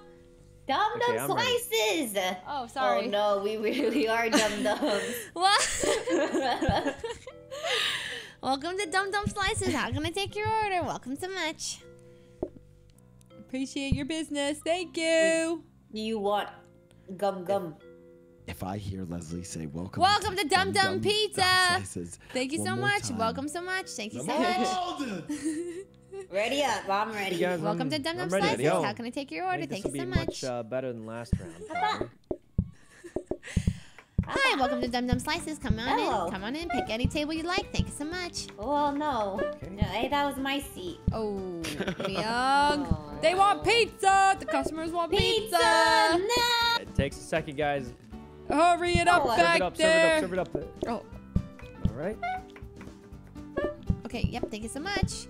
Dum dum I'm ready. slices. Oh, oh sorry. Oh no, we really are dum dums. What? Welcome to Dum Dum Slices. How can I take your order? Welcome so much. Appreciate your business. Thank you. Do you want gum gum? If I hear Leslie say welcome, Welcome to Dum Dum Dum Pizza. Slices Thank you one so much. time. Welcome so much. Thank you so much. on. Ready up. I'm ready. You guys, Welcome I'm- to Dum Dum ready to Slices. go. How can I take your I order? think Thank this you will so be much. much uh, better than last round. Hi, welcome to Dum Dum Slices. Come on Hello. in. Come on in. Pick any table you like. Thank you so much. Oh no. Okay. No, hey, that was my seat. Oh, Young. They want pizza. The customers want pizza. Pizza! No! It takes a second, guys. Hurry it up Oh, serve Serve it up, there. serve it up, serve it up. Oh, All right. okay. Yep. Thank you so much.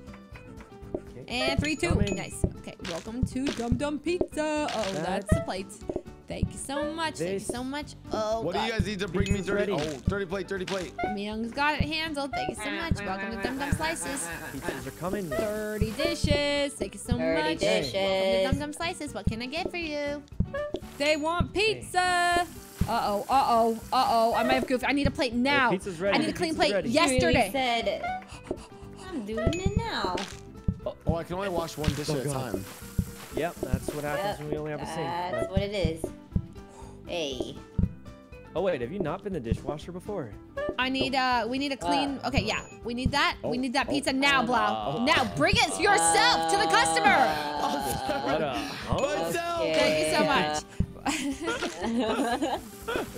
Okay. And three, two. Coming. Nice. Okay. Welcome to Dum Dum Pizza. Oh, That- that's the plates. Thank you so much. Thank you so much. Oh, What God. do you guys need to bring me Pizza's dirty? ready. Oh, dirty plate, dirty plate. Miyoung's got it handled. Thank you so much. Welcome to Dum Dum Slices. Pizzas are coming. 30 dishes. Thank you so 30 much. dishes. Welcome to Dum Dum Slices. What can I get for you? They want pizza. Uh-oh, uh-oh, uh-oh. I might have goofed. I need a plate now. pizza's ready. I need a clean Pizza's plate ready. You really yesterday. said, I'm doing it now. Oh, I can only wash one dish Oh, at a time. Yep, that's what happens Yep, when we only have a sink. That's but- what it is. Hey. Oh wait, have you not been the dishwasher before? I need uh we need a clean okay, yeah. We need that. We need that pizza now, Blau. Oh. Now bring it yourself to the customer. What a huh? Myself. Thank you so much.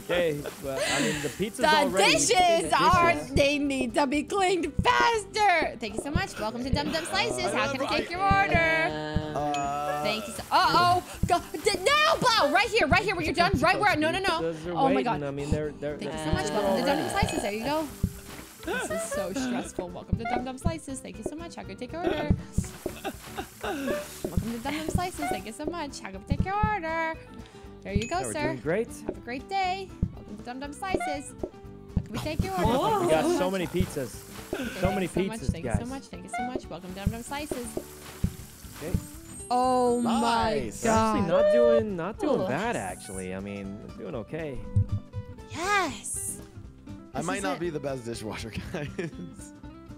Okay, well, I mean the pizza's The already. dishes are dishes. they need to be cleaned faster. Thank you so much. Welcome to Dum Dum Slices. How can I take your order? Uh, Thank you so Uh oh. Go d- now, Blau! Right here, right here where you're done. Right where no no no. Pizzas are Oh my waiting. god. I mean, they're they're. Thank you they're so much. they're Welcome to Dum Dum. Slices. There you go. This is so stressful. Welcome to Dum Dum Slices. Thank you so much. How can I take your order? Welcome to Dum Dum Slices. Thank you so much. How can I take your order? There you go, Yeah, we're sir. doing great. Have a great day. Welcome to Dum Dum Slices. How can we take your order? Oh. We got so many pizzas. Thank So you many so much. pizzas, Thank you so much. Thank you so much. Welcome to Dum Dum Slices. Okay. Oh Nice. my We're actually not doing not doing Oh. bad actually. I mean, doing okay. Yes. I This might not it. be the best dishwasher, guys.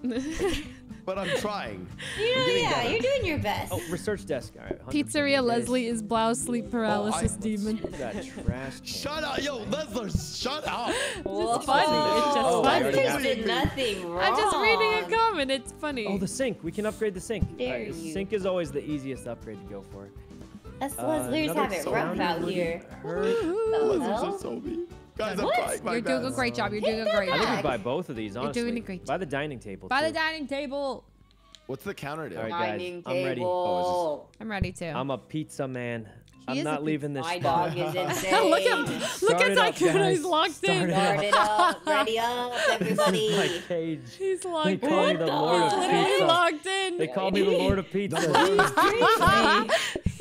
but I'm trying. You know, getting yeah, better. you're doing your best. Oh, research desk. All right. Pizzeria this. Leslie is Blau's sleep paralysis I- demon. That trash. Can. Shut up, yo, Leslie, shut up. Whoa. funny. It's just Oh, I funny. already There's been nothing wrong. I'm just reading a comment. It's funny. Oh, the sink. We can upgrade the sink. Dare Alright, you. Sink is always the easiest upgrade to go for. Us Uh, Leslie's have it rough out really here. hurt. The Leslie's hell? Just so. Guys, I'm What? my You're doing a great job. You're doing a great job. I think we job. buy both of these. You're doing a great Buy the dining table. By the dining table. What's the counter do? All right, guys, Dining I'm ready. table. Oh, I'm ready to. I'm a pizza man. I'm not leaving this My spot. dog is insane. look at look at it up, Tycoon. He's locked Start in. it Start it up. Ready up, This is everybody. my cage. He's They locked call me in. the the Lord of hell? Literally Pizza. locked in. They call me the Lord of Pizza.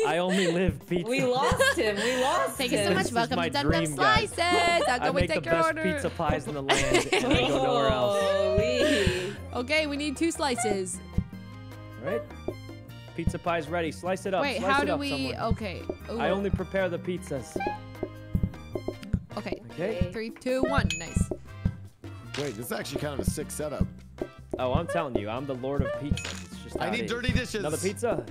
I only live pizza. we lost him. We lost Thank you so much. This is Welcome my to Dum Dum dream, guys. Slices. How I can we make the your best order? pizza pies in the land, and I go nowhere else. Holy. Okay, we need two slices. All right? Pizza pie's ready. Slice it up. Wait, Slice how it do up we? somewhere. Okay. Ooh. I only prepare the pizzas. Okay. Okay. Three, two, one. Nice. Wait, this is actually kind of a sick setup. Oh, I'm telling you, I'm the Lord of pizzas. It's just I how it need dirty dishes. Another pizza.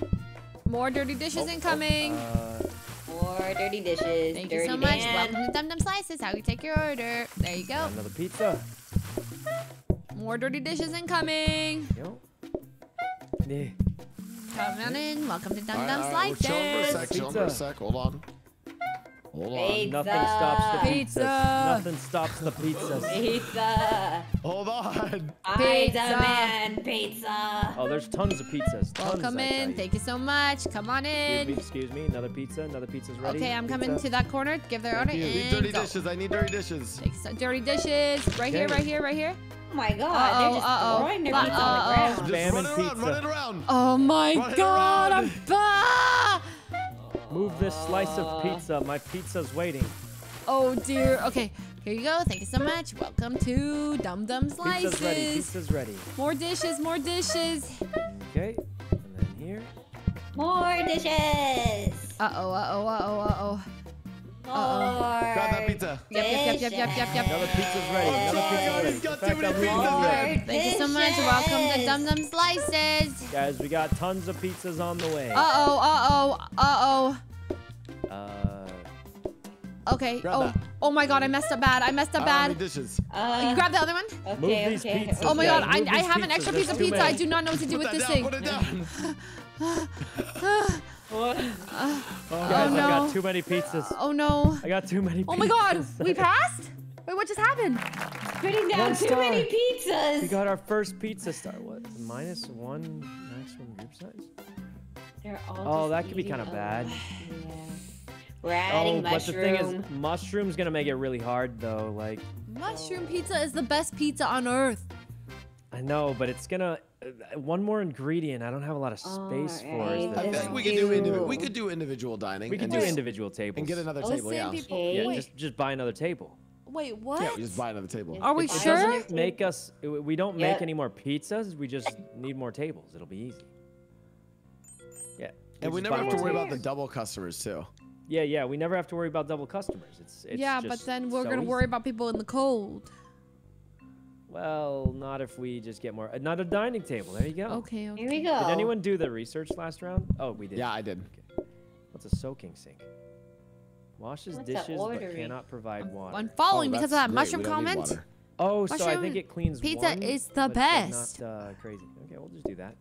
More dirty dishes incoming. Uh, More dirty dishes. Thank dirty you so much. Dan. Welcome to Dum Dum Slices. How can we take your order? There you go. another pizza. More dirty dishes incoming. Yo. Yeah. Come on in. Welcome to Dum All right, Dum all right, we're for a Slices. sec, chilling for a Pizza. sec. Hold on. Hold on. Pizza. Nothing stops the. Pizza. Nothing stops the pizzas. Pizza. Hold on. Pizza. man, pizza. Oh, there's tons of pizzas. Tons, Welcome I in. Thank you so much. Come on Excuse me, in. excuse me. Another pizza. Another pizza's ready. Okay, I'm coming to that corner. Give their order Thank you. I need dirty go. dishes. I need dirty dishes. Take some dirty dishes. Right here, right here, right here. Oh my god, Uh-oh, they're just uh-oh. throwing their Uh-oh. on the ground. Spamming run it around, pizza. run it around. Oh my Run god. I'm back. Move this slice of pizza. My pizza's waiting. Oh dear. Okay, here you go. Thank you so much. Welcome to Dum Dum Slices. Pizza's ready. Pizza's ready. More dishes, more dishes. Okay. And then here. More dishes. Uh oh, uh oh, uh oh, uh oh. More. Grab that pizza. Yep, yep, yep, yep, yep, yep, Another pizza's ready. Another sorry, pizza's ready. he's got too many pizzas. them More there. Thank you so much. Welcome to Dum Dum Slices. Guys, we got tons of pizzas on the way. Uh oh, uh oh, uh oh. Uh, Okay. Grab oh, that. oh my god, I messed up bad. I messed up I don't bad. dishes. Uh, you grab the other one? okay, Move these okay. pizzas. Oh my Yeah, god, I, I these have an extra piece of too pizza. I do not know what to do Put with that this down, thing. Put it down. What? Guys, Oh, I no. got too many pizzas. Oh no. I got too many pizzas. Oh my god, we passed? Wait, what just happened? Putting down One too star. many pizzas. We got our first pizza star. What? Minus one maximum group size? They're all Oh, that could be kinda bad. Yeah. We're oh, adding oh, but the thing is, mushroom's gonna make it really hard though. Like, Mushroom pizza is the best pizza on earth. I know, but it's gonna one more ingredient. I don't have a lot of space for. Is Alright, I think we could do indivi- do- we could do individual dining. we could do just- individual tables and get another Oh, table. Yeah. people. Yeah, Wait, just just buy another table. wait, what? Yeah, we just buy another table. Are we It sure? doesn't make us. We don't make any more pizzas. We just need more tables. It'll be easy. Yeah. And we just never have to more worry about the double customers too. Yeah, yeah. We never have to worry about double customers. It's, it's yeah, but then we're so gonna easy. worry about people in the cold. Well, not if we just get more. Another dining table. There you go. Okay, okay. Here we go. Did anyone do the research last round? Oh, we did. Yeah, I did. Okay. What's a soaking sink? Washes What's dishes but ordering? cannot provide water. I'm following Oh, because of that great, mushroom we don't need comment. water. Oh, so I think it cleans pizza one, is the but it's, like, best. Not uh, crazy. Okay, we'll just do that.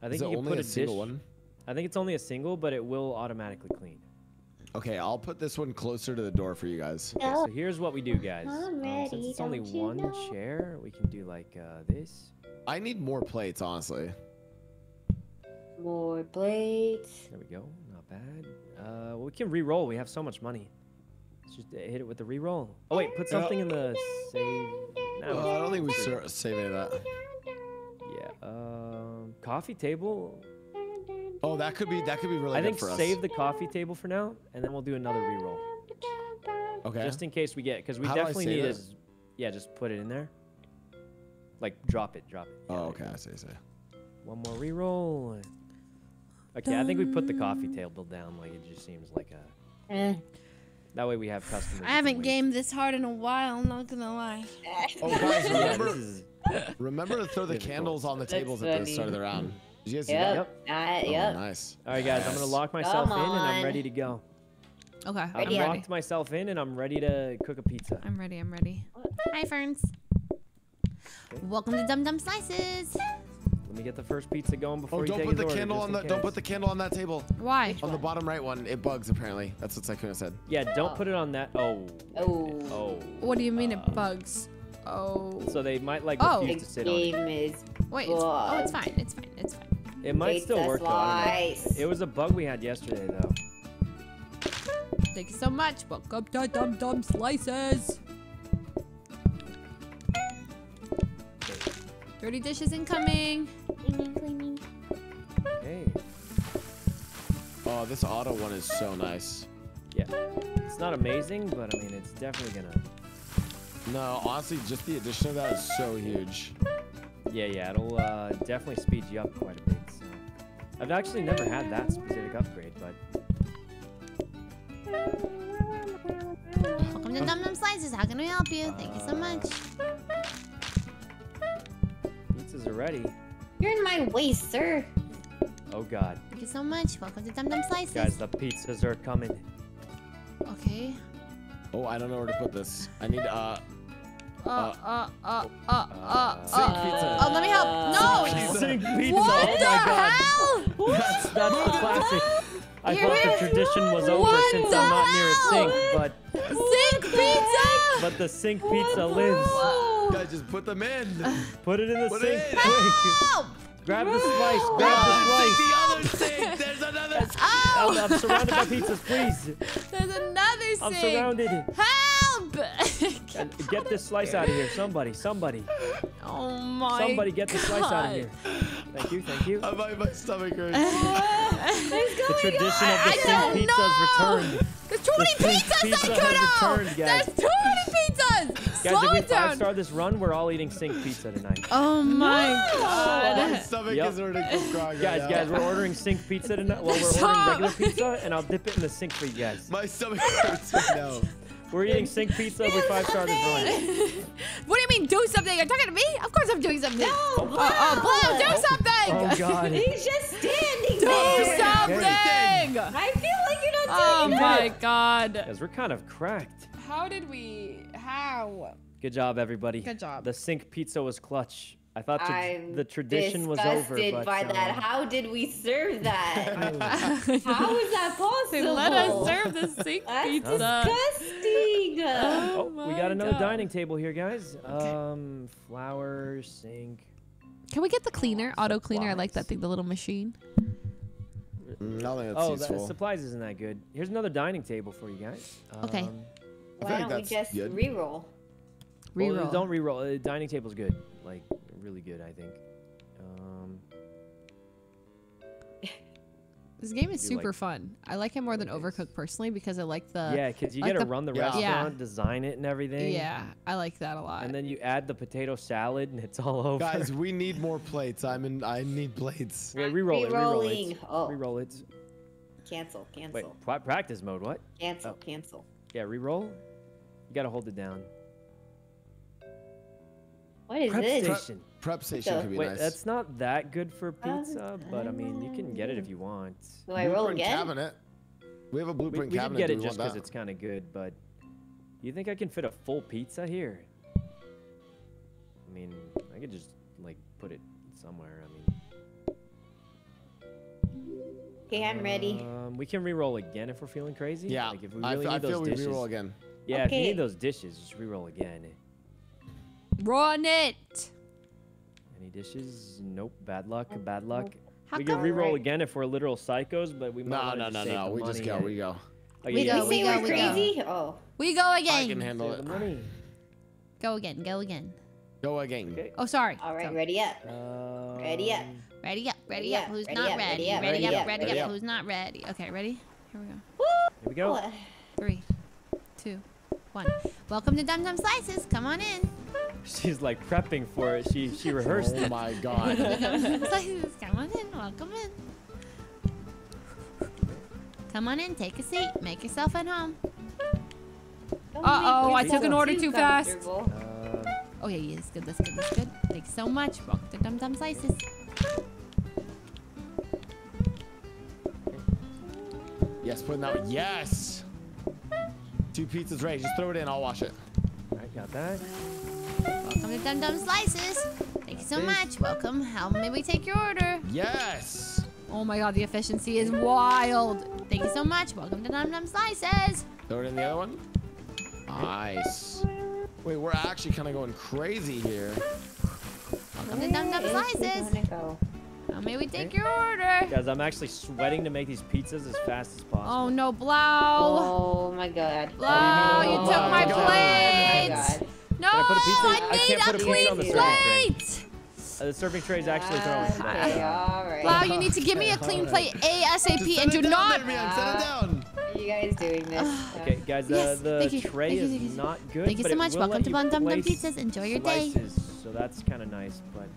I Is think it you can only put a a single dish. one? I think it's only a single, but it will automatically clean. Okay, I'll put this one closer to the door for you guys. Okay, so here's what we do, guys. I'm Um, since it's only one know? chair, we can do like uh, this. I need more plates, honestly. More plates. There we go. Not bad. Uh, well, we can re-roll. We have so much money. Let's just uh, hit it with the re-roll. Oh wait, put something in the save. No, Uh, I don't think we save any of that. Yeah. Um, coffee table. Oh, that could be that could be really I good think for us. save the coffee table for now, and then we'll do another re-roll, Okay. just in case we get, because we How definitely need it? is, yeah, just put it in there. Like drop it, drop it. Yeah, oh, okay. go. I see. I see. One more re-roll. Okay, I think we put the coffee table down. Like it just seems like a. Eh. That way we have customers. I haven't gamed this hard in a while. I'm not gonna lie. Oh, guys, remember remember to throw the candles on the That's tables at the funny. start of the round. Did you guys see Yep. that? Uh, Oh, nice. all right, guys. I'm gonna lock myself Come in, and I'm ready to go. Okay, I've I'm Ready. ready. locked myself in, and I'm ready to cook a pizza. I'm ready. I'm ready. Hi, Ferns. Welcome to Dum Dum Slices. Let me get the first pizza going before Oh, you don't take put the order, candle on in the don't put the candle on that table. Why? On the bottom right one, it bugs apparently. That's what Sykkuno said. Yeah, don't Oh. put it on that. Oh. Oh. Oh. What do you mean Uh, it bugs? Oh. So they might like Oh. refuse The to sit on it. game is Wait. It's, oh, it's fine. It's fine. It's fine. It might Pizza still work though. I don't slice. know. It was a bug we had yesterday though. Thank you so much. Welcome to Dum Dum Slices. Dirty dishes incoming. Cleaning, cleaning. Hey. Oh, this auto one is so nice. Yeah. It's not amazing, but I mean it's definitely gonna. No, honestly, just the addition of that is so huge. Yeah, yeah. It'll uh, definitely speed you up quite a bit. So. I've actually never had that specific upgrade, but Welcome to Dum Dum Slices. How can we help you? Thank you so much. pizzas are ready. You're in my way, sir. Oh god, Thank you so much. Welcome to Dum Dum Slices. guys, the pizzas are coming. Okay. Oh, I don't know where to put this. I need uh. Uh, uh, uh, uh, uh, Sink uh. pizza. Oh, let me help. No. Sink pizza. What oh the hell? That's, that's the classic. I Here thought the tradition was over What since I'm not near a sink, but Sink pizza. but the sink pizza lives. Guys, just put them in. Put it in the Put sink. it in. Help. Grab the slice. Grab the slice. the other sink. There's another. Oh. I'm, I'm surrounded by pizzas, please. There's another sink. I'm surrounded. Help. And get this slice out of here. Somebody, somebody, oh my somebody get the slice out of here. Thank you, thank you. Uh, my, my stomach hurts. The tradition of the I sink pizzas know. returned. There's too many sink pizzas, pizza has Sykkuno! returned, guys. There's too many pizzas! Guys, Slow if we it down! five star this run, we're all eating sink pizza tonight. Oh my my god. stomach Yep. is hurting from crying. Guys, right guys, we're ordering sink pizza tonight. Well, we're Stop. ordering regular pizza, and I'll dip it in the sink for you guys. My stomach hurts right now. We're eating sink pizza. with five star this run. what do you mean do something? You're talking to me? Of course I'm doing something. No, Oh, oh, oh Blue, do oh, something! Oh God. He's just standing Do there. something! I feel like you're not Oh my god. Because we're kind of cracked. How did we? How? Good job, everybody. Good job. The sink pizza was clutch. I thought tra- I'm the tradition was over, disgusted but by that. um, How did we serve that? How is that possible? They let us serve the sink That's pizza. disgusting. Oh, we got another God. dining table here, guys. Um, flour, sink. Can we get the cleaner, auto cleaner? I like that thing, the little machine. Mm, I don't think that's Oh, useful. the supplies isn't that good. Here's another dining table for you guys. Okay. Um, I Why like don't we just good. reroll? well, Reroll. don't re-roll. Uh, dining table's good. Like, really good, I think. Um, This game is super like- fun. I like it more than? Overcooked personally because I like the yeah, because you like get to run the Yeah. Yeah. restaurant, design it and everything. Yeah, I like that a lot. And then you add the potato salad and it's all over. Guys, we need more plates. I'm in. I need plates. Wait, re-roll it, re-roll Rerolling. it. Oh. Re-roll it. Cancel, cancel, pra- practice mode, what? cancel, oh. cancel. Yeah, re-roll. You gotta hold it down. What is Prep this? station. Prep station the- could be Wait, nice. that's not that good for pizza, but I mean, you can get it if you want. Do I roll Blueprint again? Cabinet. We have a We, blueprint we should cabinet. get it we just because it's kind of good, but you think I can fit a full pizza here? I mean, I could just like put it somewhere. I mean, Okay, I'm ready. Um, we can re-roll again if we're feeling crazy. Yeah, Like if we I, really f- I need those feel we dishes. reroll again. Yeah, if you need those dishes, just re-roll again. Run it. Any dishes? Nope. Bad luck. Bad luck. How we can come- re-roll Alright. again if we're literal psychos, but we might No, wanna no, just no, save no. the We just go. and- We go. Okay, We yeah, go, you we go, we're we go. crazy? Oh, We go again. I can handle Save it. the money. Go again. Go again. Go again. Okay. Oh, sorry. all right, Go. ready up. Um, Ready up. Ready up. Ready Ready up. up, Who's ready not up, ready? ready up, Ready ready up. up, Ready ready up. up. Who's not ready? Okay, ready? Here we go. Here we go. Three, two, one. Welcome to Dum Dum Slices. Come on in. She's like prepping for it. She she rehearsed Oh my god. Dum Dum Slices. Come on in. Welcome in. Come on in. Take a seat. Make yourself at home. Don't Uh-oh, I took an order too fast. comfortable. Um, Oh yeah, yeah, that's good. That's good. That's good. Thanks so much. Welcome to Dum Dum Slices. yes, put it that way. Yes. Two pizzas ready. Just throw it in. I'll wash it. I got that. Welcome to Dum Dum Slices. Thank you so much. Welcome. How may we take your order? Yes. Oh my god, the efficiency is wild. Thank you so much. Welcome to Dum Dum Slices. Throw it in the other one. Nice. Wait, we're actually kind of going crazy here. Welcome to Dum Dum Where is he Slices. gonna go? How may we take your order? Guys, I'm actually sweating to make these pizzas as fast as possible. Oh no, Blau. Oh my god. Blau, you Oh took my my God. Oh my plates. god. No, Can I put a pizza- I I need can't put a a pizza on the clean serving tray. plate. Uh, the serving tray is actually throwing. Okay, alright. Blau, you need to give me a clean plate ASAP Just and do down not. there, man. Set it down. Are you guys doing this? Okay, guys, the, Yes, the tray you, is you. not good. Thank you so much. Welcome to Bun Dum Dum Pizzas. Enjoy your day. So that's kind of nice, but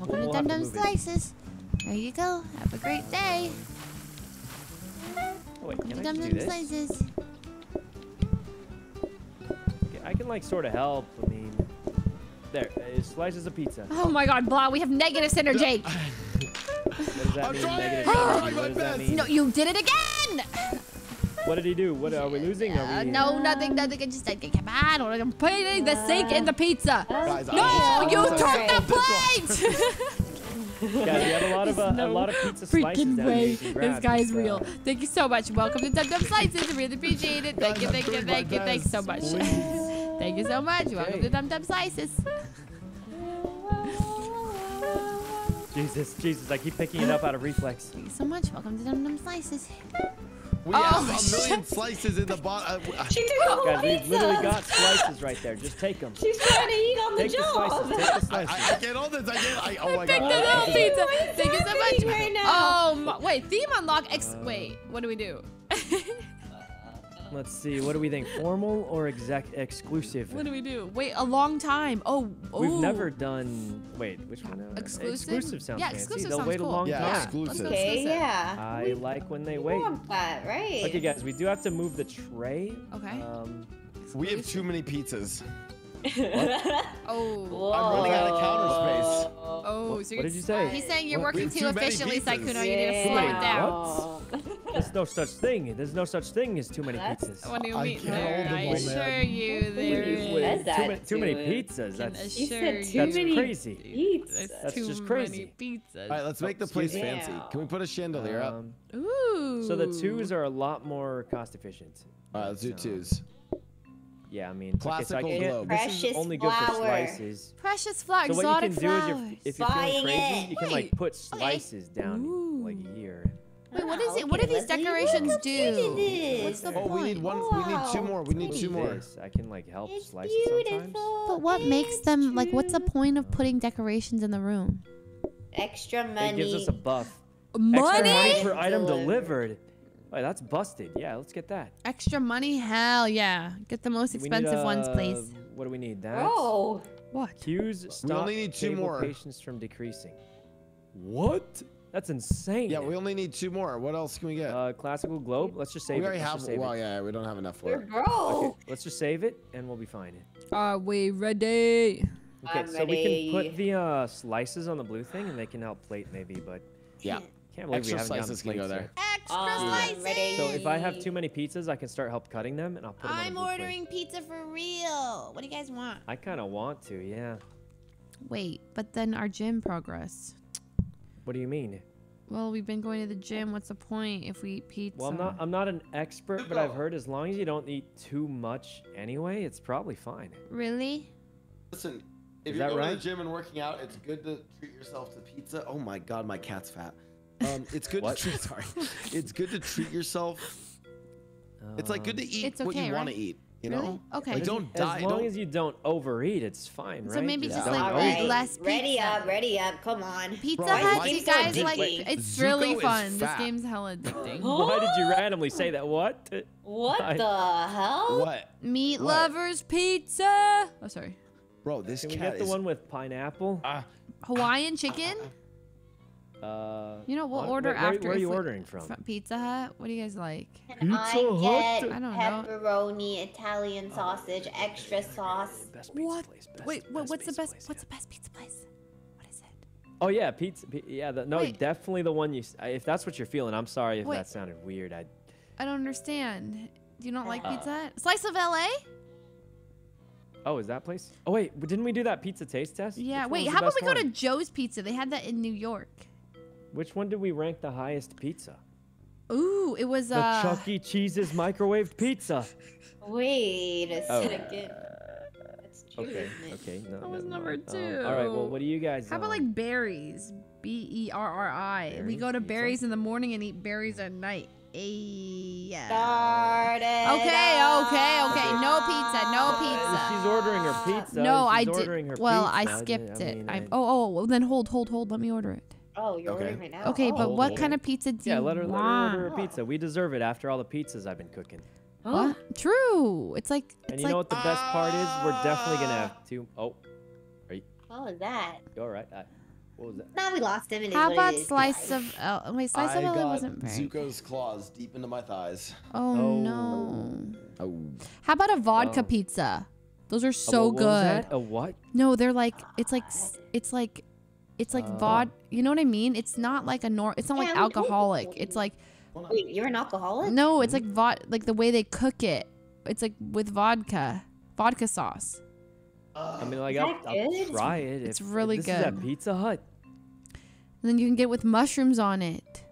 Welcome we'll to Dum Dum move it. Slices. There you go. Have a great day. oh, wait, can to I Dum just Dum do this? Slices. Okay, I can like sort of help. I mean, there, uh, slices of pizza. Oh my god, Blau, we have negative synergy. What does that I'm mean? trying. Negative I'm synergy? What does that mean? No, you did it again. What did he do? What are we losing? Are Uh, no, nothing, nothing. I just, I, come on. I'm putting the sink in the pizza. Guys, No, you I'm took sorry. the plate. Guys, we have a lot of uh, no a lot of pizza Freaking way. This guy is uh, real. Thank you so much. Welcome to Dum Dum Slices. I really appreciate it. Thank Guys, you, thank you, thank you, thanks so much. Thank you so much. Welcome to Dum Dum Slices. Jesus, Jesus! I keep picking it up out of reflex. Thank you so much. Welcome to Dum Dum Slices. We Oh, have a million shit. slices in the bottom. Uh, She took the whole Guys, we've pizza. literally got slices right there. Just take them. She's trying to eat on the Take the slices. Take the slices. I, I can't hold this. I can't. I, oh my Pick god. the little pizza. Thank you so much. right now? Oh, my, wait. Theme unlock. Ex- wait. What do we do? Let's see. What do we think? Formal or exec exclusive? what do we do? Wait, a long time. Oh, We've never done. Wait, which one? Exclusive? Exclusive sounds Yeah, fancy. exclusive They'll sounds wait cool. a long Yeah, time. Let's exclusive. go Okay, exclusive. yeah. I like when they we wait. want that, right? Okay, guys, we do have to move the tray. Okay. Um, We have too many pizzas. Oh. Whoa. I'm running out of counter space. Oh, so what you're, did you say? He's saying you're What? Working too too efficiently, pizzas. Sykkuno. You need to slow it down. Wow. There's no such thing. There's no such thing as too many That's- pizzas. What do you I mean can't there? hold I them all, assure man. you there Wait, is. Says that too, many, too many pizzas. That's You assure said too That's many crazy. Pizza. That's too just many crazy. pizzas. All right, let's make the place me. fancy. Can we put a chandelier up? um, Ooh. so the twos are a lot more cost efficient. All right, let's do So, twos. Yeah, I mean, okay, so I Classical can't, globe. this is Precious only good for slices. precious flower, So what you can do is, flowers. if, if you're feeling crazy, it. you can Wait, like put slices down like Ooh. here. Wait, what is it? What do these decorations do? pretty it is. What's the Oh, we need point? one. We need two more. We need two more. This, I can like help It's slice it sometimes. But what makes It's them like? What's the point of putting decorations in the room? Extra money. It money. gives us a buff. Extra Money? money per item Delivered. Delivered. Wait, that's busted. Yeah, let's get that. Extra money? Hell yeah. Get the most We need, expensive ones, uh, please. What do we need? That. Oh, What? Cues stop only need two more. patients from decreasing. What? That's insane. Yeah, we only need two more. What else can we get? Uh, classical globe. Let's just save we it. already Let's have. Well, it. yeah, we don't have enough for we're it. broke. Okay, let's just save it and we'll be fine. Are we ready? Okay, I'm so we can put the uh, slices on the blue thing and they can help plate maybe, but Yeah. Can't believe Extra we haven't gotten slices can go there. yet. Extra Um, slices. ready. So if I have too many pizzas, I can start help cutting them and I'll put them on the I'm blue plate. ordering pizza for real. What do you guys want? I kind of want to, yeah. Wait, but then our gym progress. What do you mean? Well, we've been going to the gym. What's the point if we eat pizza? Well, I'm not. I'm not an expert, but I've heard as long as you don't eat too much anyway, it's probably fine. really? Listen, if Is you're that going to the gym and working out, it's good to treat yourself to pizza. Oh my god, my cat's fat. Um, it's good to treat. Sorry, it's good to treat yourself. It's like good to eat It's what okay, you want to eat. You Really? know? Okay. Like As- don't as die. long don't, as you don't overeat, it's fine, right? So right? maybe just, don't like, All eat overeat. right, less ready pizza. up, ready up. Come on. Pizza Bro, Hut, you guys like it's Zuko really fun. This game's hella addicting. Why did you randomly say that? What? What I- the hell? what, Meat What? lovers pizza. Oh, sorry. bro? This Can we cat get the is. one with pineapple? Ah, Hawaiian chicken? Uh, You know, we'll what- order where, where- after Where are you we- ordering from? From Pizza Hut? What do you guys like? Can I Pizza Hut? get I don't know. pepperoni, Italian sausage, extra sauce? What? place, best- Wait, what, what's the best? place, What's yeah. the best pizza place? What is it? Oh yeah, pizza. pi- Yeah, the, no, Wait. definitely the one you. If that's what you're feeling, I'm sorry if Wait. that sounded weird. I. I don't understand. Do you not like Uh, Pizza Hut? Slice of LA? Oh, is that place? Oh wait, didn't we do that pizza taste test? Yeah. Which Wait, how about best we go to? Joe's Pizza? They had that in New York. Which one did we rank the highest pizza? Ooh, it was The uh. Chuck E. Cheese's microwaved pizza. Wait a Oh. second. That's true, Okay, okay. No, That was never number mind. Um, all right, well, what do you guys? How about um, like berries? B E R R I. We go to pizza? berries in the morning and eat berries at night. Ayy, yeah. Start it Okay, okay, up. okay. No pizza, no uh, pizza. She's ordering her pizza. no, she's I did. ordering her Well, pizza. I d- skipped it. mean, I, I- oh, oh, well, then hold, hold, hold. Let me order it. Oh, you're Okay. ordering right now. Okay, but Oh. what kind of pizza do Yeah, you let her, let her order her pizza. We deserve it after all the pizzas I've been cooking. What? True. It's like it's And you like know what the best part is? We're definitely gonna have two oh, What was that? you all right? I, what was that? Now we lost him. And how about it is. slice of uh, wait, slice I of LA wasn't very. Zuko's claws deep into my thighs. Oh, Oh. no. Oh. How about a vodka Oh. pizza? Those are A so what- what was good. that? A what? No, they're like it's like it's like it's like Uh. vod. You know what I mean? It's not like a nor. It's not like Yeah, we told alcoholic. It's like Wait, you're an alcoholic? no. It's like vod. Like the way they cook it. It's like with vodka, vodka sauce. I mean, like Is I'll, that I'll good? try it. it's if- really this Is at good. Pizza Hut. And then you can get it with mushrooms on it.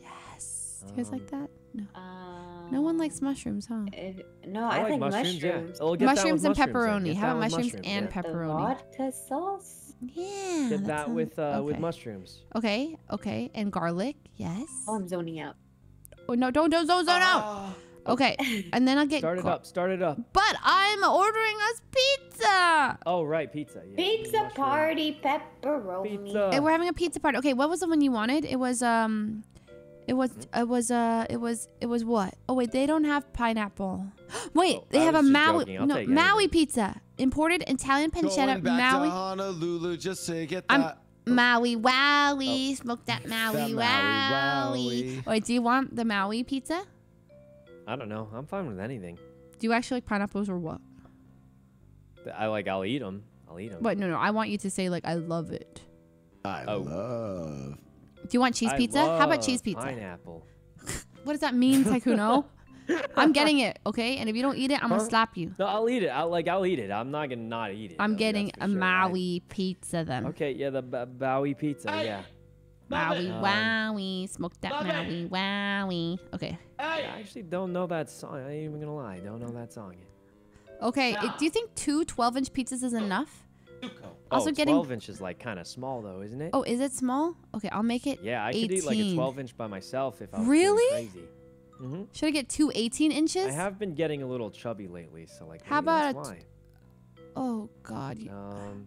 Yes. Do you guys like Um, that? No. Um, No one likes mushrooms, huh? if- no, I, I, like think mushrooms. Mushrooms. I'll get Mushrooms and mushrooms pepperoni. Get How about mushrooms mushrooms, and yeah. The pepperoni? vodka sauce? Yeah. Get that sounds- with uh, with mushrooms. Okay. Okay. And garlic. Yes. Oh, I'm zoning out. Oh no! Don't don't don't zone out. Ah. Okay. And then I'll get. Start it up. Start it up. But I'm ordering us pizza. Oh right, pizza. Yeah, Pizza party pepperoni. Pizza. And we're having a pizza party. Okay, what was the one you wanted? It was um, it was it was uh it was it was what? Oh wait, they don't have pineapple. Wait, Oh, they I have a Maui no Maui anything. pizza, imported Italian Going pancetta back Maui to Honolulu just to get I'm- Maui Wowie. Smoke that Maui That Maui Wowie. Wowie. Wait, do you want the Maui pizza? I don't know. I'm fine with anything. Do you actually like pineapples or what? I like. I'll eat them. I'll eat them. But no, no, I want you to say like I love it. I Oh. love. Do you want cheese pizza? How about cheese pizza? Pineapple. What does that mean, Sykkuno? I'm getting it, okay? And if you don't eat it, I'm gonna slap you. No, I'll eat it. I'll like I'll eat it. I'm not gonna not eat it. I'm though, getting a sure. I- Maui pizza then. Okay, yeah, the b- Bowie pizza. Yeah. Maui, Um, wowie, smoke that Love Maui, wowie. Okay. I actually don't know that song. I ain't even gonna lie. I Don't know that song. Okay, it- do you think two 12 inch pizzas is enough? Also oh, getting- 12 inch is like kind of small though, isn't it? Oh, is it small? Okay, I'll make it yeah, I 18. could eat like a 12 inch by myself if I was Really? crazy. hmm Should I get two 18 inches? I have been getting a little chubby lately, so like How about that's a why. Oh god. Um,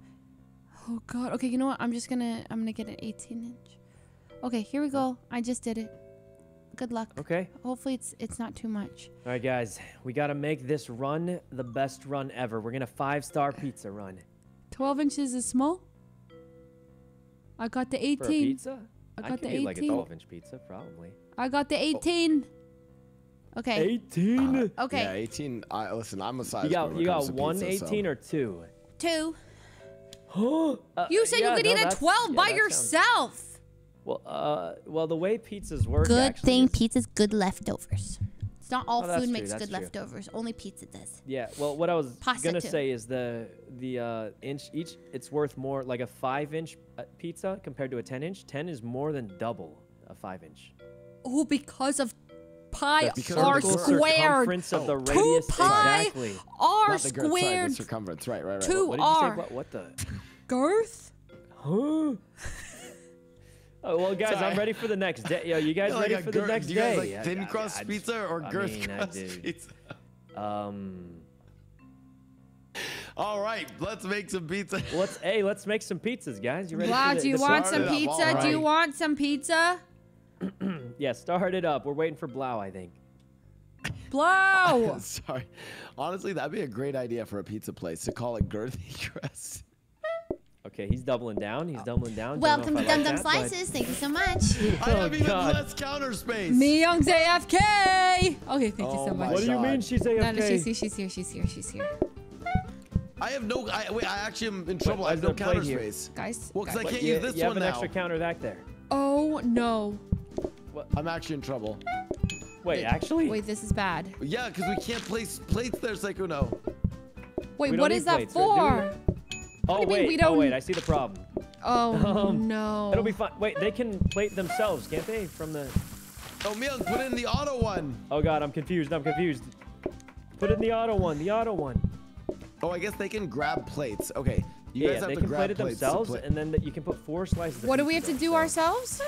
Oh god. Okay, you know what? I'm just gonna I'm gonna get an 18 inch. Okay, here we go. I just did it. Good luck. okay. Hopefully it's it's not too much. All right, guys, we gotta make this run the best run ever. We're gonna five star pizza run 12 inches is small. I got the for a 18. pizza. I got could the eat like a 12 inch pizza, probably. I got the 18. Okay. 18. Okay. Yeah, 18. I listen. I'm a size. you got you got one 18 or two. Two. Huh? Uh, You said yeah, you could no, eat a 12 yeah, by that sounds- yourself. Well, uh, well, the way pizzas work. Good actually thing is- pizza's good leftovers. It's not all Oh, food true, makes that's good true. leftovers. Only pizza does. Yeah. Well, what I was Pasta gonna too. say is the the uh, inch each. It's worth more. Like a five inch uh, pizza compared to a 10 inch. 10 is more than double a five inch. Oh, because of pi The because r of the squared. circumference of the Oh. Two radius. pi Exactly. R Not the girth, sorry, the circumference. Right, right, right. two What did you say? R What, what the? girth. Huh? Oh well, guys, Sorry. I'm ready for the next day. Yo, you guys Yeah, like ready a for the girth- next do you guys day? like I- thin I- crust I- pizza or I girth mean, crust pizza? Um, All right, let's make some pizza. let's hey, let's make some pizzas, guys. You ready? Wow, for the, do you want some pizza? all Do you want some pizza? Yeah, start it up. We're waiting for Blau, I think. Blau. Sorry. Honestly, that'd be a great idea for a pizza place to call it girthy crust. Okay, he's doubling down. He's doubling down. Welcome to I Dum like Dum that, but- Slices. Thank you so much. I have oh, even Oh, God. less counter space. Miyoung's AFK. Okay, thank you Oh so much. What do you mean she's AFK? no, no, she's, she's here. She's here. She's here. I have no. I, wait, I actually am in trouble. I have no the plate counter here? space. Guys. Well, because I can't you, use this you have an now. extra counter back there. Oh no. I'm actually in trouble. Wait, actually? Wait, this is bad. Yeah, because we can't place plates there, Sykkuno. Wait, We don't what need is that plates, for? Oh do you mean wait, we oh wait, I see the problem. Oh Um, no. It'll be fine. Wait, they can plate themselves, can't they? From the. Oh, Miyoung, put in the auto one. Oh god, I'm confused. I'm confused. Put in the auto one. The auto one. Oh, I guess they can grab plates. Okay, you yeah, guys have they to can grab plate it themselves, pla- and then that you can put four slices. of What do we have to do ourselves?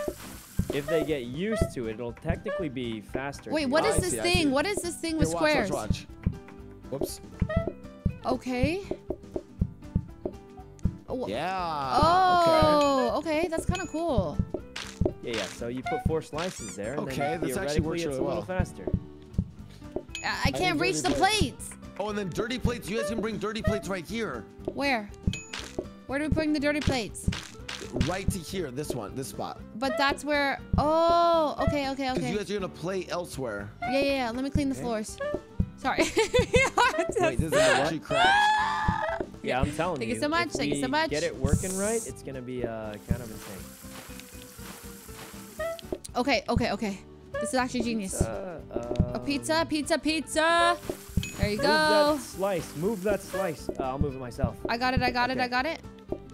If they get used to it, it'll technically be faster. Wait, to what I this thing? What is this thing with watch, squares? watch, watch. Whoops. Okay. Oh, Yeah. Oh, okay. That's kind of cool. Yeah, yeah. So you put four slices there, and Okay, then this actually theoretically works it's really a little faster. I, I can't need reach the dirty plates. Oh, and then dirty plates. You guys can bring dirty plates right here. Where? Where do we bring the dirty plates? Right to here. This one. This spot. But that's where. Oh, okay, okay, Because okay. you guys are gonna play elsewhere. Yeah, yeah, yeah. Let me clean the floors. Sorry. Wait, this is actually cracked. Yeah, I'm telling Thank you. Thank you so much, thank you so much. Get it working right. It's gonna be uh, kind of insane. okay, okay, okay. This is actually genius. Uh, A pizza, pizza, pizza. There you Move go. that slice. Move that slice. Uh, I'll move it myself. I got it, I got it, I got it.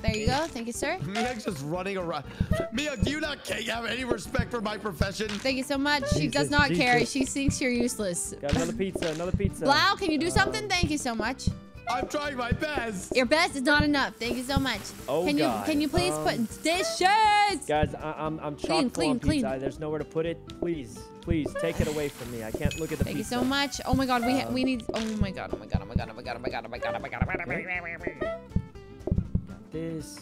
There you go. Thank you, sir. Mia's just running around. Mia, do you not ca- have any respect for my profession? Thank you so much. She does Jesus, not care. She thinks you're useless. Got another pizza. Another pizza. Blau, can you do something? Thank you so much. I'm trying my best. Your best is not enough. Thank you so much. Oh, can you can you please Um, put dishes? Guys, I, I'm I'm chock Clean, full clean, on pizza. clean. There's nowhere to put it. Please, please take it away from me. I can't look at the Thank you so much. Oh my god, we Um, we need. Oh my god. Oh my god. Oh my god. Oh my god. Oh my god. Oh my god. Oh my god. Oh my god. Oh my god. Got this.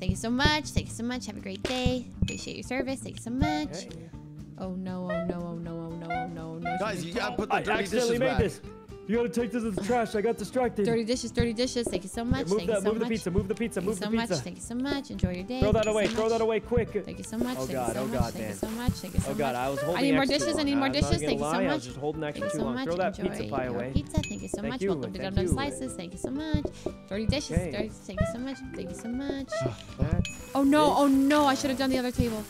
Thank you so much. Thank you so much. Have a great day. Appreciate your service. Thank you so much. Okay. Oh no. Oh no. Oh no. Oh no. Oh no. Oh no. Guys, you gotta put the dirty I accidentally dishes made back. this. You gotta take this to the trash. I got distracted. Dirty dishes. Dirty dishes. Thank you so much. move Thank that. you so move the pizza. Move the pizza. Thank you so the much. Thank you so much. Enjoy your day. Throw that Thank away. so Throw that away quick. Thank you so much. Oh, Thank God, you so oh, much. God, Thank you so much. Thank you so Oh much. god, I was holding I need more dishes. I need more I'm not dishes. gonna Thank you so lie, I was much. just holding Thank extra you too so long. much. Throw that Enjoy pizza pie your away. pizza. Thank you so Thank much. you, Welcome to thank Dum Dum you. Slices. Thank you so much. Dirty dishes. Okay. Dirty. Thank you so much. Thank you so much. That. Oh no. Oh no. I should have done the other table.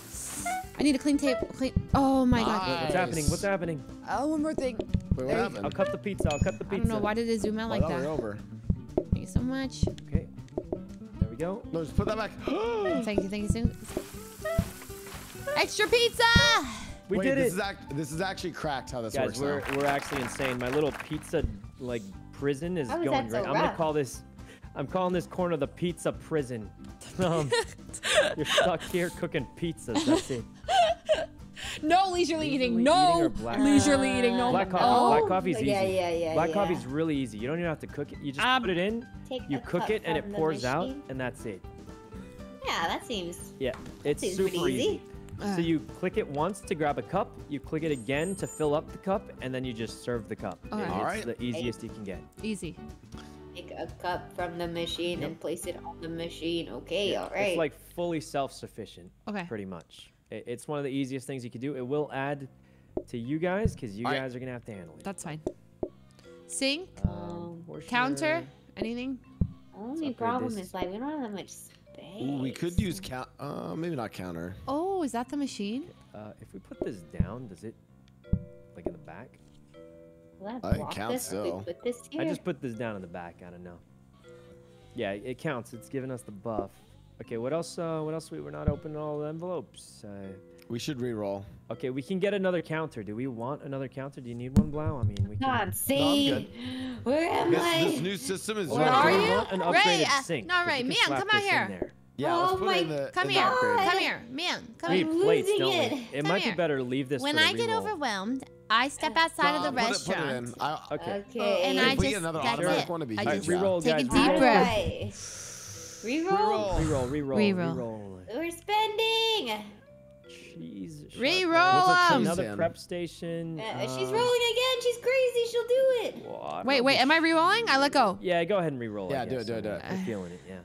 I need a clean tape. Clean. Oh my god. What's happening? What's happening? Oh, one more thing. Wait, what happened? I'll cut the pizza. I'll cut the I pizza. don't know why did it zoom out Oh, like I thought we that. over. Thank you so much. Okay. There we go. No, just put that back. Thank you. Thank you. Soon. Extra pizza. We Wait, did this it. Is act- this is actually cracked how this Guys, works we're now. we're actually insane. My little pizza like prison is How is going that so great. I'm gonna call this. I'm calling this corner the pizza prison. Um, you're stuck here cooking pizzas. That's it. No leisurely eating. Leisurely No eating or black- leisurely eating. No. Black coffee. Oh. Black coffee's easy. Yeah, yeah, yeah, Black yeah. coffee's really easy. You don't even have to cook it. You just Um, put it in, Take you cook it, and it from the pours out, and that's it. Yeah, that seems. Yeah, it's seems super easy. easy. Uh. So you click it once to grab a cup, you click it again to fill up the cup, and then you just serve the cup. Okay. It- Alright. It's the easiest you can get. Easy. Take a cup from the machine Yep. and place it on the machine. Okay, all right. It's like fully self-sufficient. Okay. Pretty much. It- It's one of the easiest things you can do. It will add to you guys because you Alright. guys are gonna have to handle it. That's fine. Sink. Um, Counter. Anything? Only problem this. is like we don't have that much space. Ooh, we could use count. Uh, maybe not counter. Oh, is that the machine? Uh, if we put this down, does it like in the back? Will that I count this if we still. put this here? I just put this down in the back. I don't know. Yeah, it counts. It's giving us the buff. Okay, what else? Uh, what else? We were not opening all the envelopes. Uh, We should re-roll. okay, we can get another counter. Do we want another counter? Do you need one, Blau? I mean, we can. God, see, good. where am This, I? this new system is. Where really are Do cool. you? want an Ray, upgraded uh, sink? no, 'Cause we Ray, can come out here. there. Yeah, let's Oh put my- it in the. Come in here. The Come here. Man, come We here. need I'm plates, losing don't we? it. It Come might here. be better to leave this When for the I get overwhelmed, I step outside of the Uh, put it- put it restaurant. in. I, Okay. Okay. and I just another that's automatic it. one, it'd be I just huge. reroll, take a deep How do breath. Reroll. Reroll. Reroll, reroll, Reroll. reroll. We're spending. Cheese. sharp Reroll knife. What's a um, Another prep station. Uh, she's uh, rolling again. She's crazy. She'll do it. well, Wait, wait. Am I re-rolling? I let go. Yeah, go ahead and re-roll. Yeah, do it, do it, do it. I'm feeling it. Yeah.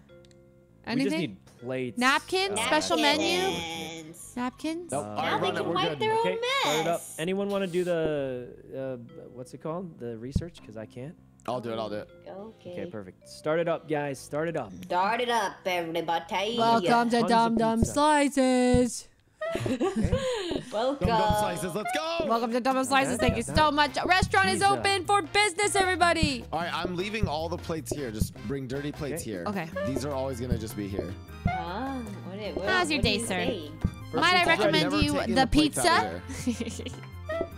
We Anything? just need plates. Napkins? uh, Special menu? Napkins. Napkins? Nope. Uh, All Now right, they run it. can We're wipe good. their own Okay, start it up. mess. Anyone want to do the uh, what's it called? The research? Because I can't. I'll do it. I'll do it. Okay. Okay, perfect. Start it up, guys. Start it up. Start it up, everybody. Welcome to Tons of Dum Dum pizza. Slices. Welcome. Dum dum slices. Let's go. Welcome to Dum Dum Slices. Thank you so much. Restaurant is Pizza. open for business, everybody. All right, I'm leaving all the plates here. Just bring dirty plates Okay. here. Okay. These are always gonna just be here. Huh? What it- what- How's your day, you sir? say? Might I recommend you the the plates out pizza?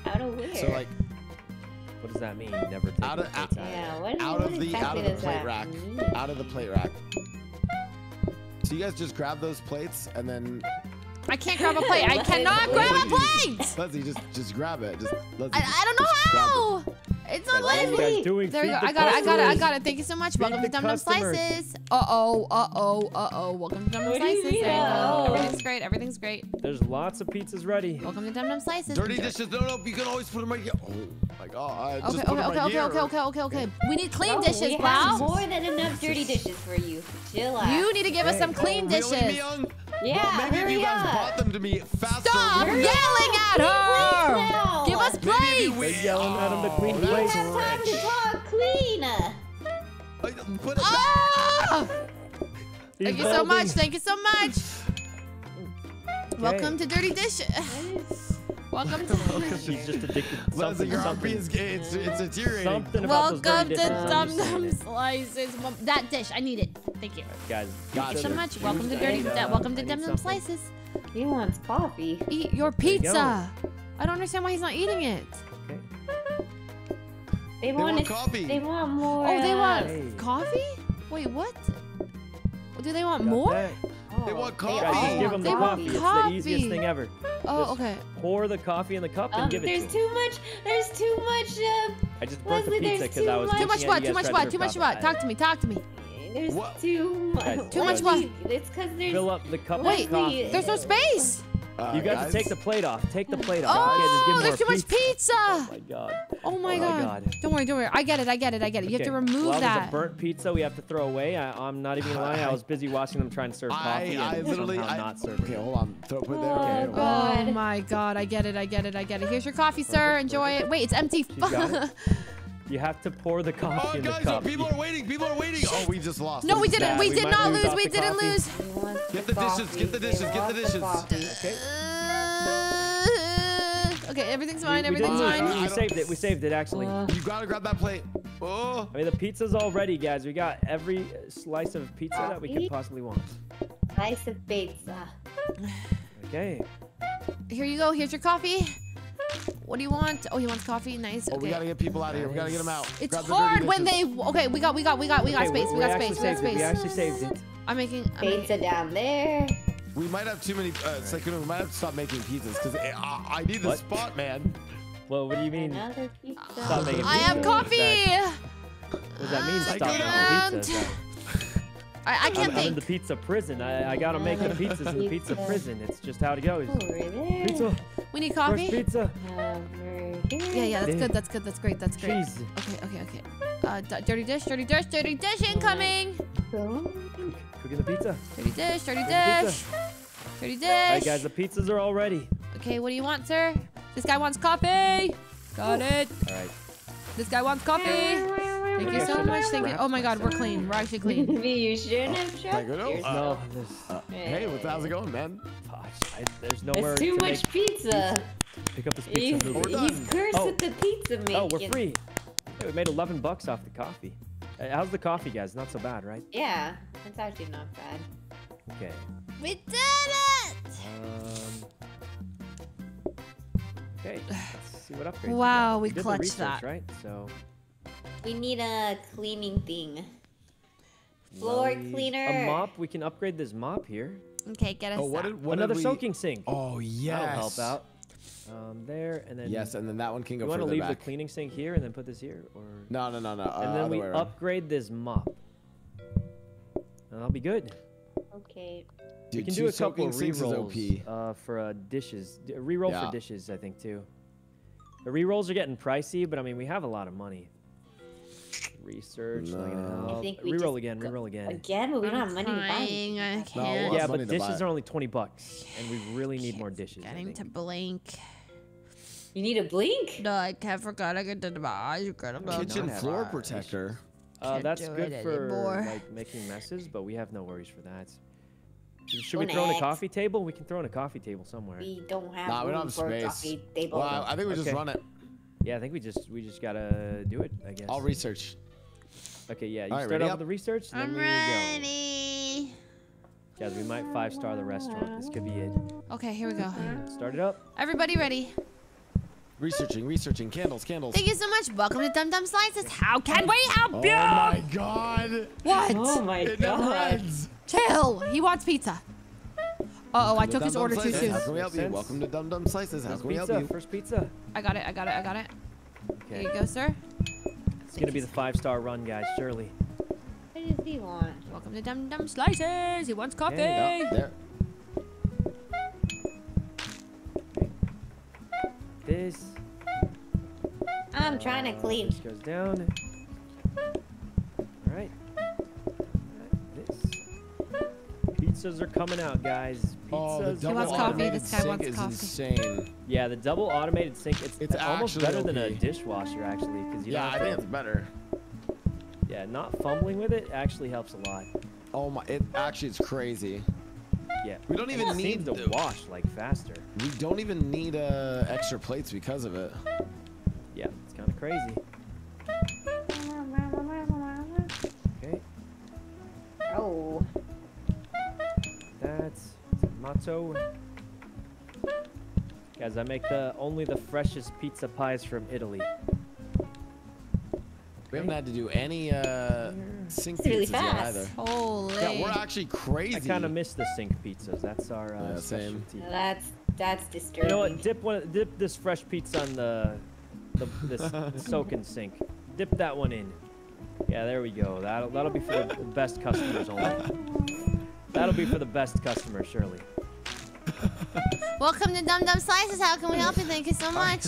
Out of where? So like What does that mean? Never take Out of- plates out- out. yeah. What, out what of the out of the plate rack. mean? Out of the plate rack. So you guys just grab those plates and then I can't grab a plate. I cannot grab a plate. Leslie just just grab it. Just Leslie, I, I don't know just grab how. It's not Guys, what letting me. guys doing? There you go. The I got it. I got it. I got it. Thank you so much. Feed Welcome to Dum Dum. Slices. Uh oh. Uh oh. Uh oh. Welcome to Dum Dum What do you Slices. mean, There you go. uh-oh? Everything's great. Everything's great. There's lots of pizzas ready. Welcome to Dum Dum Slices. Dirty dishes. No, no, you can always put them right here. Oh my god. Okay. just Okay. Okay. right Okay. Okay. Okay. Okay. Okay. We need clean No, dishes, we have more than enough dirty dishes for you. Chill out. You need to give us some clean Oh, dishes. Myung? yeah, well, maybe if hurry you guys up. them to me faster. Stop yelling at her. now. Give us Maybe if plates. you- we- They're yelling at 'em to clean Oh, We don't plates. that's have time to talk clean. Put it Ah! He's Thank you so much. Thank you so much. Welcome to Dirty Dishes. Welcome to. She's just addicted to something. your RP something, is it's, it's deteriorating. something about those Welcome dirty to dishes. I'm Dum Dum. Slices. Well, That dish, I need it. Thank you. Guys, Gotcha. Thank you so much. Welcome to Dirty. need, welcome to need Dum Dum something. Slices. He wants coffee. Eat your There you pizza. I don't understand why he's not eating it. Okay. They, want want, coffee. They want more. Oh, they uh, want Hey. coffee? Wait, what? Do they want Got more? that. oh, They want they coffee. Guys, give want them the They want coffee. It's the easiest thing ever. Oh, Just okay. Pour the coffee in the cup and Um, give it to them. there's to 'em. too much. There's too much. Uh, I just burnt Leslie, the pizza there's because I too was much- Too much what? Too much what? Too much what? Talk to me. Talk to me. There's What? too much. Guys, Too much what? It's because there's. Fill up the cup Wait, with coffee. There's no space. Uh, You got guys, to take the plate off. Take the plate off. You can't just Oh, give there's too more much pizza. Oh my god. Oh my Oh god. God. Don't worry, don't worry. I get it. I get it. I get it. You have to Okay, remove well, that. There's a burnt pizza we have to throw away. I, I'm not even gonna lie. I was busy watching them trying to serve coffee I, I and literally. somehow I, not serving. okay, hold on. Throw, it there. Oh, Okay. God. Oh my god, I get it, I get it, I get it. Here's your coffee, sir. Enjoy it. Wait, it's empty. got it? You have to pour the coffee Oh, in the guys, cup. people are waiting. People are waiting. Oh, we just lost. no, we didn't. bad. We we did not lose lose. We didn't coffee. lose. Get the dishes, get the dishes, get the dishes. Okay. Uh, Okay, everything's fine. we Everything's did- fine. We, we saved it. We saved it actually. Uh, You gotta grab that plate. Oh. I mean, the pizza's all ready, guys. We got every slice of pizza that we could possibly want. Slice of pizza. Okay. Here you go. Here's your coffee. What do you want? Oh, he wants coffee. Nice. Oh, we gotta get people out of here. We gotta get them out. It's Grab the hard when they. Okay, we got, we got, we got, we got Okay, space. We got space. We got saved it. We space. actually saved it. I'm making. I'm making Pizza down there. We might have too many. Uh, Sykkuno, we might have to stop making pizzas because I, I need the What? spot, man. Well, what do you mean? Another pizza. Stop making I have pizza? What does coffee. that- What does that mean? Stop making pizza? Is that- I, I I'm, can't I'm in the pizza prison. I, I gotta make the pizzas in the pizza Pizza. prison. It's just how it goes. Over there. Pizza, We need fresh coffee. pizza. Over. Yeah, yeah, that's Yeah. good. That's good. That's great. That's great. Cheese. Okay, okay, okay. Uh, dirty dish, dirty dish, dirty dish incoming. Boom. Cooking the pizza. Dirty dish, dirty Cooking the dish, pizza. dirty All right, guys, the pizzas are all ready. Okay, what do you want, sir? This guy wants coffee. Got it. All right. This guy wants coffee. Thank you so much. Thank you. Oh my God, we're clean. We're actually clean. Maybe you shouldn't have Like, trapped no, No, Uh, hey, what's how's it going, man? gosh, I, there's nowhere It's too to much make, pizza. pick up this pizza. He's, and. We're he's done. cursed Oh. with the pizza making. Oh, we're free. Hey, we made 11 bucks off the coffee. Hey, how's the coffee, guys? Not so bad, right? Yeah, it's actually not bad. Okay. We did it! Um. Okay. Let's see what upgrades. Wow, got. we clutched research, that. right? So. We need a cleaning thing. Floor well, cleaner. A mop. We can upgrade this mop here. Okay, get us Oh, what did what Another we... soaking sink. Oh yes. That'll help out. Um, there and then. Yes, and then that one can go You want to leave back. the cleaning sink here and then put this here, or? No, no, no, no. Uh, and then we way around. upgrade this mop. And that'll be good. Okay. we can do a couple of sinks is re-rolls uh, for uh, dishes. D- re-roll Yeah. for dishes, I think too. The re-rolls are getting pricey, but I mean we have a lot of money. Research, No. I think we re-roll again, go- re-roll again. Again, but we don't have money to buy. I can't. Yeah, but dishes are only twenty bucks, and we really need more dishes. I Getting to blink. You need a blink? No, I can't forget. I get to the eyes. Kitchen have floor eyes. protector. Uh, Can't that's do good it for anymore. like making messes, but we have no worries for that. Should we Go throw in a coffee table? We can throw in a coffee table somewhere. We don't have Nah, we don't have for a space. coffee table. Well, I, I think we just run it. Yeah, I think we just we just gotta do it. I guess. I'll research. okay, yeah. You All right, start ready off up? with the research, and I'm then we go. ready. Guys, we might five star the restaurant. This could be it. Okay, here we go. Start it up. Everybody ready? Researching, researching. Candles, candles. Thank you so much. Welcome to Dum Dum Slices. How can we help Oh you? Oh my god. What? Oh my It never god. Ends. Chill. He wants pizza. Uh oh, I took his Dum Dum order too soon. How can we help you? Welcome to Dum Dum Slices. How can we help you? First pizza. I got it. I got it. I got it. Here you go, sir. It's gonna be the five star run, guys. Surely. What does he want? Welcome to Dum Dum Slices. He wants coffee. Yeah, Yeah, there. This. I'm trying to uh, clean. This goes down. All right. Pizzas are coming out, guys. Oh, the double wants coffee. This guy sink wants is coffee. insane. Yeah, the double automated sink. It's, It's almost actually better than a dishwasher, actually, because you Yeah, don't I think it's better. Yeah, not fumbling with it actually helps a lot. Oh my! It actually it's crazy. Yeah. We don't even it need to wash like faster. We don't even need uh, extra plates because of it. Yeah, it's kind of crazy. Okay, Oh. That's. Guys, I make the only the freshest pizza pies from Italy. We haven't had to do any uh, sink It's really pizzas yet fast. either. Holy. Yeah, we're actually crazy. I kind of miss the sink pizzas. That's our uh, Yeah, same. specialty. That's that's disturbing. You know what? Dip one. Dip this fresh pizza on the, the this soaking sink. Dip that one in. Yeah, there we go. That'll that'll be for the best customers only. That'll be for the best customers, surely. Welcome to Dum Dum Slices. How can we help you? Thank you so much.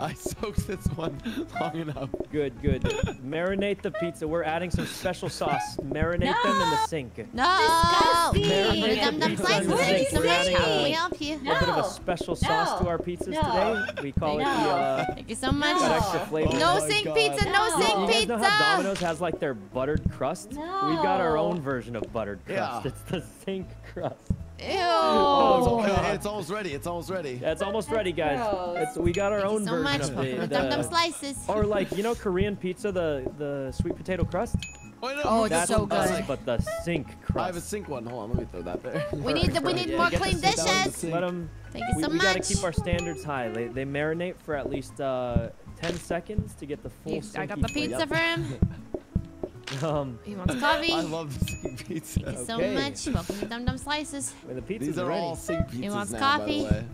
I soaked this one long enough. Good, good. Marinate the pizza. We're adding some special sauce. Marinate them in the sink. No! Disgusting. Dum dum slices. in the Thank you so much. How can we help you? a bit of a special sauce to our pizzas No. today. We call it the uh, Thank you so much. got No. extra flavor. No Oh sink God. pizza, no No. sink You guys know how. Domino's has like their buttered crust? We've got our own version of buttered crust. Yeah. It's the sink crust. Ew. Oh, it's, God. it's almost ready. It's almost ready. Yeah, it's almost ready, guys. It's, we got our Thank own you so version much. of Welcome to the, Dum Dum Slices. or like you know Korean pizza, the the sweet potato crust. Wait, no, Oh, it's That's so us, good. but the sink crust. I have a sink one. Hold on, let me throw that there. We need the, we need Yeah, more clean sink the dishes. Let them. Thank you We, so we gotta keep our standards high. They, they marinate for at least uh, 10 seconds to get the full. You- I got sinky the pizza flavor. for him. Um, He wants coffee. I love the sink pizza. Thank you so Okay. much. Welcome to Dum Dum Slices. when the pizza's These are ready. all sink pizzas wants now, coffee? by the way.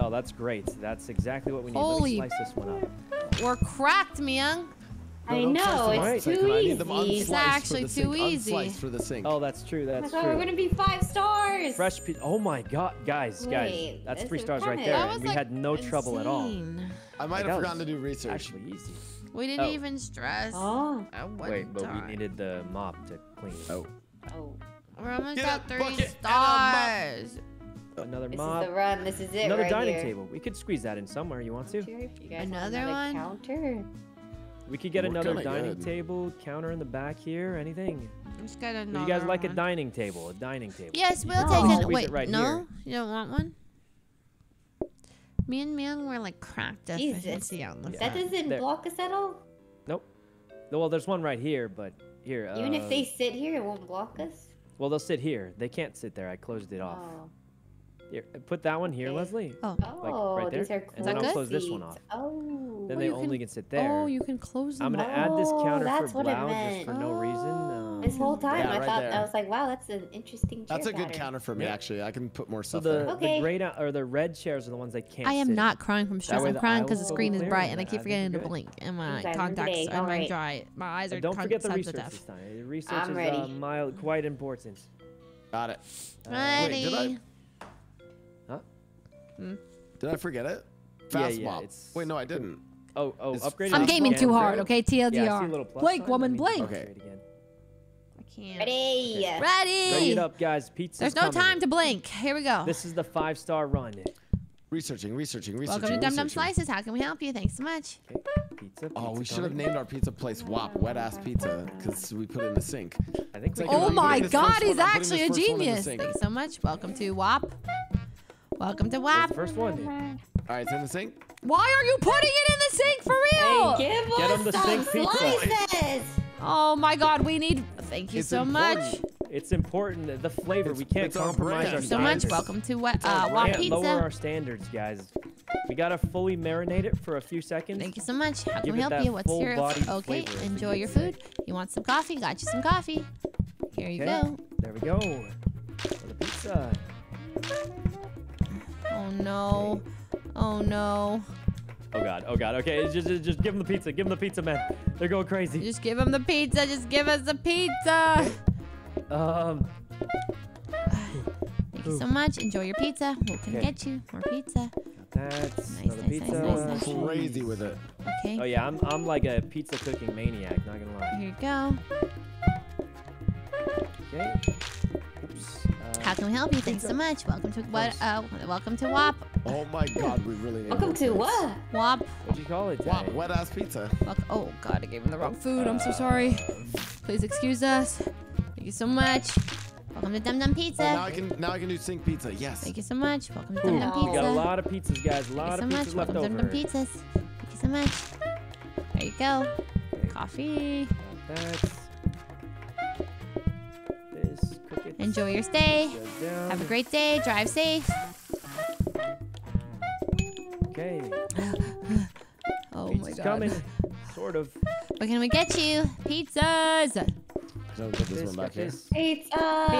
Oh, that's great. That's exactly what we need. Holy- Let me slice this one up. We're cracked, Myung. I don't know, it's. Right. Too I need them easy. It's actually too easy. Unsliced for the sink. Oh, that's true. Oh my That's god, we're gonna be five stars. Fresh pizza. Oh my god, guys, guys, that's three stars right there. That and we like had no trouble at all. I might That have forgotten to do research. Actually, easy. We didn't Oh. even stress. Oh. I wouldn't Wait, but die. we needed the mop to clean. Oh. Oh. We're almost Get at three bucket and a mop. stars. Another This mop. is the run. This is it Another right dining here. table. We could squeeze that in somewhere. You want to? Sure, if you guys Another another one? counter. We could get We're another dining good. table, counter in the back here, anything. Let's get Would another you guys like a dining table? A dining table. Yes, we'll No. take it. Wait, right no, here. you don't want one. Me and Myung were like cracked Jesus. deficiency on the That doesn't There. block us at all. Nope. Well, there's one right here, but here. Even if uh, they sit here, it won't block us. Well, they'll sit here. They can't sit there. I closed it off. Oh. Here, put that one here, Okay. Leslie. Oh. Oh, right these there? are And then I'll closed close this one off. Oh. Then Oh, they only can- can sit there. Oh, you can close them. I'm gonna up. add this Oh, counter that's for what it Blau just for no reason. Oh. Um, This whole time, Yeah, I right thought there. I was like, wow, that's an interesting chair That's a good counter for me, Yeah. actually. I can put more so stuff the, there. Okay. the grayed out or the red chairs are the ones they can't. I am sit not crying from stress. I'm crying because the screen is bright and and I I keep forgetting to blink, and my contacts today, are very dry. My eyes are don't forget the research sensitive. this time. The research I'm is ready. Uh, mild, quite important. Got it. Uh, Ready? did I- Huh? Did I forget it? Yeah, Fast yeah, mop. Wait, no, I didn't. Oh, oh, upgrade. I'm gaming too hard, okay? Yeah, I see a TLDR. little plus Blink, woman, Let me blink. Okay. Upgrade again. I can't. Ready. Ready. Ready it up, guys. Pizza. There's no coming. time to blink. Here we go. This is the five-star run. Researching, researching, researching. Welcome to Dum Dum. Slices. How can we help you? Thanks so much. Okay, pizza. Oh, we should have named our pizza place WAP, Wet Ass Pizza, because we put it in the sink. I think we Take can oh it Oh I'm my putting this this God, he's one- I'm putting actually a this first one in the genius. Thanks so much. Welcome to WAP. Welcome to Where's WAP. first one. All right, it's in the sink. Why are you putting it in the sink for real? Hey, give Get 'em us the some sink pizza. slices. Oh my God, we need. Thank you It's so much. important. It's important. that The flavor. we can't it's our compromise our Thank you so much. standards. Welcome to Wa- our uh, We WAP can't lower our standards, guys. We gotta fully marinate it for a few seconds. Thank you so much. How can we help you? What's your full-bodied okay? flavor, Enjoy your could say. food. You want some coffee? Got you some coffee. Here you Okay. go. There we go. For the pizza. Oh no. Oh no. Oh god. Oh god. Okay, just, just just give them the pizza. Give them the pizza, man. They're going crazy. Just give him the pizza. Just give us the pizza. Um. Thank you so much. Enjoy your pizza. Who can Okay. get you more pizza? That's. Nice, Another nice, pizza. nice, nice, nice. Crazy with it. Okay. Oh yeah, I'm I'm like a pizza cooking maniac. Not gonna lie. Here you go. Okay. Oops. How can we help you? Thanks so much. Welcome to what? Uh, welcome to WAP. Oh my God, we really need. Welcome more to plates. what? WAP. what'd you call it? WAP, Tay? Wet Ass Pizza. Welcome. Oh God, I gave him the wrong food. I'm so sorry. Please excuse us. Thank you so much. Welcome to Dum Dum Oh, now I can now I can do sink pizza. Yes. Thank you so much. Welcome to Dum Dum Pizza. we got a lot of pizzas, guys. A lot Thank you of so much. pizzas left Welcome to Dum. Dum Pizzas. Thank you so much. There you go. Coffee. got Enjoy your stay. Have a great day. Drive safe. Okay. Oh my God. coming. Sort of. What can we get you? Pizzas. Can I this This, one back got here? this. Pizza. Oh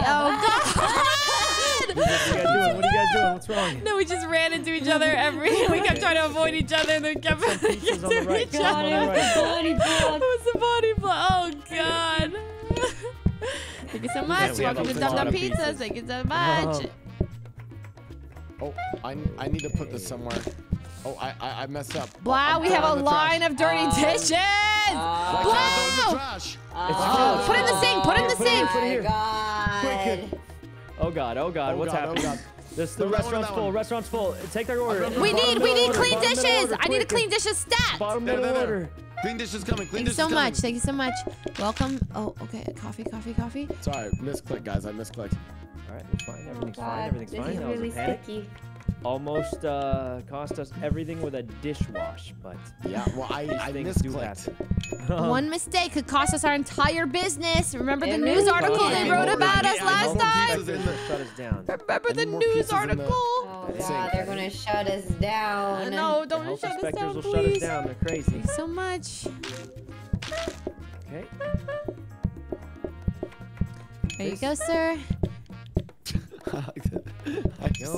What God. are you guys doing? What are you guys doing? What's wrong? No, we just ran into each other every. We kept trying to avoid each other, and then kept Some pizzas into right, each some other. on the. Body block. It was the body block. Oh God. Thank you so much. we Welcome to Dum Dum Pizzas. pizzas. Thank you so much. Oh. Oh, I I need to put this somewhere. Oh, I I, I messed up. Wow, I'm we have a line trash. of dirty Um, dishes. Why can't I throw it in Wow. the? Oh, put it in the sink. Put it in the Put it in, sink. put it here. God. Oh god, oh god, Oh what's God, oh happening? God. This the No, restaurant's full. one. Restaurant's full. Take their order. We need we need clean bottom dishes. order, I need a clean dishes stat. Bottom There, middle there, there. order. Clean dishes coming. Clean Thank you dishes so coming. much. Thank you so much. Welcome. Oh, okay. Coffee, coffee, coffee. Sorry, misclick, guys. I misclicked. All right, it's fine. Oh Everything's fine. God, Everything's this fine. is That was a really panic. sticky. Almost uh, cost us everything with a dishwash, but Yeah, well, I, I things do misclicked. One mistake could cost us our entire business. Remember the It news article could. they wrote know, about right? us last know. time? Pizzas in the- shut us down. Remember I the news pizzas in the- article? Oh That is God, they're gonna shut us down. No, don't health shut us inspectors down, will shut us please. down. They're crazy. Thanks so much. Okay. There you go, sir. I like that. I just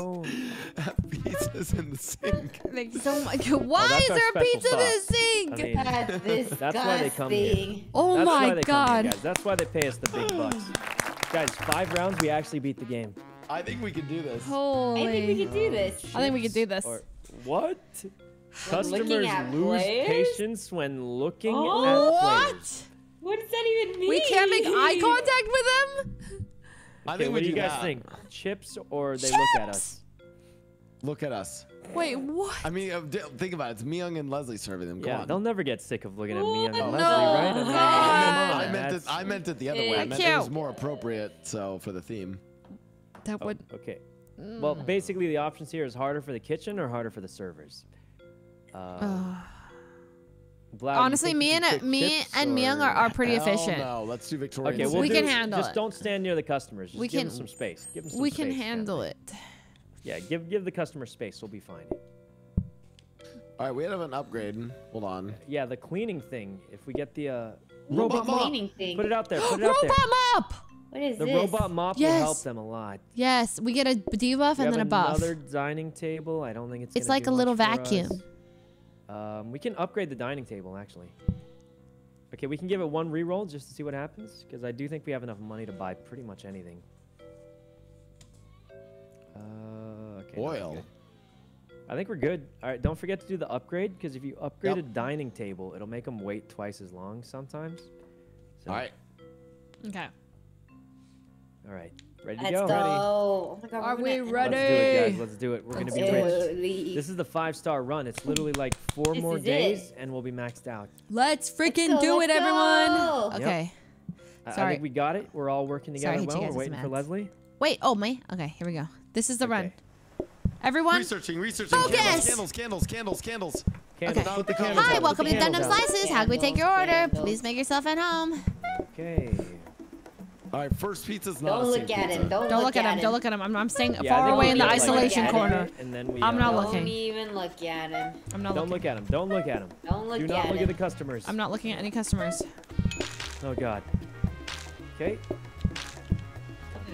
have pizzas in the sink. Thank you so much. Why that's is our there a special pizza in the sink? I mean, That's disgusting. That's why they come here. oh That's my they come here, god. guys. That's why they pay us the big bucks. guys, five rounds, we actually beat the game. I think we can do this. Holy. I think we can do this. I think we can do this. Or what? Customers lose players? patience when looking Oh, at What? players. What does that even mean? We can't make eye contact with them? I think what do you guys that. think? Chips or they look at us? Look at us. Wait, what? I mean, uh, think about it. It's Myung and Leslie serving them. Come Yeah, on. they'll never get sick of looking at me and Oh, Leslie, no, right? I mean, God. come on, I meant it. I meant it the other way. I I meant it was more appropriate. So for the theme. That Oh, would. okay. Well, Mm. basically, the options here is harder for the kitchen or harder for the servers. Uh, Uh, Blau, honestly, me and me and Myung are, are pretty efficient. No, let's do Victoria. Okay, and we'll We do, can handle just it. Just don't stand near the customers. Just We give can- them some space. Give them some We can space, man. handle it. Yeah, give give the customer space. We'll be fine. All right, we have an upgrade. Hold on. Yeah, the cleaning thing. If we get the uh, Robot mop. cleaning thing. put it out there. Put it out there. Robot mop! What is The this? robot mop will Yes. help them a lot. Yes, we get a debuff We and have then a buff. another dining table. I don't think it's. It's like do a little vacuum. us. Um, we can upgrade the dining table actually. Okay, we can give it one reroll just to see what happens because I do think we have enough money to buy pretty much anything. Uh, okay. Oil. I think we're good. All right, don't forget to do the upgrade because if you upgrade Yep. a dining table, it'll make them wait twice as long sometimes. So, All right. Okay. All right. Ready to Let's go? go. Oh my God, Are we're we gonna- ready? Let's do it, guys. Let's do it. We're gonna be do rich. This is the five star run. It's literally like four This more is it. days and we'll be maxed out. Let's freaking go, do it, let's everyone. go. Yep. Okay. I- I think we got it. We're all working together I hit you well. We're waiting for. Leslie. Wait, oh, me? Okay, here we go. This is the run. Everyone. Researching, researching. Focus! Candles, candles, candles, candles, candles. Candles, Okay. put the Hi, candles Hi, out, welcome put to the Dum Dum candles. Slices. How can we take your order? Candles. Please make yourself at home. Okay. All right, first pizza's not Don't look at pizza. him. Don't, Don't look at him. him. Don't look at him. I'm, I'm staying Yeah, far away in the get, like, isolation corner. And then we. I'm uh, not Don't looking. even look at him. I'm not Don't looking. look at him. Don't look at him. Don't look at him! Do at not him. look at the customers. I'm not looking at any customers. Oh God. Okay.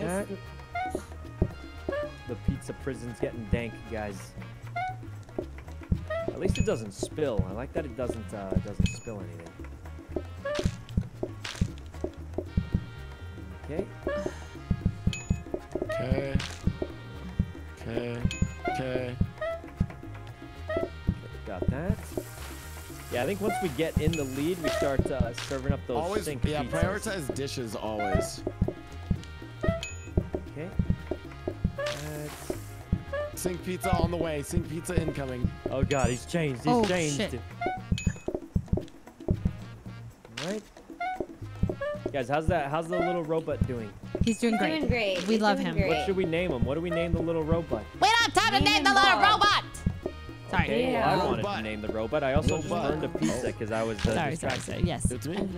That. The pizza prison's getting dank, guys. At least it doesn't spill. I like that it doesn't uh, doesn't spill anything. Okay. Okay. Okay. Okay. Got that. Yeah, I think once we get in the lead, we start uh, serving up those Always, sink yeah. pizzas. Prioritize dishes always. Okay. That's- Sink pizza on the way. Sink pizza incoming. Oh God, he's changed. He's Oh, changed. shit. Right. Guys, how's that? How's the little robot doing? He's doing great. doing great. We He's love him. great. What should we name him? What do we name the little robot? We don't have time to Name name the little Bob. robot. Sorry. Okay, Yeah. well, I wanted Robot. to name the robot. I also just Robot. burned a pizza because I was uh, Sorry, sorry, distracted. sorry. Yes. It's me.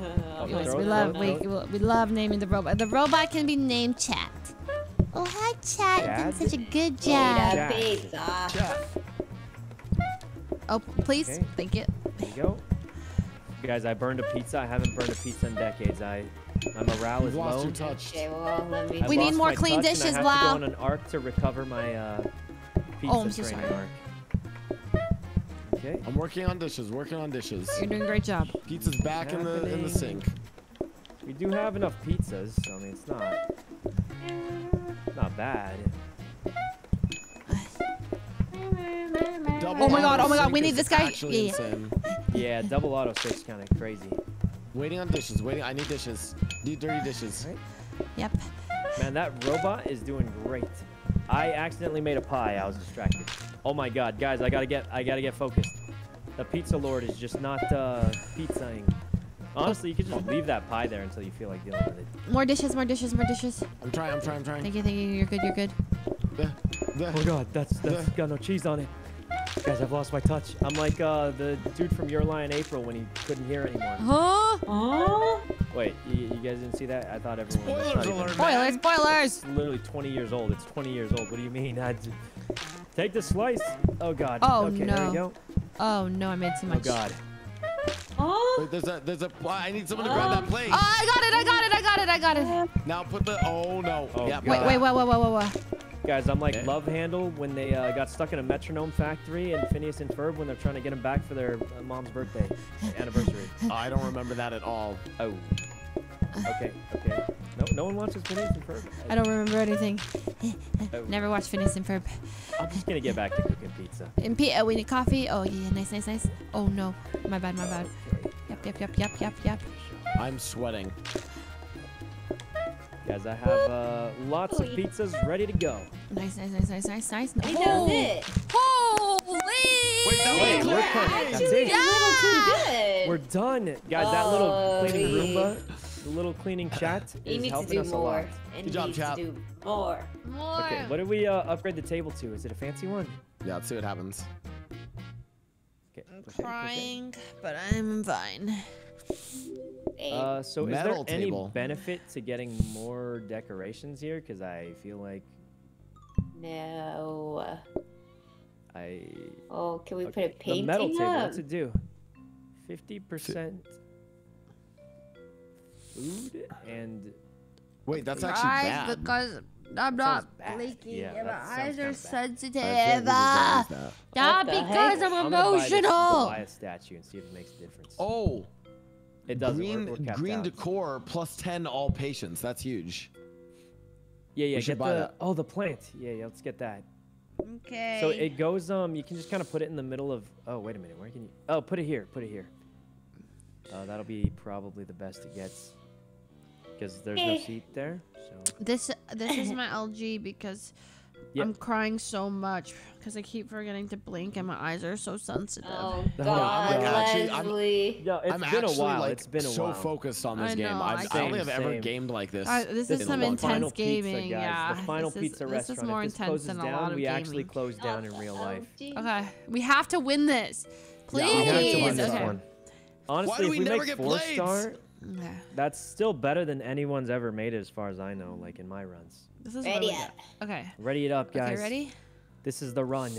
Oh, Yes, throw we it, love we, it, throw it. we love naming the robot. The robot can be named Chat. Oh hi Chat, you're doing such a good job. a pizza. Chat. Oh please, Okay. thank you. There you go. Guys, I burned a pizza. I haven't burned a pizza in decades. I my morale You've is lost low. your touch. Okay, well, let me. I We need more clean touch, and dishes, I have to go on an arc to recover my uh, pizza Oh, I'm so sorry. arc. Okay. I'm working on dishes. Working on dishes. You're doing a great job. Pizza's back in the in the sink. We do have enough pizzas, so I mean it's not not bad. Double Oh my god, oh my god, we need this guy. Yeah. insane. Yeah, double auto sink kind of crazy. Waiting on dishes. Waiting. I need dishes. Need dirty dishes. Yep. Man, that robot is doing great. I accidentally made a pie. I was distracted. Oh my god, guys, I gotta get I gotta get focused. The pizza lord is just not uh, pizzaing. Honestly, you could just leave that pie there until you feel like dealing with it. More dishes, more dishes, more dishes. I'm trying. I'm trying. I'm trying. Thank you, thank you. You're good, you're good. Yeah, yeah. Oh god, that's that's got no cheese on it. Guys, I've lost my touch. I'm like uh, the dude from Your Lie in April when he couldn't hear anymore. Huh? Oh. Wait, you, you guys didn't see that? I thought everyone. that's Spoilers not alert. Spoilers, spoilers. It's literally 20 years old. It's 20 years old. What do you mean? I d- Take the slice. Oh god. Oh, okay, there no. we go. Oh no, I made too Oh much. god. Oh. Wait, there's a there's a. I need someone to grab that plate. Oh, I got it, I got it, I got it, I got it. Now put the. Oh no. Oh, yeah. Wait, wait, wait, wait, wait, wait, wait. Guys, I'm like Okay. Love Händel when they uh, got stuck in a metronome factory and Phineas and Ferb when they're trying to get him back for their uh, mom's birthday anniversary. I don't remember that at all. Oh. Okay, okay. No, no one watches Phineas and Ferb. I don't remember anything. Oh. Never watched Phineas and Ferb. I'm just gonna get back to cooking pizza. And P- uh, we need coffee. Oh yeah, nice, nice, nice. Oh no, my bad, my bad. Okay. Yep, yep, yep, yep, yep, yep. I'm sweating. Guys, I have uh, lots of pizzas ready to go. Nice, nice, nice, nice, nice, nice. He does it. Holy! Wait, that Wait, we're great. done. That's it. a little too good. We're done. Guys, that little Oh, cleaning yeah. Roomba, the little cleaning chat he is needs to helping do us a more. lot. And Good job, needs chap. do more. More. Okay, what did we uh, upgrade the table to? Is it a fancy one? Yeah, let's see what happens. Okay. I'm push it, push crying, but I'm fine. Uh, so is Metal there any benefit to getting more decorations here? Because I feel like no. I Oh, can we put a painting the metal table. up? What's it do? Fifty percent food and Wait, that's actually Crying bad. because I'm not blinking Yeah, and my eyes are bad. sensitive. I Ah. Not What because heck? I'm I'm buy this emotional. Goliath statue and see if it makes a difference. Oh, it doesn't. green we're, we're green out. decor plus 10 all patients. That's huge. Yeah, yeah. We should Get buy the that. oh the plant. Yeah, yeah. Let's get that. Okay. So it goes. Um, you can just kind of put it in the middle of. Oh, wait a minute. Where can you? Oh, put it here. Put it here. Uh, that'll be probably the best it gets. Because there's no Eh. seat there. So This this is my LG because Yeah. I'm crying so much because I keep forgetting to blink and my eyes are so sensitive. Oh No, God, I'm actually- I'm- Leslie. no, it's I'm been a actually while. like it's been a so focused on this I game. know, I've, I I don't think I've ever same. gamed like this. Uh, this in is some intense time. Final pizza, gaming. guys. Yeah, The final this is, pizza this restaurant. is more if this intense closes than a down, lot of we gaming. actually close down in real life. Okay, we have to win this, please. Yeah, we have to win this okay. one. Honestly, Why do if we we never make get four plates? star, Yeah, that's still better than anyone's ever made it, as far as I know. Like in my runs. this is Ready really up. good. Okay, Ready it up, guys. okay, ready? This is the run.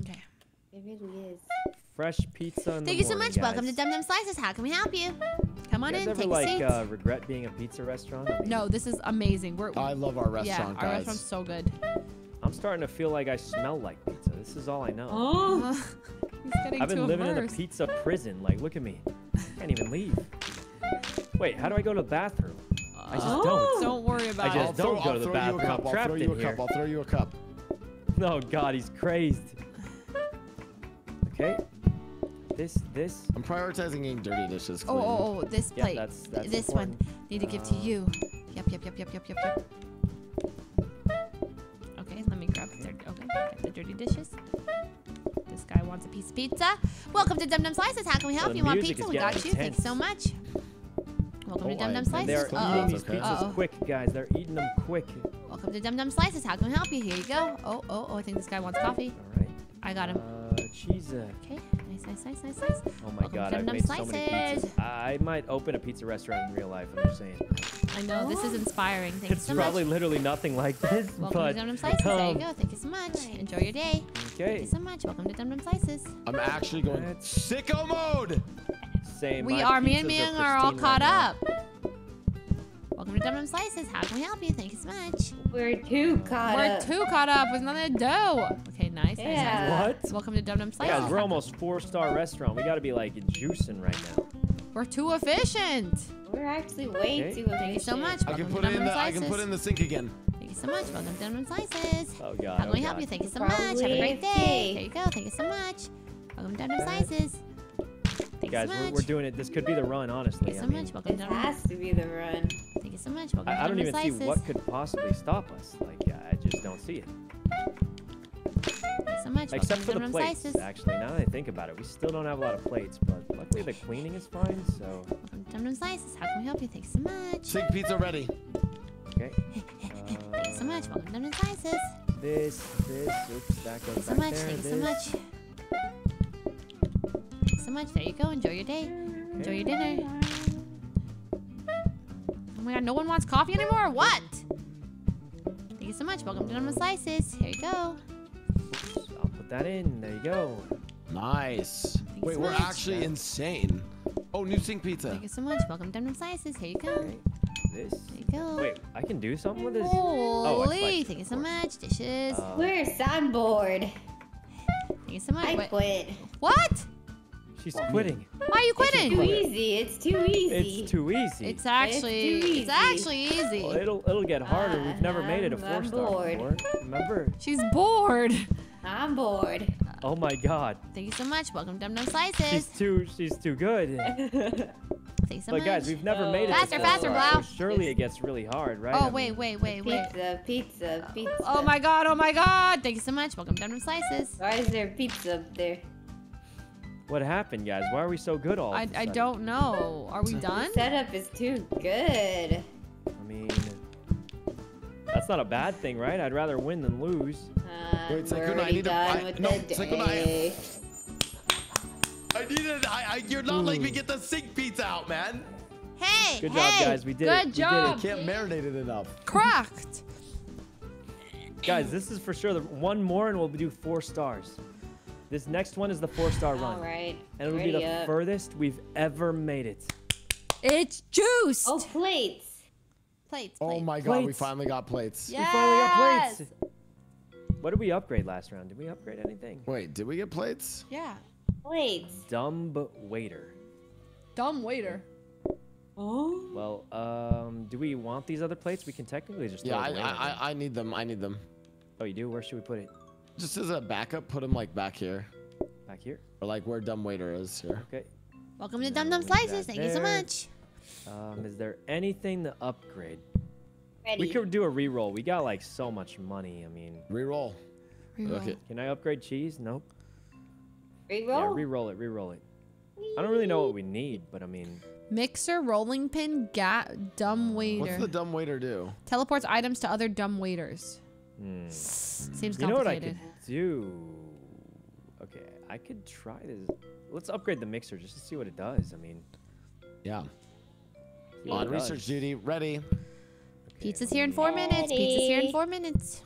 Okay. It really is. Fresh pizza. In Thank the you so morning, much. Welcome to. Dum Dum Slices. How can we help you? Come on You guys in, ever take a like seat. uh, regret being a pizza restaurant? I mean, no, this is amazing. We're I love our restaurant, yeah, restaurant, our guys. restaurant's so good. I'm starting to feel like I smell like pizza. This is all I know. Oh. He's getting I've too been living in a pizza prison. Like, look at me. I can't even leave. Wait, how do I go to the bathroom? I just oh. don't. Don't worry about just I'll it. throw, don't go I'll to the throw bathroom. You a I'm cup. I'll trapped throw in you a here. cup. I'll throw you a cup. No, oh, God, he's crazed. Okay. This, this. I'm prioritizing eating dirty dishes. Oh, clean. oh, oh, this Yeah, plate. that's- that's this important. one. Need to give to you. Yep, yep, yep, yep, yep, yep, yep. Okay, let me grab the okay, get the dirty dishes. This guy wants a piece of pizza. Welcome to Dum Dum Slices. How can we help the you? Want pizza? We got getting you. Thanks so much. Welcome to Oh, Dum Dum Slices. And they're Uh-oh. eating these pizzas Uh-oh. quick, guys. They're eating them quick. Welcome to Dum Dum Slices. How can we help you? Here you go. Oh, oh, oh, I think this guy wants coffee. All right. I got him. Uh, cheese. uh, Okay, nice, nice, nice, nice, nice. Oh my to God, I've Dum made so many pizzas. I might open a pizza restaurant in real life. I'm just saying. I know, this is inspiring. Thank It's you so much. It's probably literally nothing like this, Welcome but to Dum Dum Slices. there you um, go. Thank you so much. Enjoy your day. Okay. Thank you so much. Welcome to Dum Dum Slices. I'm actually going sicko mode. Same. We my are, me and pizzas Miyoung are all caught right up. Welcome to Dum Dum Slices. How can we help you? Thank you so much. We're too caught We're up. too caught up with nothing to do. Okay, nice. nice, now. nice. Yeah. What? Welcome to Dum Dum Slices. Guys, we're almost four-star restaurant. We got to be like juicing right now. We're too efficient. We're actually way Okay. too efficient. Thank you so much. I can Welcome put to it in Dum the. Dum I can put it in the sink again. Thank you so much. Welcome to Dum Dum Slices. Oh god. How can oh, we help God. you? Thank you so much. Have a great day. AFK. There you go. Thank you so much. Welcome to Dum Dum Slices. Thank Guys, so we're, we're doing it. This could be the run, honestly. Thank you I mean, much. Welcome It to Dum Dum. has to be the run. Thank you so much. Welcome to I, I don't even Slices. see what could possibly stop us. Like, yeah, I just don't see it. Thank so much. Except for Welcome the to Dum Dum plates, Slices. actually. Now that I think about it, we still don't have a lot of plates, but luckily the cleaning is fine, so... Welcome to Dum Dum Slices. How can we help you? Thank you so much. Sink pizza ready. Okay. Thank you so much. Welcome to Dum Dum Slices. This, this, oops, that goes Thank you so back much. there. Thank you so much. Thank you so much. There you go. Enjoy your day. Enjoy your dinner. Oh my god, no one wants coffee anymore? What? Thank you so much. Welcome to Dum Dum Slices. Here you go. I'll put that in. There you go. Nice. you Wait, so we're much. actually insane. Oh, new sink pizza. Thank you so much. Welcome to Dum Dum Slices. Here you go. This. There you go. Wait, I can do something with this? Oh, I Holy! spiked it, Thank you of so course. much. Dishes. Uh, Where's I'm bored. Thank you so much. I Wait, quit. what? She's quitting. Why are you quitting? It's Too quitting? easy. It's too easy. It's too easy. It's actually too it's easy. actually easy. Well, it'll it'll get harder. We've never made it a I'm- four I'm star bored. before. Remember? She's bored. I'm bored. Oh my god. Thank you so much. Welcome to Dum Dum She's too she's too good. Thank you so but much. guys, we've never made it. Faster, before, faster, so Blau. surely it gets really hard, right? oh I wait, wait, wait, wait. Pizza, pizza, pizza. Oh my god, oh my god. Thank you so much. Welcome to Dum Dum Slices. Why is there pizza up there? What happened, guys? Why are we so good all? I, of a I sudden? don't know. Are we done? Setup is too good. I mean, that's not a bad thing, right? I'd rather win than lose. Uh, Wait, we're Sykkuno, I already need to- done I- with no, the Sykkuno, I- day. I needed. I, I, you're not letting me get the sink pizza out, man. Hey, Good hey. job, guys. We did it. Good We did it. job. Can't marinate it enough. Cracked. Guys, this is for sure the one more, and we'll do four stars. This next one is the four star run, All right. and it'll be the up. furthest we've ever made it. It's juice. Oh, plates. plates, Oh my god, we finally got plates. Yes. We finally got plates. What did we upgrade last round? Did we upgrade anything? Wait, did we get plates? Yeah. Plates. Dumb waiter. Dumb waiter. Oh. Well, um, do we want these other plates? We can technically just throw Yeah, I, away. I, I. I, I need them. I need them. oh, you do? Where should we put it? Just as a backup, put him like back here, Back here? or like where dumb waiter is here. Okay. Welcome to No, Dum Dum Slices. that Thank you so much. Um, is there anything to upgrade? Ready. We could do a re-roll. We got like so much money. I mean, Reroll. Reroll. Okay. can I upgrade cheese? Nope. Yeah, Reroll. re-roll it. Re-roll it. I don't really know what we need, but I mean, Mixer, rolling pin, ga- dumb waiter. What's the dumb waiter do? Teleports items to other dumb waiters. Hmm. Seems you know what I complicated. could do? Okay, I could try this. Let's upgrade the mixer just to see what it does. I mean, Yeah. see On research does. duty, ready. Okay, Pizza's here in four minutes. Pizza's here in four minutes.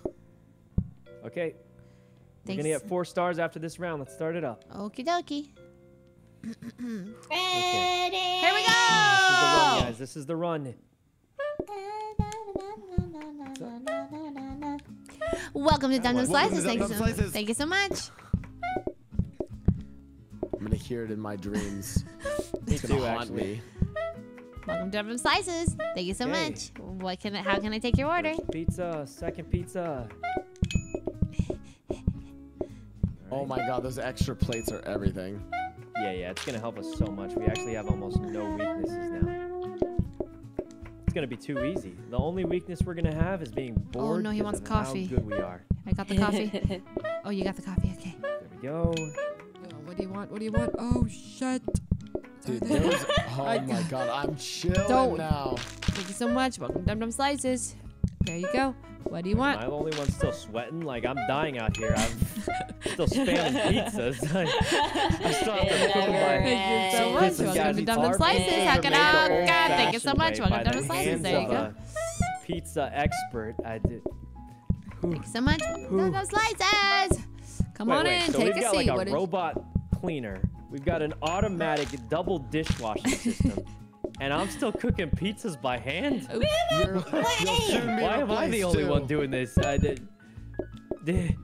Okay, we're Thanks. gonna get four stars after this round. Let's start it up. Okie dokie. Ready. Here we go. This is the run, go. guys. This is the run. Welcome to Dum Dum Slices. Thank you, so, Slices. thank you so much. I'm gonna hear it in my dreams. It's gonna haunt me. Welcome to Dum Dum Slices. Thank you so Okay. much. What can I, how can I take your order? First pizza, second pizza. Oh my god, those extra plates are everything. Yeah, yeah, it's gonna help us so much. We actually have almost no weaknesses now. It's gonna be too easy. The only weakness we're gonna have is being oh, bored. Oh, no, he 'cause wants coffee. How good we are. I got the coffee. oh, you got the coffee. Okay. There we go. Oh, what do you want? What do you want? Oh shit. Dude, those, oh I- my god, I'm chilling Don't. now. Thank you so much. Welcome to Dum Dum Slices. There you go. What do you Am want? I the only one still sweating? Like I'm dying out here. I'm still spamming pizzas. I still have to cook my. Thank you so much. Welcome to it's Dum Dum Slices. How can I? God, thank you so much. way Welcome to Dum Dum Slices. There you of go. Pizza expert. I did. Whew. Thank you so much. Dum Dum Slices. Come Wait, on wait, in. so Take we've a got seat. like a did- robot cleaner. We've got an automatic double dishwashing system. And I'm still cooking pizzas by hand? You're, you'll soon be Why am I the only too. one doing this? I did. did-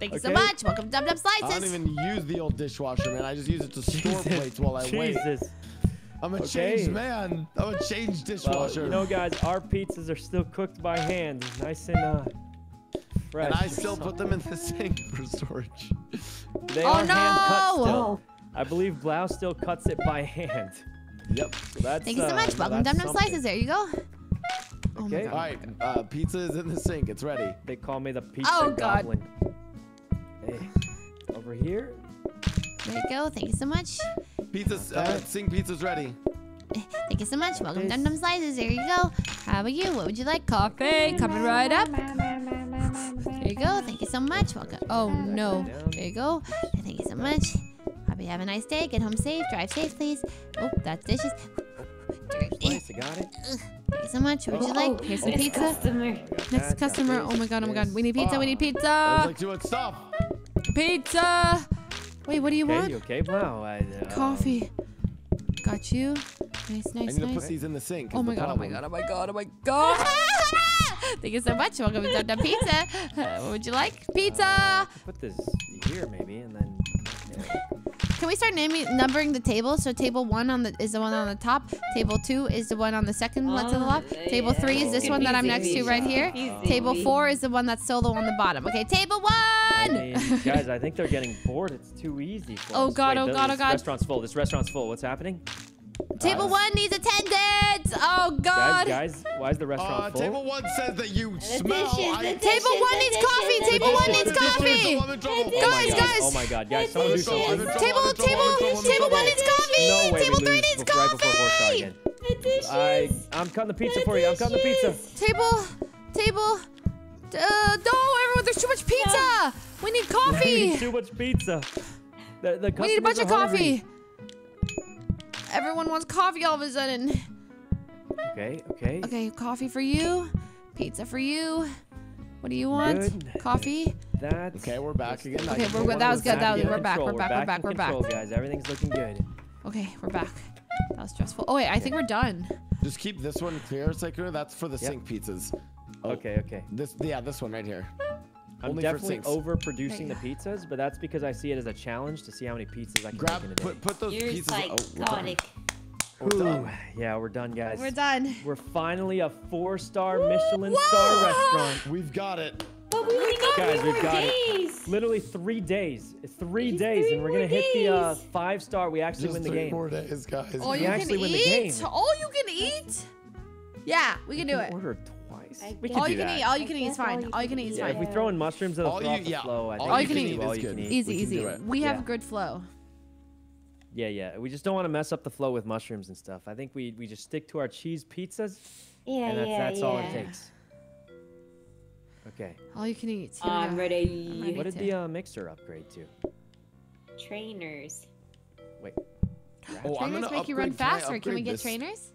Thank you so much. Welcome to Dum Dum I don't even use the old dishwasher, man. I just use it to store Jesus, plates while I wait. Jesus. I'm a Okay. changed man. I'm a changed Well, dishwasher. you know, guys, our pizzas are still cooked by hand, nice and uh, fresh. and I still put them in the sink for storage. They Oh, are hand cut still. I believe Blau still cuts it by hand. Yep. So that's, Thank you so uh, much. Welcome, that's Dum Dum. Slices. There you go. Oh Okay. God. All right. Uh, pizza is in the sink. It's ready. They call me the pizza Oh, God. goblin. Hey, over here. There you go. Thank you so much. Pizza's uh, sink pizza's ready. Thank you so much. Welcome, This- Dum Dum Slices. There you go. How about you? What would you like? Coffee coming right up. There you go. Thank you so much. Welcome. Oh no. There you go. Thank you so much. Hope you have a nice day. Get home safe. Drive safe, please. Oh, that's dishes. Nice, I got it. Thank you so much. What would you like? Here's some pizza. customer. Next customer. Oh my god. Oh my god. We need pizza. We need I was pizza. like doing stuff. Pizza. Wait. What do you Okay, want? you okay, Blau? I, uh, Coffee. Got you. Nice, I nice, need to put these in the sink. is Oh my god, oh my god, oh my god, oh my god. Thank you so much. Welcome to Dum Dum Pizza. Uh, what would you like? Pizza. Put this here maybe, and then. Can we start naming numbering the tables? So table one on the is the one on the top. Table two is the one on the second left to the Oh, left. Table yeah. three is this one that I'm next to right here. Table four is the one that's solo on the bottom. Okay, table I one. mean, guys, I think they're getting bored. It's too easy for Oh us. God, Wait, oh God, oh god! this God. restaurant's full. This restaurant's full. What's happening? Table Uh, one needs attendance. Oh God. Guys, guys, why is the restaurant Uh, full? table one says that you The smell. dishes, I- the Table one needs dishes, coffee. the Table one needs coffee. I'm in trouble. My Guys, guys. Oh my God, guys, someone do Dishes. something. I'm in trouble, Table, I'm in trouble, table, I'm in trouble, I'm in table one needs coffee. No way table three needs before- right before four star coffee. again. The dishes. I, I'm cutting the pizza for you. I'm cutting the pizza. Table, table. Uh, no, everyone, there's too much pizza. We need coffee. too much pizza. The, the We need a bunch of customers hungry. coffee. Everyone wants coffee all of a sudden. Okay, okay. Okay, coffee for you. Pizza for you. What do you want? Good. Coffee. That's Okay, we're back again. I Okay, we're good. That was good. That sink was- here. we're back, Control. we're back, we're back, we're back. control, guys. Everything's looking good. Okay, we're back. That was stressful. Oh wait, I think we're done. Just keep this one clear, Sakura. That's for the Yep. sink pizzas. Oh, Okay, okay. This, yeah, this one right here. I'm Only definitely overproducing the pizzas, but that's because I see it as a challenge to see how many pizzas I can Grab, make in a day. put, put those You're pieces. Oh, we're done. psychotic. We're done. Yeah, we're done, guys. We're done. We're finally a four-star Michelin star restaurant. We've got it. But we only got Guys, three we've more got it. days. Literally three days. Three Just days, three and we're gonna hit the uh, five-star. We actually Just win the three game. more days, guys. All We you actually can win the eat. game. All you can eat. Yeah, we can do it. Order twice. I We can All do you can that. eat. All you can eat is fine. All you can can eat is eat. Yeah, if fine. we throw in mushrooms, it'll All throw you- off the yeah, flow. All you can eat. all is you good. can eat. Easy, easy. We have good flow. Yeah, yeah. We just don't want to mess up the flow with mushrooms and stuff. I think we, we just stick to our cheese pizzas, Yeah, and that's, yeah, that's yeah. all it takes. Okay. All you can eat. Here we I'm go. ready. ready. What did too. the uh, mixer upgrade to? Trainers. Wait. Oh, I'm Trainers gonna make you run upgrade- can faster. Can we get this? trainers?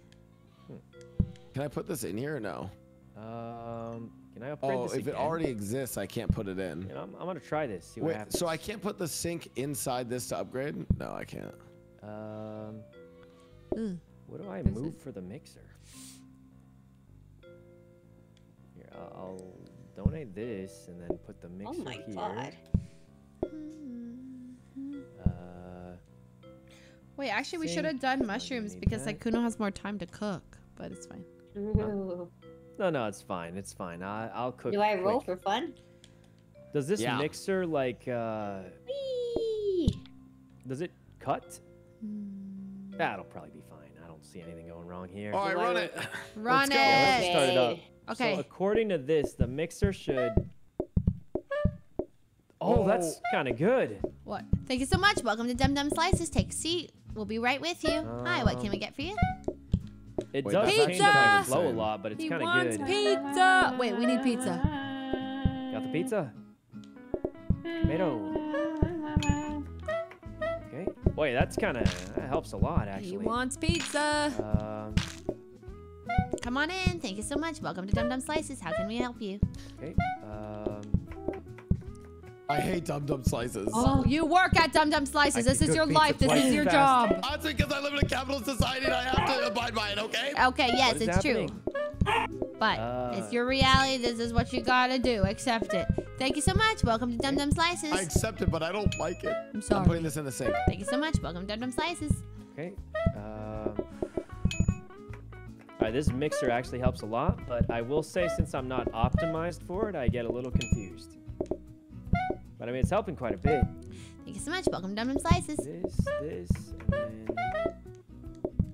Can I put this in here or no? Um, can I upgrade Oh, this if it already exists, I can't put it in. You know, I'm, I'm gonna try this. See what Wait, happens. so I can't put the sink inside this to upgrade? No, I can't. Um, Ooh. what do I What is move for the mixer? Here, I'll, I'll donate this and then put the mixer here. Oh my here. god. Uh, Wait, actually, we should have done mushrooms because that. like has more time to cook, but it's fine. Ooh. No, no, it's fine. It's fine. I, I'll cook. Do I roll quick. for fun? Does this Yeah. mixer like? Uh, Whee! does it cut? Hmm. That'll probably be fine. I don't see anything going wrong here. All right, Do I run roll- it. Run go. Yeah, let's start it up. Okay. So according to this, the mixer should. Oh, that's kind of good. What? Thank you so much. Welcome to Dum Dum Slices. Take a seat. We'll be right with you. Hi, what can we get for you? It Wait, does that's change Pizza! my flow a lot, but it's he kind of wants good. pizza. Wait, we need pizza. Got the pizza. Tomato. Okay. Boy, that's kind of that helps a lot actually. He wants pizza. Um, Come on in. Thank you so much. Welcome to Dum Dum Slices. How can we help you? okay. Um, I hate Dum Dum Slices. Oh, you work at Dum Dum Slices. I This is your life. This is your as fast. job. That's because I live in a capitalist society and I have to abide by it, okay? Okay, yes, what is it's true. But Uh, it's your reality. This is what you gotta do. Accept it. Thank you so much. Welcome to Dum Dum Slices. I accept it, but I don't like it. I'm sorry. I'm putting this in the sink. Thank you so much. Welcome to Dum Dum Slices. Okay. Um, right, this mixer actually helps a lot, but I will say since I'm not optimized for it, I get a little confused. But I mean, it's helping quite a bit. Thank you so much. Welcome to Dum Dum Slices. This, this, and then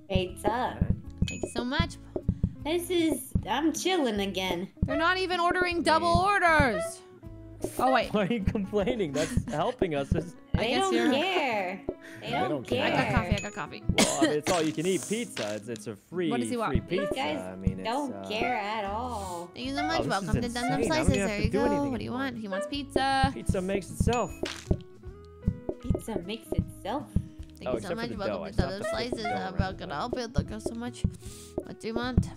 Pizza. Thank you so much. This is. I'm chilling again. They're not even ordering double orders. Oh wait, Why are you complaining? That's helping us. It's- I They guess don't you're- care. They don't, don't care. care. I got coffee. I got coffee. Well, I mean, it's all you can eat pizza. It's, it's a free, What does he want? free These pizza. guys I mean, it's, don't uh, care at all. Thank you so much. this is Welcome to Dum Dum insane. I don't Slices. There you go. anything What do you want? He wants pizza. Pizza makes itself. Pizza makes itself. Thank Oh, you so much. Welcome dough. To still Dum Dum to flip the Slices. dough I'm around. about gonna help you. Thank you so much. What do you want?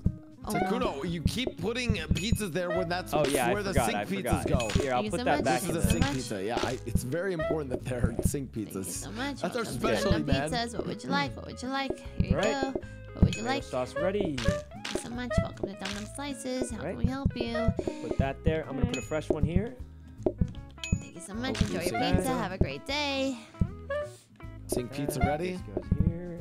Oh no. Sykkuno, you keep putting pizzas there when that's Oh yeah, where I the forgot. sink I pizzas forgot. go. Here, I'll Thank put so that much. back This in is a Thank the. so sink much. pizza. Yeah, I, it's very important that they're sink pizzas. Thank you pizzas. so much. That's our Welcome to Dum specialty, man. Pizzas. What would you like? What would you like? Here you Right. go. What would you Tomato like? sauce ready. Thank you so much. Welcome to Dum Dum Slices. How Right. can we help you? Put that there. I'm gonna put a fresh one here. Thank you so much. Oh, Enjoy you your pizza. that. Have a great day. Sink pizza ready? This goes here.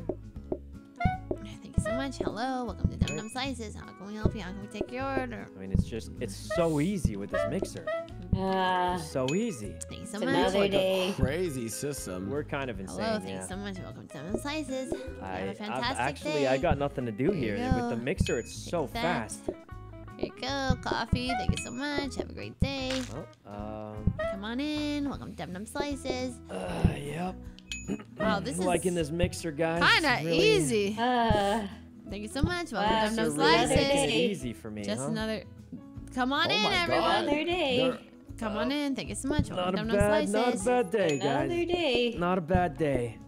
Thank you so much. Hello. Welcome to Dum Dum Slices. How can we help you? How can we take your order? I mean, it's just, it's so easy with this mixer. Uh, So easy. Thank you so it's much. another Like a day. crazy system. We're kind of insane. Hello. Thank yeah. so much. Welcome to Dum Dum Slices. Have I, a I've fantastic actually, day. I got nothing to do There here. you With the mixer, it's so that. fast. Here you go. Coffee. Thank you so much. Have a great day. Well, um, Come on in. Welcome to Dum Dum Slices. uh, yep. Wow, this I'm is liking this mixer, guys. Kinda really- easy. Uh, Thank you so much. Welcome It's to Dum Dum really making Slices. day. easy for me, Just huh? another. Come on Oh in, everyone. Another day. They're- Come on in. Thank you so much. Welcome to Dum Dum bad, not a Slices. bad day, Another day. Not a bad day.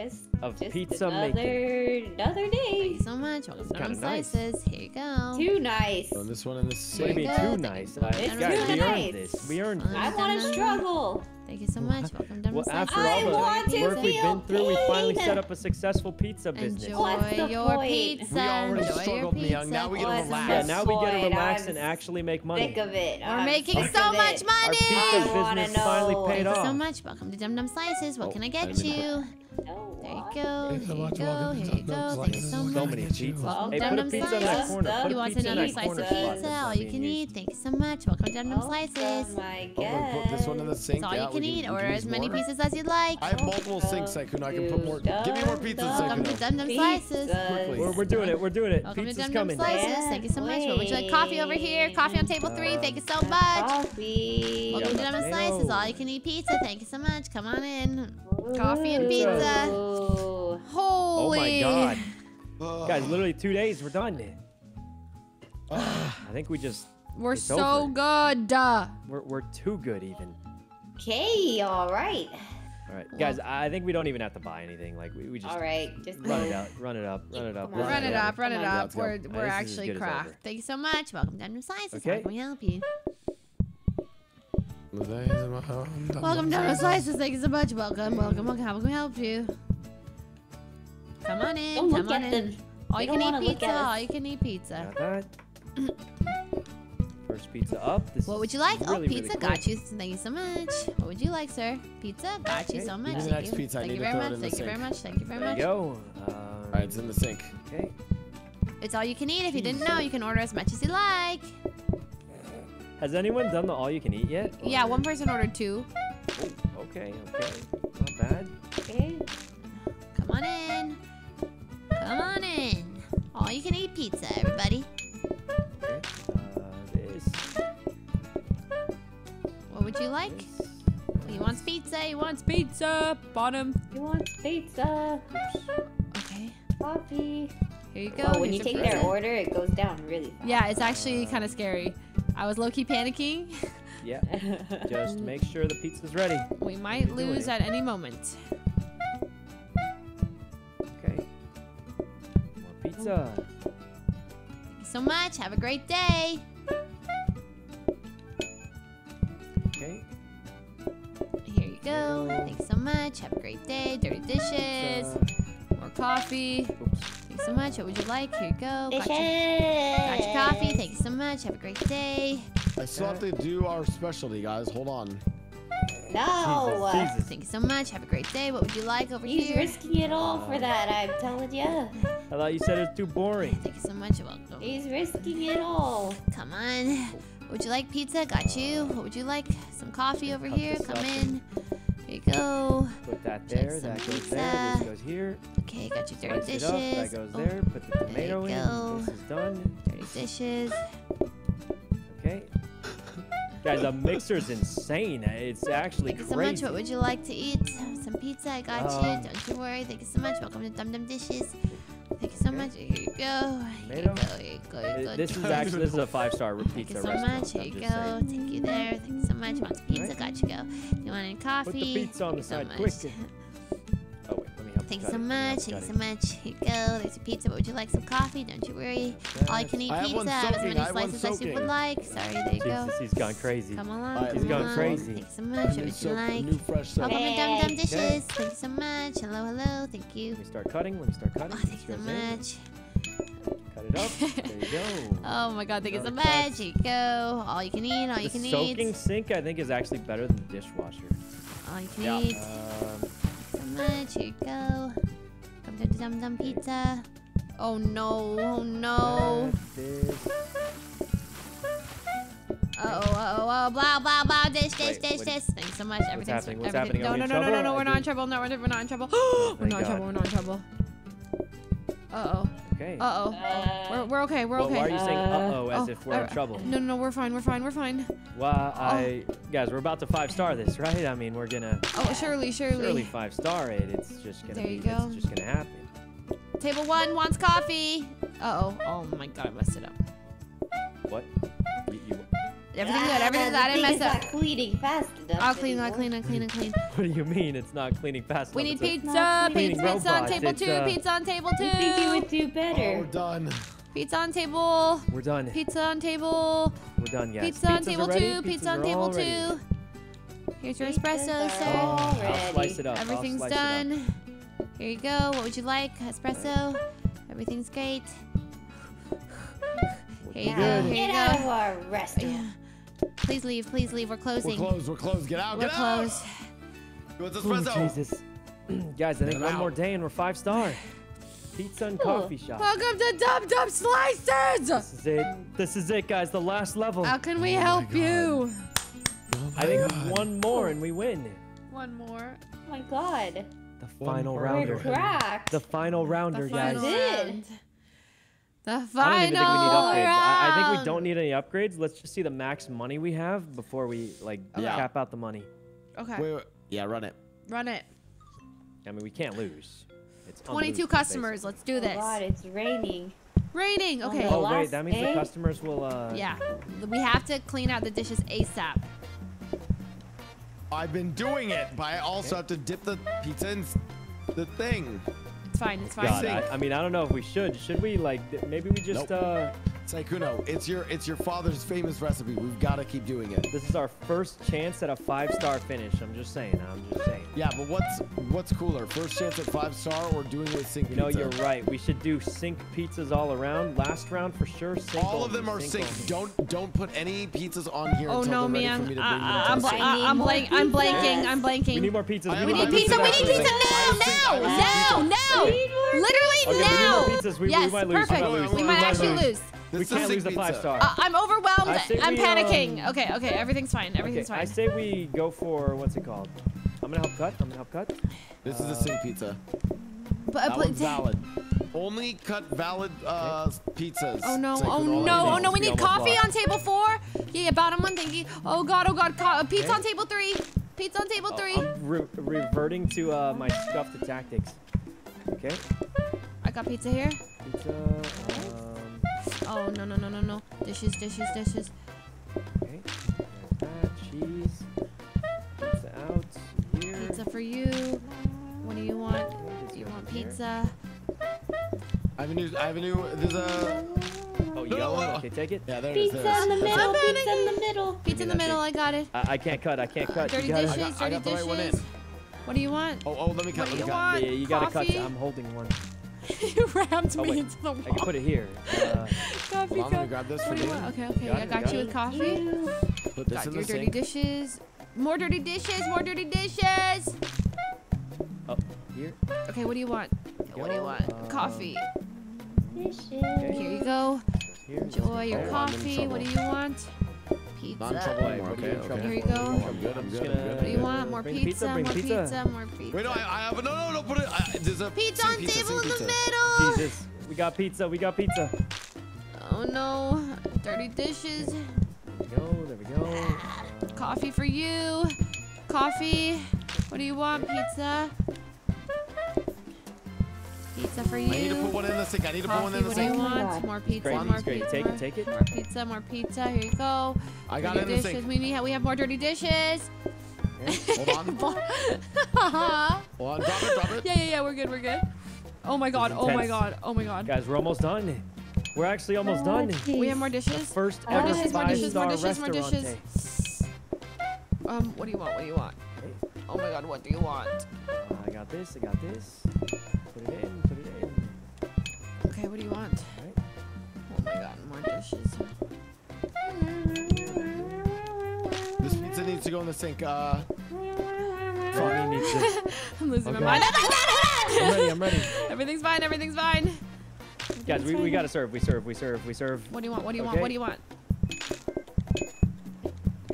Just, Of just pizza another, making. another day. you so much. Welcome to Dum kinda Dum nice. Slices. Here you go. Too nice. Throwing this one in the What do you There mean too nice? I, It's guys, too we nice. earned this. We earned Fine. this. I want to struggle. Thank you so much. Welcome to Dum Dum Well, Slices. after all I the want to work we've been feel through, we finally set up a successful pizza business. Enjoy What's the your point? pizza. We already Enjoy struggled, your Miyoung. Now we get to What's relax. Yeah, now we get to relax I'm and actually make money. Sick of it. We're I'm making so much it. Our money. pizza I wanna business finally know. paid Thank you so much. Welcome to Dum Dum Slices. What Oh, can I I get didn't mean to you? No, There you go. Thanks so Here you go. Here you Dum Dum go. Thank you so Slices. So much. many pizzas. Welcome Hey, Dum put a Dum pizza in that Slices. corner. Put He a wants another slice of pizza. All you can eat. Thank you so much. Welcome to Dum Dum Oh, Slices. my Oh, we'll put this one in the sink. That's all you can eat. we Order as many pieces as you'd like. I have multiple sinks, Sykkuno. I can put more. Give me more pizzas, Welcome to Sykkuno. Dum Dum Slices. Quickly. We're, we're doing it. We're doing it. Welcome to Pizza's Dum Dum coming. Slices. Thank you so much. What would you like? Coffee over here. Coffee on table three. Thank you so much. Coffee. Welcome to Yeah, Dum Dum. Slices. All you can eat pizza. Thank you so much. Come on in. Coffee and pizza. Ooh. Oh my god. Ugh. Guys, literally two days, we're done. I think we just, We're so over. good. Duh. we're, we're too good even. Okay, all right. All right, guys, I think we don't even have to buy anything. Like, we, we just All right, just run it out, run it up, run it up. Come on. Run it up, run it up. Let's go. We're, we're this is as actually good cracked. over. Thank you so much. Welcome to Dum Dum Slices. How can we help you? Welcome to Dum Dum Slices. Thank you so much. Welcome, welcome, welcome. How can we help you? Come on in. Don't come on in. them. All you don't can wanna eat pizza. All you can eat pizza. Got. First pizza up. This What is would you like? Really, oh, really pizza. quick. Got you. Thank you so much. What would you like, sir? Pizza. Got you so much. Give me the Thank next you. pizza. Thank you very much. Thank you very much. Thank you very There you much. go. Um, All right, it's in the sink. Okay. It's all you can eat. If you didn't know, you can order as much as you like. Has anyone done the all you can eat yet? Yeah, one person ordered two. Oh, okay, okay. Not bad. Okay. Come on in. Come on in. All you can eat pizza, everybody. Okay. Uh, this. What would you like? this. He wants pizza. He wants Pizza. Bottom. He wants pizza, Okay. coffee. Here you go. Oh, when Here's you take pizza. their order, it goes down really fast. Yeah, it's actually kind of scary. I was low key panicking. Yeah. Just make sure the pizza's ready. We might You're lose at any moment. Okay. More pizza. Thank you so much. Have a great day. Okay. Here you go. Thanks so much. Have a great day. Dirty dishes. Pizza. More coffee. Oops. Thanks so much. What would you like? Here you go. Got your, got Dishes. your coffee. Thank you so much. Have a great day. I still have to do our specialty, guys. Hold on. No. Jesus, Jesus. Thank you so much. Have a great day. What would you like over here? He's here? risking it all for that, I'm telling you. I thought you said it's too boring. Thank you so much. You're welcome. He's risking it all. Come on. Would you like pizza? Got you. What would you like? Some coffee over cut here. Come up in. Here you go. Put that there, that goes there, this goes here. Okay, got you dirty Slice dishes. that goes Oh, there. Put the tomato you in. go. This is done. dirty dishes. Okay. Guys, the mixer's insane. It's actually Thank you so much. What would you like to eat? Some pizza. I got Um, you. Don't you worry. Thank you so much. Welcome to Dum Dum Dishes. Thank so much. Here you go. Here you go. Here you go. Here you go. This is actually this is a five star Thank pizza you so restaurant. much. Here you go. Take you there. Thank you so much. Want some pizza? Got you. Go. You want any coffee? Put the pizza on the side quick. Much. Wait, let me help. Thank you so it. Let me much. help Thank you so much. Here you go. There's your pizza. What would you like? Some coffee? Don't you worry. All you can eat I pizza. Have as many I have one slices as you would like. Sorry. There you go. Jesus, he's gone crazy. Come along. Alright, come He's going along. crazy. Thank you so much. What would you like? New fresh soap. Welcome to Dum Dum Okay. Dishes. Thank you so much. Hello, hello. Thank you. Let me start cutting. Let me start cutting. Oh, you so much. Cut it up. There you go. Oh my god, thank you so much. Here you go. All you can eat, all you the can soaking eat. sink, I think, is actually better than the dishwasher. All you can Yeah. eat. Um, much. Here you go. Come to Dum Dum Pizza. Oh no, oh no. Uh oh, uh oh, uh oh, blah, blah, blah. Dish, dish, Wait, dish, what- dish. Thanks so much. Everything's happening? What's everything. happening? Are No, we no, in no, no, no, trouble? no. We're not in think- trouble. No, we're, we're not in trouble. we're thank not in trouble. We're not in trouble. Uh oh. Okay. Uh oh. We're, we're okay. We're well, okay. why are you saying Uh, oh as Oh, if we're in uh, trouble? No, no, no. We're fine. We're fine. We're fine. Well, I guys, we're about to five star this, right? I mean, we're gonna Oh, surely, surely. surely five star it. It's just gonna There be. you go. It's just gonna happen. Table one wants coffee. Uh oh. Oh my god, I messed it up. What? You, you, Everything's Ah, good. Everything's the good. I didn't mess up. not cleaning fast enough. I'll clean, I'll clean, I'll clean, I'll clean. what do you mean? It's not cleaning fast We enough? need It's pizza. not Pizza, cleaning pizza on table It's, two. uh, Pizza on table two. You think you two. would do Oh, better? we're done. Pizza on table. We're done. Pizza on table. We're done, guys. Pizza on table two. Pizza Pizzas on table two. Here's your espresso, sir. all I'll ready. slice it up. Everything's slice it up. done. Here you go. What would you like? Espresso. Everything's great. Here you go. Now, Here get you out of our restaurant. Yeah. Please leave. Please leave. We're closing. We're closed. We're closed. Get out. We're Get closed. out. What's Ooh, espresso? Jesus. guys, I think Get one out. more day and we're five star. Pizza and Ooh. coffee shop. Welcome to Dub Dub Slices. This is it. This is it, guys. The last level. How can we Oh help you? Oh I think oh God. one more and we win. One more. Oh my god. The final more. We're rounder. cracked. The final rounder, The guys. final Did. round. The I don't final even think we need upgrades. I, I think we don't need any upgrades. Let's just see the max money we have before we like Yeah. cap out the money. Okay, Wait, wait. Yeah, run it. run it. I mean, we can't lose. It's 22 unlosable, customers. Let's do Oh this. god, it's raining. Raining. Okay. Oh wait, that means day? the customers will. uh Yeah. We have to clean out the dishes ASAP. I've been doing it, but I also have to dip the pizza in the thing. It's fine. It's fine. God, I, I mean, I don't know if we should. Should we like? Maybe we just. Nope. uh Sykkuno, it's your it's your father's famous recipe. We've got to keep doing it. This is our first chance at a five-star finish. I'm just saying. I'm just saying. Yeah, but what's what's cooler? First chance at five star or doing it with sink You know, pizza? you're right. We should do sink pizzas all around. Last round for sure. Sink All of them are sink sink. Don't don't put any pizzas on here Oh until no, man. for me to I, bring uh, them uh, I, to I'm, the bl- I need I, I'm, more blank, I'm blanking. I'm blanking. We need more pizzas. We need We need pizza. We need pizza I have a now. sink. I Now. Now. Now. Literally Okay, now. pizzas. We- we yes. might lose. We Perfect. might. We We might might actually lose. Lose. This We is can't lose the five star. Uh, I'm overwhelmed. I say I'm we, panicking. um, okay. Okay. Everything's fine. Okay, fine. I say we go for what's it called? I'm gonna help cut. I'm gonna help cut. This is a sink pizza. But, uh, That pl- one's valid. Only cut valid uh, pizzas. Oh no! Sykkuno. Oh no! Oh no! We need coffee on table four. Yeah, yeah. Bottom one, thank you. Oh god! Oh god! Co- uh, pizza Okay. on table three. Pizza on table Oh, three. I'm re- reverting to uh, my scuffed tactics. Okay. I got pizza here. Pizza. Um, Oh no no no no no! Dishes dishes dishes. okay. That. Cheese. Pizza out here. Pizza for you. What do you want? What is You want pizza? I have a new. I have a new. There's a. Oh, you got one? Okay, take it. Yeah, there it is. Pizza in the middle. Pizza in the middle. Pizza in the middle. I got it. I, I can't cut. I can't cut. Dirty you gotta, dishes. I got- I dirty got the right one dishes. in. What do you want? Oh, oh, let me cut. What Let me you cut. want? Yeah, you gotta cut. I'm holding one. you rammed Oh, me into the wall. I can put it here. Uh, Coffee Hold on, let me cup. grab this for you you. Okay, okay. Got I it, got got you it. with coffee. Put this Got in your the dirty sink. dishes. More dirty dishes. More dirty dishes. Oh, here. Okay, what do you want? What do you want? Um, Coffee. Dishes. Here you go. Here. Enjoy your Oh, coffee. What do you want? Not in Pizza. trouble anymore. What are Okay, okay. Here you go. I'm good. I'm good. I'm good. What do you want? More Bring pizza. pizza, bring More pizza. pizza. More pizza. Wait, no, I, I have no, no, no. Put it. I, there's a Pizza on pizza, table sing in the middle. Jesus. We got pizza. We got pizza. Oh no. Dirty dishes. There we go. There we go. Coffee for you. Coffee. What do you want? Pizza. Pizza for you. I need to put one in the sink. I need to put one in the What do you sink. want? More pizza. great. More It's great. pizza. Take it. Take it. More pizza. More pizza. Here you go. I got it dirty in the sink. We need. We have more dirty dishes. Hold on. Hold on. Drop it. Drop it. Yeah, yeah, yeah. We're good. We're good. Oh my god. Oh my god. Oh my god. Guys, we're almost done. We're actually almost done. We have more dishes. First More ever dishes, more dishes, more five-star dishes, more restaurant. dishes. Um, what do you want? What do you want? Oh my god, what do you want? Uh, I got this. I got this. Put it in. Put it in. Okay, what do you want? Right. Oh my god, more dishes. This pizza needs to go in the sink. Uh, Fuck. Needs this. I'm losing Okay. my mind. I'm ready. I'm ready. everything's fine, everything's fine. Guys, we, we gotta serve. We serve. We serve. We serve. What do you want? What do you want? What do you want?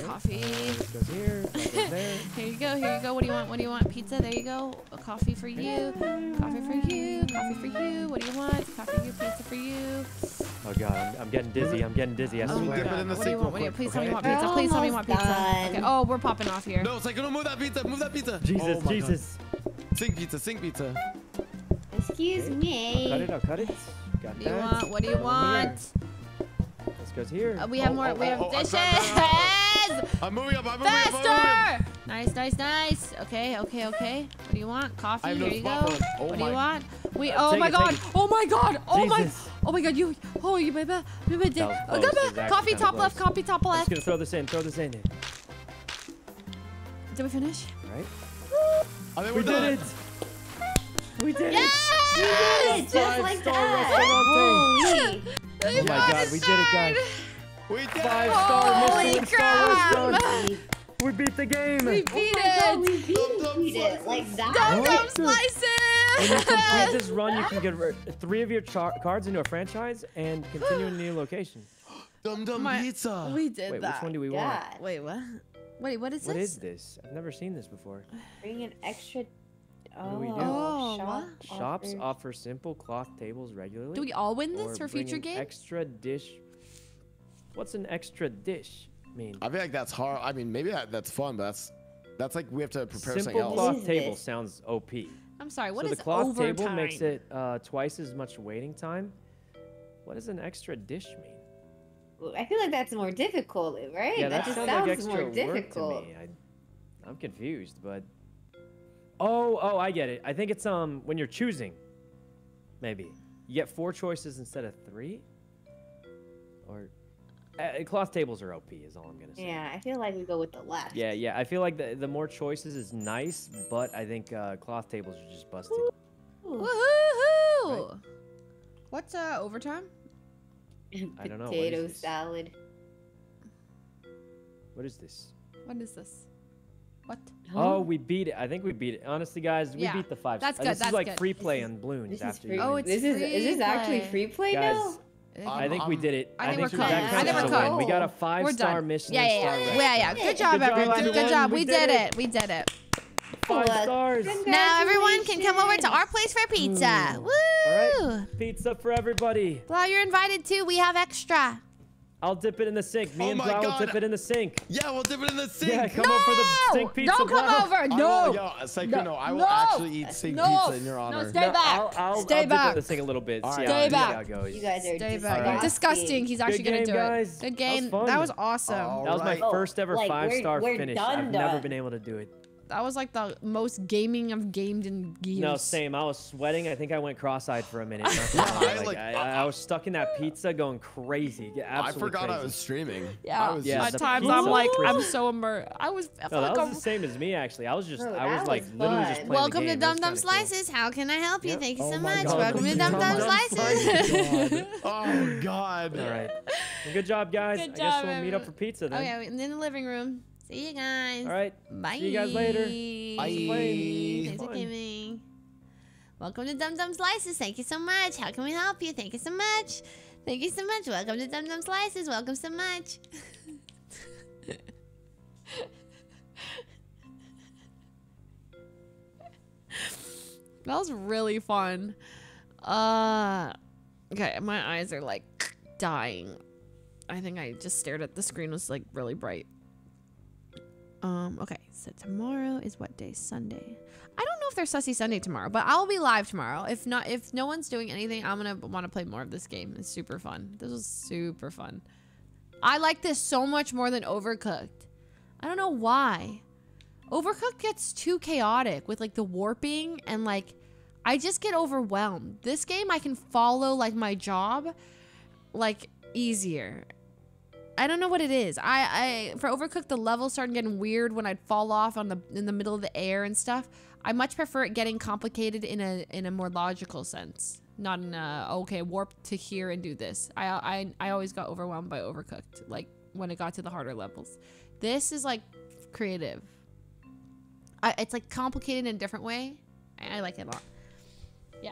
Coffee. This goes here. Goes there. Here you go, here you go. What do you want? What do you want? Pizza, there you go. A coffee for you. Coffee for you. Coffee for you. What do you want? Coffee for you, pizza for you. Oh god, I'm, I'm getting dizzy. I'm getting dizzy. I Let me swear. dip it in the What do you want? What do you real please quick, tell me you want pizza. Please tell me you want pizza. Okay. Oh, we're popping off here. no, it's like, no, move that pizza. Move that pizza. Jesus, Oh my God. Jesus. Sink pizza. Sink pizza. Excuse Okay. me. I'll cut it. I'll cut it. Got What do you that. want? What do you want? Here. This goes here. Uh, we have Oh, more. oh, we have oh, oh, I'm dishes. I'm moving up. I'm moving up. Up. Faster! Nice, nice, nice. Okay, okay, okay. What do you want? Coffee. I have no Here you go. spot for it. Oh what do my- you want? We. Uh, Oh my it, god. take it. Oh my god. Oh my. Oh my god. You. Oh you baby. baby. That was Oh, close. go It was back. actually Coffee kinda top left. close. Coffee top I'm left. just gonna throw this in. Throw this in. Did we finish? All right. I think We we're did it. We did It's just like Five-star that. Holy. Oh my god, we did it, guys. We did it. Five star Holy Michelin star crap. restaurant. We beat the game. We beat Oh my God, it. we beat Dum-dum beat it like Dum that. dum when you slices. complete this run, you can get three of your char- cards into a franchise and continue in a new location. Dum dum My- pizza. We did Wait, that. which one do we want? Wait, what? Wait, what is What this? is this? I've never seen this before. Bring an extra. Do we do? Oh, shop what? Shops offers- offer simple cloth tables regularly. Do we all win this for future games? Extra dish. What's an extra dish mean? I feel like that's hard. I mean, maybe that, that's fun, but that's that's like we have to prepare something else. Simple cloth table this? sounds OP. I'm sorry. What so is the cloth overtime? table makes it uh, twice as much waiting time. What does an extra dish mean? I feel like that's more difficult, right? Yeah, that, that, just sounds sounds like extra more work difficult. to me. I, I'm confused, but oh, oh, I get it. I think it's um when you're choosing, maybe you get four choices instead of three, or uh, cloth tables are OP. Is all I'm gonna say. Yeah, I feel like we go with the left. Yeah, yeah. I feel like the the more choices is nice, but I think uh, cloth tables are just busted. Ooh. Woohoo! What's uh overtime? I don't know, Potato this? salad. What is this? What is this? What? Oh, we beat it. I think we beat it. Honestly, guys, we Yeah, beat the five. that's uh, good, This that's is like good. free play is- on balloons This is after free. you. Oh, it's this is is this actually free play Guys, now? I think we Um, did it. I think we're that I think we're a We got a We're five-star done. Michelin Yeah, yeah, star yeah, yeah, yeah. Good job, Good everyone. everyone. Good job. We We did did it. it. We did it. Five Well, stars. Now everyone can come over to our place for pizza. Woo! All right, pizza for everybody. Well, you're invited too. We have extra. I'll dip it in the sink. Me Oh and my Blau will dip it in the sink. Yeah, we'll dip it in the sink. Yeah, come up for the sink pizza. Don't come Blau. over. No. will, yo, Psycho, No. no, I will No. actually eat sink No. pizza in your No, honor. stay No, back. I'll, I'll, Stay I'll dip it back. in the sink a little bit. Right. how, Stay see back. how. You guys are Stay just back. Alright. Disgusting. He's actually gonna do guys. it. Good was game. fun. That was awesome. Oh. That was my first ever Like, five-star we're finish. done, I've never been able to do it. That was like the most gaming I've gamed in years. No, same. I was sweating. I think I went cross-eyed for a minute. Yeah. I, like, like- I, I was stuck in that pizza, going crazy. I Absolutely forgot I was streaming. Yeah. I was Yeah, At times I'm like. I'm so immersed. I was. I No, that like was a- the same as me actually. I was just, Bro, I was that like was literally just playing Welcome the to game. Dum It was Dum kinda cool. Slices. How can I help you? Yep. Thank you Oh so much. God, Welcome to Dum Dum Dum Dum Slices. Oh God. All right. Good job, guys. Good I guess we'll meet up for pizza then. Okay, in the living room. See you guys. All right. Bye. See you guys later. Bye. Thanks for coming. Welcome to Dum Dum Slices. Thank you so much. How can we help you? Thank you so much. Thank you so much. Welcome to Dum Dum Slices. Welcome so much. that was really fun. Uh, okay, my eyes are like dying. I think I just stared at the screen It was like really bright. Um, okay, so tomorrow is what day? Sunday. I don't know if there's Sussy Sunday tomorrow, but I'll be live tomorrow. If not, if no one's doing anything, I'm gonna want to play more of this game. It's super fun. This was super fun. I like this so much more than Overcooked. I don't know why. Overcooked gets too chaotic with like the warping and like I just get overwhelmed. This game I can follow like my job like easier. I don't know what it is. I, I for Overcooked the levels started getting weird when I'd fall off on the in the middle of the air and stuff. I much prefer it getting complicated in a in a more logical sense, not in a okay warp to here and do this. I I I always got overwhelmed by Overcooked, like when it got to the harder levels. This is like creative. I, it's like complicated in a different way. I, I like it a lot. Yeah,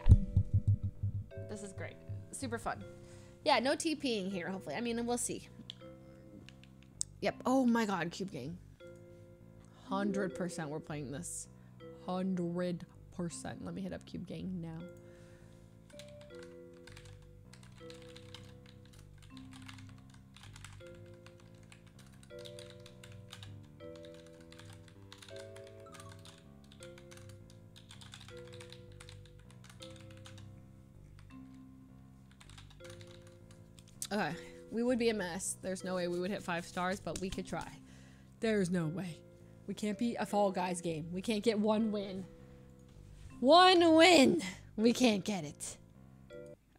this is great. Super fun. Yeah, no TPing here. Hopefully, I mean we'll see. Yep. Oh my God, Cube Gang. Hundred percent, we're playing this. Hundred percent. Let me hit up Cube Gang now. Okay, we would be a mess. There's no way we would hit five stars, but we could try. There's no way. We can't beat a Fall Guys game. We can't get one win. One win! We can't get it.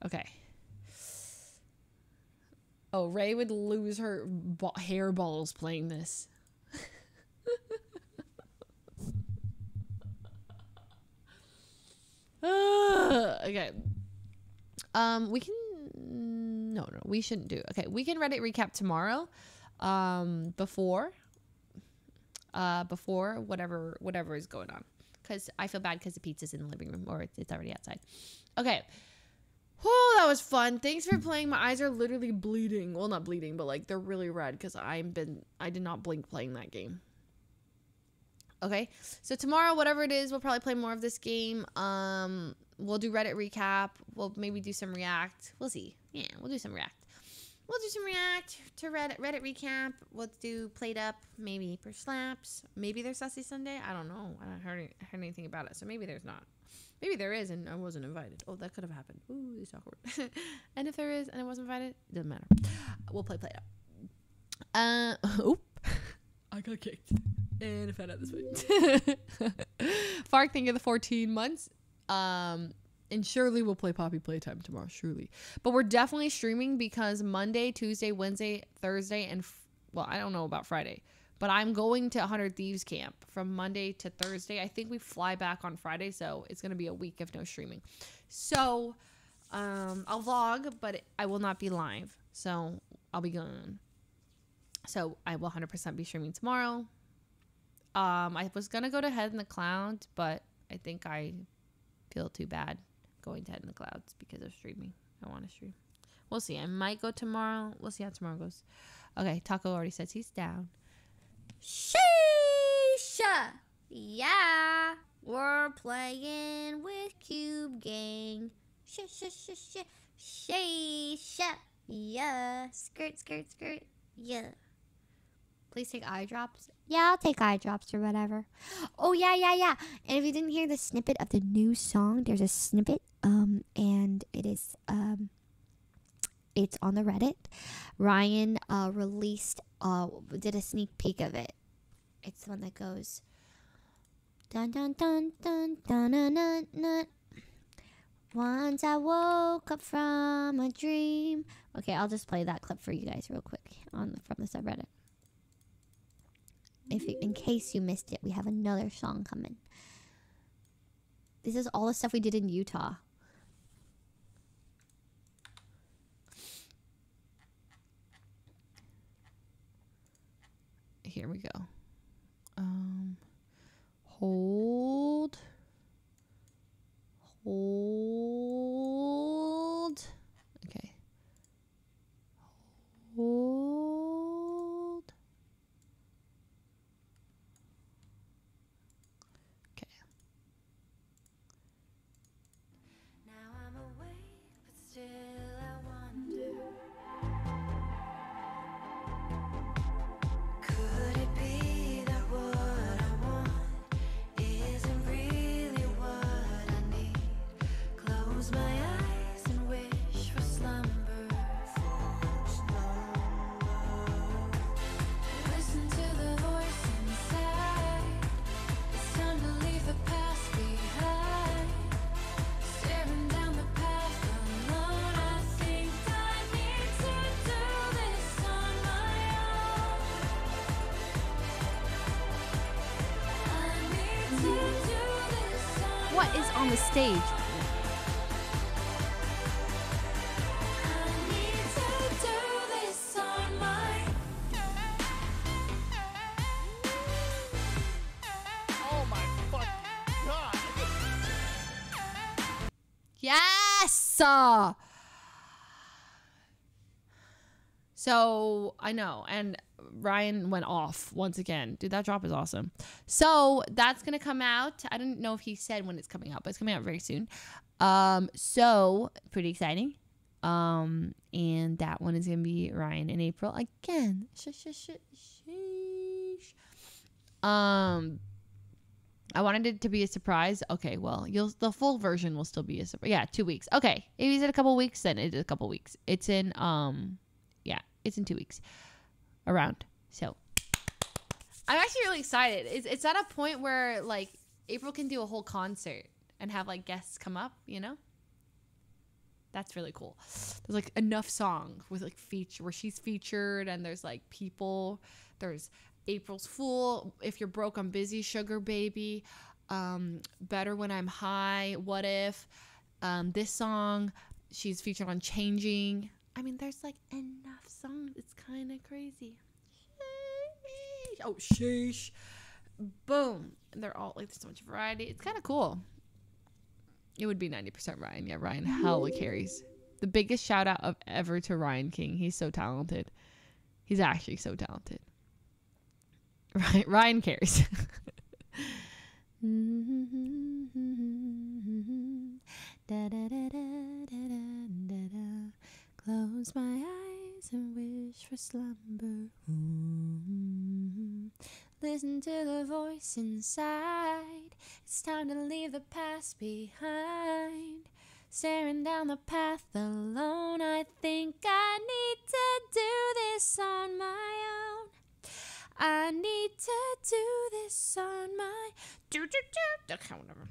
Okay. Oh, Ray would lose her hair balls playing this. Ah, okay. Um, we can. No, no, we shouldn't do. Okay, we can Reddit recap tomorrow. Um, before. Uh, before whatever whatever is going on, because I feel bad because the pizza's in the living room or it's, already outside. Okay. Oh, that was fun. Thanks for playing. My eyes are literally bleeding. Well, not bleeding, but like they're really red because I've been I did not blink playing that game. Okay, so tomorrow, whatever it is, we'll probably play more of this game. Um, we'll do Reddit recap. We'll maybe do some React. We'll see. Yeah, we'll do some React. We'll do some React to Reddit Reddit recap. We'll do PlateUp maybe per slaps. Maybe there's Sussy Sunday. I don't know. I haven't heard, heard anything about it, so maybe there's not. Maybe there is, and I wasn't invited. Oh, that could have happened. Ooh, it's awkward. and if there is, and I wasn't invited, it doesn't matter. We'll play PlateUp. Uh, oop. I got kicked. And I found out this way. Fark, you for the 14 months. Um, and surely we'll play Poppy Playtime tomorrow, surely. But we're definitely streaming because Monday, Tuesday, Wednesday, Thursday, and well, I don't know about Friday, but I'm going to 100 Thieves Camp from Monday to Thursday. I think we fly back on Friday, so it's going to be a week of no streaming. So um, I'll vlog, but I will not be live. So I'll be gone. So I will 100% be streaming tomorrow. Um, I was gonna go to Head in the Clouds, but I think I feel too bad going to Head in the Clouds because of streaming. I want to stream. We'll see. I might go tomorrow. We'll see how tomorrow goes. Okay, Taco already says he's down. Sheesh! Yeah, we're playing with Cube Gang. Sh sh sh sh sheesh! Yeah, skirt skirt skirt. Yeah. Please take eye drops. Yeah, I'll take eye drops or whatever. Oh yeah, yeah, yeah. And if you didn't hear the snippet of the new song, there's a snippet, um, and it is um, it's on the Reddit. Ryan uh released uh did a sneak peek of it. It's the one that goes dun dun dun dun dun dun dun. dun. Once I woke up from a dream. Okay, I'll just play that clip for you guys real quick on the, from the subreddit if you, in case you missed it, we have another song coming. This is all the stuff we did in Utah. Here we go. Um, Hold. Hold. Okay. Hold. God! Yes. Uh, So I know, and Ryan went off once again. Dude, that drop is awesome. So that's gonna come out. I don't know if he said when it's coming out, but it's coming out very soon. Um, so pretty exciting. Um, and that one is gonna be Ryan in April again. Um, I wanted it to be a surprise. Okay, well, you'll the full version will still be a surprise. Yeah, two weeks. Okay, if he's in a couple weeks, then it is a couple weeks. It's in um, yeah, it's in two weeks, around. So I'm actually really excited. It's it's at a point where like April can do a whole concert and have like guests come up. You know, that's really cool. There's like enough songs with like feature where she's featured, and there's like people. There's April's Fool. If you're broke, I'm busy. Sugar Baby. Um, Better when I'm high. What if? Um, this song. She's featured on Changing. I mean, there's like enough songs. It's kind of crazy. Sheesh. Oh, sheesh. Boom. They're all like, there's so much variety. It's kind of cool. It would be 90% Ryan. Yeah, Ryan hella carries. The biggest shout out of ever to Ryan King. He's so talented. He's actually so talented. Ryan, Ryan cares. Close my eyes and wish for slumber. Mm. Listen to the voice inside. It's time to leave the past behind. Staring down the path alone, I think I need to do this on my own. I need to do this on my do do do. Whatever.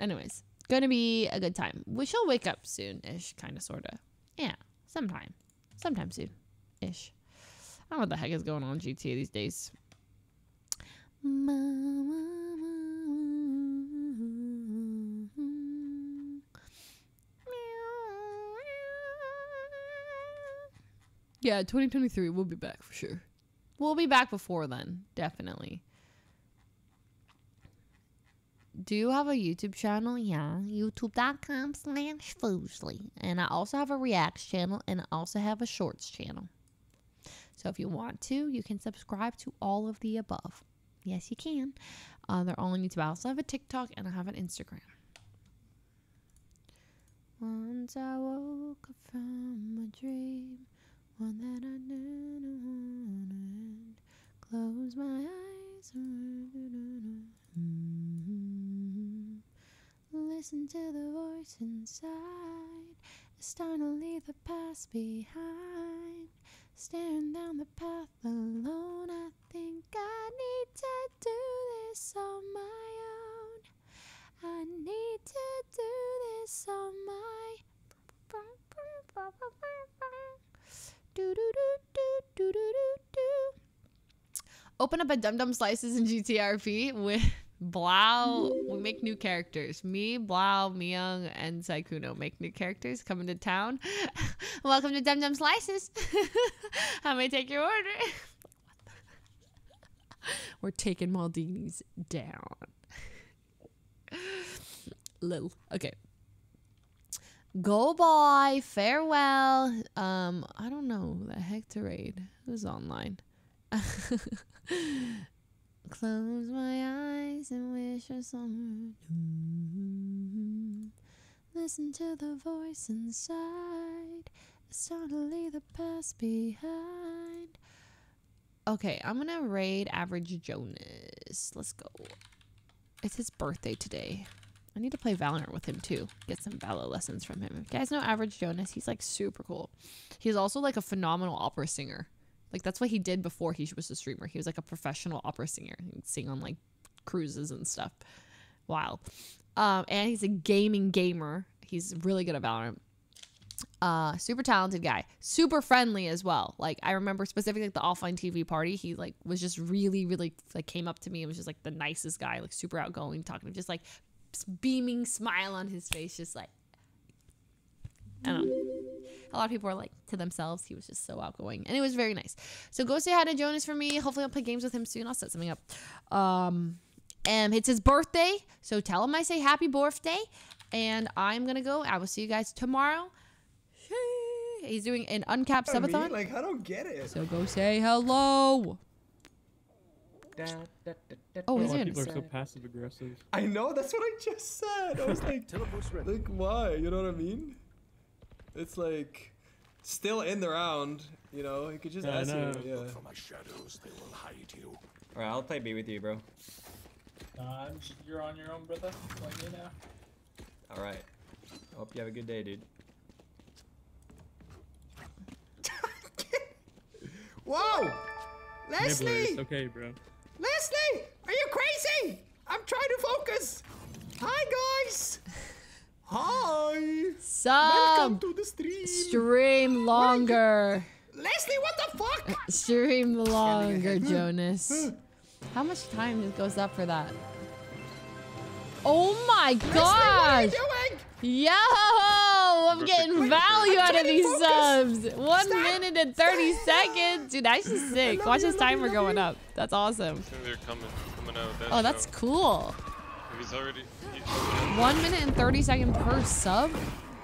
Anyways, gonna be a good time. We shall wake up soon, ish, kind of, sorta. Yeah, sometime, sometime soon, ish. I ah, don't know what the heck is going on in GTA these days. Yeah, 2023, we'll be back for sure. We'll be back before then, definitely. Do you have a YouTube channel? Yeah, youtube.com slash Fuslie. And I also have a Reacts channel and I also have a Shorts channel. So if you want to, you can subscribe to all of the above. Yes, you can. Uh, they're all on YouTube. I also have a TikTok and I have an Instagram. Once I woke up from a dream, one that I never wanted. Close my eyes. Mm-hmm. Listen to the voice inside. It's time to leave the past behind. Staring down the path alone, I think I need to do this on my own. I need to do this on my. Open up a Dum Dum Slices in GTRP with Blau. We make new characters. Me, Blau, Miyoung, and Sykkuno make new characters coming to town. Welcome to Dum Dum Slices. How may I take your order? We're taking Maldini's down. Lil. Okay. Go bye. Farewell. Um, I don't know the heck to raid. Who's online? Close my eyes and wish for summer. Listen to the voice inside. It's time to leave the past behind. Okay, I'm gonna raid Average Jonas. Let's go. It's his birthday today. I need to play Valorant with him too. Get some Valor lessons from him. If you guys know Average Jonas, he's like super cool. He's also like a phenomenal opera singer. Like that's what he did before he was a streamer. He was like a professional opera singer. He would sing on like cruises and stuff. Wild. Um, and he's a gaming gamer. He's really good at Valorant. Uh, super talented guy, super friendly as well. Like I remember specifically like the offline TV party, he like was just really, really like came up to me and was just like the nicest guy, like super outgoing, talking, just like beaming smile on his face, just like I don't know. A lot of people are like to themselves. He was just so outgoing, and it was very nice. So go say hi to Jonas for me. Hopefully, I'll play games with him soon. I'll set something up. Um, and it's his birthday, so tell him I say happy birthday. And I'm gonna go. I will see you guys tomorrow. He's doing an uncapped I mean, subathon. like I don't get it. So go say hello. Oh, he's people are so passive aggressive. I know that's what I just said. I was like, like why? You know what I mean? It's like still in the round. You know, you could just Yeah, I ask know. him. Yeah. Alright, I'll play B with you, bro. Nah, I'm j- you're on your own, brother. Like me now. Alright. Hope you have a good day, dude. Whoa! Nibbler, Leslie! it's okay, bro. Leslie! Are you crazy? I'm trying to focus. Hi guys. Hi. Welcome Sub to the stream. stream longer. Leslie, what the fuck? Stream longer, Jonas. How much time goes up for that? Oh my Leslie, what are you gosh! doing? Yo, I'm getting value out of these focus. subs. One Stop. minute and 30 seconds. Dude, that's just sick. Watch you, his I you, timer going you. up. That's awesome. think they're coming, coming out. Oh, that's cool. He's already. He, One minute and 30 seconds per sub.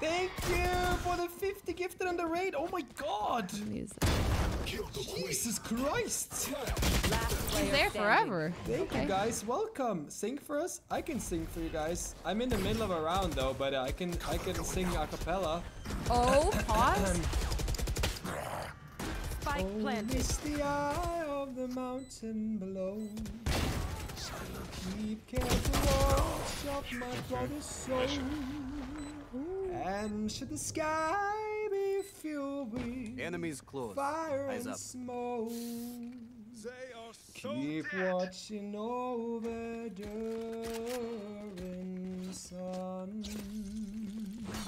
Thank you for the 50 gifted on the raid. Oh my god. He's Jesus Christ. he's there forever. Thank Okay. you guys. Welcome. Sing for us. I can sing for you guys. I'm in the middle of a round though, but uh, I can I can sing a cappella. Oh, pause. Spike planted. It's the eye of the mountain below. Keep careful watch of my brother's soul. And should the sky be filled with Enemies close. fire Eyes and up. smoke, keep watching over Durin's son.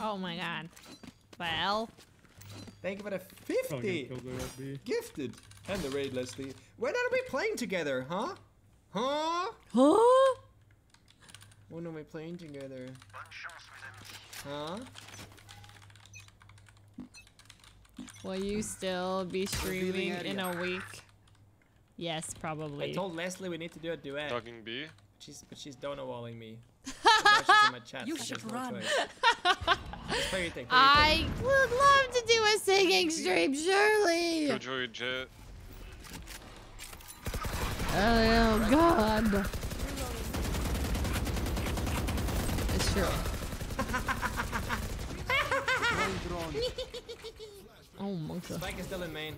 Oh my god. Well, Thank you for the Probably 50 gonna kill the RB. gifted and the raid, Leslie. When are we playing together, huh? Huh? huh? When are we playing together? Huh? Will you still be streaming in a week? Yes, probably. I told Leslie we need to do a duet. talking B. She's, but she's donawalling me. She's in my chat. You so should there's no run. play your thing, play your thing. I would love to do a singing stream, surely. Killjoy Jet. Oh god. It's true. Oh my god. Spike is still in main.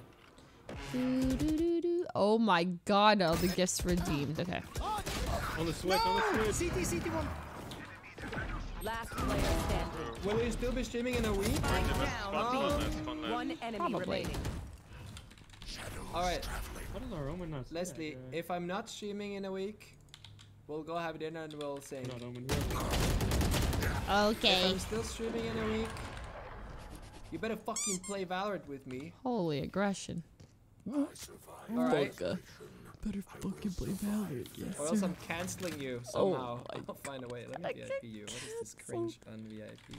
Doo-doo-doo-doo. Oh my god, all the gifts redeemed. Okay. On the switch, on the switch. CT, CT one. Last player standing. Will you still be streaming in a week? Fun last. One enemy Probably. remaining. Alright, How does our Omen not Leslie, that guy? if I'm not streaming in a week, we'll go have dinner and we'll sing. Not Omen, whoever. If Okay. I'm still streaming in a week, you better fucking play Valorant with me. Holy aggression. Alright? Better fucking play Valorant, yes. Or else I'm canceling you somehow. my I'll find a way. Let me VIP you. What is this cringe on VIP?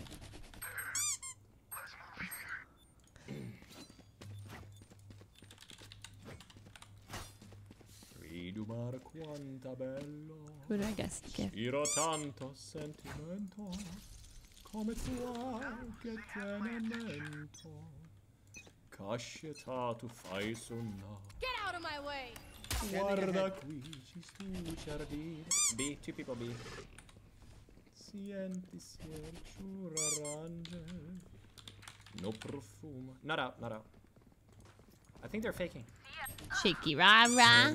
Ma quanta bello. Who did I guess? Give. Iro tanto sentimento come tu che tenimento. Casceta tu fai suonare. Get out of my way! Guarda qui ci stu giardino. B, two people B. Sienti sierciura arrange. No profumo. Not out, not out. I think they're faking. Shaky rah rah.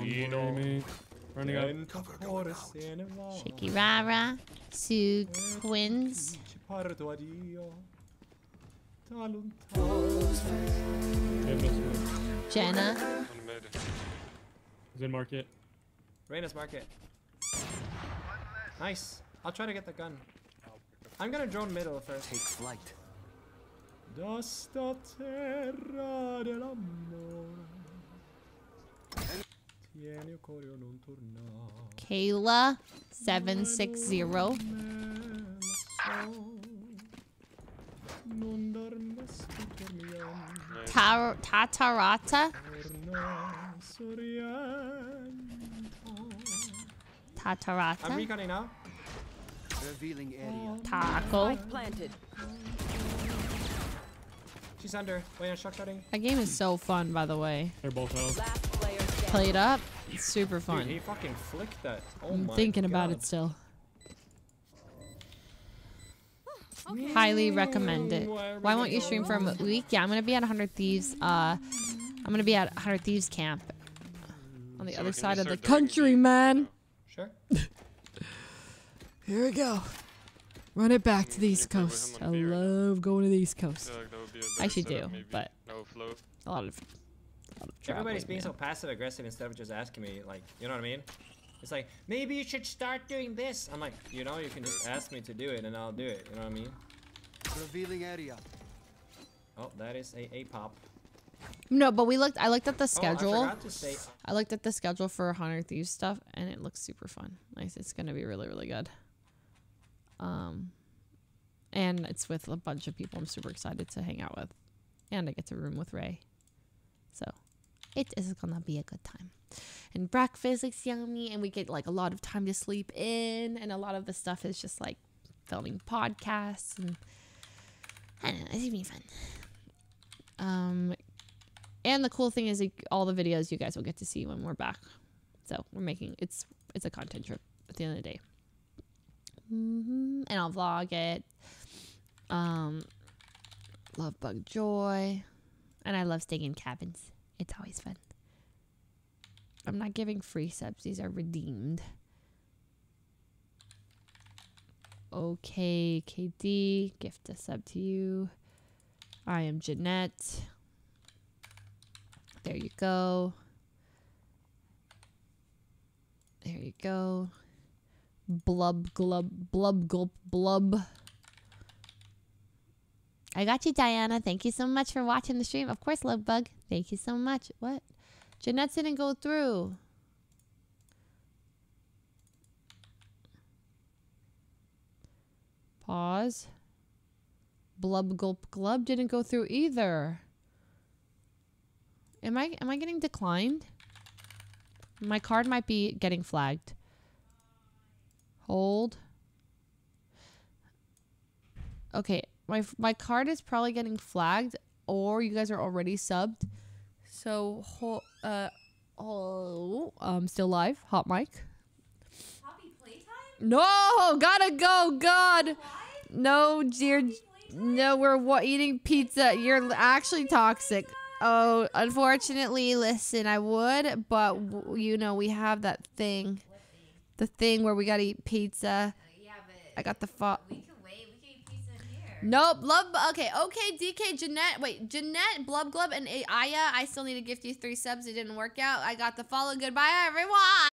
Running up. Sento cuore se ne va. Shaky rah rah. Sue twins. Ci parto addio. Da Hit lontano. this one. Jenna. On. He's in market. Reyna's market. Nice. I'll try to get the gun. I'm gonna drone middle first. Take flight. Da sta terra dell'amore. Kayla. 760. Non dormesti per mi anni. Tar- Tatarata. Torna sorriendo. I'm Tatarata. Revealing area. Taco. Planted. She's under. Oh, Wait, on shot cutting. That game is so fun, by the way. They're both out. Last player standing. Play it up. It's super Dude, fun. he fucking flicked that. Oh I'm my thinking about it still. Highly recommend it. Why won't you stream for a week? Yeah, I'm gonna be at 100 Thieves. Uh, I'm gonna be at 100 Thieves camp on the So other side of the start doing country, man. Sure. Here we go. Run it back to the East you play with Coast. I love going to the East Coast. I that would be a I better actually setup, do, but No float. a lot of, a lot of Everybody's traveling, being so passive aggressive instead of just asking me, like, you know what I mean? It's like, maybe you should start doing this. I'm like, you know, you can just ask me to do it and I'll do it. You know what I mean? Revealing area. Oh, that is a A pop. No, but we looked. I looked at the Oh, I schedule. to say. I looked at the schedule for 100 Thieves stuff, and it looks super fun. Like it's gonna be really, really good. Um, and it's with a bunch of people I'm super excited to hang out with, and I get to room with Ray. So, it is gonna be a good time. And breakfast looks yummy, and we get like a lot of time to sleep in, and a lot of the stuff is just like filming podcasts and I don't know. It's gonna be fun. Um, and the cool thing is like, all the videos you guys will get to see when we're back. So we're making it's it's a content trip at the end of the day. hmm And I'll vlog it. Um, love Bug Joy, and I love staying in cabins. It's always fun. I'm not giving free subs; these are redeemed. Okay, KD, gift a sub to you. I am Jeanette. There you go. There you go. Blub glub blub gulp blub. I got you, Diana. Thank you so much for watching the stream. Of course, Love Bug. Thank you so much. What? Jeanette didn't go through. Pause. Blub gulp glub didn't go through either. Am I am I getting declined? My card might be getting flagged. Hold. Okay, my my card is probably getting flagged or you guys are already subbed. So ho- uh oh, um still live. Hot mic. No, gotta go. God. No, dear. No, we're wa- eating pizza. You're actually toxic. Oh, unfortunately, listen, I would, but you know, we have that thing. The thing where we gotta eat pizza. I got the fa- Nope. Love. Okay. Okay. DK. Jeanette. Wait. Jeanette. Blub Glub and Aya. I still need to gift you three subs. It didn't work out. I got the follow. Goodbye, everyone.